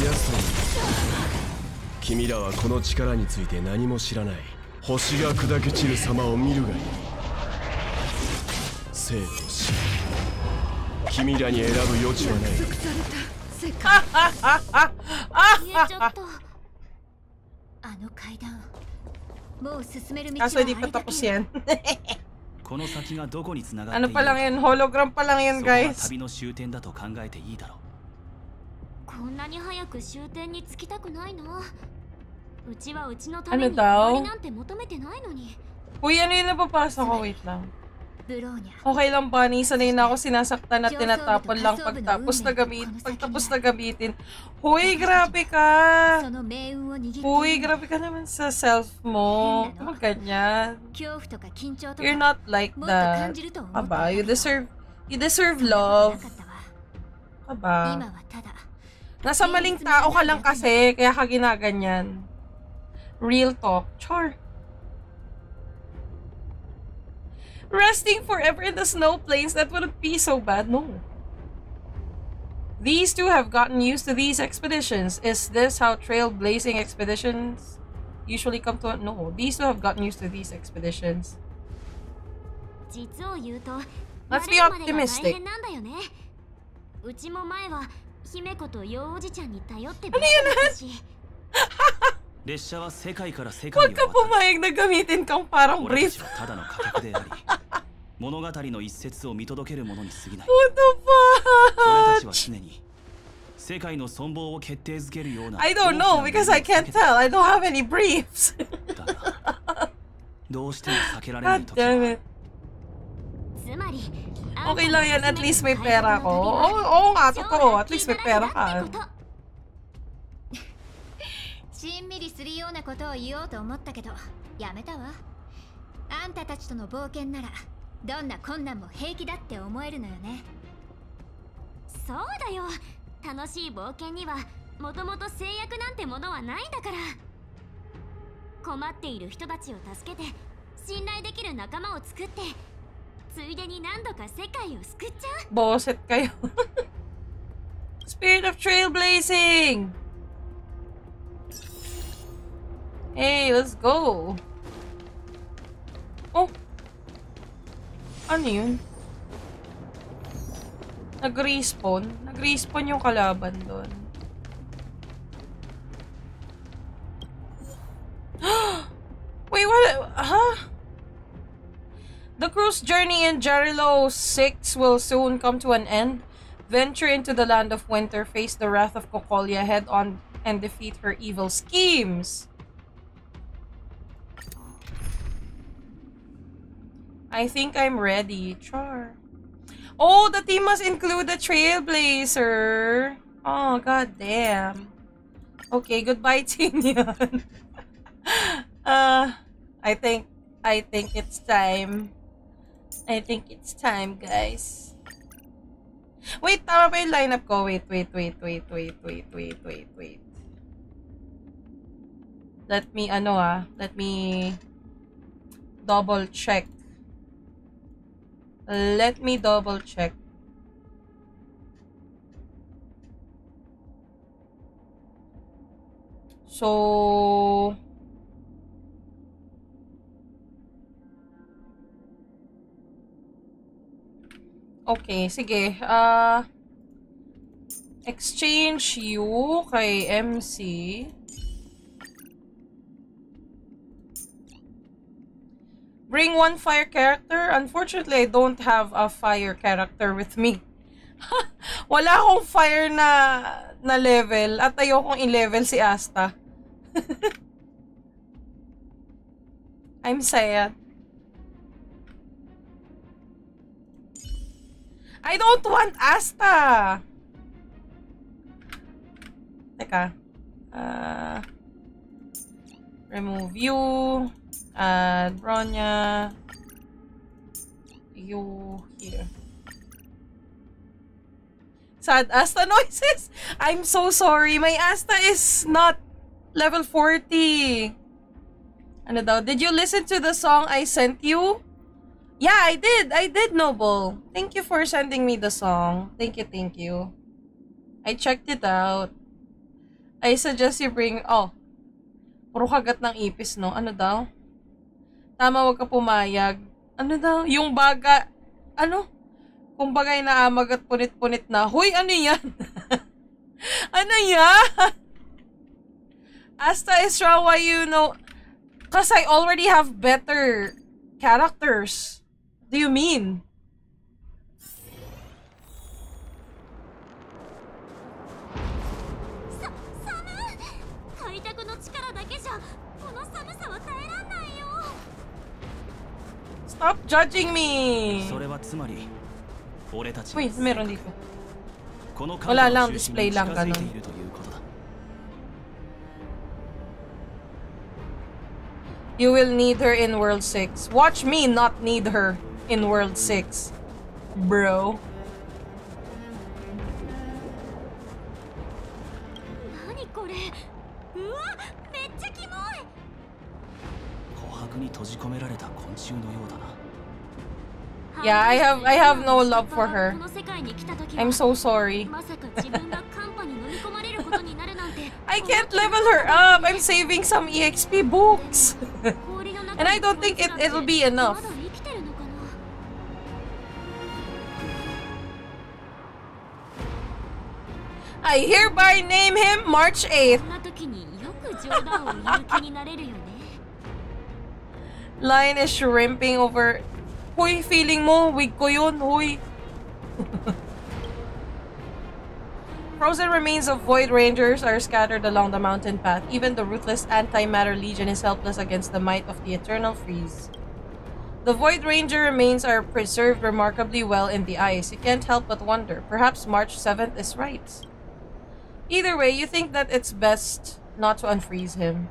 冷やすな君らはこの力について何も知らない。星が砕け散る様を見るがいい。生と死。君らに選ぶ余地はない。約束された世界言えちゃったあの階段もう進める道は hindi pa tapos yan. この先がどこにつながっている yun? Hologram pa lang yun, guys. 旅の終点だと考えていいだろうこんなに早く終点に着きたくないなうちはうちのために終?わりなんて求めてないのに Uy, ano napapasa ko? Wait lang. Okay lang pa, ni sanay na ako sinasaktan at tinatapon lang pagtapos na gamit, pagtapos na gamitin. Hoy, grabe ka! Hoy, grabe ka naman sa self mo. Huwag ganyan. You're not like that. Aba, you deserve, you deserve love. Aba. Nasa maling tao ka lang kasi, kaya ka ginaganyan. Real talk. Char. Resting forever in the snow plains, that wouldn't be so bad, no. These two have gotten used to these expeditions. Is this how trailblazing expeditions usually come to? No, these two have gotten used to these expeditions. Let's be optimistic. Ano yun? 列車は世界から世界を Huwag ka pumayag na gamitin kang parang 俺たち brief. はただの過客であり物語の一節を見届けるものに過ぎない What the 俺たち fuck? は常に世界の存亡を決定づけるような I don't know because I can't tell. I don't have any briefs. どうしても避けられない God 時 damn it. つまり Okay lang yan, at least may pera ko. Oo, oo nga, totoo. At least may pera ka. しんみりするようなことを言おうと思ったけどやめたわ。あんたたちとの冒険ならどんな困難も平気だって思えるのよね。そうだよ。楽しい冒険にはもともと制約なんてものはないんだから。困っている人たちを助けて信頼できる仲間を作ってついでに何度か世界を救っちゃう。Boset kayo. Spirit of trailblazing! Hey, let's go! Oh! Ano yun? Nag-respawn? Nag-respawn yung kalaban doon. Wait, what? Huh? The cruise journey in Jarilo 6 will soon come to an end. Venture into the land of winter, face the wrath of Cocolia head on, and defeat her evil schemes. I think I'm ready. Char. Oh, the team must include the Trailblazer. Oh, god damn. Okay, goodbye, Tingyun. uh, I think, I think it's time. I think it's time, guys. Wait, tama ba yung lineup ko? Wait, wait, wait, wait, wait, wait, wait, wait, wait. Let me, ano ah, let me double check. Let me double check. So... Okay, sige. Uh, exchange you kay MC. Bring one fire character. Unfortunately, I don't have a fire character with me. Wala akong fire na na level at ayokong i-level si Asta. I'm sad. I don't want Asta! Teka. Uh, remove you. Add Bronya. You here. Sad Asta noises! I'm so sorry. My Asta is not level 40. Ano daw? Did you listen to the song I sent you? Yeah, I did. I did, Noble. Thank you for sending me the song. Thank you, thank you. I checked it out. I suggest you bring... Oh. Puro kagat ng ipis, no? Ano daw? Tama, wag ka pumayag. Ano daw? Yung baga... Ano? Kung bagay na amag at punit-punit na. Huy, ano yan? ano yan? Asta is why you know... Cause I already have better characters. do you mean? Stop judging me! それはつまり俺たち Uy, meron dito. Wala 関 lang, display lang ganun. You will need her in World 6. Watch me not need her in World 6. Bro. 何これうわめっちゃキモい琥珀に閉じ込められた昆虫のようだな Yeah, I have I have no love for her. I'm so sorry. I can't level her up. I'm saving some EXP books. and I don't think it, it'll be enough. I hereby name him March 8th. Lion is shrimping over Hoy, feeling mo, wig ko yun, hoy. Frozen remains of Void Rangers are scattered along the mountain path. Even the ruthless Antimatter Legion is helpless against the might of the Eternal Freeze. The Void Ranger remains are preserved remarkably well in the ice. You can't help but wonder. Perhaps March 7th is right. Either way, you think that it's best not to unfreeze him.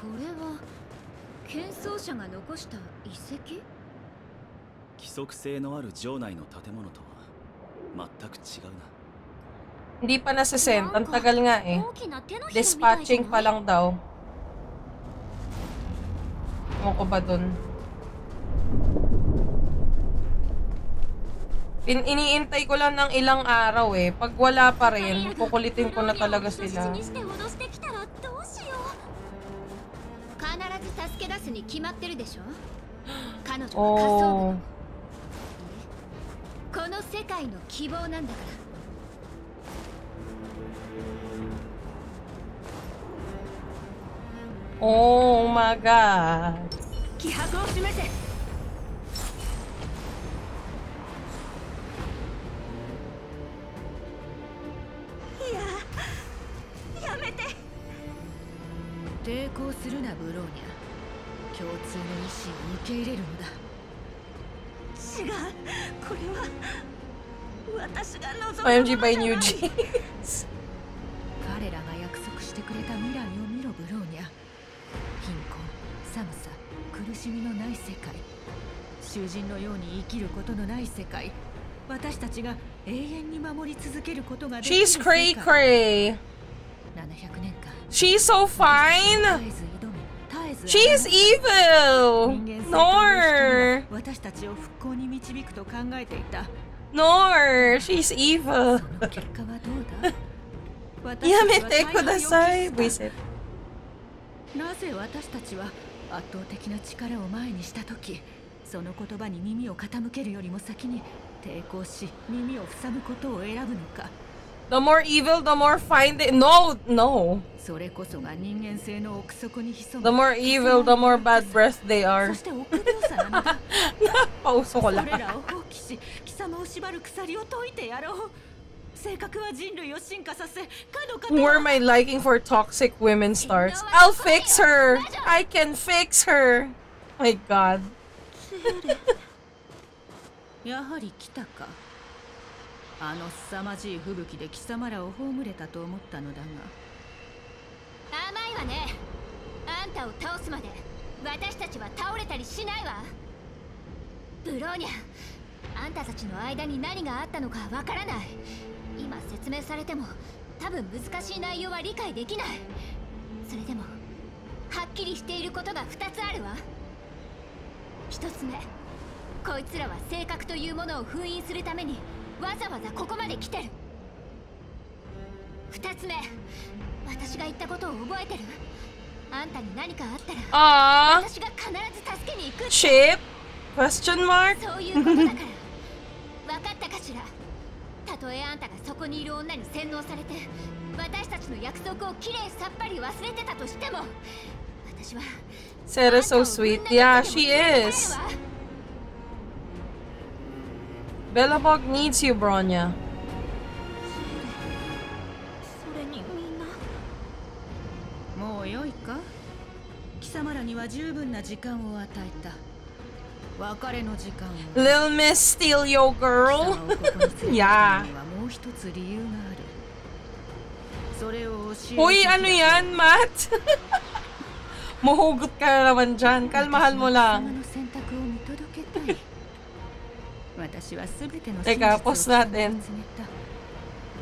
これは剣奏者が残した遺 跡規則性のある城内の建物とは全く違うな Hindi pa nasisend. Ang tagal nga eh. Dispatching pa lang daw. Ewan ko ba dun? In iniintay ko lang ng ilang araw eh. Pag wala pa rin, kukulitin ko na talaga sila. にして脅してきたらどうしよう必ず助け出すに決まってるでしょ 彼女は仮想 Oh. この世界の希望なんだから。Oh my god. 気迫を示せいややめて。抵抗するなブローニャ共通の意志を受け入れるのだ。違う。これは私が望む OMG by New Jeans. 彼らが約束してくれた未来を見ろブローニャ。貧困寒さ苦しみのない世界。囚人のように生きることのない世界。私たちが永遠に守り続けることができる She's 世 cray 界 cray. 700年間。She's so fine. She's evil! Nor! Nor! She's evil! やめてください、ブイセなぜ私たちは圧倒的な力を前にした時その言葉に耳を傾けるよりも先に抵抗し耳を塞ぐことを選ぶのか The more evil, the more fine they. No, no. それこそが人間性の奥底に潜む The more evil, the more bad breath they are. そして臆病さなのだ Pauso ko そ lang. れらを放棄し貴様を縛る鎖を解いてやろう性格は人類を進化させかの方 Where my liking for toxic women starts. I'll fix her. I can fix her. My God. やはり来たか あの凄まじい吹雪で貴様らを葬れたと思ったのだが。甘いわね。あんたを倒すまで私たちは倒れたりしないわ。ブローニャあんたたちの間に何があったのかわからない。今説明されても多分難しい内容は理解できない。それでもはっきりしていることが2つあるわ。1つ目こいつらは性格というものを封印するためにわざわざここまで来てる2つ目私が言ったことを覚えてる？あんたに何かあったら Ah. 私が必ず助けに行く Chip? Question mark? そういうことだから分かったかしら？たとえあんたがそこにいる女に洗脳されて私たちの約束をきれいさっぱり忘れてたとしても私は Sarah's so sweet. Yeah, she is. Belobog needs you, Bronya. Little Miss Steal Your Girl? yeah. Hoy, ano yan, Matt? Mahugot ka naman dyan. Kalmahan mo lang. 私は全ての Teka, pause natin.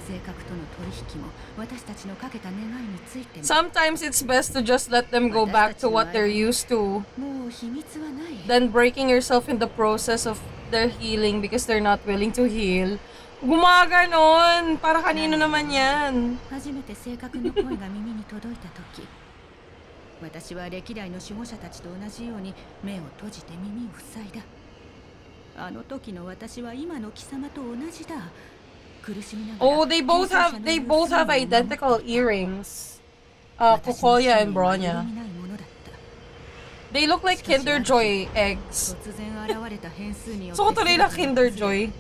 性格との取引も私たちのかけた願いについても Sometimes it's best to just let them go back to what they're used to もう秘密はない than breaking yourself in the process of their healing because they're not willing to heal. Gumaganon! Para kanino naman yan? 初めて正確の声が耳に届いた時私は歴代の守護者たちと同じように目を閉じて耳を塞いだあの時の私は今の貴様と同じだ苦しみながら Oh, they both have they both have identical earrings. Uh, Kokoya and Bronya. They look like Kinder Joy eggs. 突然現れた変数によって So tuloy na Kinder Joy.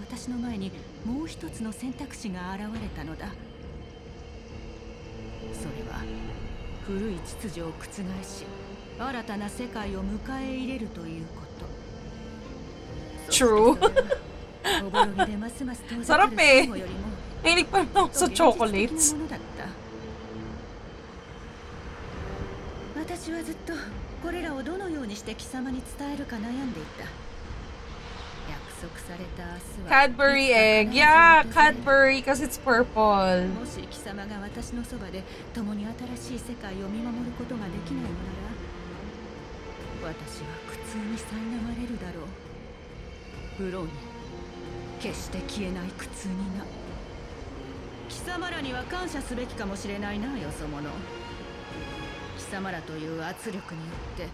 私の前にもう一つの選択肢が現れたのだそれは古い秩序を覆し新たな世界を迎え入れるということ True. Sarap る eh. Mahilig pa ako sa chocolates. 私はずっとこれらをどのようにして貴様に伝えるか悩んでいた約束された明日は Cadbury egg. Yeah, Cadbury because it's purple. もし貴様が私のそばで共に新しい世界を見守ることができないのなら私は苦痛に苛まれるだろうブローニ決して消えない苦痛にな。貴様らには感謝すべきかもしれないなよそ者。貴様らという圧力によって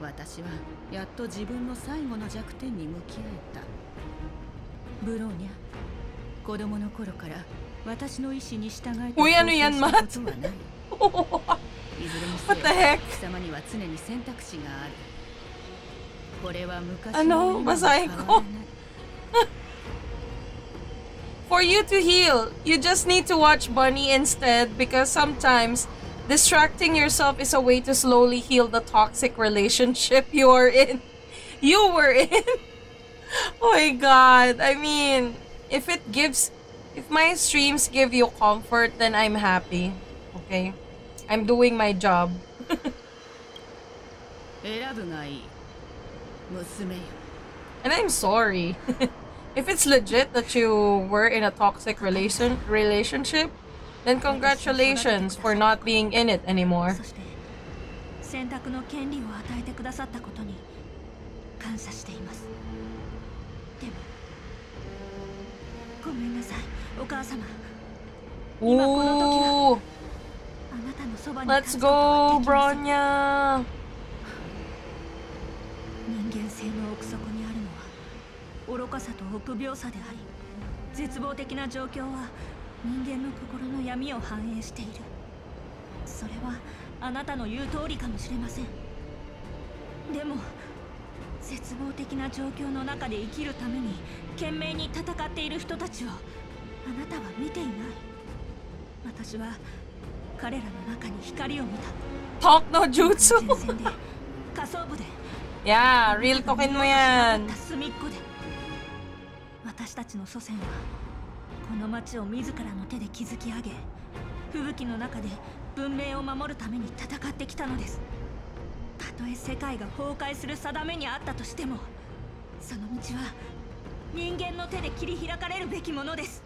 私はやっと自分の最後の弱点に向き合えた。ブローニャ子供の頃から私の意志に従えてたことはない。いずれにせ heck? 貴様には常に選択肢があるこれは昔 Ano? の今も Basahin 変わ ko. らない For you to heal, you just need to watch Bunny instead because sometimes distracting yourself is a way to slowly heal the toxic relationship you are in. You were in. oh my god. I mean, if it gives if my streams give you comfort, then I'm happy. Okay? I'm doing my job. 選ぶがいい娘よ And I'm sorry. if it's legit that you were in a toxic relation relationship, then congratulations for not being in it anymore. 選択の権利を与えてくださったことに感謝していますでもごめんなさいお母様今この時は Ooh, あなたのそばに let's go, Bronya. 人間性の奥底にあるのは愚かさと臆病さであり絶望的な状況は人間の心の闇を反映している。それはあなたの言う通りかもしれません。でも絶望的な状況の中で生きるために懸命に戦っている人たちをあなたは見ていない。私は彼らの中に光を見た。jutsu. 前線で下層部で yeah, real token mo yan. 隅っこで私たちの祖先はこの町を自らの手で築き上げ吹雪の中で文明を守るために戦ってきたのです。たとえ世界が崩壊する定めにあったとしてもその道は人間の手で切り開かれるべきものです。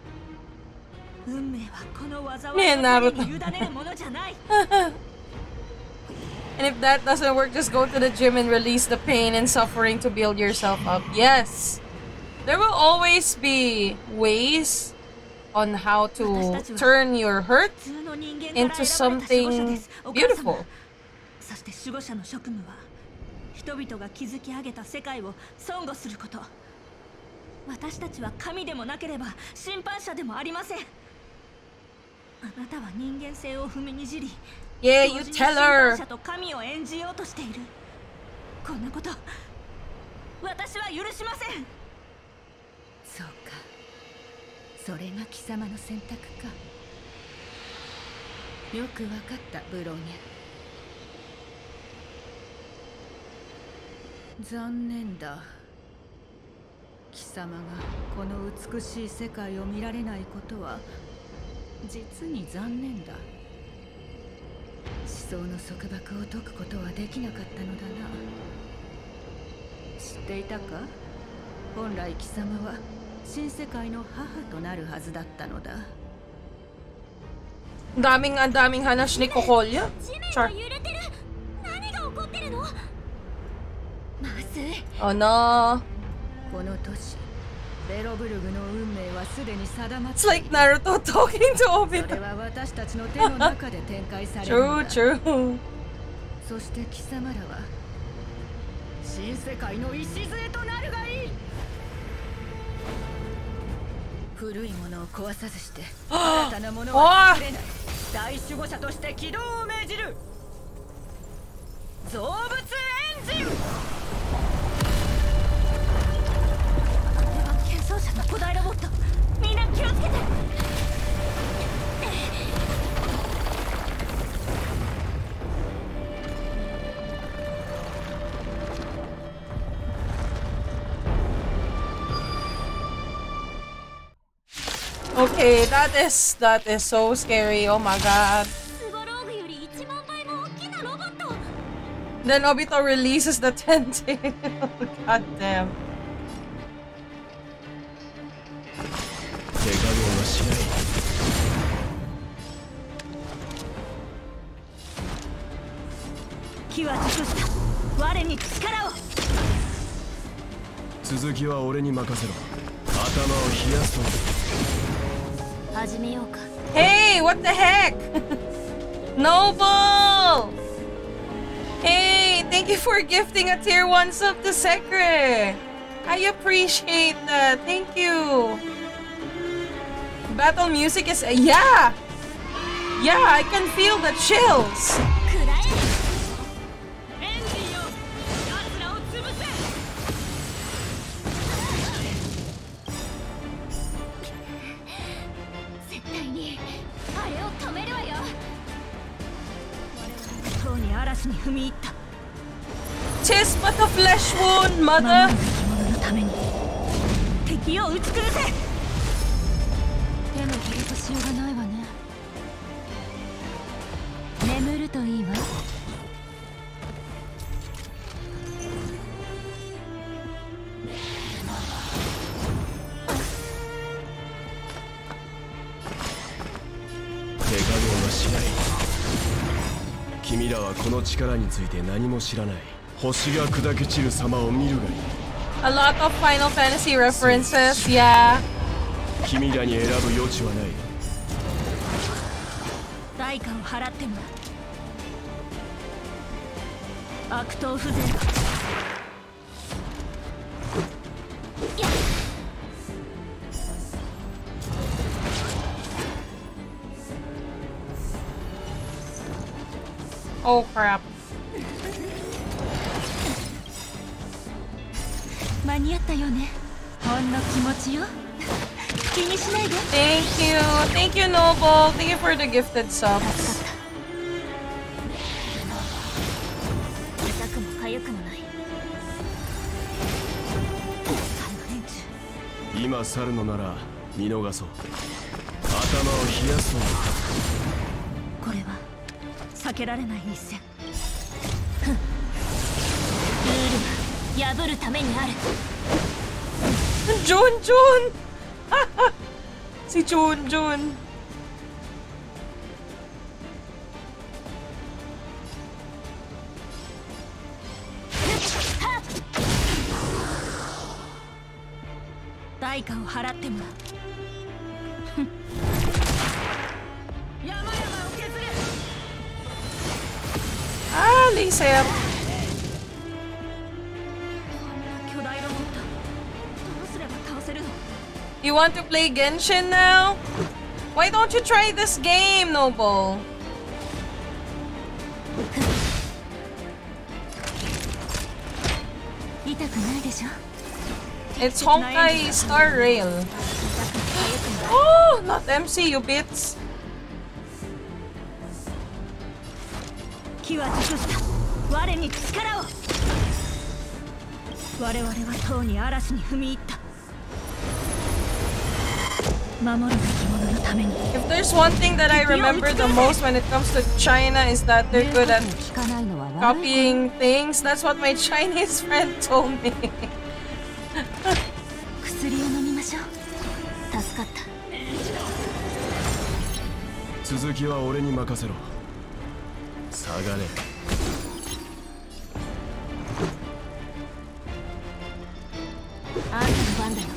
運命はこの災いねえの手に委ねるものじゃない And if that doesn't work, just go to the gym and release the pain and suffering to build yourself up. Yes! There will always be ways on how to turn your hurt into something beautiful. そして守護者の職務は人々が築き上げた世界を尊護すること私たちは神でもなければ審判者でもありませんあなたは人間性を踏みにじり Yeah, 同 you tell her. 者と神を演じようとしている。こんなこと私は許しません。そうか。それが貴様の選択か。よくわかったブローニャ。残念だ。貴様がこの美しい世界を見られないことは実に残念だ思想の束縛を解くことはできなかったのだな。知っていたか？本来貴様は新世界の母となるはずだったのだ。Daming ang daming hanas ni Kokolya? Char. Oh no? この都市ベロブルグの運命はすでに定まって It's like Naruto talking to それ.は私たちの手の中で展開されるの True, だ true. そして貴様らは新世界の礎となるがいい。古いものを壊さずして新たなものは作れない。大守護者として起動を命じる。造物エンジン 者の古代ロボットみんな気をつけて Okay, that is that is so scary. Oh my god. Then Obito releases the tentacle. god damn. 気は熟した我に力を続きは俺に任せろ頭を冷やすと始めようか Hey, what the heck? Noble! Hey, thank you for gifting a tier 1 sub to Sekre. I appreciate that. Thank you. Battle music is. Yeah! Yeah, I can feel the chills. 嵐に踏み入った。Tis but a flesh wound, mother. のために。敵を打ち崩せ手の取りとしようがないわね。眠るといいわはこの力について何も知らない。星が砕け散る様を見るがいい。A lot of Final Fantasy references, yeah. 君らに選ぶ余地はない。代価を払っても悪党風情が Oh crap. 間に合ったよねほんの気持ちよ気にしないで Thank you. Thank you, Noble. Thank you for the gifted subs. 痛くも痒くもない今去るのなら見逃そう頭を冷やすの避けられない一戦ルールは破るためにある Jun! si Jun Jun. 代価を払ってもらう Ah, laser. You want to play Genshin now? Why don't you try this game, Noble? It's Honkai Star Rail. Oh, not MCU bits. 気は尽くした我に力を我々はとうに嵐に踏み入った守るべき者のために If there's one thing that I remember the most when it comes to China is that they're good at copying things. That's what my Chinese friend told me. 薬を飲みましょう助かった続きは俺に任せろ下がれ。あんたの番だよ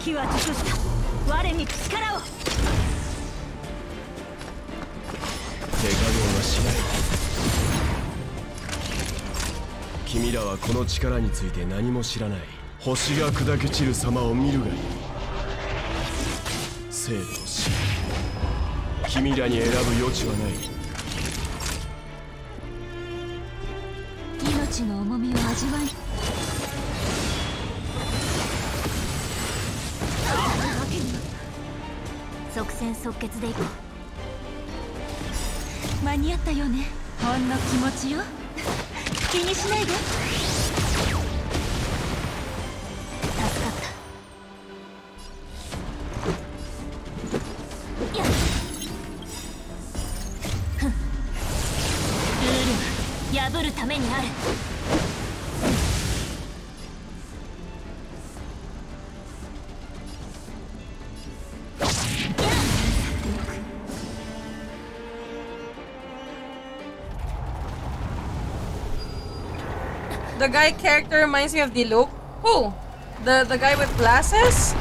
気は尽くした。我に力を。手加減はしない。君らはこの力について何も知らない。星が砕け散る様を見るがいい生と死君らに選ぶ余地はない命の重みを味わい。即戦即決でいこう。間に合ったよね。ほんの気持ちよ。気にしないで。Guy character reminds me of Diluc. Who? The the guy with glasses?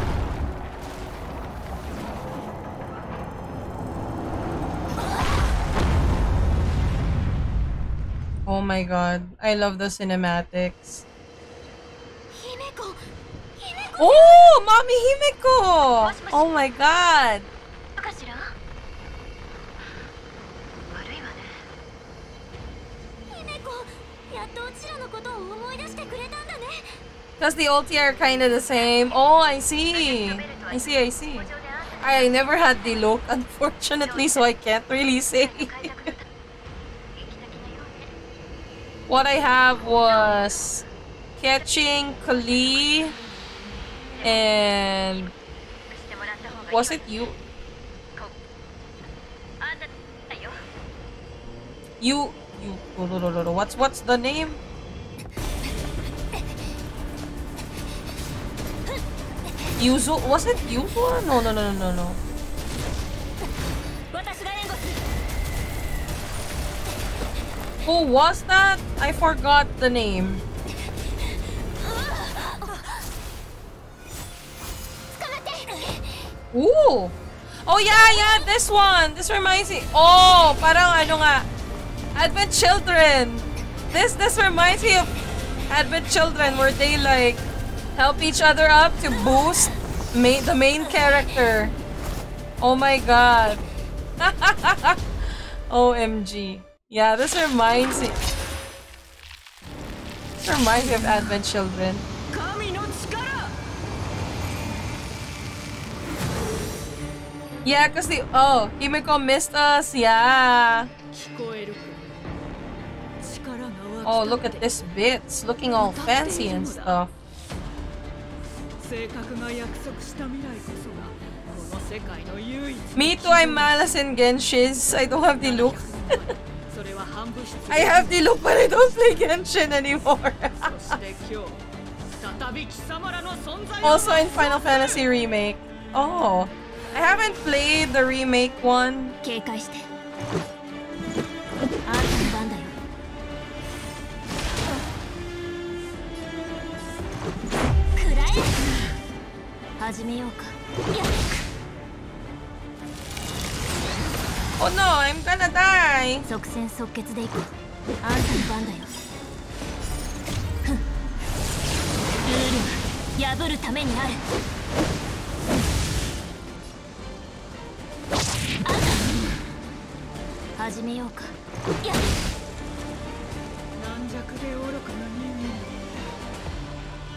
Oh my god. I love the cinematics. Oh, Mommy Himeko! Oh my god. Because the ulti are kind of the same. Oh, I see. I see, I see. I never had the look, unfortunately, so I can't really say. what I have was catching Kali and was it you? You you what's what's the name? Yuzu? Was it Yuzu? No, no, no, no, no, no. Who was that? I forgot the name. Ooh! Oh yeah, yeah, this one! This reminds me- Oh, parang ano nga, Advent Children! This, this reminds me of Advent Children where they like Help each other up to boost ma the main character. Oh my god. OMG. Yeah, this reminds me. This reminds me of Advent Children. Yeah, cause the oh, Himeko missed us. Yeah. Oh, look at this bitch, looking all fancy and stuff. Me too, I'm Malas and Genshin. I don't have the look. I have the look, but I don't play Genshin anymore. also in Final Fantasy Remake. Oh, I haven't played the remake one. 始めようか。や Oh no, I'm gonna die. 即戦即決でいこう。あんたの番だよルールは破るためにある。あんた始めようか。やで愚かな人間。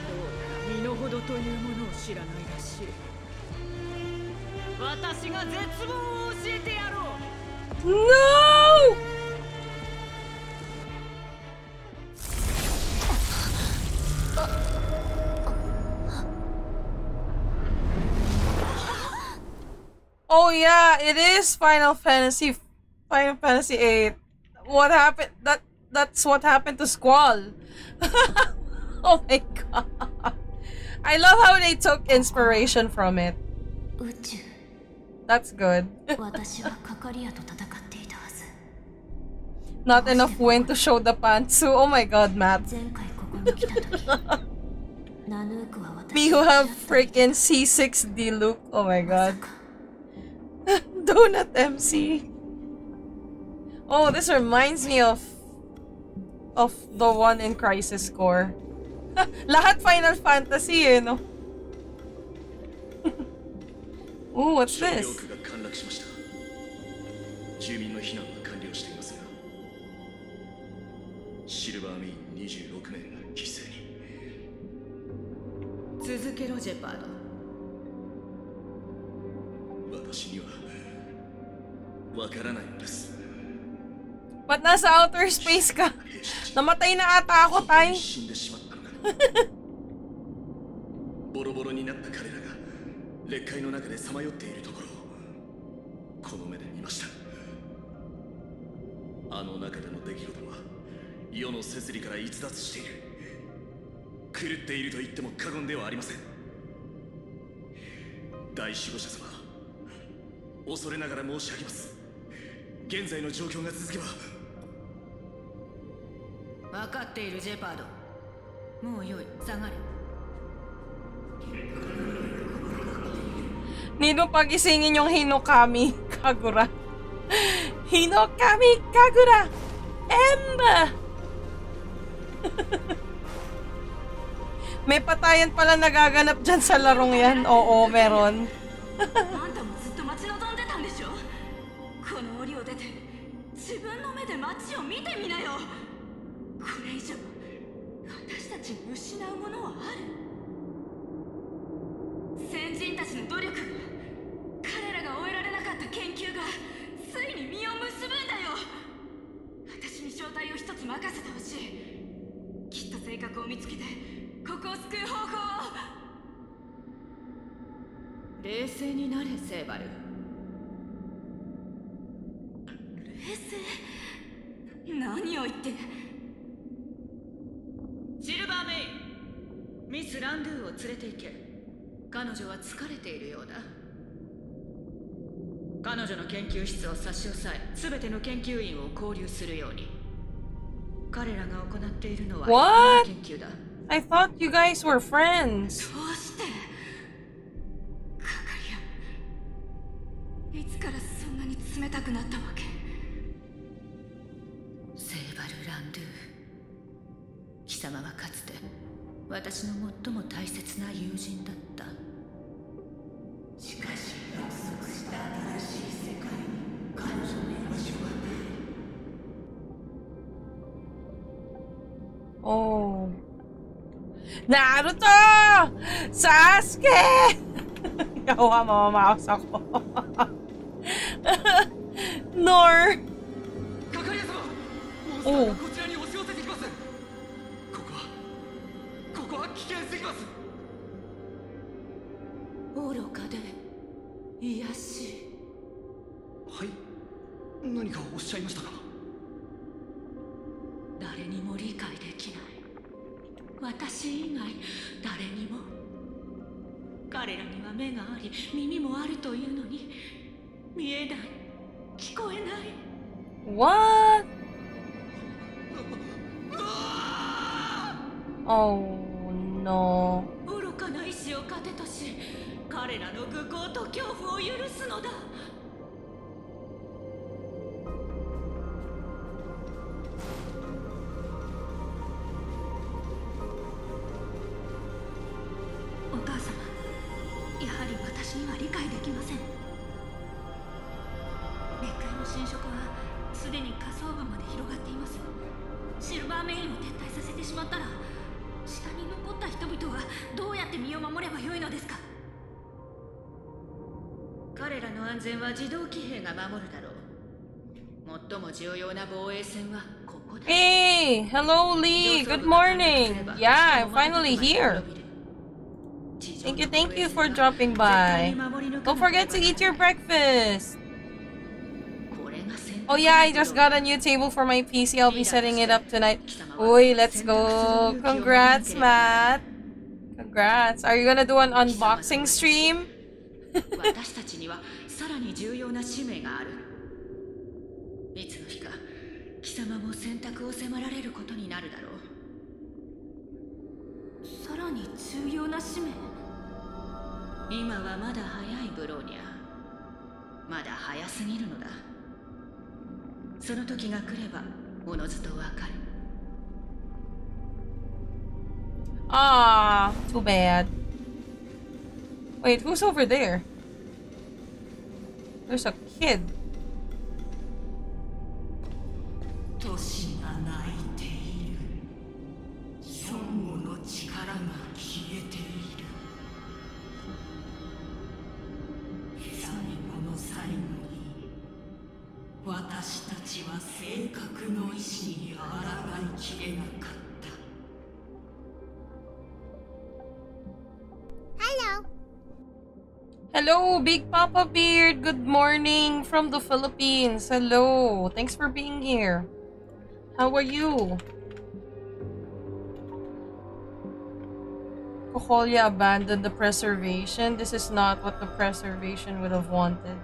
どうやら身の程というものを知らない No! Oh yeah, it is Final Fantasy Final Fantasy 8. What happened that that's what happened to Squall. oh my god. I love how they took inspiration from it. That's good. Not enough wind to show the pants. Oh my god, Matt. Me who have freaking C6D look. Oh my god. Donut MC. Oh, this reminds me of of the one in Crisis Core. Lahat Final Fantasy eh, know. Ooh, what's 両 this? 区が陥落しました住民の避難は完了していますがシルバーメイン26名が犠牲に。続けろジェパード。私にはわからないのです。Ba't nasa outer space ka? Namatay na ata ako, tay. ボロボロになった彼らが劣界の中でさまよっているところをこの目で見ました。あの中での出来事は世の摂理から逸脱している。狂っていると言っても過言ではありません。大守護者様恐れながら申し上げます。現在の状況が続けば。分かっているジェパード。もうよい。下がれ。Mo pagisingin yung Hinokami Kagura. Hinokami Kagura! Emba! May patayan pala nagaganap dyan sa larong yan. Oo, meron. 彼らが終えられなかった研究がついに実を結ぶんだよ。私に正体を一つ任せてほしい。きっと性格を見つけてここを救う方法を。冷静になれセーバル。冷静？何を言って？シルバーメイン。ミス・ランドゥを連れて行け。彼女は疲れているようだ彼女の研究室を差し押さえ全ての研究員を交流するように。彼らが行っているのは What? 研究だ。I thought you guys were friends. どうしてカカリアいつからそんなに冷たくなったわけ？セーバル・ランドゥ。貴様はかつて私の最も大切な友人だったナルト!サスケ Gawa てきますここはここは危険すぎます愚かで癒しはい何かおっしゃいましたか誰にも理解できない私以外誰にも彼らには目があり耳もあるというのに見えない聞こえない What? Oh no. 愚かな意志を糧とし彼らの愚行と恐怖を許すのだ Hey! Hello, Lee! Good morning! Yeah, I'm finally here. Thank you, thank you for dropping by. Don't forget to eat your breakfast. Oh yeah, I just got a new table for my PC. I'll be setting it up tonight. Oi, let's go. Congrats, Matt. Congrats. Are you gonna do an unboxing stream? 貴様も選択を迫られることになるだろうさらに重要な使命今はまだ早いブローニャまだ早すぎるのだその時が来ればおのずとわかる Ah, too bad. Wait, who's over there? There's a kid. 年が泣いている孫悟の力が消えている最後の最後に私たちは性格の意志に抗いきれなかた Hello, Big Papa Beard. Good morning from the Philippines. Hello. Thanks for being here. How are you? Cocolia abandoned the preservation. This is not what the preservation would have wanted.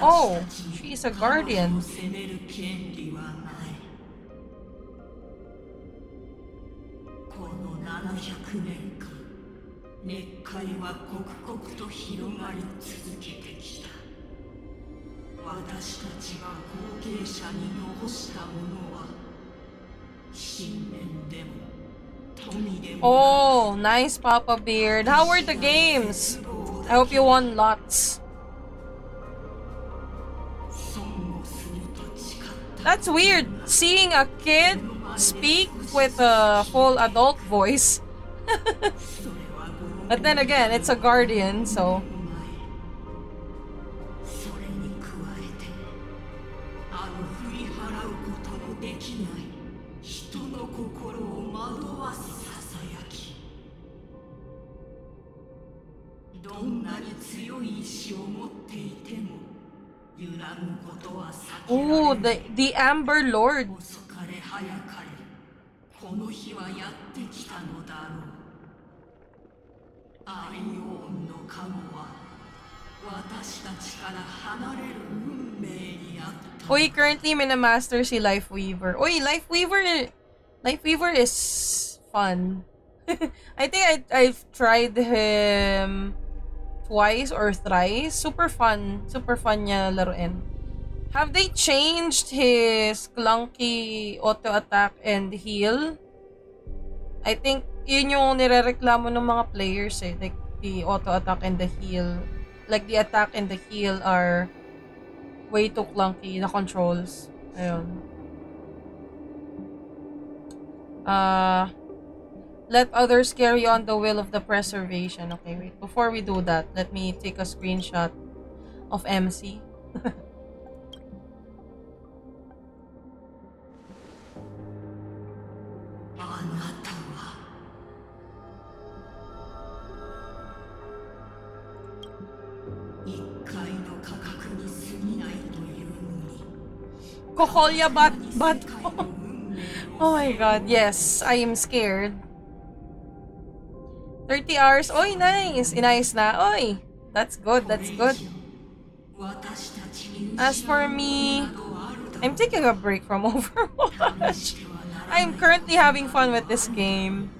Oh, she's a guardian. 熱海は刻々と広がり続けてきた私たちが後継者に残したものは信念でも富でも Oh, nice Papa Beard. How were the games? I hope you won lots. That's weird. Seeing a kid speak with a full adult voice. But then again, it's a guardian, so... Oh, the, the Amber Lord. この日はやってきたのだろう。アイオンのカモは私たちから離れる運命にあった Uy, currently minamaster si Life Weaver. Uy, Life Weaver, Life Weaver is fun. I think I I've tried him twice or thrice. Super fun. Super fun niya laruin. Have they changed his clunky auto attack and heal? I think yun yung nirereklamo ng mga players eh. Like the auto attack and the heal. Like the attack and the heal are way too clunky the controls. Ayun. Uh, let others carry on the will of the preservation. Okay, wait. Before we do that, let me take a screenshot of MC. Cocolia bat bat Oh my god, yes, I am scared. 30 hours. Oi, nice. Inayos na. Oy. That's good. That's good. As for me, I'm taking a break from Overwatch. I'm currently having fun with this game.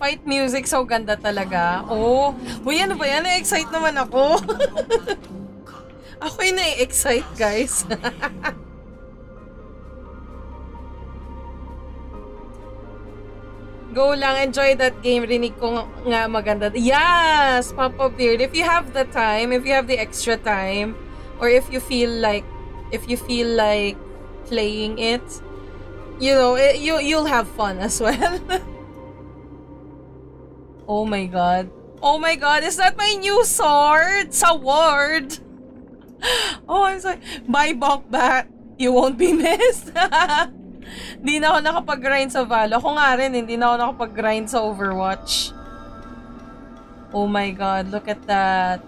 Fight music, so ganda talaga. Oh, uy, ano ba yan? Na-excite naman ako. Ako yung na-excite, guys. Go lang, enjoy that game. Rinig ko nga maganda. Yes, Papa Beard. If you have the time, if you have the extra time, or if you feel like, if you feel like playing it, you know, it, you you'll have fun as well. oh my god. Oh my god, is that my new sword? Sword. Oh, I'm sorry. Bye, Bokbat. You won't be missed. Hindi na ako nakapag-grind sa Valo. Ako nga rin, eh. hindi na ako nakapag-grind sa Overwatch. Oh my god, look at that.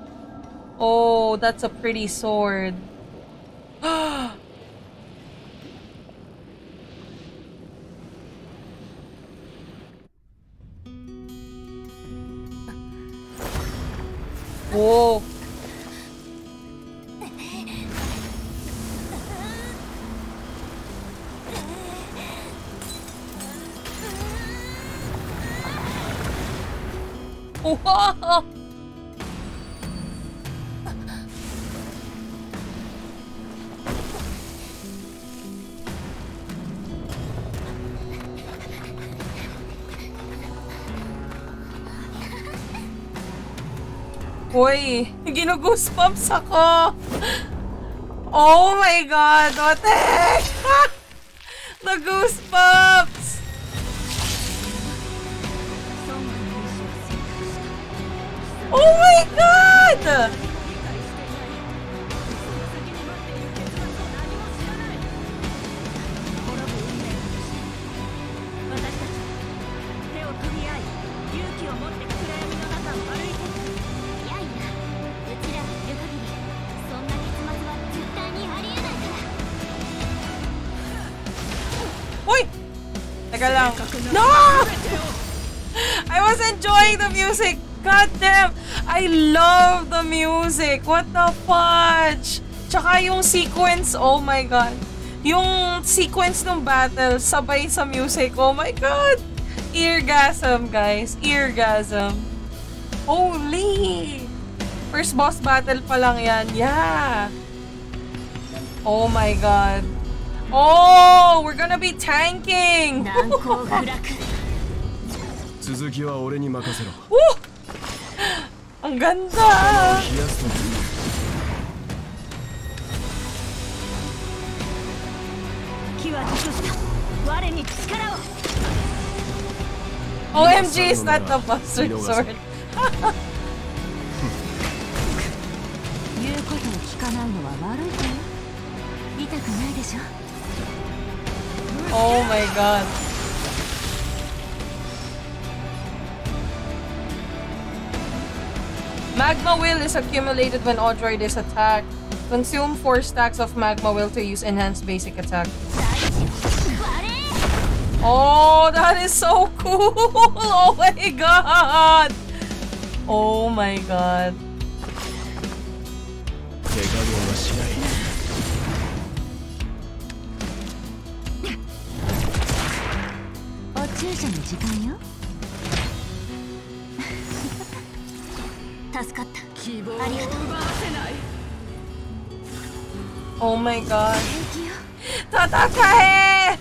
Oh, that's a pretty sword. Oh 오. 우와. Whoa! Uy, ginugoosebumps ako. Oh my god, what the heck? the goosebumps! Oh my god! Uy! Teka lang. No! I was enjoying the music. God damn! I love the music. What the fudge? Tsaka yung sequence, oh my god. Yung sequence ng battle, sabay sa music. Oh my god! Eargasm, guys. Eargasm. Holy! First boss battle pa lang yan. Yeah! Oh my god. Oh! We're gonna be tanking! 続きは俺に任せろ Woo! Ang ganda! 冷やすと 気は熟した我に力を OMG, is that the Buster Sword? 言うことを聞かないのは悪いかよ痛くないでしょ Oh my god. Magma Will is accumulated when Odroid is attacked. Consume 4 stacks of Magma Will to use enhanced basic attack. Oh, that is so cool! Oh my god! Oh my god. 注射の時間よ助かった希望をありがとう奪わせない Oh my god. Tatakae!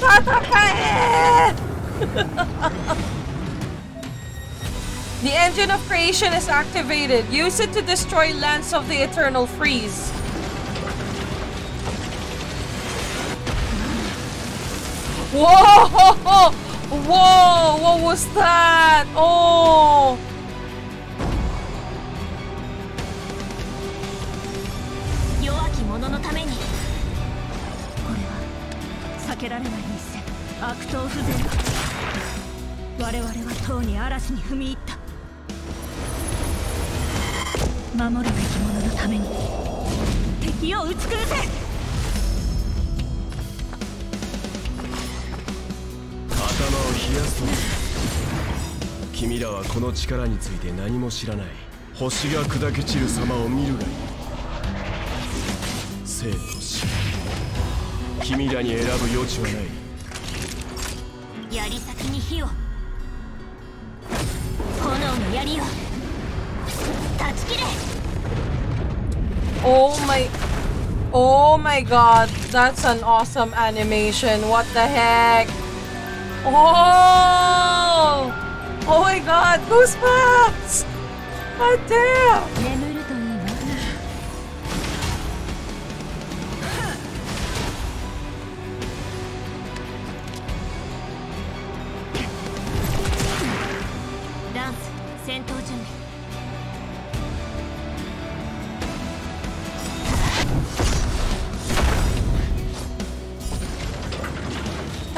Tatakae! the engine of creation is activated. Use it to destroy lands of the eternal freeze. Whoa! Whoa! What was that? Oh! 我々はとうに嵐に踏み入った守るべき者のために敵を打ち崩せ頭を冷やすと君らはこの力について何も知らない。星が砕け散る様を見るがいい。生と死。君らに選ぶ余地はない。槍先に火を。炎の槍を。断ち切れ。Oh my... Oh my god, that's an awesome animation. What the heck? Oh! Oh my god, goosebumps! God damn!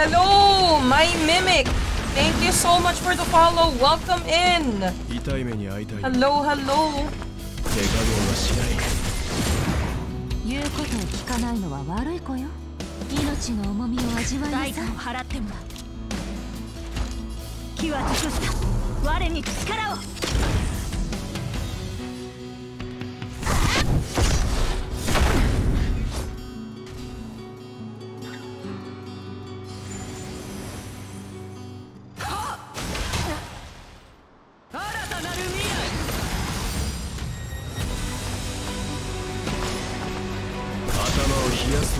Hello, my mimic. Thank you so much for the follow. Welcome in. Hello, hello. 言うことを聞かないのは悪い子よ命の重みを味わいなさい代価を払ってもらう気は尽くした我に力をを冷やす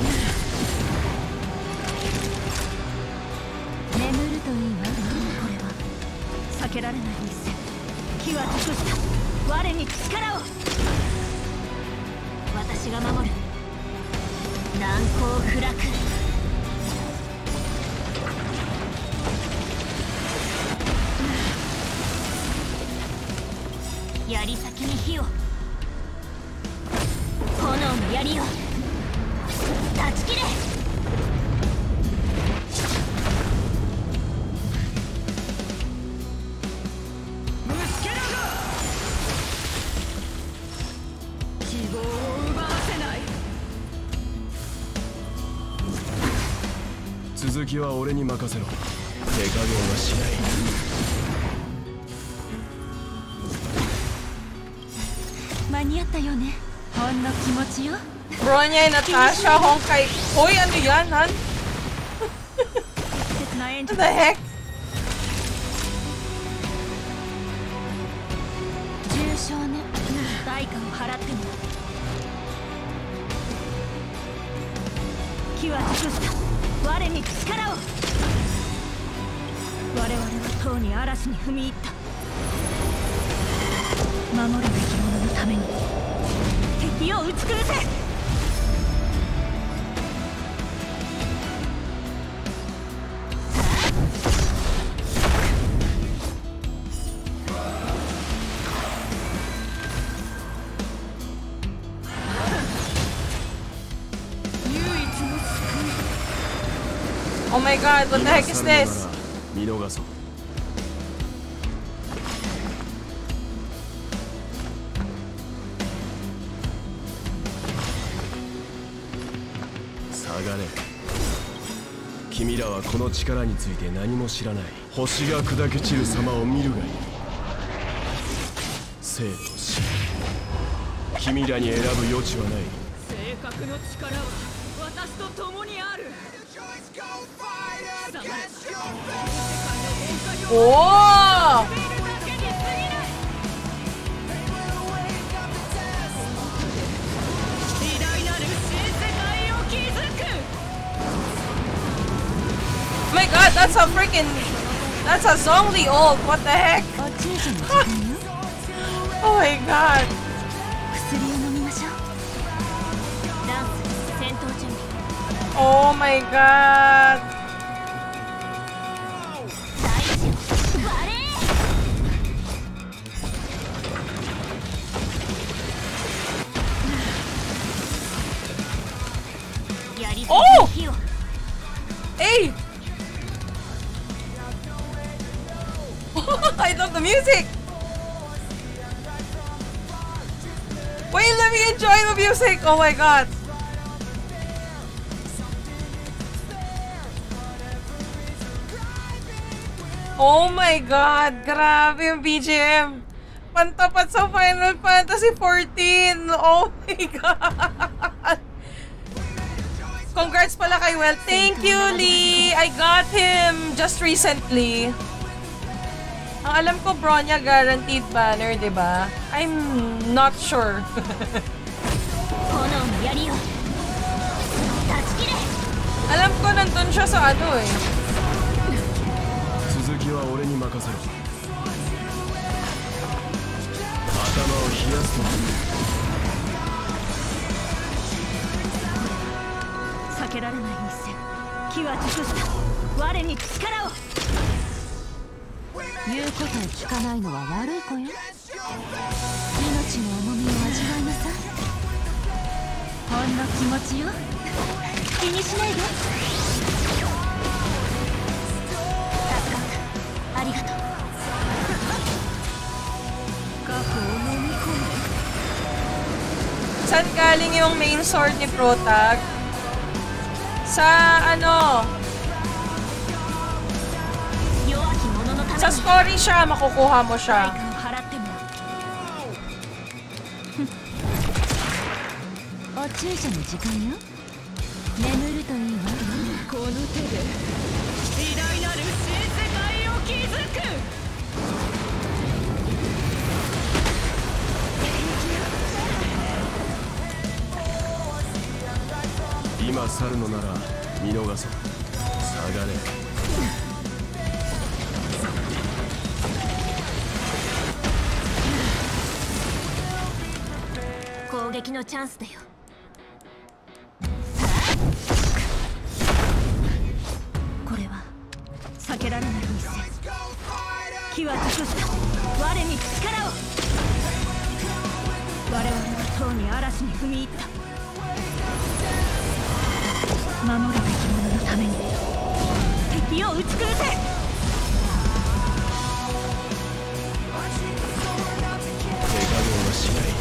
眠るといいわこれは避けられない一戦はした我に力を私が守る難攻不落先に火を。炎の槍を。続きは俺に任せろ。手加減はしない。間に合ったよね。ほんの気持ちよ。き者のために敵を打ち崩せ My god, what the heck is this? 見逃そう。下がれ。君らはこの力について何も知らない。星が砕け散る様を見るがいい。生と死。君らに選ぶ余地はない。Oh my god, that's a freaking... That's a zombie ult, what the heck? oh my god. Oh my god. Oh my god! Oh my god! Grabe yung BGM! Pantapat sa Final Fantasy 14! Oh my god! Congrats pala kay Well. Thank you, Lee! I got him just recently. Ang alam ko, Bronya guaranteed banner, di ba? I'm not sure. Alam ko nandun siya sa ano eh. Suzuki wa ore ni makasero. Atama o hiyasu to. Sakerare 機は熟した我に力を言うことを聞かないのは悪い子よ命の重ほんの気持ちよ気にしないでありがとう過去を飲み込んで Saan galing yung main sword ni Protag? Sa ano? 弱き者のために Sa story siya, makukuha mo siya. 注射の時間よ。眠るといいわこの手で偉大なる新世界を築く。今去るのなら見逃そう下がれ。攻撃のチャンスだよ気は熟した我に力を我々はとうに嵐に踏み入った。守るべき。者のために敵を打ち崩せ。手加減はしない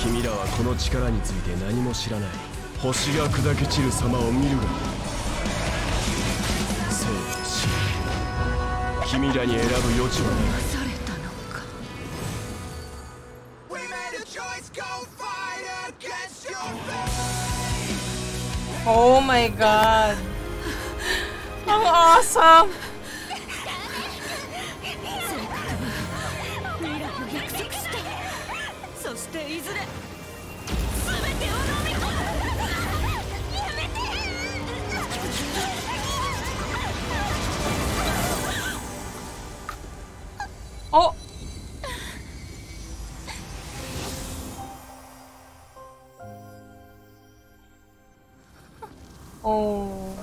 君らはこの力について何も知らない星が砕け散る様を見るが君らに選ぶ余地はないされたのか Oh my god. Ang awesome. Oh.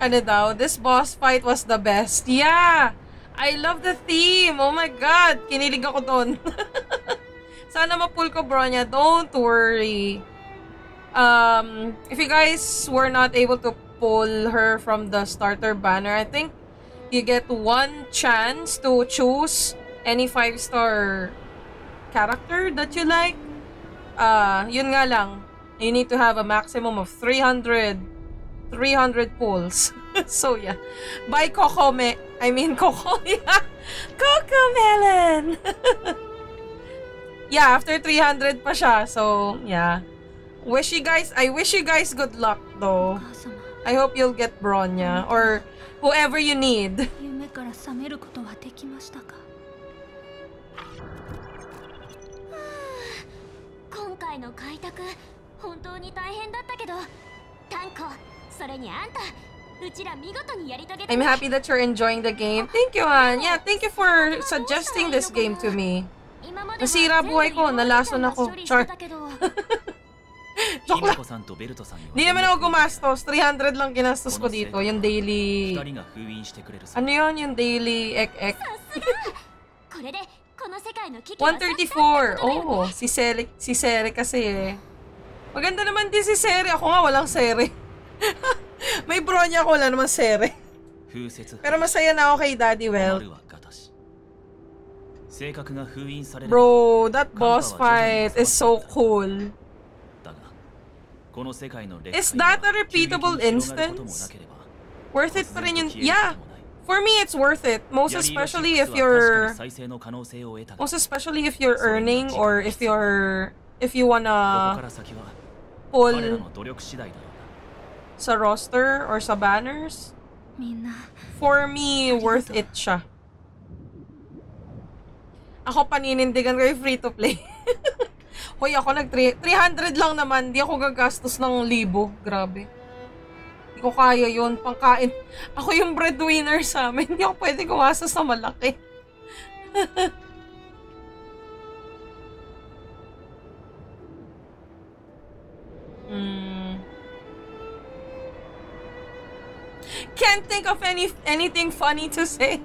ano daw, this boss fight was the best. Yeah! I love the theme! Oh my God! Kinilig ako doon. Sana mapul ko, bro niya. Don't worry. Um, if you guys were not able to pull her from the starter banner, I think you get one chance to choose any 5-star character that you like. Uh, yun nga lang. You need to have a maximum of 300 300 pulls. so yeah. Buy Coco Me I mean Coco. Yeah. Coco Melon. yeah, after 300 pa siya. So, yeah. Wish you guys I wish you guys good luck though. I hope you'll get Bronya or whoever you need. I'm happy that you're enjoying the game. Thank you, Han. Yeah, thank you for suggesting this game to me. Nasira buhay ko. Nalason ako. Char. Joke lang. Hindi naman ako gumastos. 300 lang ginastos ko dito. Yung daily... Ano yun? Yung daily ek-ek. 134. Oh, si Sere, si Sere kasi eh. Maganda naman din si Sere. Ako nga walang Sere. May bro bronya ako, wala naman Sere. Pero masaya na ako kay Daddy Well. Bro, that boss fight is so cool. Is that a repeatable instance? Worth it pa rin yun. Yeah! For me, it's worth it. Most especially if you're... Most especially if you're earning or if you're... If you wanna... Pull... Sa roster or sa banners. For me, ano worth it siya. Ako paninindigan ko yung free to play. Hoy, ako nag 300 lang naman. Di ako gagastos ng libo. Grabe. Hindi ko kaya yun. Pangkain. Ako yung breadwinner sa amin. Hindi ako pwede gumasa sa malaki. hmm. Can't think of any anything funny to say.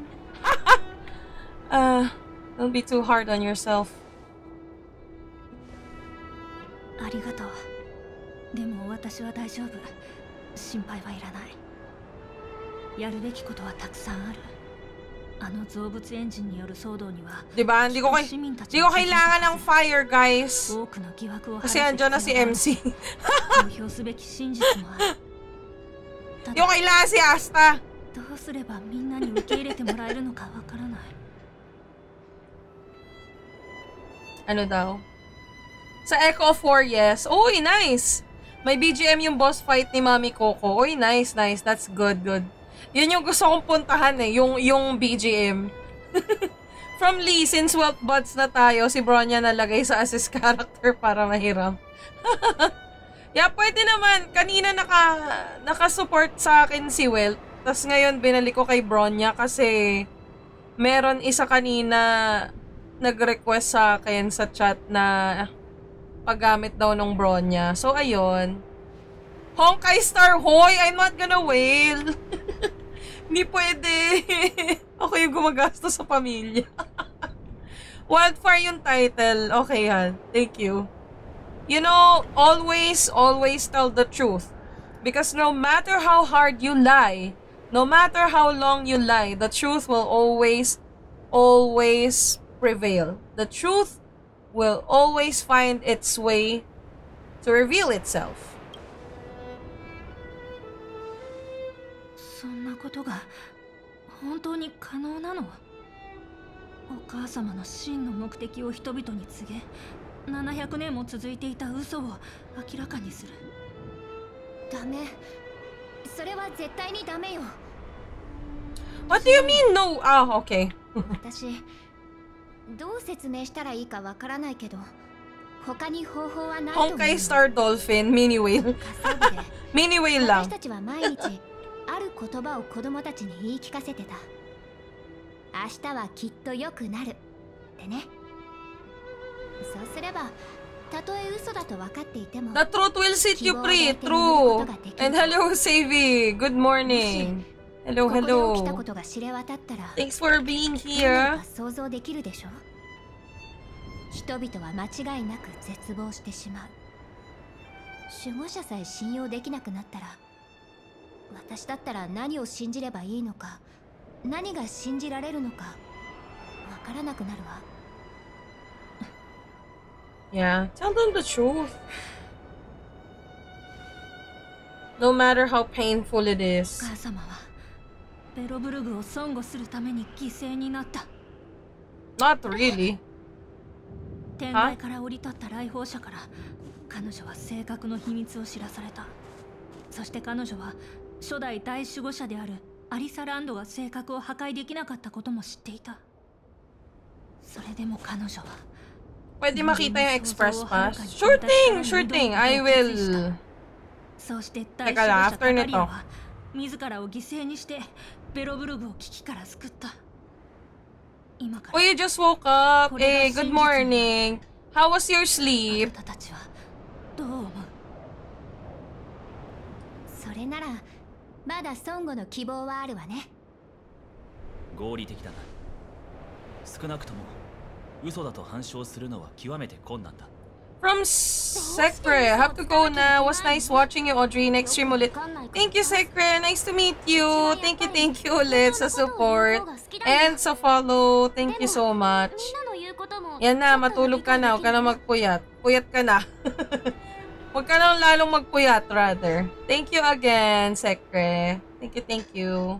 uh, don't be too hard on yourself. ありがとう。でも私は大丈夫。心配はいらない。やるべきことはたくさんある。あの造物エンジンによる騒動には di ba hindi ko kay hindi ko kailangan ng fire guys kasi andyan na si MC yung kailangan si Asta どうすればみんなに受け入れてもらえるのかわからない。あのだお。Sa Echo of War, yes. Uy, nice! May BGM yung boss fight ni Mami Coco. Uy, nice, nice. That's good, good. Yun yung gusto kong puntahan eh, yung, yung BGM. From Lee, since Welt Buds na tayo, si Bronya nalagay sa assist character para mahiram. yeah, pwede naman. Kanina naka, naka-support sa akin si Welt. Tapos ngayon, binalik ko kay Bronya kasi meron isa kanina nag-request sa akin sa chat na paggamit daw ng Bronya. So, ayun. Honkai Star Hoy! I'm not gonna wail! Hindi pwede. Ako yung gumagastos sa pamilya. Wildfire yung title. Okay, Han. Thank you. You know, always, always tell the truth. Because no matter how hard you lie, no matter how long you lie, the truth will always, always prevail. The truth will always find its way to reveal itself. そんなことが本当に可能なのお母様の真の目的を人々に告げ700年も続いていた嘘を明らかにするダメそれは絶対にダメよ What do you mean no? Ah, okay. 私 どう説明したらいいかわからないけど他に方法はないと思う。今回スターフィンミニウィルミニウィルラン私たちは毎日ある言葉を子供たちに言い聞かせてた。明日はきっと良くなるってね。そうすればたとえ嘘だと分かっていても The truth will set you free, true. And hello, Savy, good morning. Hello, hello. ことが知れ渡ったら Thanks for being 何 here. か想像できるでしょ？人々は間違いなく絶望してしまう守護者さえ信用できなくなったら私だったら何を信じればいいのか何が信じられるのかわからなくなるわ Yeah, tell them the truth. No matter how painful it お is. 母様はベロブルグを損護するために犠牲になった Not really. 天外から降り立った来訪者から彼女は性格の秘密を知らされたそして彼女は初代大守護者であるアリサランドが性格を破壊できなかったことも知っていたそれでも彼女は Pwede makita yung express pass? Sure thing, sure thing. I will. 自らを犠牲にしてベロブルグを危機から救った今から Oh, you just woke up. Hey, good morning. How was your sleep? どう思う？それならまだ孫悟の希望はあるわね合理的だな少なくとも嘘だと反証するのは極めて困難だ From Secre. Have to go na. Was nice watching you, Audrey. Next stream ulit. Thank you, Secre. Nice to meet you. Thank you, thank you ulit sa support. And sa follow. Thank you so much. Yan na, matulog ka na. Huwag ka na magpuyat. Puyat ka na. Huwag ka na lalong magpuyat, rather. Thank you again, Secre. Thank you, thank you.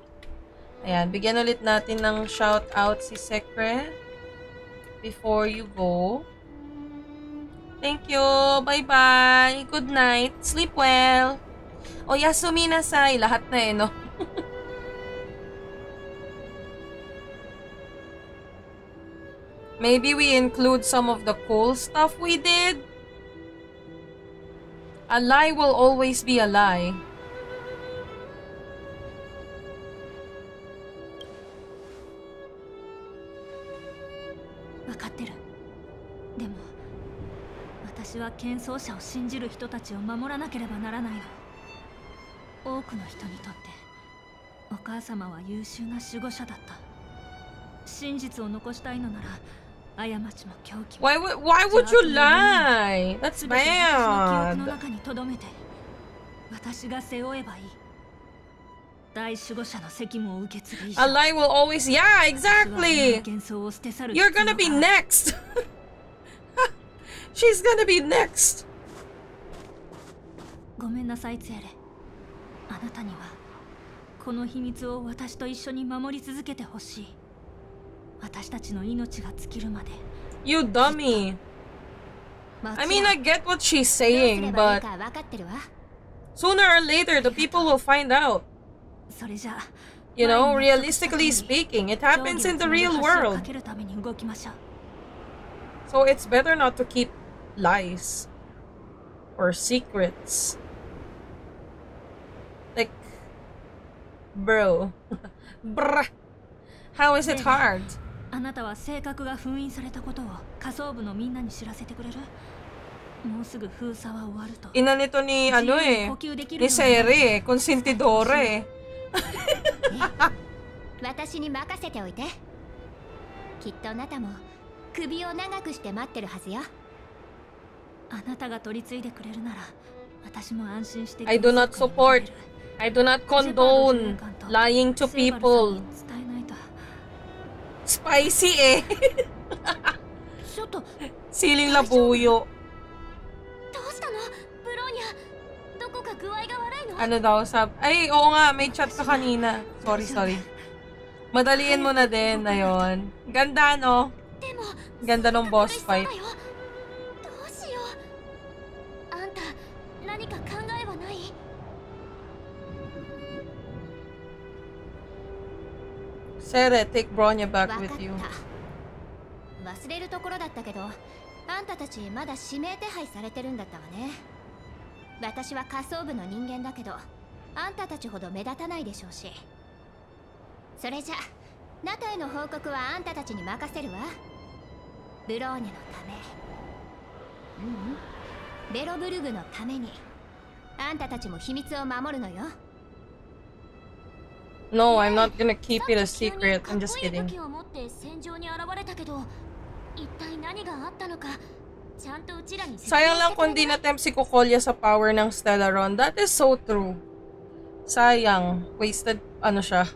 Ayan, bigyan ulit natin ng shout out si Secre before you go. Thank you. Bye-bye. Good night. Sleep well. O Yasumi Nasai, lahat na eh, no? Maybe we include some of the cool stuff we did? A lie will always be a lie. Wakatte でも私は喧騒者を信じる人たちを守らなければならないの多くの人にとってお母様は優秀な守護者だった真実を残したいのなら過ちも狂気も Why would, why would you lie? That's 全て私の bad. 中に留めて私が背負えばいい大守護者の責務を受け継ぐ以上 A lie will always. Yeah, exactly. You're gonna be next. She's gonna be next. ごめんなさいツエレあなたにはこの秘密を私と一緒に守り続けてほしい私たちの命が尽きるまで You dummy. I mean, I get what she's saying, but か分かってるわ sooner or later, the people will find out. それじゃあ You know, realistically speaking, it happens in the real 橋を架 world. けるために動きましょう So it's better not to keep lies or secrets. Like, bro. Bruh. How is it hard? あなたは性格が封印されたことを仮想部のみんなに知らせてくれる？もうすぐ封鎖は終わると。今ネトに、あの え、ニセエレ、コンセンティドーレ。私に任せておいて。きっとあなたも首を長くして待ってるはずよ。あなたが取り継いでくれるなら私も安心して I do not support, I do not condone lying to people. 伝えないと Spicy eh. ちょっと Siling labuyo. どうしたのブローニャどこか具合が悪いの Ano daw, sab... Ay, oo nga, may chat ka kanina. Sorry, sorry. Madaliin mo na din, ayon. Ganda, no? Ganda ng boss fight. 何か考えはない？忘れるところだったけどあんたたちまだ指名手配されてるんだったわね。私は仮想部の人間だけどあんたたちほど目立たないでしょうし。それじゃナタへの報告はあんたたちに任せるわ。ブローニャのため。ううんベロブルグのためにあんたたちも秘密を守るのよ No, I'm not gonna keep it a secret. I'm just 武 kidding. 一体何があったのかちゃんとうちらに Sayang lang kung di na-tempt si Kukolya sa power ng Stellaron. That is so true. Sayang. Wasted, ano siya.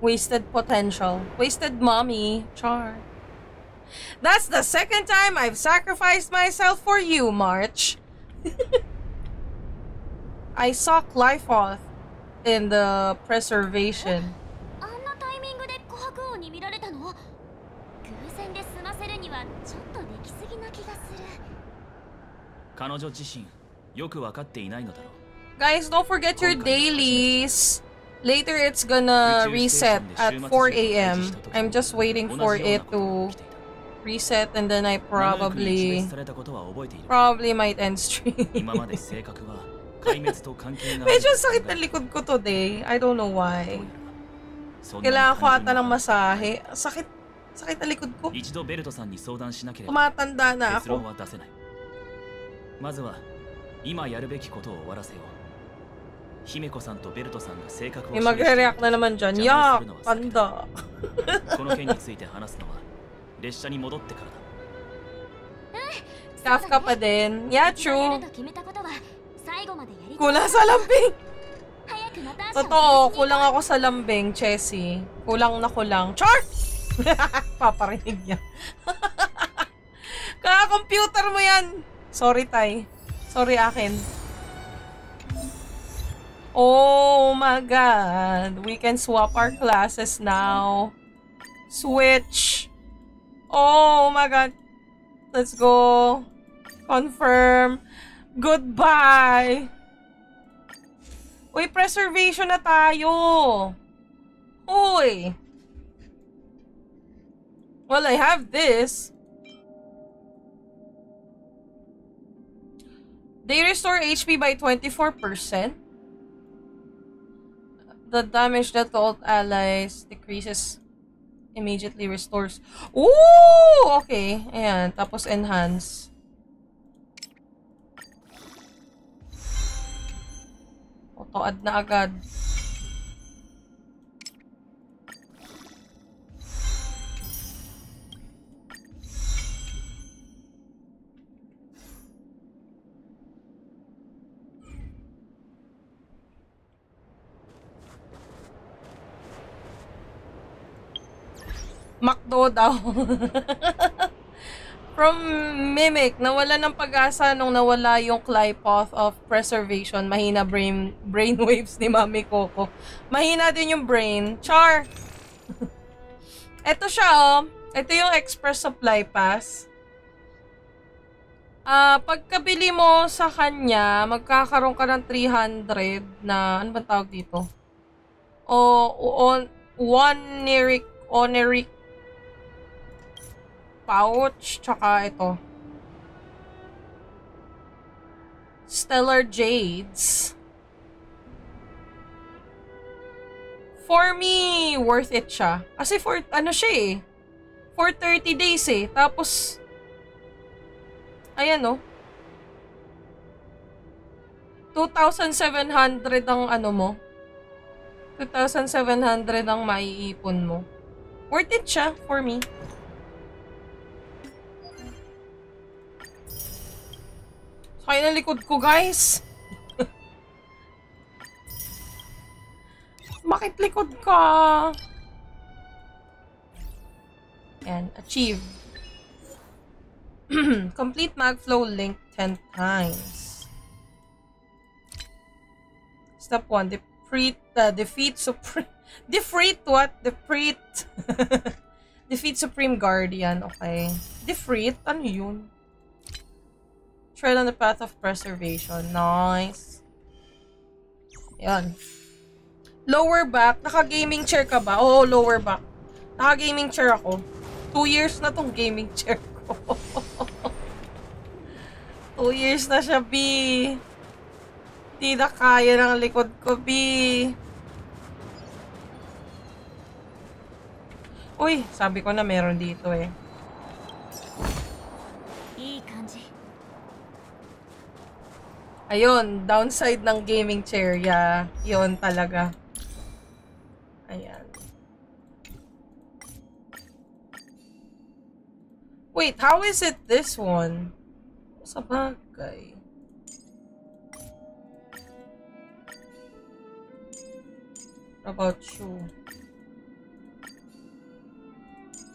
Wasted potential. Wasted mommy. Char. That's the second time I've sacrificed myself for you, March. I suck life off in the preservation. Oh, Guys, don't forget your dailies. Later, it's gonna reset at 4 a.m. I'm just waiting for it to reset and then I 仲良くに probably 示されたことは覚えている probably might end stream. 今まで性格は壊滅と関係がある Medyo sakit na likod ko today. I don't know why. そんなに Kailangan ko ata ng masahe. Sakit. Sakit na likod ko. 一度ベルトさんに相談しなければ Tumatanda na 結論 ako. は出せないまずは今やるべきことを終わらせよう姫子さんとベルトさんが性格を May 示している magre-react na naman dyan. 邪魔を Yak! するのは避けた Panda. この件について話すのは 列車に戻ってからだ Staff ka pa din. Yeah, true. と決めたことは最後までやり Kulang sa lambing! 早くナターシャを Totoo, kulang ako sa lambing, Chessy. Kulang na kulang. Char! Paparinig niya. Kaka-computer mo yan! Sorry, Tay. Sorry, akin. Oh my god. We can swap our classes now. Switch. Oh my god. Let's go. Confirm. Goodbye. Uy, preservation na tayo. Uy. Well, I have this. They restore HP by 24%. The damage that all allies decreases immediately restores. Ooh! Okay. Ayan. Tapos enhance. Auto-add na agad. McDo daw. From Mimic, nawala ng pag-asa nung nawala yung Clypoth of Preservation. Mahina brain, brain waves ni Mami Coco. Mahina din yung brain. Char! Ito siya, oh. Ito yung Express Supply Pass. Ah, uh, pagkabili mo sa kanya, magkakaroon ka ng 300 na, ano ba tawag dito? O, on, one Oneric, Oneric pouch, tsaka ito. Stellar Jades. For me, worth it siya. Kasi for, ano siya eh. For 30 days eh. Tapos, ayan oh. 2,700 ang ano mo. 2,700 ang maiipon mo. Worth it siya for me. Kaya na ko, guys. Bakit likod ka? And achieve. Complete MagFlow link 10 times. Step 1. Defeat, uh, defeat Supreme... Defeat what? Defeat... defeat Supreme Guardian. Okay. Defeat? Ano yun? Tread on the path of preservation. Nice. Yan. Lower back. Naka-gaming chair ka ba? Oo, lower back. Naka-gaming chair ako. Two years na tong gaming chair ko. Two years na siya, B. Hindi na kaya ng likod ko, B. Uy, sabi ko na meron dito eh. Ayun, downside ng gaming chair. Yeah, yun talaga. Ayan. Wait, how is it this one? Sa bagay. About you.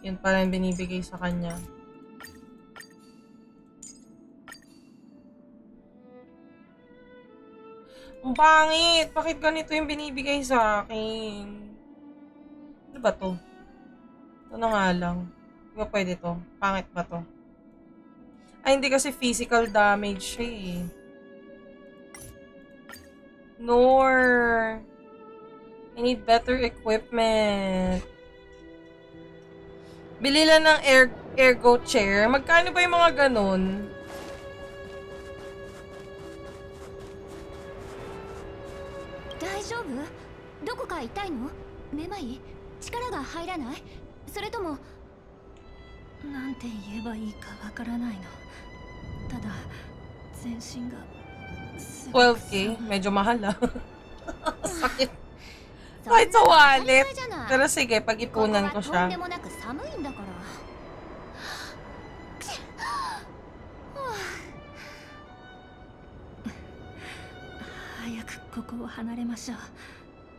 Yun pa rin binibigay sa kanya. Ang pangit! Bakit ganito yung binibigay sa akin? Ano ba to? Ito na nga lang. Di ba pwede to? Pangit ba to? Ay, hindi kasi physical damage siya eh. Nor. I need better equipment. Bili lang ng air, ergo chair. Magkano ba yung mga ganun? 大丈夫？どこか痛いの？めまい？力が入らない？それともなんて言えばいいかわからないの？ただ全身があ いつ終わりただしげっぱぎぽんとしゃ 早くここを離れましょう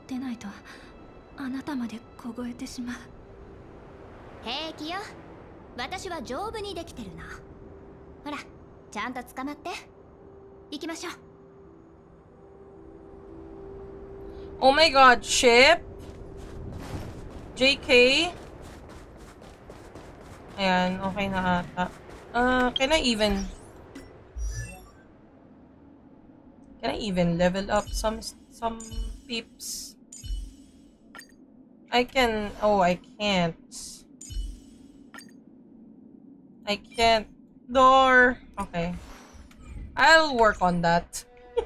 でないとあなたまで凍えてしまう平気よ私は丈夫にできてるのほらちゃんと捕まって行きましょう Oh my god, ship? JK? Ayan, okay na ata. Uh, can I even... Can I even level up some some peeps. I can... Oh, I can't. I can't. Door. Okay. I'll work on that.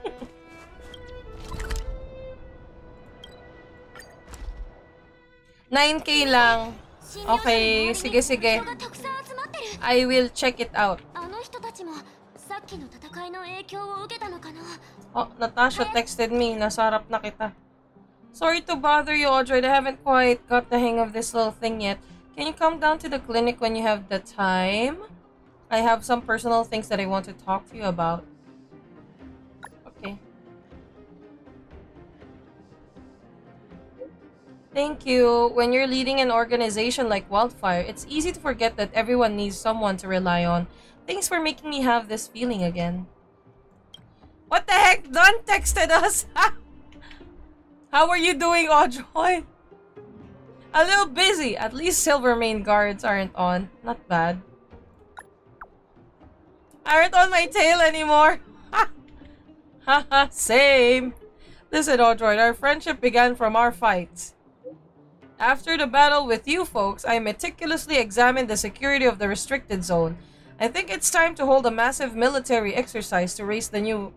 9k lang. Okay, sige sige. I will check it out. あの人たちもさっきの戦いの影響を受けたのかな Oh, Natasha texted me. Nasa harap na kita. Sorry to bother you, Audrey. I haven't quite got the hang of this little thing yet. Can you come down to the clinic when you have the time? I have some personal things that I want to talk to you about. Okay. Thank you. When you're leading an organization like Wildfire, it's easy to forget that everyone needs someone to rely on. Thanks for making me have this feeling again. What the heck? Don texted us! How are you doing, Audroy? A little busy. At least Silvermane guards aren't on. Not bad. Aren't on my tail anymore. Haha, same. Listen, Audroid, our friendship began from our fights. After the battle with you folks, I meticulously examined the security of the restricted zone. I think it's time to hold a massive military exercise to raise the new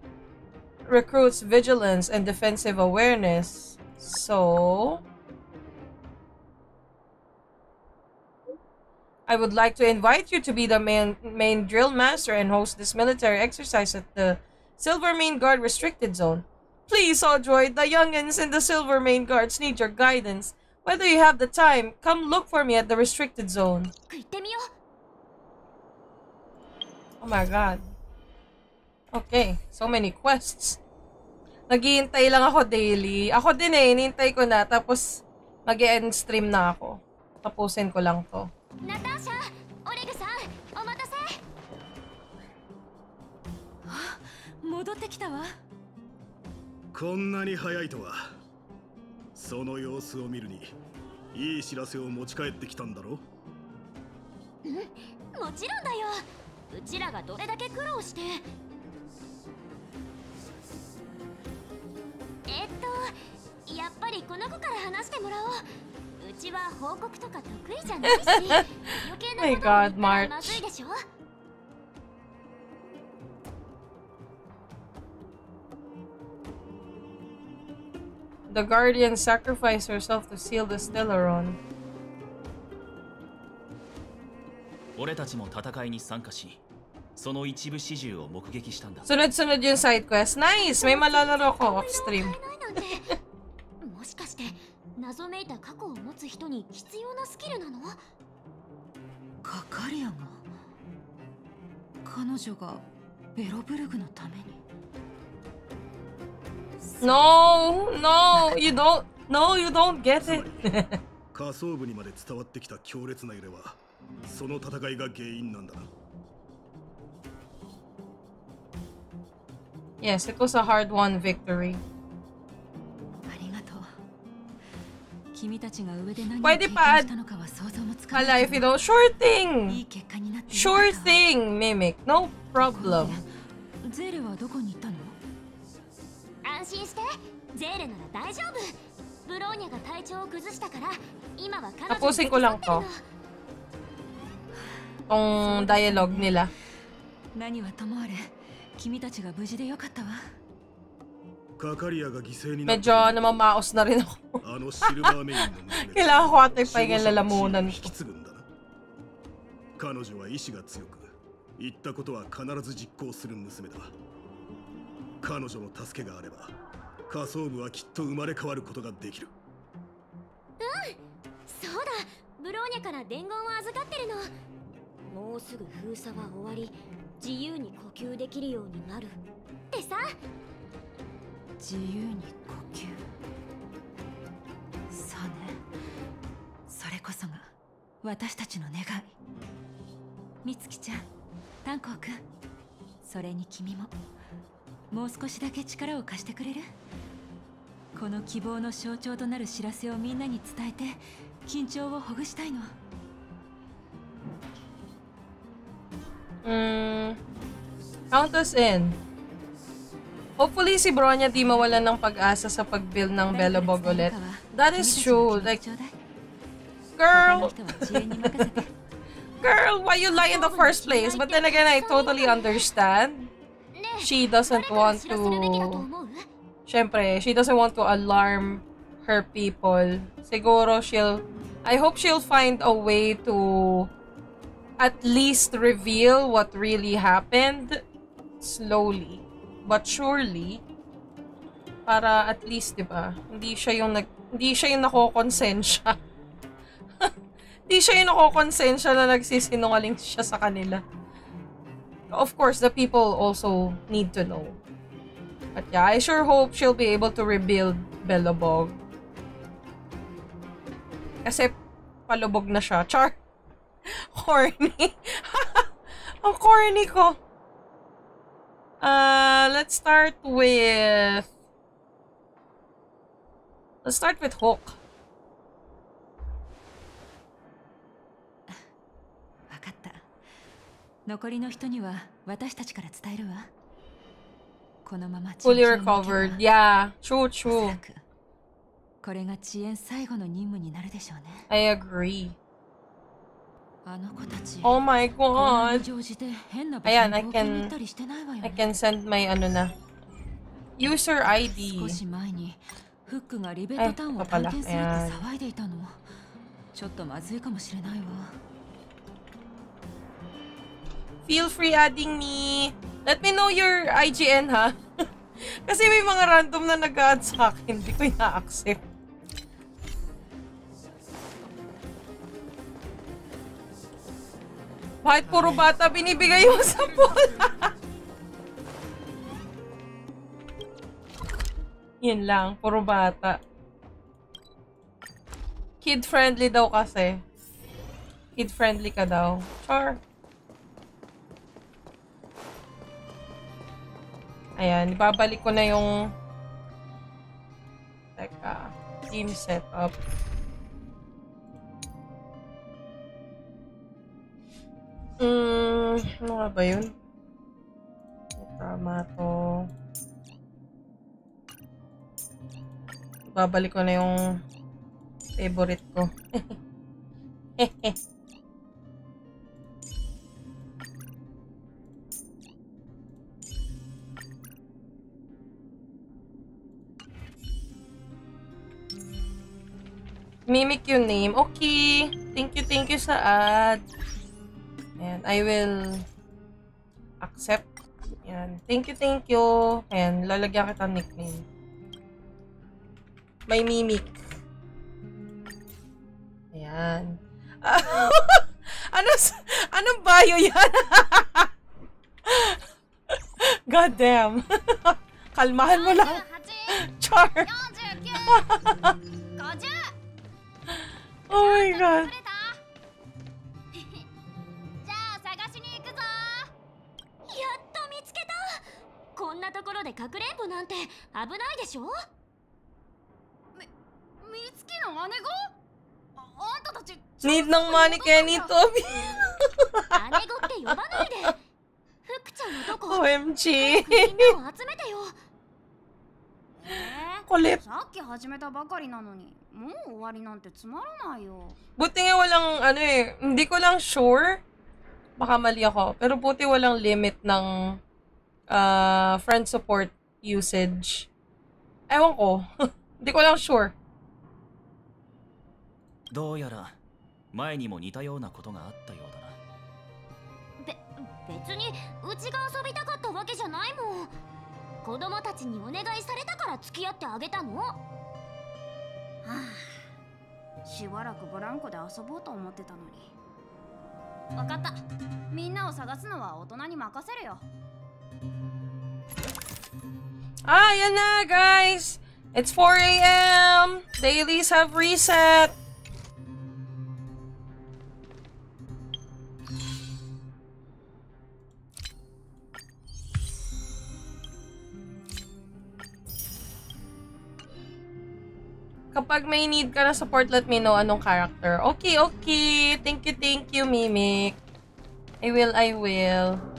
recruits' vigilance and defensive awareness. So... I would like to invite you to be the main, main drill master and host this military exercise at the Silvermane Guard restricted zone. Please, Audroid, the youngins in the Silvermane Guards need your guidance. Whether you have the time, come look for me at the restricted zone. Oh my god. Okay, so many quests. Naghihintay lang ako daily. Ako din eh, hinihintay ko na. Tapos, mag end stream na ako. Tapusin ko lang to. ナターシャオレグさんお待たせ戻ってきたわこんなに早いとはその様子を見るにいい知らせを持ち帰ってきたんだろうんもちろんだようちらがどれだけ苦労してやっぱりこの子から話してもらおううちは報告とか得意じゃないし余計なことを言っ.まずいでしょ The Guardian sacrificed herself to seal the Stellaron. 俺たちも戦いに参加しその一部始終を目撃したんだ Sunod-sunod yung side quest. Nice! May malalaro ko して謎めいた過去を持つ人に必要なスキルなの？カカリアが彼女がベロブルグのために No! No! You don't... No, you don't get it! 下層部にまで伝わってきた強烈な揺れはその戦いが原因なんだな yes, it was a hard-won victory. Pwede pa したのかは想像もつかな Hala, い if you don't... Sure thing! Sure thing, Mimic. No problem. ゼーレはどこに行ったの？安心してゼーレなら大丈夫ブローニャが体調を崩したから今は彼女に Tapusin ko lang to. Tong dialogue nila. 何はともあれ君たちが無事でよかったわ Medyo namamaos na rin ako. あのシルバーメインの娘 Kailangan ko ata ipahinga lalamunan 引き継ぐんだな彼女は意志が強く言ったことは必ず実行する娘だ彼女の助けがあれば下層部はきっと生まれ変わることができるうんそうだブローニャから伝言を預かってるのもうすぐ封鎖は終わり自由に呼吸できるようになるってさ自由に呼吸そうねそれこそが私たちの願い。美月ちゃん炭鉱くん。それに君も。もう少しだけ力を貸してくれる。この希望の象徴となる知らせをみんなに伝えて緊張をほぐしたいの。Mm, count us in. Hopefully si Bronya di mawalan ng pag-asa sa pag-build ng Belobog ulit. That is true. Like, girl! girl, why you lie in the first place? But then again, I totally understand. She doesn't want to... Siyempre, she doesn't want to alarm her people. Siguro she'll... I hope she'll find a way to at least reveal what really happened slowly but surely para at least 'di ba hindi siya yung nag hindi siya yung nakokonsensya. Hindi siya yung nakokonsensya na nagsisinungaling siya sa kanila. Of course the people also need to know. But yeah I sure hope she'll be able to rebuild Belobog kasi palubog na siya. Char! Corny. Ang corny ko Uh, let's start with... Let's start with Hawk. 分かった残りの人には私たちから伝えるわこのまま Fully recovered. Yeah, true, true. これが遅延最後の任務になるでしょうね I agree. あの子たち Oh my こんな god. に常時で変な場所 Ayan, に I 冒険に行っ can たりしてないわよ I ね can send my ano na. User ID. 少し前にフックがリベットタウンを探検するって騒いでいたのちょっとまずいかもしれないわ Feel free adding me. Let me know your IGN ha. Kasi may mga random na nag-add sa akin. Hindi ko ina-accept. Bakit puro bata binibigay mo sa bola? Yun lang, puro bata. Kid-friendly daw kasi. Kid-friendly ka daw. Sure. Ayan, ibabalik ko na yung... Teka. Team setup. Hmm, ano nga ba yun? Tama to. Ibabalik ko na yung favorite ko. Mimic yung name. Okay. Thank you, thank you sa ad. And I will accept. Yan. Thank you, thank you. Ayan, lalagyan kita nickname. May mimic. Ayan. ano, anong bio yan? God damn. Kalmahan mo lang. Char. oh my god. こんなところでかくれんぼなんて危ないでしょみ見つけの姉子ああんたたち Need ng money kaya ni Toby. 姉子って呼ばないで福ちゃんはどこ OMG. みんなを集めてよこれさっき始めたばかりなのにもう終わりなんてつまらないよ Buti nga walang, ano eh, hindi ko lang sure. Baka mali ako. Pero buti walang limit ng uh, friend support usage. Ewan ko. hindi ko lang sure. どうやら前にも似たようなことがあったようだなべ別にうちが遊びたかったわけじゃないもん子供たちにお願いされたから付き合ってあげたのはあしばらくブランコで遊ぼうと思ってたのにわかったみんなを探すのは大人に任せるよ Ah, yan na, guys! It's 4 a.m. Dailies have reset. Kapag may need ka na support, let me know anong character. Okay, okay. Thank you, thank you, Mimic. I will, I will.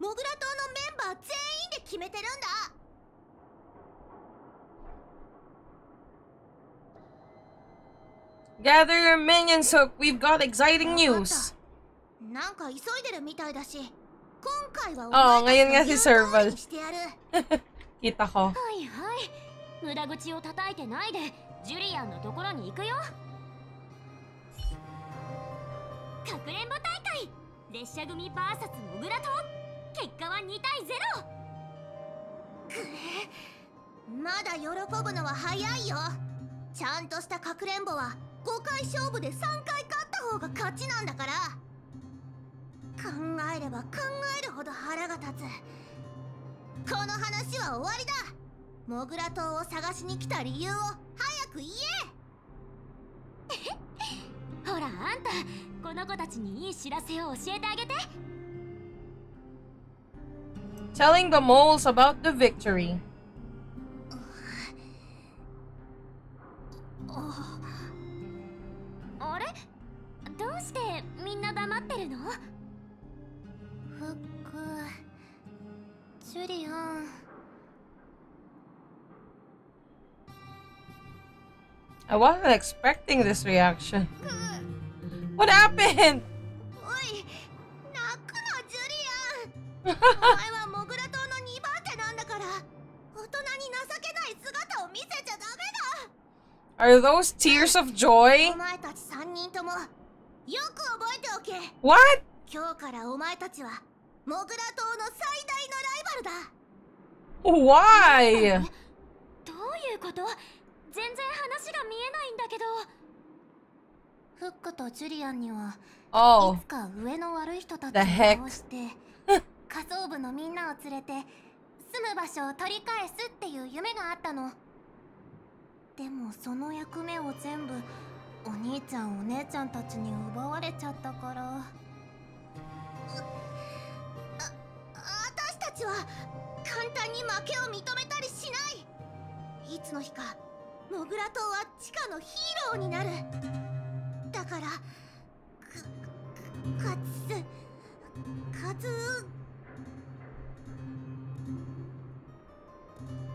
モグラ島のメンバー全員で決めてるんだ.なんか急いでるみたいだし今回は Oo, ngayon nga si Serval. してやる Kita ko. はいはい無駄口を叩いてないでジュリアンのところに行くよかくれんぼ大会列車組 VS モグラ島結果は2対0まだ喜ぶのは早いよ。ちゃんとしたかくれんぼは5回勝負で3回勝った方が勝ちなんだから。考えれば考えるほど腹が立つ。この話は終わりだ。モグラ島を探しに来た理由を早く言え。ほらあんたこの子たちにいい知らせを教えてあげて telling the moles about the victory. I wasn't expecting this reaction. What happened? Are those tears of joy? だお前たち3人ともよく覚えておけ What? 今日からお前たちはモグラ島の最大のライバルだ Why? どういうこと全然話が見えないんだけどフックとジュリアンには Oh. いつか上の悪い人たち The を heck? 倒して仮想部のみんなを連れて住む場所を取り返すっていう夢があったの でもその役目を全部お兄ちゃんお姉ちゃんたちに奪われちゃったから。あ私たちは簡単に負けを認めたりしない。いつの日かモグラ島は地下のヒーローになる。だからかつかつ。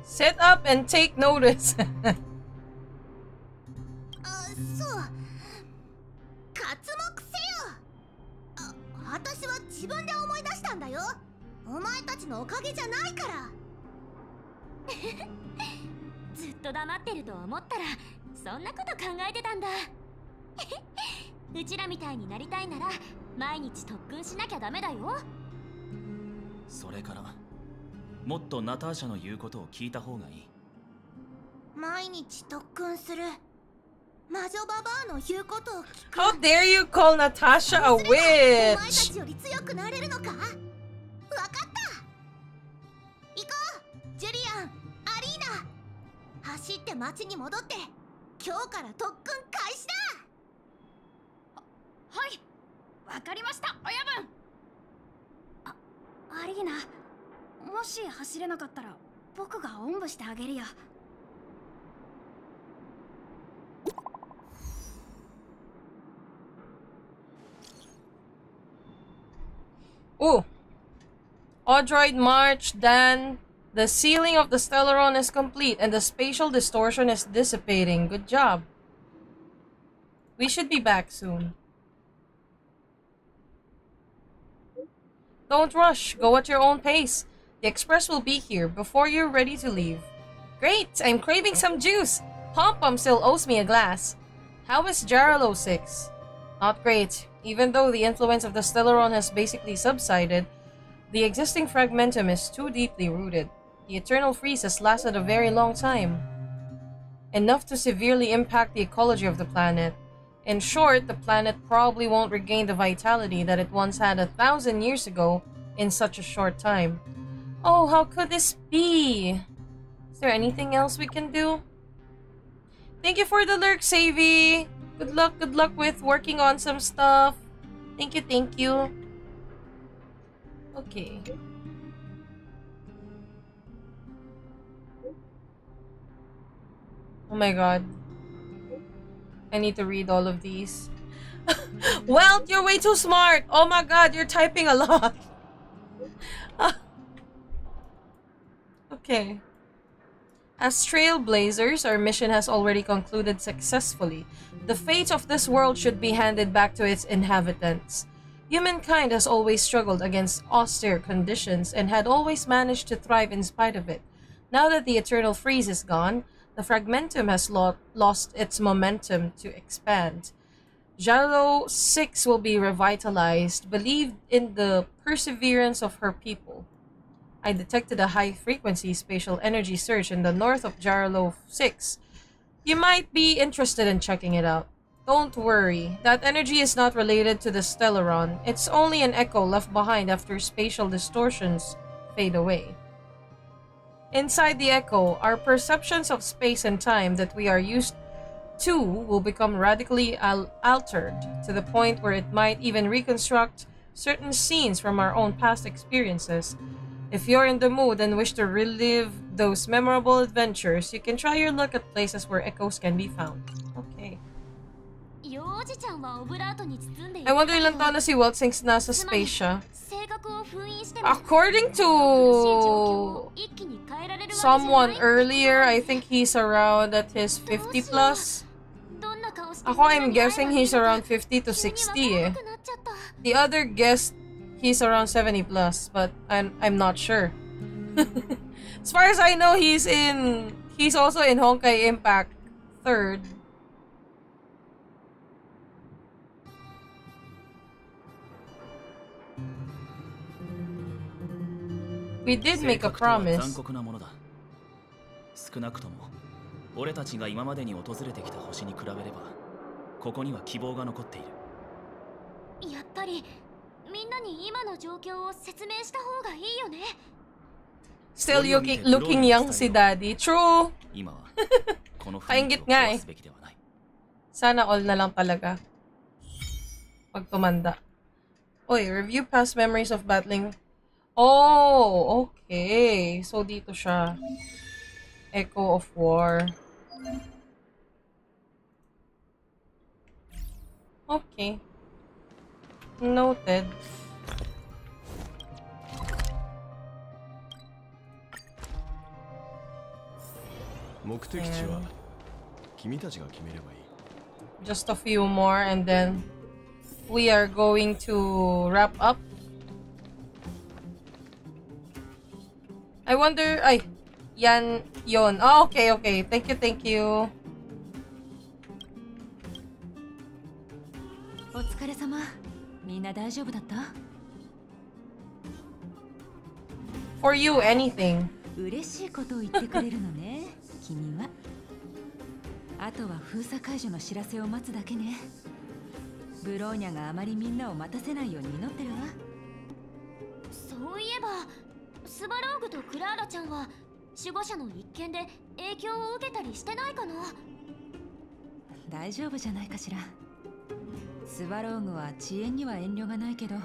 Sit up and take notice. 自分で思い出したんだよ。お前たちのおかげじゃないから。ずっと黙ってると思ったらそんなこと考えてたんだ。うちらみたいになりたいなら毎日特訓しなきゃダメだよ。それからもっとナターシャの言うことを聞いた方がいい。毎日特訓する魔女ババアの言うこと。お前たちより強くなれるのか？わかった。行こう、ジュリアン、アリーナ。走って町に戻って、今日から特訓開始だ。はい、わかりました、親分。あ、アリーナ、もし走れなかったら、僕がおんぶしてあげるよ。Ooh. Odroid March, Dan. The sealing of the Stellaron is complete and the spatial distortion is dissipating. Good job. We should be back soon. Don't rush. Go at your own pace. The express will be here before you're ready to leave. Great! I'm craving some juice. Pom Pom still owes me a glass. How is Jarilo 6? Not great. Even though the influence of the Stellaron has basically subsided, the existing fragmentum is too deeply rooted. The eternal freeze has lasted a very long time. Enough to severely impact the ecology of the planet. In short, the planet probably won't regain the vitality that it once had a thousand years ago in such a short time. Oh, how could this be? Is there anything else we can do? Thank you for the lurk, Savvy! Good luck, good luck with working on some stuff. Thank you, thank you. Okay. Oh my god. I need to read all of these. well, you're way too smart. Oh my god, you're typing a lot. okay. As trailblazers, our mission has already concluded successfully. The fate of this world should be handed back to its inhabitants. Humankind has always struggled against austere conditions and had always managed to thrive in spite of it. Now that the eternal freeze is gone, the fragmentum has lo lost its momentum to expand. Jarilo 6 will be revitalized, believed in the perseverance of her people. I detected a high frequency spatial energy surge in the north of Jarilo 6. You might be interested in checking it out. Don't worry, that energy is not related to the Stellaron. It's only an echo left behind after spatial distortions fade away. Inside the echo, our perceptions of space and time that we are used to will become radically al altered to the point where it might even reconstruct certain scenes from our own past experiences. If you're in the mood and wish to relive those memorable adventures, you can try your luck at places where echoes can be found. Okay. I wonder ilang na si Welt since nasa space siya. According to someone earlier, I think he's around at his 50 plus. Ako, I'm guessing he's around 50 to 60 eh. The other guess, he's around 70 plus, but I'm, I'm not sure. as far as I know, he's in... He's also in Honkai Impact 3rd. We did make a promise. 残酷なものだ少なくとも俺たちが今までに訪れてきた星に比べればここには希望が残っているやっぱりみんなに今の状況を説明した方がいいよね Still looking, looking young si Daddy. True. Kaingit nga eh. Sana all na lang talaga. Pag tumanda. Oy, review past memories of battling. Oh, okay. So dito siya. Echo of War. Okay. Noted. Just a few more and then we are going to wrap up. I wonder, ay, yan, yon. Oh, okay, okay. Thank you, thank you. お疲れ様 みんな大丈夫だった？For you, anything. 嬉しいことを言ってくれるのね 君は。あとは封鎖解除の知らせを待つだけね。ブローニャがあまりみんなを待たせないように祈ってるわ。そういえばスバローグとクラーラちゃんは守護者の一件で影響を受けたりしてないかな？大丈夫じゃないかしらスバローグは遅延には遠慮がないけど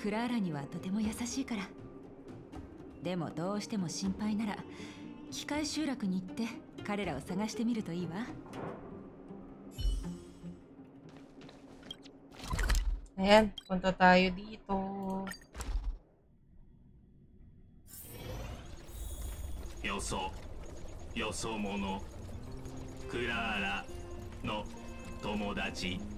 クラーラにはとても優しいからでもどうしても心配なら機械集落に行って彼らを探してみるといいわ Ayan, punta tayo dito. Yoso, yoso mono, Clara no tomodachi.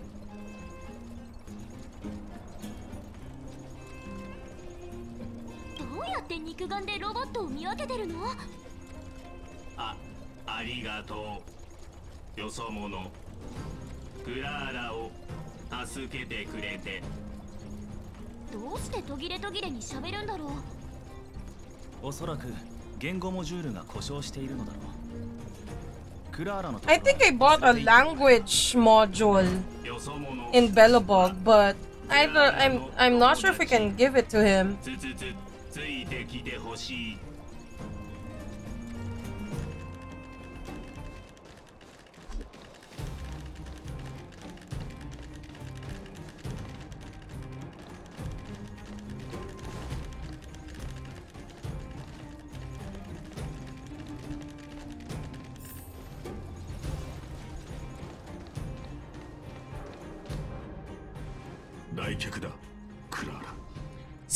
うやって肉眼でロボットを見分けてるの？あ、ありがとう。よそ者。クラーラを助けてくれて。どうして途切れ途切れに喋るんだろう？おそらく言語モジュールが故障しているのだろうクラーラの I think I bought a language module in Bellabog, but don't, I'm I'm not sure if I can give it to him. ついてきてほしい。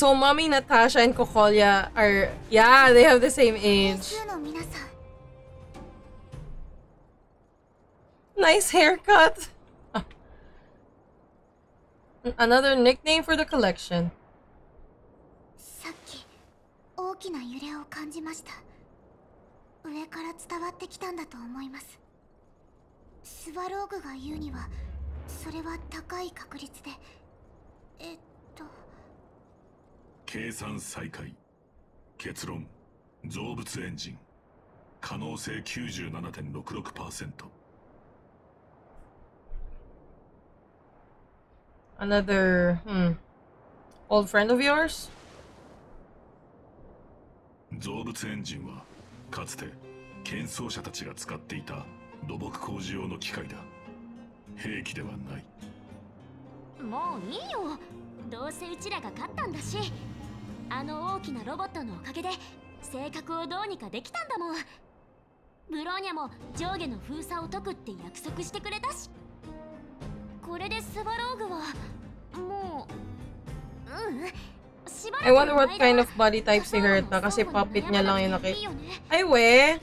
So, Mommy Natasha and Kokolya are, yeah, they have the same age. Nice haircut. Another nickname for the collection. 大きな揺れを感じました上から伝わってきたんだと思いますスワローグが言うにはそれは高い確率でえっ計算再開。結論。造物エンジン。可能性97.66% Another, hmm, old friend of yours? 造物エンジンはかつて剣装者たちが使っていた土木工事用の機械だ。兵器ではない。もういいよ。どうせうちらが勝ったんだしあの大きなロボットのおかげで性格をどうにかできたんだもんブローニャも上下の封鎖を解くって約束してくれたしこれでスバローグはもううん I wonder の what 間 kind of body type si Herta kasi puppet niya lang yung naki... Ay, we!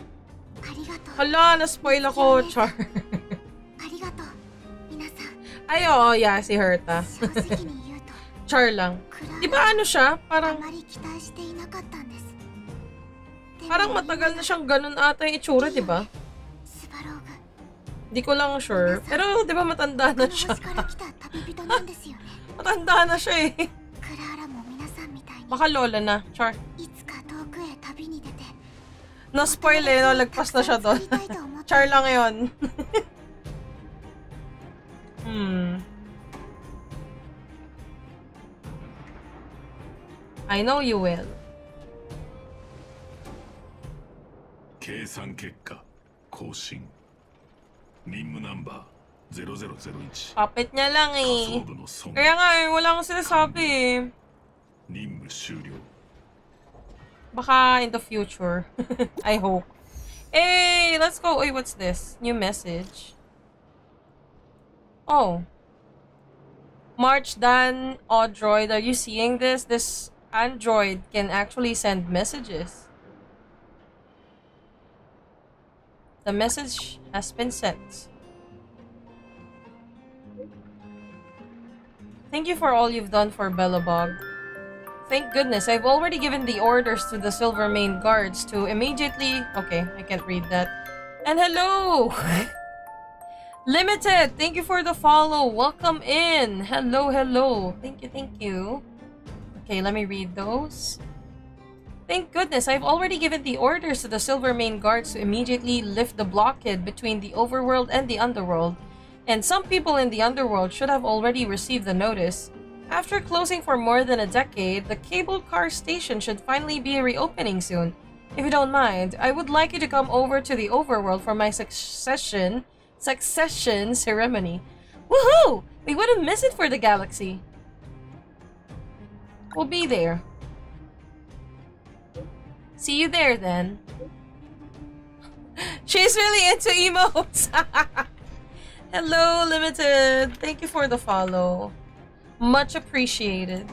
Hala, na-spoil ako, Char. Ay, oo, yeah, si Herta. Char lang. Di ba ano siya? Parang... Parang matagal na siyang ganun ata yung itsura, di ba? Di ko lang sure. Pero di ba matanda na siya? matanda na siya eh. Baka lola na. Char. Na-spoil eh, no? Lagpas na siya doon. Char lang yun. hmm. I know you will. 計算結果更新任務ナンバー0001 Puppet niya lang eh. 仮想部の損 Kaya nga eh, wala akong sinasabi eh. 任務終了 Baka in the future. I hope. Hey, let's go. Wait, what's this? New message. Oh. March Dan Audroid, are you seeing this? This android can actually send messages. The message has been sent. Thank you for all you've done for Belobog. Thank goodness, I've already given the orders to the Silver Silvermane guards to immediately... Okay, I can't read that. And hello! Limited, thank you for the follow. Welcome in. Hello, hello. Thank you, thank you. Okay, let me read those. Thank goodness, I've already given the orders to the Silver Silvermane guards to immediately lift the blockade between the overworld and the underworld. And some people in the underworld should have already received the notice. After closing for more than a decade, the cable car station should finally be reopening soon. If you don't mind, I would like you to come over to the overworld for my succession succession ceremony. Woohoo! We wouldn't miss it for the galaxy. We'll be there. See you there then. She's really into emotes. Hello, Limited. Thank you for the follow. Much appreciated.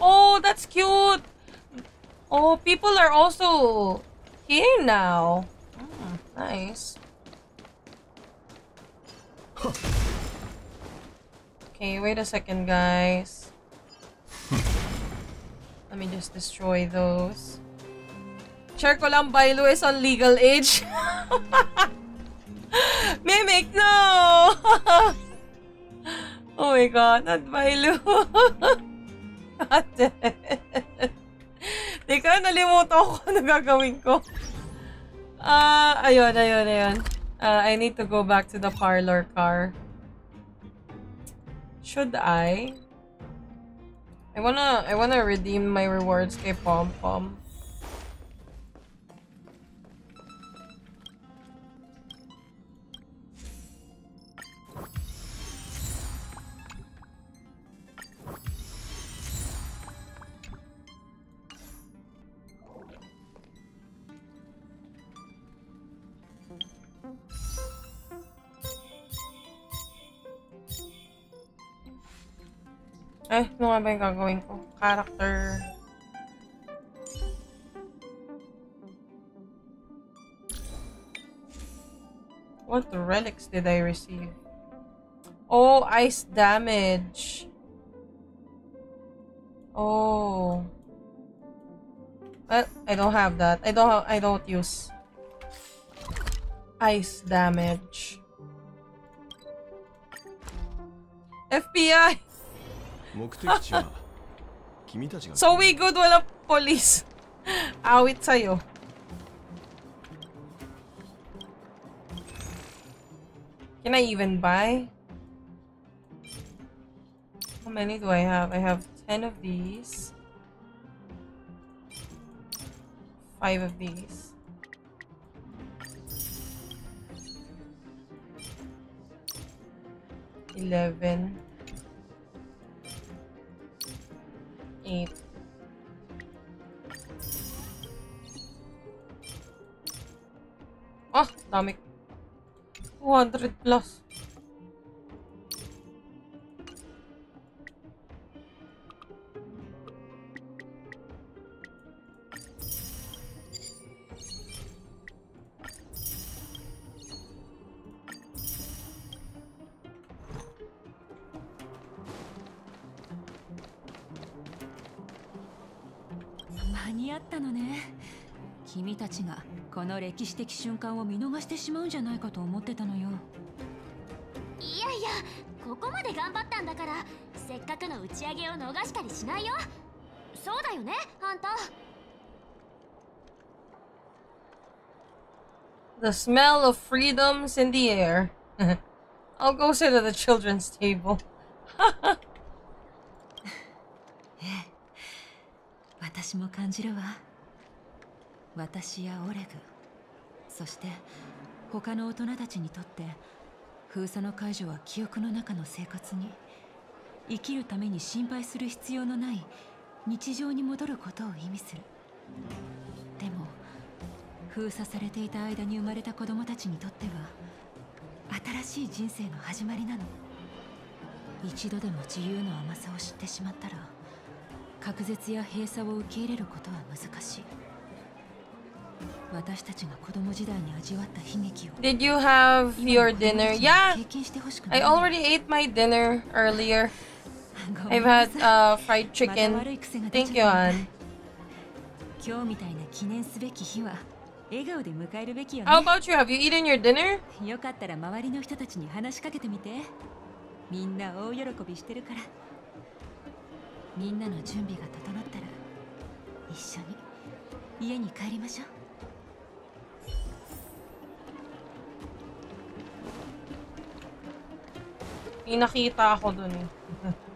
Oh, that's cute. Oh, people are also here now. Mm, nice. Okay, wait a second, guys. Let me just destroy those. Share ko lang Bailu is on legal age. Mimic, no! oh my god, not Bailu. Ate. Teka, nalimutan ko ano gagawin ko. Ah, uh, ayun, ayun, ayun. Uh, I need to go back to the parlor car. Should I? I wanna, I wanna redeem my rewards kay Pom Pom. Eh, ano nga ba yung gagawin ko? Character. What relics did I receive? Oh, ice damage. Oh. Well, I don't have that. I don't I don't use ice damage. FBI! so we good the police. Awit sa'yo. Can I even buy? How many do I have? I have 10 of these. 5 of these. Eleven. Eight. Ah, dami. 200 plus. "間に合ったのね君たちがこの歴史的瞬間を見逃してしまうんじゃないかと思ってたのよいやいやここまで頑張ったんだからせっかくの打ち上げを逃したりしないよそうだよねあんた The smell of freedom's in the air. I'll go sit at the children's table. 私も感じるわ。私やオレグそして他の大人たちにとって封鎖の解除は記憶の中の生活に生きるために心配する必要のない日常に戻ることを意味する。でも封鎖されていた間に生まれた子供たちにとっては新しい人生の始まりなの。一度でも自由の甘さを知ってしまったら隔絶や閉鎖を受け入れることは難しい私たちが子供時代に味わった悲劇を Did you have your dinner? Yeah! I already ate my dinner earlier. I've had uh, fried chicken. Thank you, Han. 今日みたいな記念すべき日は笑顔で迎えるべきよね How about you? Have you eaten your dinner? よかったら周りの人たちに話しかけてみてみんな大喜びしてるからみんなの準備が整ったら一緒に家に帰りましょう May nakita ako dun eh. や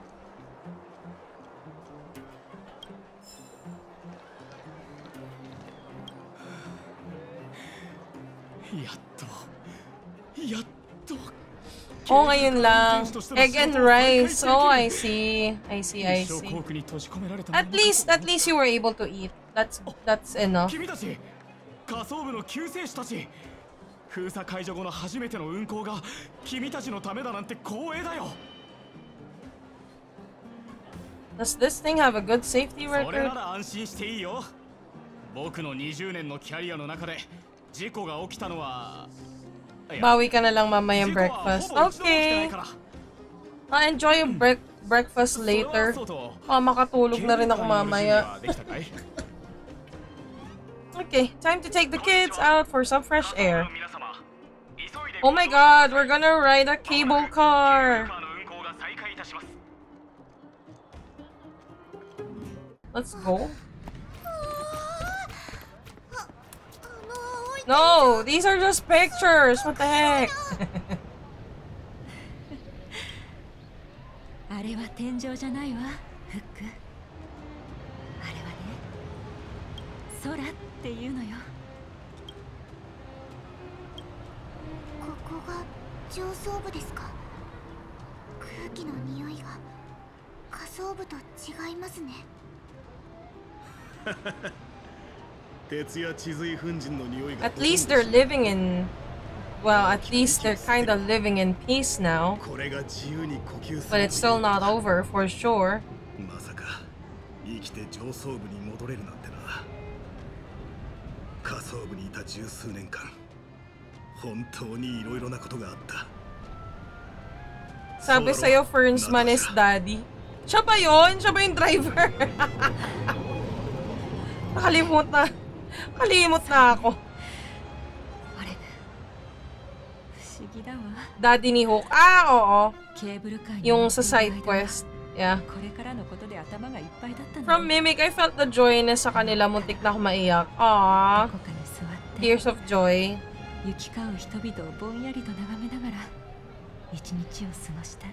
Oh, ngayon lang. Egg and rice. Oh, I see. I see, I see. At least, at least you were able to eat. That's, that's enough. 君たち仮想部の救世主たち封鎖解除後の初めての運行が君たちのためだなんて光栄だよ Does this thing have a good safety record? なら安心していいよ僕の20年のキャリアの中で事故が起きたのは Bawi ka na lang mamaya yung breakfast. Okay. i ah, enjoy yung breakfast later. Oh, makatulog na rin ako mamaya. okay, time to take the kids out for some fresh air. Oh my god, we're gonna ride a cable car! Let's go. No, these are just pictures. What the heck? あれは天井じゃないわフックあれはね空っていうのよここが上層部ですか？空気の匂いが下層部と違いますね At least they're living in well, at least they're kind of living in peace now. これが自由に呼吸す But る it's still not over for sure. まさか生きて上層部に戻れるなんてな下層部にいた十数年間本当にいろいろなことがあった Sabi sa'yo, Fernsman is daddy. Siya ba yun? Siya ba yung driver? Nakalimut na. Kalimot na ako. 不思議だわ Daddy ni Hook. Ah, oo. ケーブルカーに Yung sa side quest. Yeah. これからのことで頭がいっぱいだったの From Mimic, I felt the joy na sa kanila. Muntik na ako maiyak. Aww. Tears of joy. 行き交う人々をぼんやりと眺めながら一日を過ごした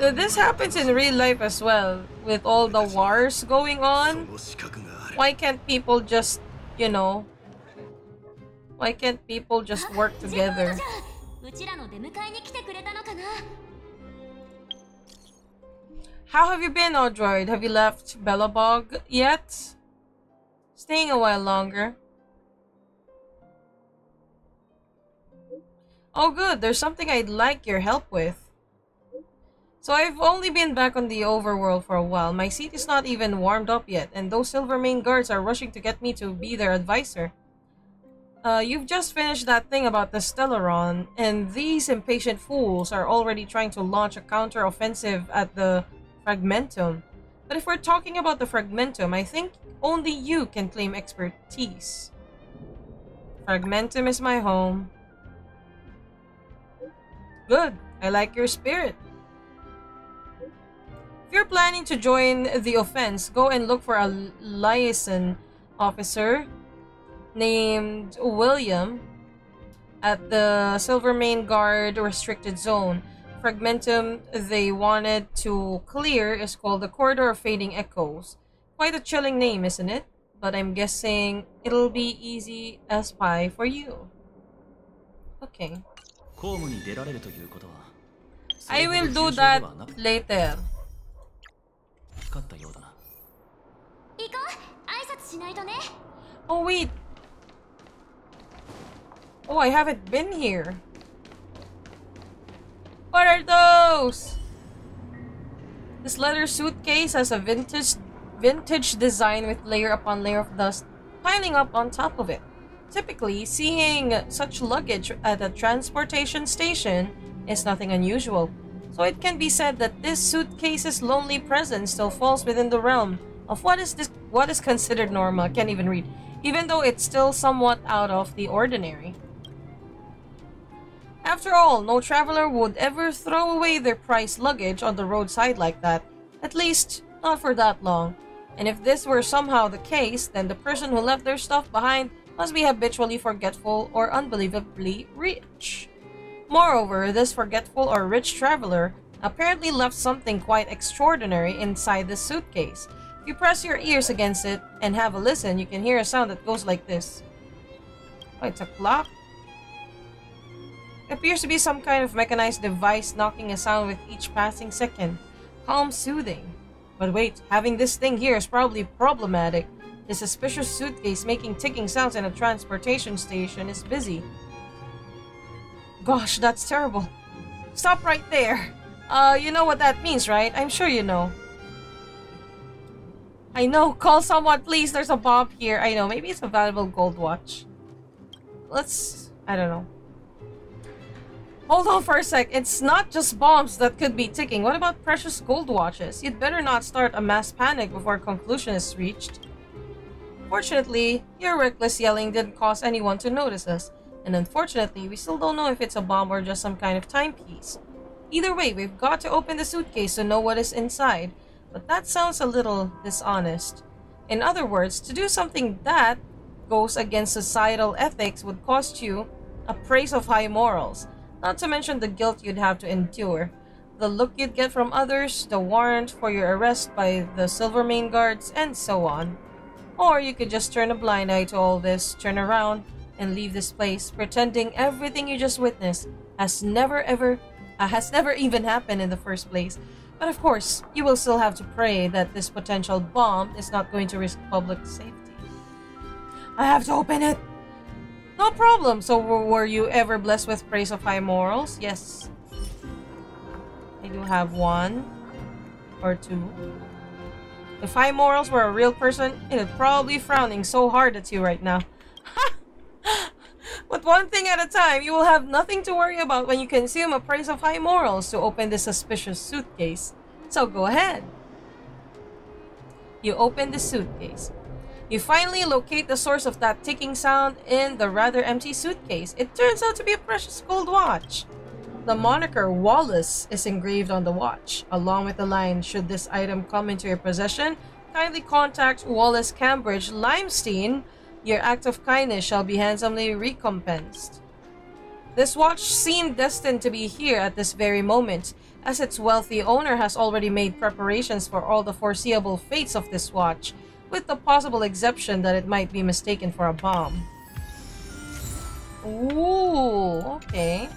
Uh, This happens in real life as well. With all the wars going on. why can't people just, you know, why can't people just work together? How have you been, Odroid? Have you left Belobog yet? Staying a while longer. Oh good, there's something I'd like your help with. So I've only been back on the overworld for a while. My seat is not even warmed up yet, and those silver Silvermane guards are rushing to get me to be their advisor. Uh, you've just finished that thing about the Stellaron, and these impatient fools are already trying to launch a counter-offensive at the Fragmentum. But if we're talking about the Fragmentum, I think only you can claim expertise. Fragmentum is my home. Good. I like your spirit. If you're planning to join the offense, go and look for a liaison officer named William at the Silvermane Guard restricted zone. Fragmentum they wanted to clear is called the Corridor of Fading Echoes. Quite a chilling name, isn't it? But I'm guessing it'll be easy as pie for you. Okay. I will do that later. 光ったようだな行こう挨拶しないとね Oh wait. Oh, I haven't been here. What are those? This leather suitcase has a vintage vintage design with layer upon layer of dust piling up on top of it. Typically, seeing such luggage at a transportation station is nothing unusual. so it can be said that this suitcase's lonely presence still falls within the realm of what is this what is considered normal. Can't even read. Even though it's still somewhat out of the ordinary. After all, no traveler would ever throw away their prized luggage on the roadside like that. At least, not for that long. And if this were somehow the case, then the person who left their stuff behind must be habitually forgetful or unbelievably rich. Moreover, this forgetful or rich traveler apparently left something quite extraordinary inside the suitcase. If you press your ears against it and have a listen, you can hear a sound that goes like this. Oh, it's a clock? It appears to be some kind of mechanized device knocking a sound with each passing second. Calm soothing. But wait, having this thing here is probably problematic. The suspicious suitcase making ticking sounds in a transportation station is busy. Gosh, that's terrible. Stop right there. Uh, you know what that means, right? I'm sure you know. I know. Call someone, please. There's a bomb here. I know. Maybe it's a valuable gold watch. Let's... I don't know. Hold on for a sec. It's not just bombs that could be ticking. What about precious gold watches? You'd better not start a mass panic before a conclusion is reached. Fortunately, your reckless yelling didn't cause anyone to notice us. And unfortunately, we still don't know if it's a bomb or just some kind of timepiece. Either way, we've got to open the suitcase to know what is inside. But that sounds a little dishonest. In other words, to do something that goes against societal ethics would cost you a praise of high morals. Not to mention the guilt you'd have to endure. The look you'd get from others, the warrant for your arrest by the Silvermane guards, and so on. Or you could just turn a blind eye to all this, turn around, and leave this place, pretending everything you just witnessed has never ever, uh, has never even happened in the first place. But of course, you will still have to pray that this potential bomb is not going to risk public safety. I have to open it! No problem. So, were you ever blessed with praise of high morals? Yes. I do have one or two. If high morals were a real person, it'd probably be frowning so hard at you right now. but one thing at a time, you will have nothing to worry about when you consume a praise of high morals to open this suspicious suitcase. So go ahead. You open the suitcase. You finally locate the source of that ticking sound in the rather empty suitcase. It turns out to be a precious gold watch. The moniker Wallace is engraved on the watch, along with the line, should this item come into your possession, kindly contact Wallace Cambridge Limestein. Your act of kindness shall be handsomely recompensed. This watch seemed destined to be here at this very moment, as its wealthy owner has already made preparations for all the foreseeable fates of this watch, with the possible exception that it might be mistaken for a bomb. Ooh, okay.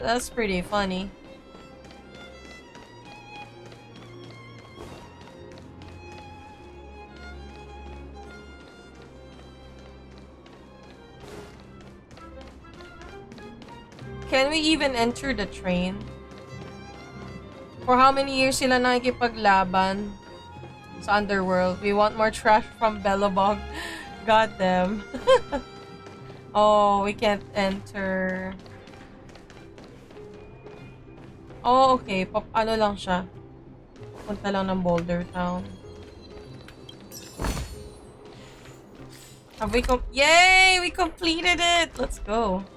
That's pretty funny. Can we even enter the train? For how many years sila nakikipaglaban sa Underworld? We want more trash from Belobog. God damn. oh, we can't enter. Oh, okay. Pop ano lang siya. Punta lang ng Boulder Town. Have we com- Yay! We completed it! Let's go.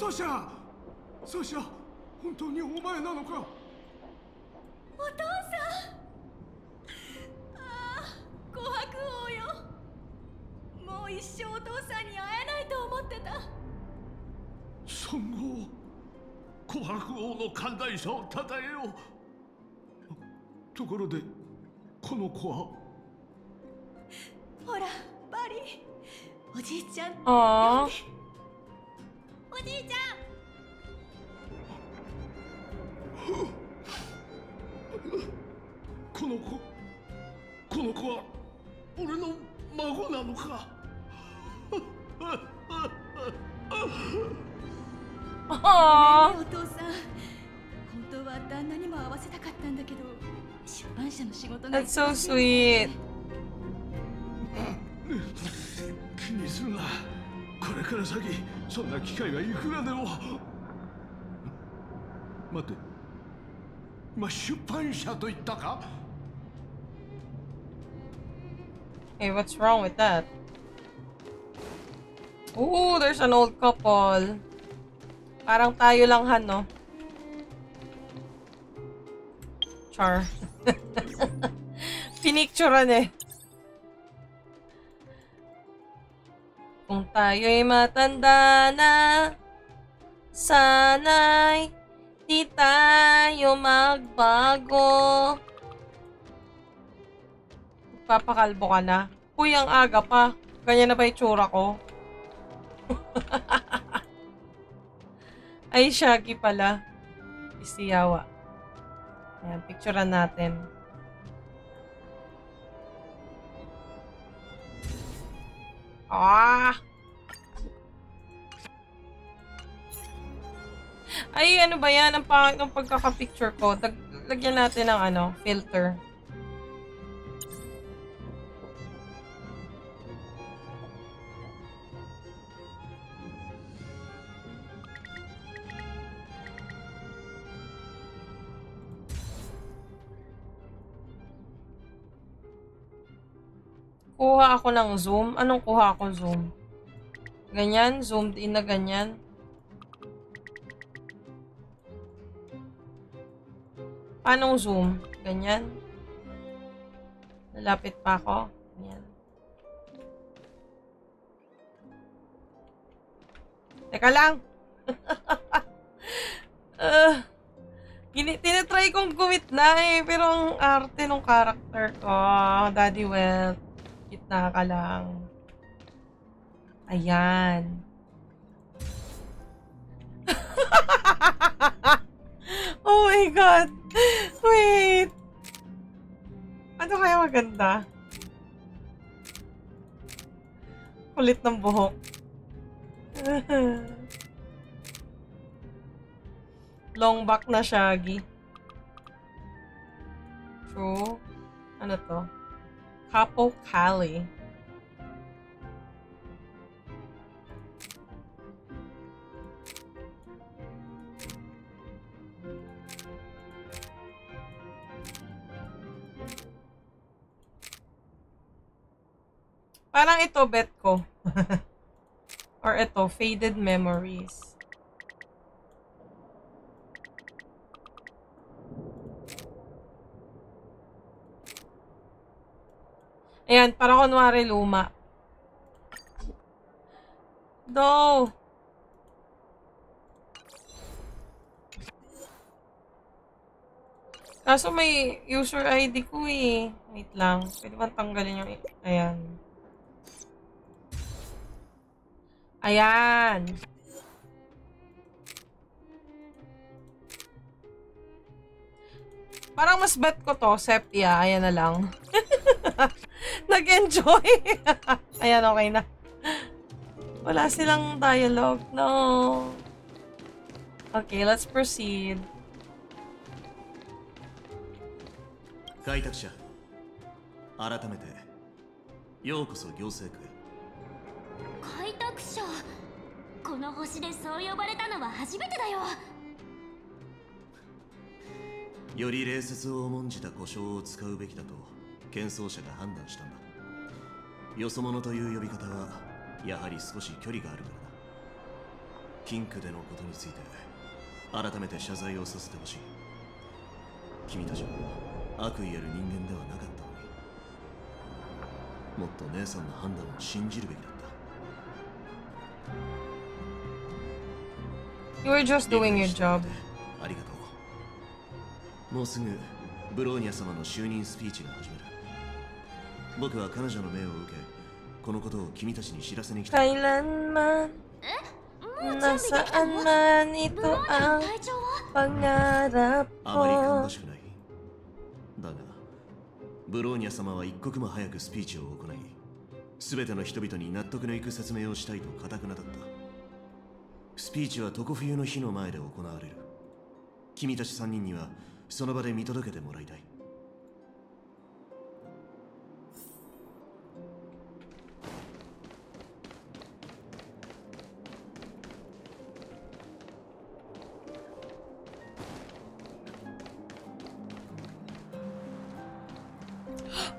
サシャサシャ本当にお前なのか？お父さん。ああ琥珀王よ。もう一生お父さんに会えないと思ってた。孫悟琥珀王の寛大さをたたえよう。ところでこの子は？ほらバリ。おじいちゃん。あーおじいちゃん。この子。この子は俺の孫なのか。お父さん。本当は旦那にも会わせたかったんだけど出版社の仕事が That's so sweet. 気にするなこれから先そんな機会はいくらでも待って今出版社と言ったか Hey, what's wrong with that? Ooh, there's an old couple. Parang tayo lang han, no? Char. Pinicturean eh. Kung tayo'y matanda na, sana'y di tayo magbago. Papakalbo ka na. Uy, ang aga pa. Ganyan na ba itsura ko? Ay, Shaggy pala. Isiyawa. Ayan, picturean natin. Ah! Ay, ano ba yan? Ang pangit ng pagkakapicture ko. Lagyan natin ng ano, filter. Kuha ako ng zoom. Anong kuha ako zoom? Ganyan? Zoomed in na ganyan? Paano zoom? Ganyan? Lalapit pa ako? Ganyan. Teka lang! uh, gini tinatry kong gumit na eh, pero ang arte ng character ko, oh, Daddy Well, gitna ka lang. Ayan. oh my God! Wait! Ano kaya maganda? Kulit ng buhok. Long back na Shaggy. True. Ano to? Capo Cali. Parang ito bet ko. Or ito, Faded Memories. Ayan, para kunwari luma. No! Kaso may user ID ko eh. Wait lang. Pwede ba tanggalin yung... Ayan. Ayan. Parang mas bet ko to, Sepia. Ayan na lang. Nag-enjoy. Ayan, okay na. Wala silang dialogue. No. Okay, let's proceed. 開拓者改めてようこそ行政区へ開拓者この星でそう呼ばれたのは初めてだよより礼節を重んじた故障を使うべきだと喧騒者が判断したんだ。よそ者という呼び方はやはり少し距離があるからだ。キンクでのことについて改めて謝罪をさせてほしい。君たちは悪意ある人間ではなかったのにもっと姉さんの判断を信じるべきだった。You were just doing your job. ありがとう。もうすぐブローニャ様の就任スピーチが始める僕は彼女の命を受けこのことを君たちに知らせに来た。Kailanman Nasaan man ito ang pangarap あまり芳しくない。だがブローニャ様は一刻も早くスピーチを行い全ての人々に納得のいく説明をしたいと固くなだった。スピーチは常冬の日の前で行われる。君たち3人にはその場で見届けてもらいたい。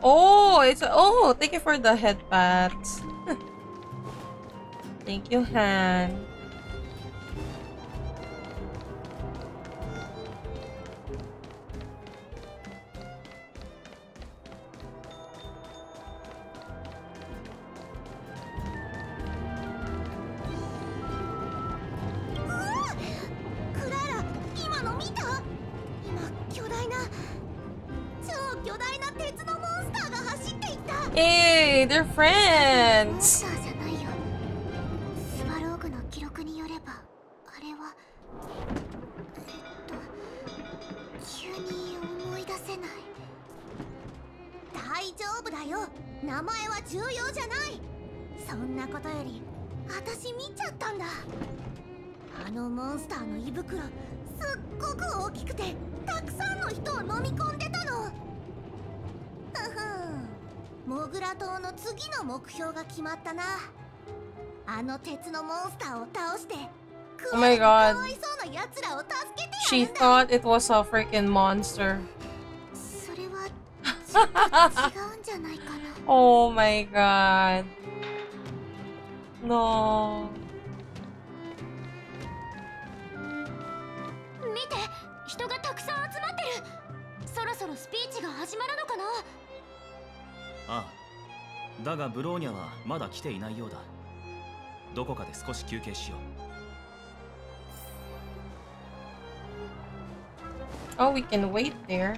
Oh, it's oh, thank you for the head headpats. thank you, Han. Friends. Thought it was a freaking monster. Oh my god. No. 見て人がたくさん集まってるそろそろスピーチが始まるのかな？ああだがブローニャはまだ来ていないようだどこかで少し休憩しよう Oh, we can wait there.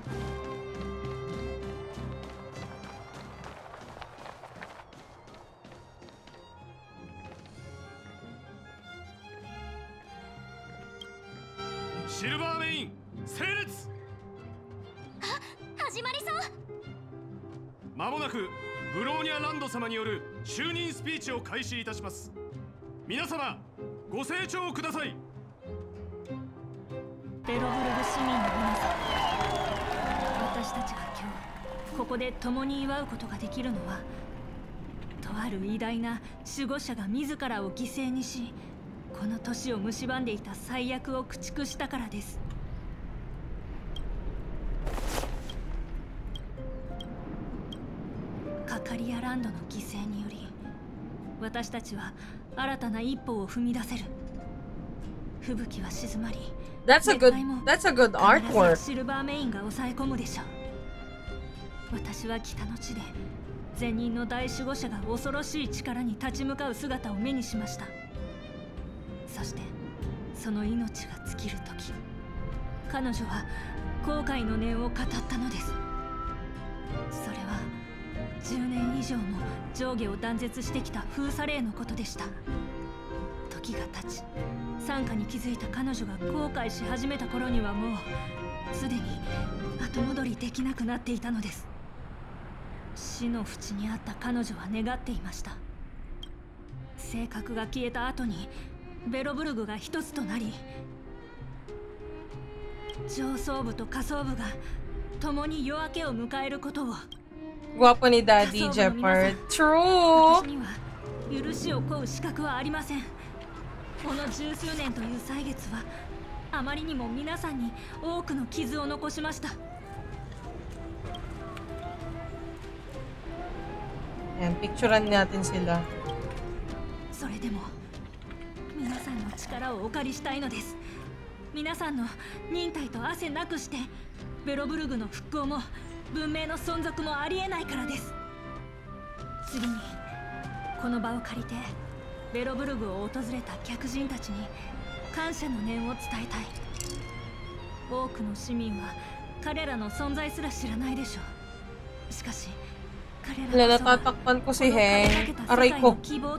シルバーメイン整列始まりそう。間もなくブローニャランド様による就任スピーチを開始いたします。皆様ご清聴くださいベロブルグ市民の皆さん私たちが今日ここで共に祝うことができるのはとある偉大な守護者が自らを犠牲にしこの都市を蝕んでいた最悪を駆逐したからです。カカリアランドの犠牲により私たちは新たな一歩を踏み出せる。吹雪は静まり That's a good that's a good artwork. シルバーメインが抑え込むでしょう。私は北の地で前任の大守護者が恐ろしい力に立ち向かう姿を目にしました。そしてその命が尽きる時彼女は後悔の念を語ったのです。それは10年以上も上下を断絶してきた封鎖令のことでした時が経ち傘下に気づいた彼女が後悔し始めた頃にはもうすでに後戻りできなくなっていたのです死の淵にあった彼女は願っていました性格が消えた後にベロブルグが一つとなり上層部と下層部が共に夜明けを迎えることを Guwapo ni Daddy Jeopard. True! 許しを請う資格はありませんこの十数年という歳月はあまりにも皆さんに多くの傷を残しました.それでも皆さんの力をお借りしたいのです皆さんの忍耐と汗なくしてベロブルグの復興も文明の存続もありえないからです次にこの場を借りてベロブルグを訪れた客人たちに感謝の念を伝えたい。多くの市民は彼らの存在すら知らないでしょう。しかし彼らの存在を知らないでしょうしかし彼らの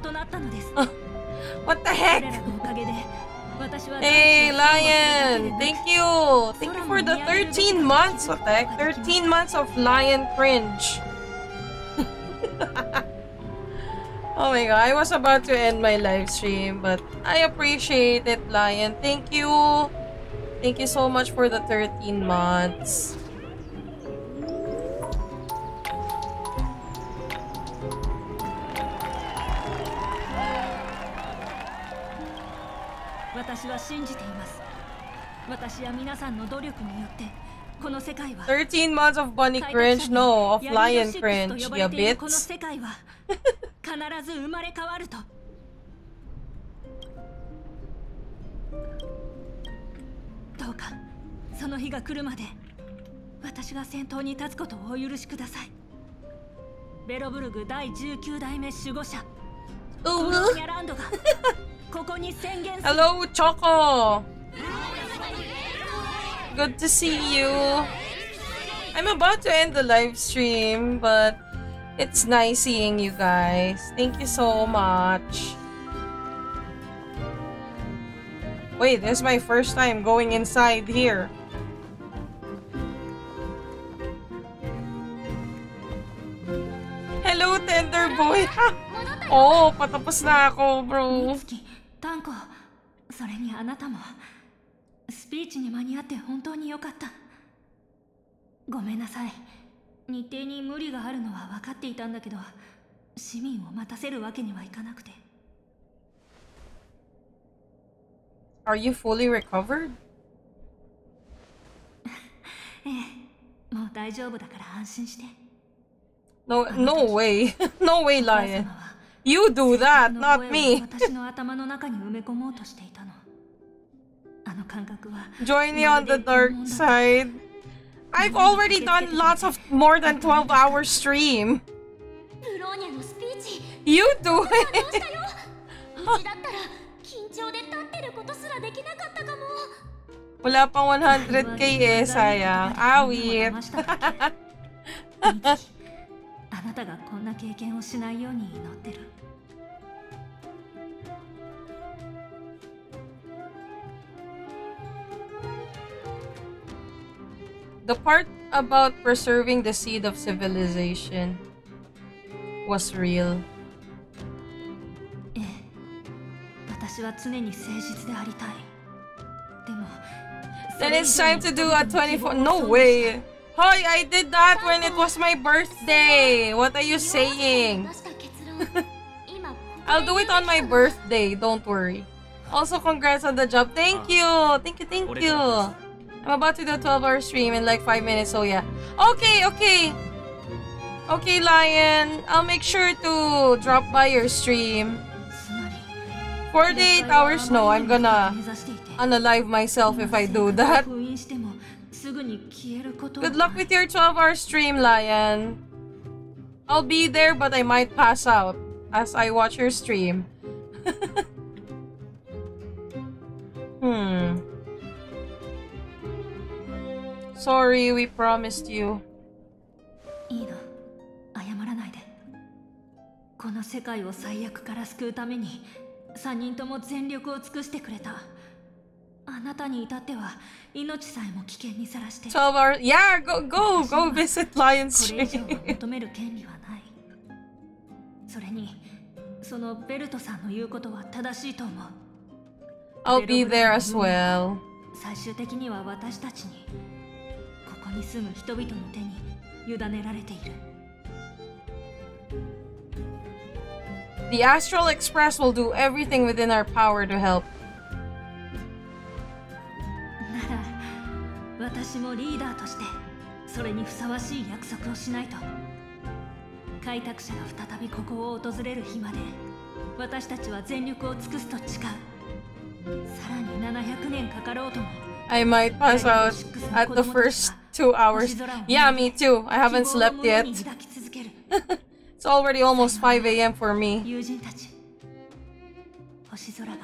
存在を知らないでしょうしかし彼らの存在を知らないでしょうしかし彼らの存在を知らないでしょう oh my god, I was about to end my live stream, but I appreciate it, Lion. Thank you! Thank you so much for the 13 months. 私は信じています。私や皆さんの努力によってこの世界は13 months of bunny cringe? No, of lion cringe, と呼ば you れているこの bits. 世界は必ず生まれ変わると。どうかその日が来るまで私が先頭に立つことをお許しください。ベロブルグ第19代目守護者ううャランドがここに宣言する Hello, Choco! Good to see you. I'm about to end the live stream, but it's nice seeing you guys. Thank you so much. Wait, this is my first time going inside here. Hello, Tender Boy! oh, patapos na ako, bro. タンコそれにあなたもス ピーチに間に合って本当によかったごめんなさい日程に無理があるのは分かっていたんだけど市民を待たせるわけにはいかなくて Are you fully recovered? ええもう大丈夫だから安心して No, no way. no way, Lion. You do that, の not me. 私の頭の中に埋め込もうとしていたの Join me on the dark side. I've already done lots of more than 12 hour stream. You do it! Wala pang 100k eh, sayang. Awit! あなたがこんな経験をしないように祈ってる。the part about preserving the seed of civilization. was real. 私は常に誠実でありたいでも Then it's time to do a 24. No way. Hi, I did that when it was my birthday. What are you saying? I'll do it on my birthday. Don't worry. Also, congrats on the job. Thank you. Thank you. Thank you. I'm about to do a 12 hour stream in like 5 minutes. So, yeah. Okay, okay. Okay, Lion. I'll make sure to drop by your stream. 48 hours? No, I'm gonna unalive myself if I do that. Good luck with your 12 hour stream, Lion. I'll be there, but I might pass out as I watch your stream. hmm. Sorry, we promised you. いいの謝らないでこの世界を最悪から救うために3人とも全力を尽くしてくれたあなたに至っては命さえも危険にさらして12 hours. Yeah, go, go, go visit Lion's これ以上 stream. は求める権利はないそれにそのベルトさんの言うことは正しいと思う I'll be there as well. 最終的には私たちにここ に住む人々の手に委ねられている The Astral Express will do everything within our power to help. なら私もリーダーとしてそれにふさわしい約束をしないと開拓者が再びここを訪れる日まで私たちは全力を尽くすと誓うさらに700年かかろうとも I might pass out at the first two hours. Yeah, me too. I haven't slept yet. it's already almost 5 a.m. for me. 星空が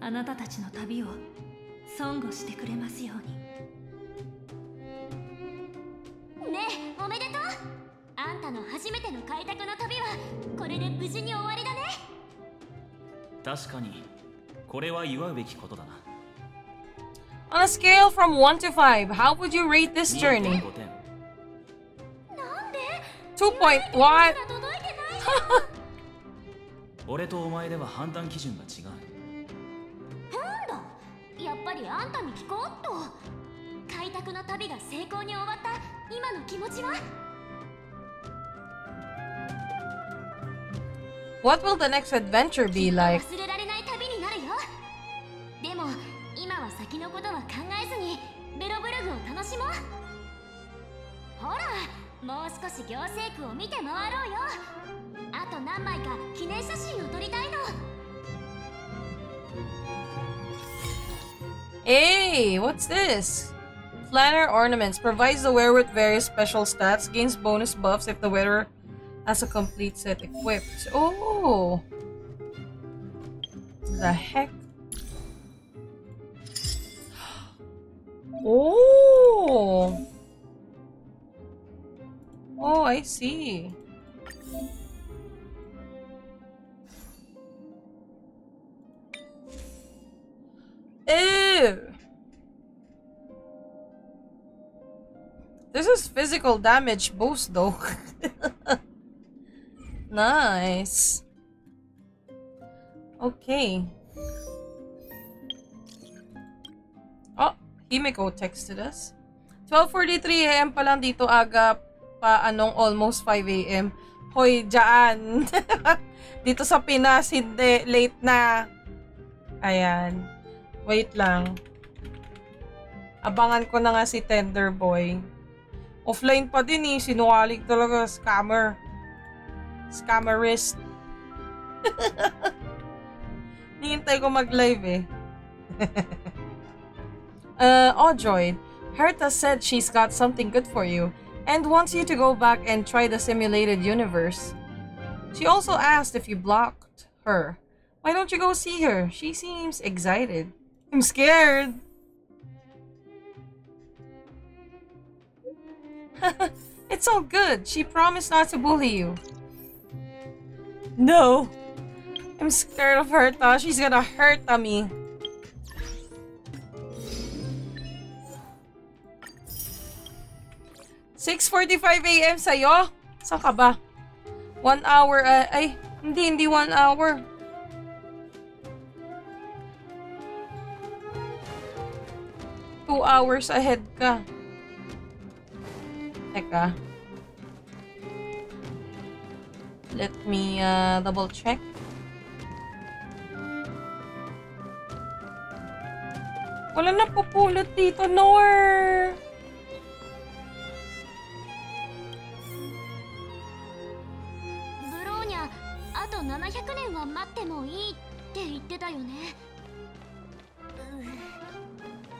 あなたたちの旅を尊護してくれますようにねえおめでとうあんたの初めての開拓の旅はこれで無事に終わりだね確かにこれは祝うべきことだな On a scale from 1 to 5, how would you rate this journey? 2.5点2 point what? 俺とお前では判断基準が違うなんだやっぱりあんたに聞こうっと開拓の旅が成功に終わった今の気持ちは What will the next adventure be like? 忘れられない先のことは考えずにベロブルグを楽しもうほらもう少し行政区を見て回ろうよあと何枚か記念写真を撮りたいの Hey, what's this? Flanner Ornaments provides the wearer with various special stats, gains bonus buffs if the wearer has a complete set equipped. Oh! The heck? Oh! Oh, I see. Ew! This is physical damage boost though. nice. Okay. Himiko texted us. 12.43 a.m. pa lang dito aga pa anong almost 5 a.m. Hoy, dyan. dito sa Pinas, hindi. Late na. Ayan. Wait lang. Abangan ko na nga si Tender Boy. Offline pa din eh. Sinungaling talaga. Scammer. Scammerist. Nihintay ko mag-live eh. uh, Audroid. Herta said she's got something good for you and wants you to go back and try the simulated universe. She also asked if you blocked her. Why don't you go see her? She seems excited. I'm scared. it's all good. She promised not to bully you. No. I'm scared of Herta. She's gonna hurt me. Six forty-five a.m. sa'yo? Saan ka ba? One hour, uh, ay, hindi, hindi one hour. Two hours ahead ka. Teka. Let me uh, double check. Wala na pupulot dito, Nor! 700年は待ってもいいって言ってたよね。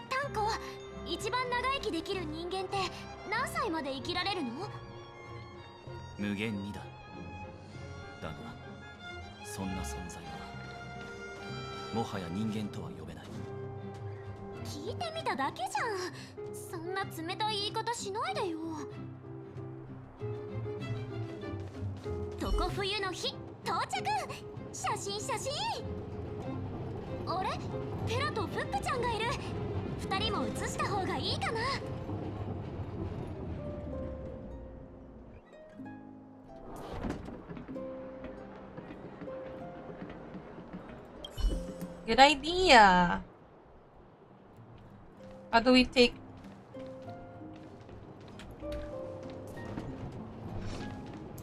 タンコ一番長生きできる人間って何歳まで生きられるの？無限にだ。だがそんな存在はもはや人間とは呼べない。聞いてみただけじゃん。そんな冷たい言い方しないでよ。常冬の日到着。写真写真。あれ？ペラとプップちゃんがいる。二人も写した方がいいかな。Good idea. How do we take...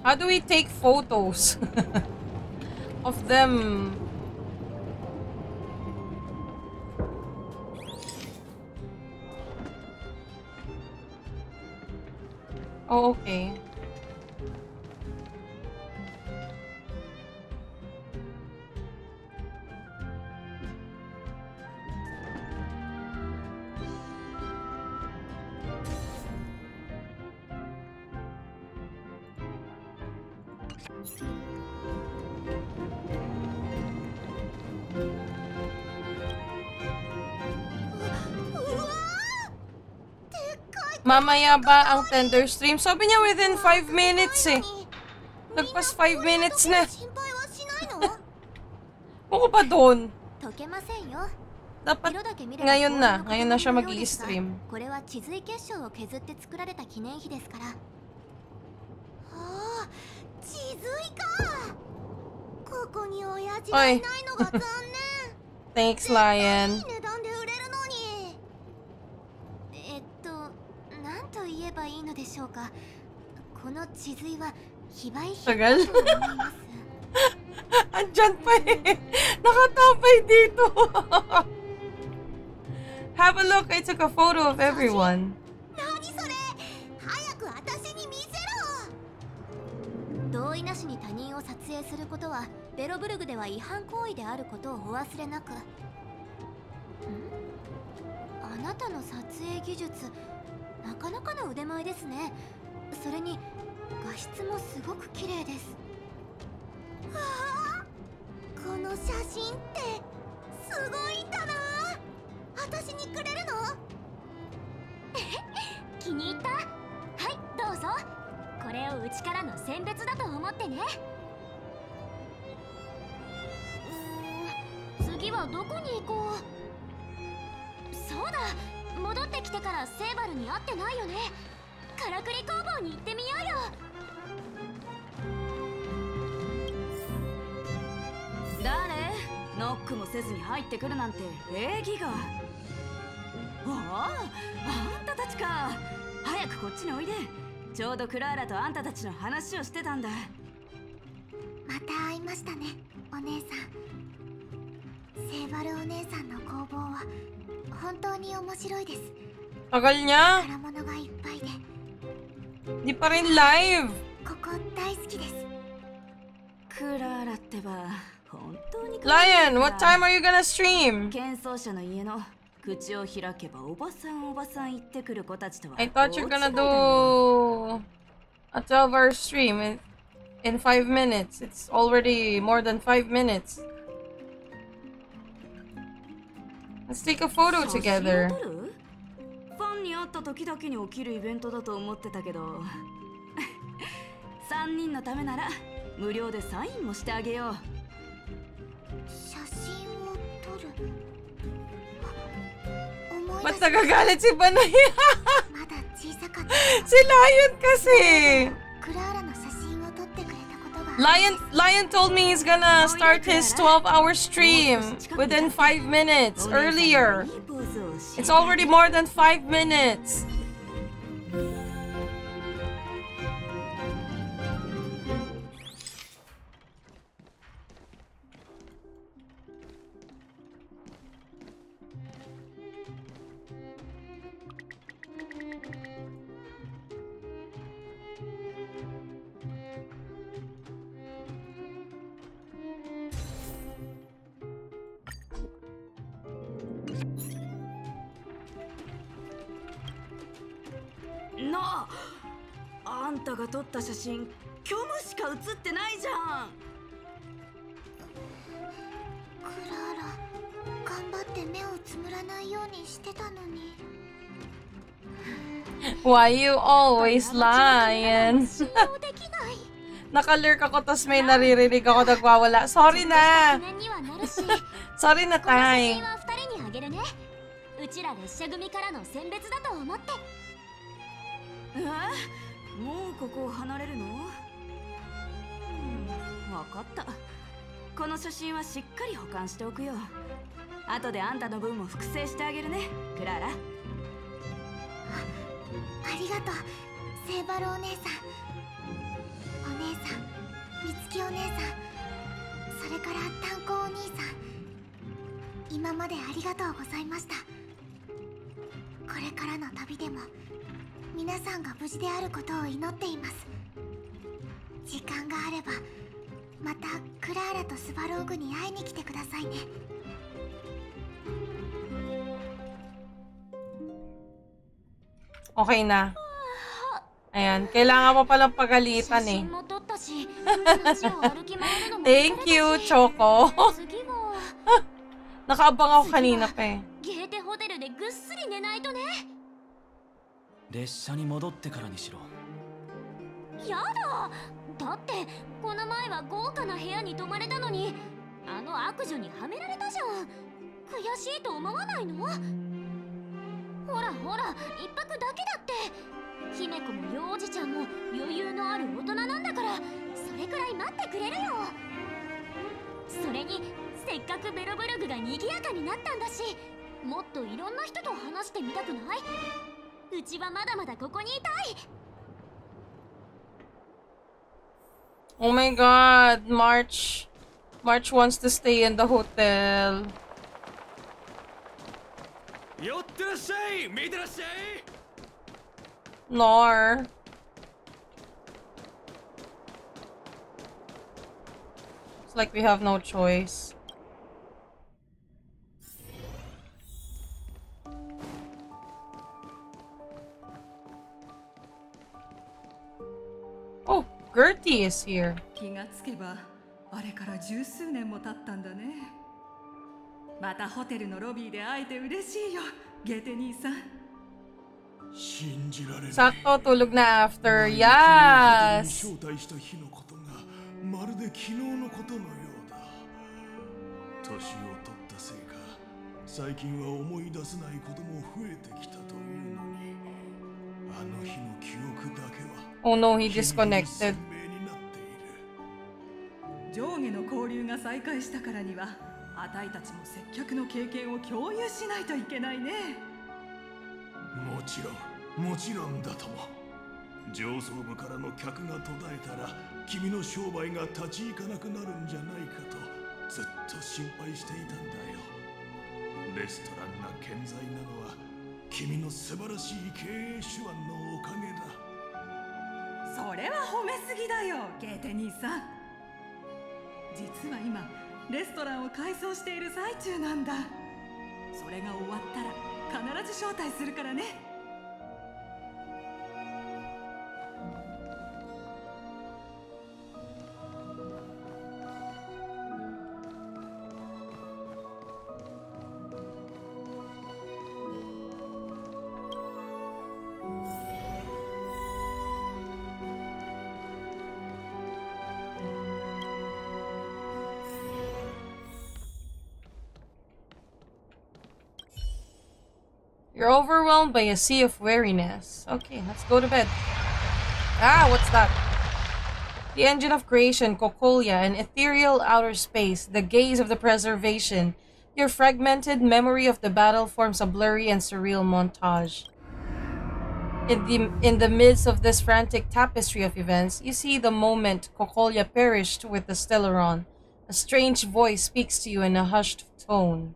How do we take photos of them? Oh, okay. Mamaya ba ang tender stream? Sabi niya within 5 minutes eh. Nagpas 5 minutes na. Buko pa doon. Dapat ngayon na. Ngayon na siya mag-i-stream. Oy. Thanks, Lion. 何と言えばいいのでしょうかこの地髄は非売品 Tagal. Andyan pa eh. Nakatapay dito. Have a look. I took a photo of everyone. 早く私に見せろ同意なしに他人を撮影することはベロブルグでは違反行為であることをお忘れなくん？あなたの撮影技術なかなかの腕前ですね。それに画質もすごく綺麗です。わあこの写真ってすごいんだな。私にくれるの？気に入った？はいどうぞ。これをうちからの選別だと思ってね。次はどこに行こう？そうだ戻ってきてからセーバルに会ってないよね？からくり工房に行ってみようよ。誰？ノックもせずに入ってくるなんて礼儀が。あああんたたちか。早くこっちにおいで。ちょうどクラーラとあんたたちの話をしてたんだ。また会いましたねお姉さん。セーバルお姉さんの工房は本当に面白いです Tagal niya. 宝物がいっぱいで Di pa rin live. ここ大好きですクラーラってば本当に Lion, what time are you gonna stream? 喧騒者の家の口を開けばおばさんおばさん言ってくる子たちとは I thought you're 大違 gonna いだよ do a 12 hour stream in, in 5 minutes. It's already more than 5 minutes. Let's take a photo together. ファンに会った時だけに起きるイベントだと思ってたけど3人のためなら無料でサインもしてあげよう写真を撮る？si Banay? まだ小さかった si kasi! ク Lion Lion told me he's gonna start his 12-hour stream within 5 minutes earlier. It's already more than 5 minutes. んたが撮った写真虚無しか写ってないじゃんクラーラ頑張って目をつむらないようにしてたのに Why you always lying? Nakalurk ako tapos may naririnig ako nagwawala. Sorry na! Sorry na, Tay. うちら列車組からの選別だと思ってえもうここを離れるの？うん分かった。この写真はしっかり保管しておくよ。後であんたの分も複製してあげるねクララ。あありがとうセイバルお姉さん。お姉さん美月お姉さん。それから炭鉱お兄さん。今までありがとうございました。これからの旅でも皆さんが無事であることを祈っています時間があればまたクラーラとスバローグに会いに来てくださいね Okay na. Ayan, kailangan mo palang pagalitan eh. Thank you, Choco. Nakaabang ako kanina pa eh. 列車に戻ってからにしろ。やだ。だってこの前は豪華な部屋に泊まれたのにあの悪女にはめられたじゃん。悔しいと思わないの？ほらほら一泊だけだって。姫子も幼児ちゃんも余裕のある大人なんだからそれくらい待ってくれるよ。それにせっかくベロブルグが賑やかになったんだしもっといろんな人と話してみたくない？うちはまだまだここにいたい Oh my god, March. March wants to stay in the hotel. 寄ってらっしゃい見てらっしゃい Nor. It's like we have no choice. Oh, Gertie is here. 気がつけばあれから十数年も経ったんだねまたホテルのロビーで会えて嬉しいよゲテ兄さん信じられない Sakto, tulog na after. Yes! 招待した日のことがまるで昨日のことのようだ年を取ったせいか最近は思い出せないことも増えてきたというのにあの日の記憶だけは Oh no, he disconnected. 上下の交流が再開したからにはあたいたちも接客の経験を共有しないといけないね。もちろんもちろんだとも。上層部からの客が途絶えたら君の商売が立ち行かなくなるんじゃないかとずっと心配していたんだよ。レストランが健在なのは君の素晴らしい経営手腕のそれは褒めすぎだよゲーテ兄さん。実は今レストランを改装している最中なんだ。それが終わったら必ず招待するからね。You're overwhelmed by a sea of weariness. Okay, let's go to bed. Ah, what's that? The engine of creation, Cocolia, an ethereal outer space, the gaze of the preservation. Your fragmented memory of the battle forms a blurry and surreal montage. In the, in the midst of this frantic tapestry of events, you see the moment Cocolia perished with the Stellaron. A strange voice speaks to you in a hushed tone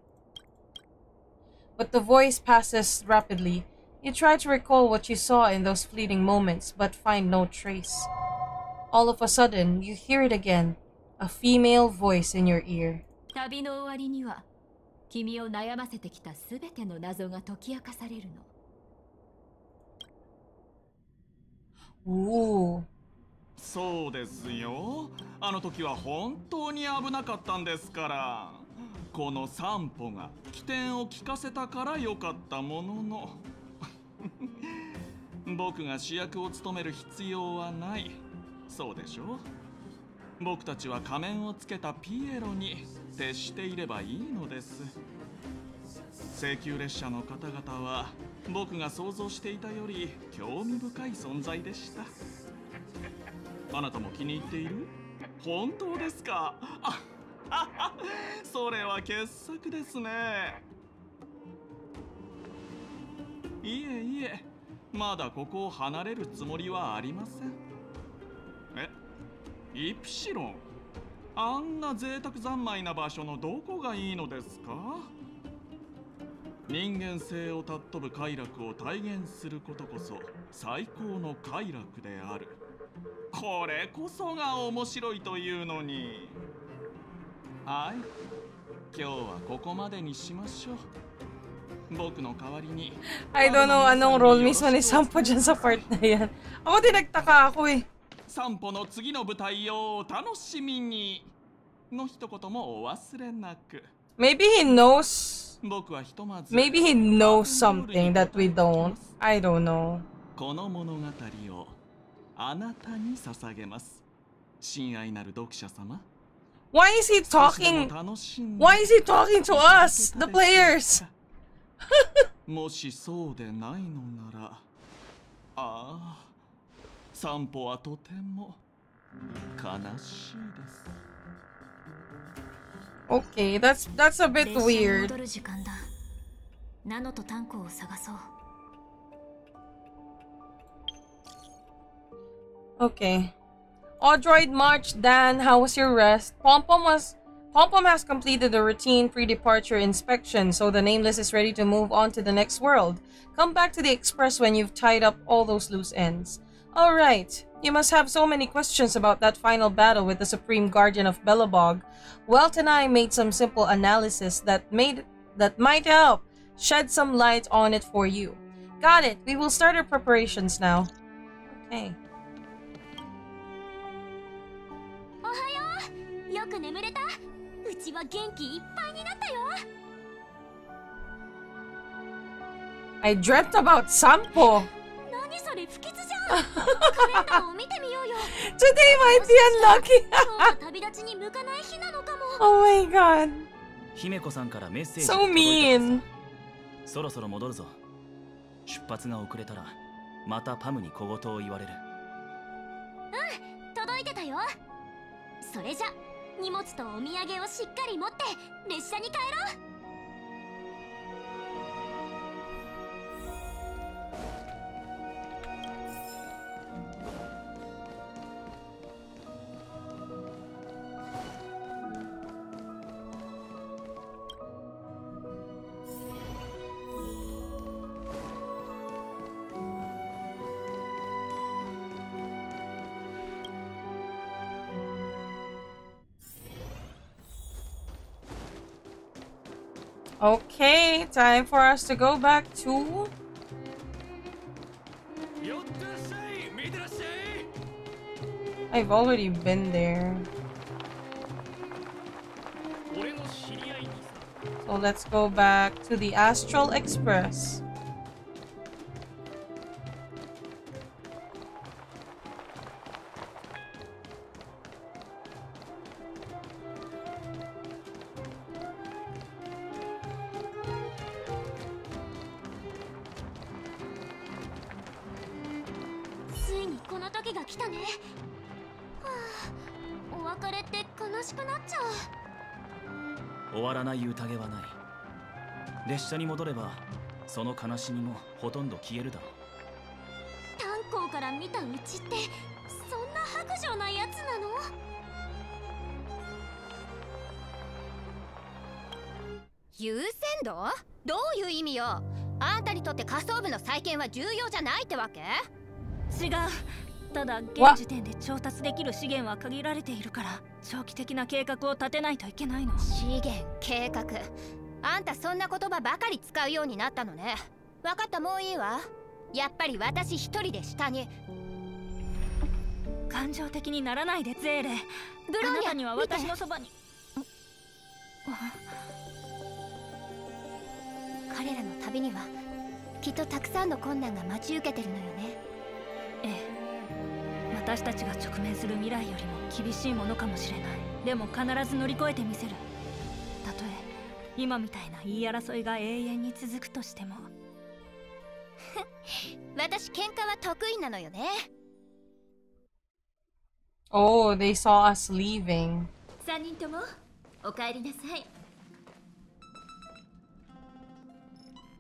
But the voice passes rapidly. You try to recall what you saw in those fleeting moments, but find no trace. All of a sudden, you hear it again, a female voice in your ear. 旅の終わりには君を悩ませてきた全ての謎が解き明かされるの Ooh. そうですよあの時は本当に危なかったんですから この散歩が起点を聞かせたからよかったものの 僕が主役を務める必要はない。そうでしょ？僕たちは仮面をつけたピエロに徹していればいいのです。請求列車の方々は僕が想像していたより興味深い存在でした。あなたも気に入っている？本当ですか？それは傑作ですね。いえいえまだここを離れるつもりはありません。えイプシロンあんな贅沢三昧な場所のどこがいいのですか？人間性を尊ぶ快楽を体現することこそ最高の快楽である。これこそが面白いというのに。はい今日はここまでにしましょう僕の代わりに I don't know anong role mismo ni Sampo dyan sa part na yan. Ako din nagtaka ako eh. 散歩の次の舞台をお楽しみにの一言もお忘れなく Maybe he knows. Maybe he knows something that we don't. I don't know. この物語をあなたに捧げます親愛なる読者様 Why is he talking? Why is he talking to us, the players? もしそうでないのならああ散歩はとても悲しいです Okay, that's that's a bit 列車に weird. 戻る時間だナノとタンコを探そう Okay. Audroid March, Dan, how was your rest? Pompom was Pompom has completed the routine pre-departure inspection, so the nameless is ready to move on to the next world. Come back to the express when you've tied up all those loose ends. Alright, you must have so many questions about that final battle with the Supreme Guardian of Belobog. Welt and I made some simple analysis that made that might help shed some light on it for you. Got it. We will start our preparations now. Okay. よく眠れたうちは元気いっぱいになったよ I dreamt about Sampo. 何それ不吉じゃん カレンダーを見てみようよ Today might be unlucky. 今日は旅立ちに向かない日なのかも oh my god. 姫子さんからメッセージ So が届いた mean. そろそろ戻るぞ出発が遅れたらまたパムに小言を言われるうん届いてたよそれじゃ荷物とお土産をしっかり持って列車に帰ろう。Okay, time for us to go back to. I've already been there. So let's go back to the Astral Express. 列車に戻ればその悲しみもほとんど消えるだろう。炭鉱から見たうちってそんな白状なやつなの？優先度？どういう意味よ？あんたにとって仮想部の再建は重要じゃないってわけ？違う。ただ現時点で調達できる資源は限られているから長期的な計画を立てないといけないの。資源計画あんたそんな言葉ばかり使うようになったのね。分かった？もういいわ。やっぱり私一人で下に感情的にならないでゼーレ。ブローニャには私のそばに。彼らの旅にはきっとたくさんの困難が待ち受けてるのよね。ええ。私たちが直面する未来よりも厳しいものかもしれない。でも必ず乗り越えてみせる今みたいな言い争いが永遠に続くとしても。私喧嘩は得意なのよね。Oh, they saw us leaving. 3人ともお帰りなさい。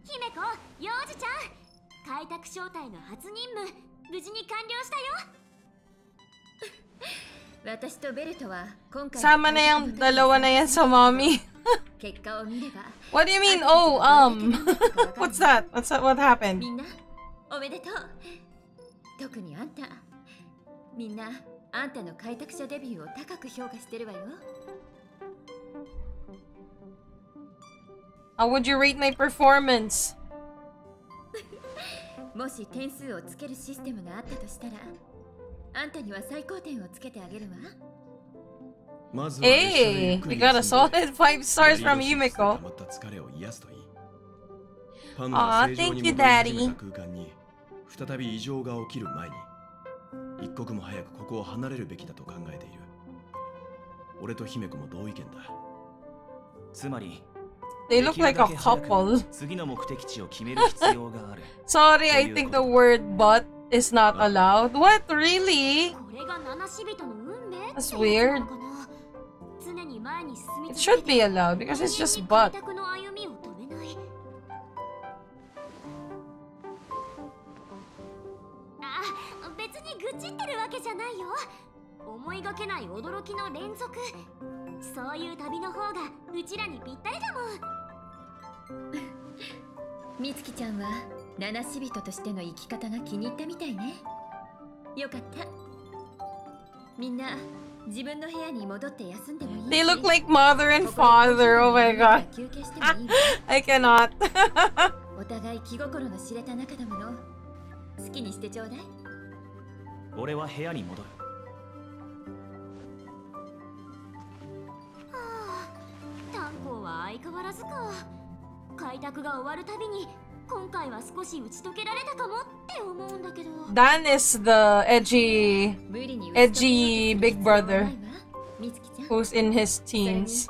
姫子幼児ちゃん。開拓招待の初任務無事に完了したよ私とベルトは今回サマネヤンダロワナヤソマミ 結果を見れば What do you mean? Oh, um? What's that? What's that? What happened? みんなおめでとう特にあんたみんなあんたの開拓者デビューを高く評価してるわよ How would you rate my performance? もし点数をつけるシステムがあったとしたらあんたには最高点をつけてあげるわ。Hey, we got a solid 5 stars from Yumiko. パンは正常に戻り始めた空間に。再び異常が起きる前に。一刻も早くここを離れるべきだと考えている。俺と姫子も同意見だ。つまり They look like a couple. 次の目的地を決める必要がある。Sorry, I think the word but is not allowed. What? Really? これが七死人の運命 That's weird. 常に前に進み It should be allowed because it's just but. 七死人としての生き方が気に入ったみたいね。よかった。みんな自分の部屋に戻って休んでもいい？They look like mother and father. Oh my god. I cannot. お互い気心の知れた仲だもの。好きにしてちょうだい。俺は部屋に戻る。はあ炭鉱は相変わらずか。開拓が終わるたびに 今回は少し打ち解けられたかもって思うんだけど Dan is the edgy, edgy big brother みつきちゃん who's in his teens.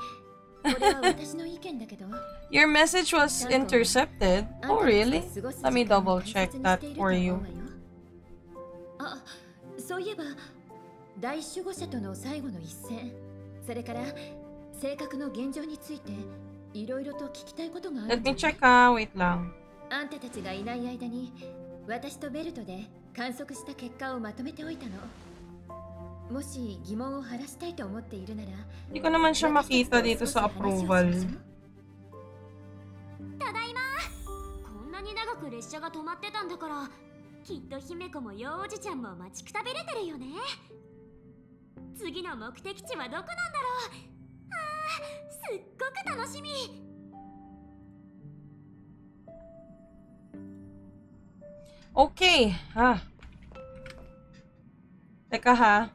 これは私の意見だけど Your message was intercepted. Oh, really? Let me double check that for you. あそういえば大守護者との最後の一戦それから性格の現状についていろいろと聞きたいことがある Let me check. Ah, wait lang. あんたたちがいない間に私とベルトで観測した結果をまとめておいたの。もし疑問を晴らしたいと思っているなら Hindi ko naman siya makita dito sa approval. ただいま。こんなに長く列車が止まってたんだからきっと姫子もようじちゃんも待ちくたびれてるよね。次の目的地はどこなんだろう。あーすっごく楽しみ Okay. Ha. Teka ha.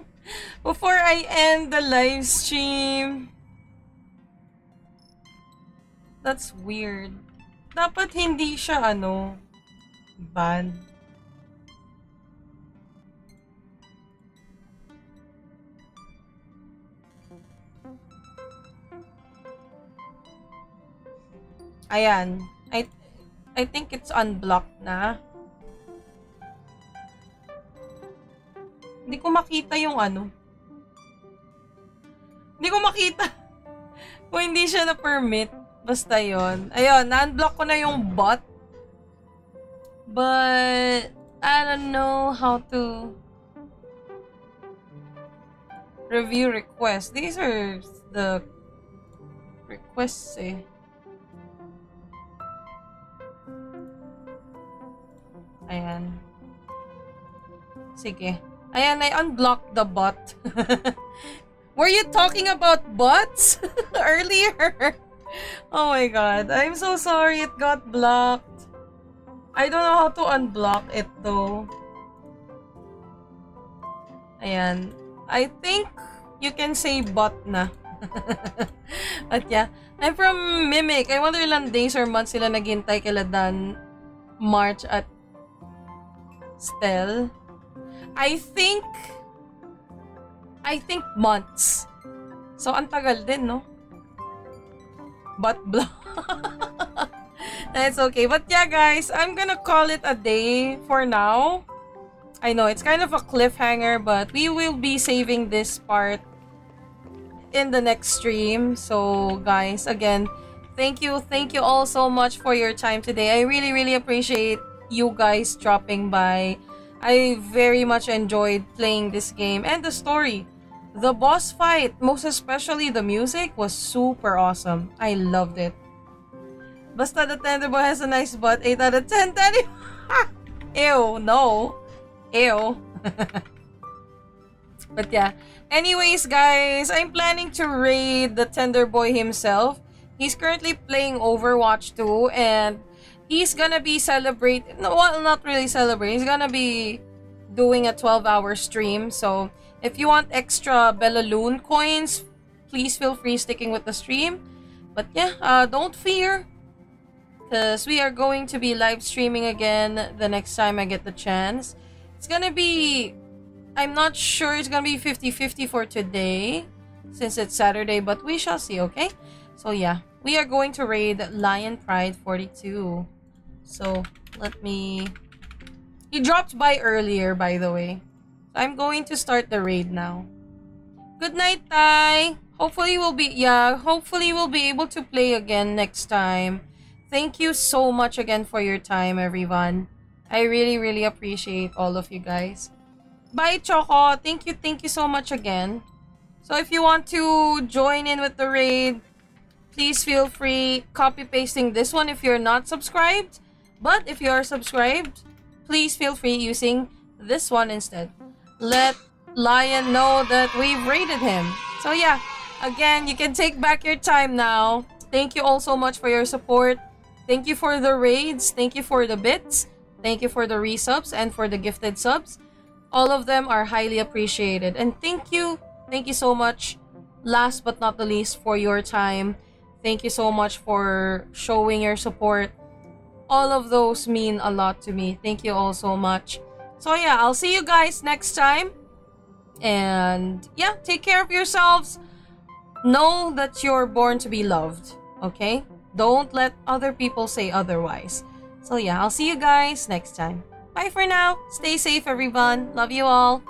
Before I end the live stream. That's weird. Dapat hindi siya ano ban. Ayan. I I think it's unblocked na. Hindi ko makita yung ano. Hindi ko makita. Kung hindi siya na-permit. Basta yon. Ayun, na-unblock ko na yung bot. But, I don't know how to review requests. These are the requests eh. Ayan. Sige. Ayan, I unblocked the bot. Were you talking about bots earlier? oh my god. I'm so sorry it got blocked. I don't know how to unblock it though. Ayan. I think you can say bot na. But yeah. I'm from Mimic. I wonder ilang days or months sila naghintay kila Dan March at Stel. I think I think months. So ang tagal din, no? But blah. That's okay. But yeah, guys, I'm gonna call it a day for now. I know it's kind of a cliffhanger, but we will be saving this part in the next stream. So, guys, again, thank you. Thank you all so much for your time today. I really, really appreciate you guys dropping by. I very much enjoyed playing this game and the story. The boss fight, most especially the music, was super awesome. I loved it. Basta the tender boy has a nice butt, 8 out of 10. Teddy! Ew, no. Ew. but yeah. Anyways, guys, I'm planning to raid the tender boy himself. He's currently playing Overwatch 2 and he's gonna be celebrating no well not really celebrating he's gonna be doing a 12 hour stream. So if you want extra Bellaloon coins please feel free sticking with the stream. But yeah uh, don't fear because we are going to be live streaming again the next time I get the chance. It's gonna be I'm not sure it's gonna be 50-50 for today since it's Saturday but we shall see okay? So yeah we are going to raid Lion Pride 42 so, let me... He dropped by earlier, by the way. I'm going to start the raid now. Good night, Tai! Hopefully we'll be... Yeah, hopefully we'll be able to play again next time. Thank you so much again for your time, everyone. I really, really appreciate all of you guys. Bye, Choco! Thank you, thank you so much again. So if you want to join in with the raid, please feel free copy-pasting this one if you're not subscribed but if you are subscribed, please feel free using this one instead. Let Lion know that we've rated him. So yeah, again, you can take back your time now. Thank you all so much for your support. Thank you for the raids. Thank you for the bits. Thank you for the resubs and for the gifted subs. All of them are highly appreciated. And thank you, thank you so much, last but not the least, for your time. Thank you so much for showing your support all of those mean a lot to me. Thank you all so much. So yeah, I'll see you guys next time. And yeah, take care of yourselves. Know that you're born to be loved, okay? Don't let other people say otherwise. So yeah, I'll see you guys next time. Bye for now. Stay safe, everyone. Love you all.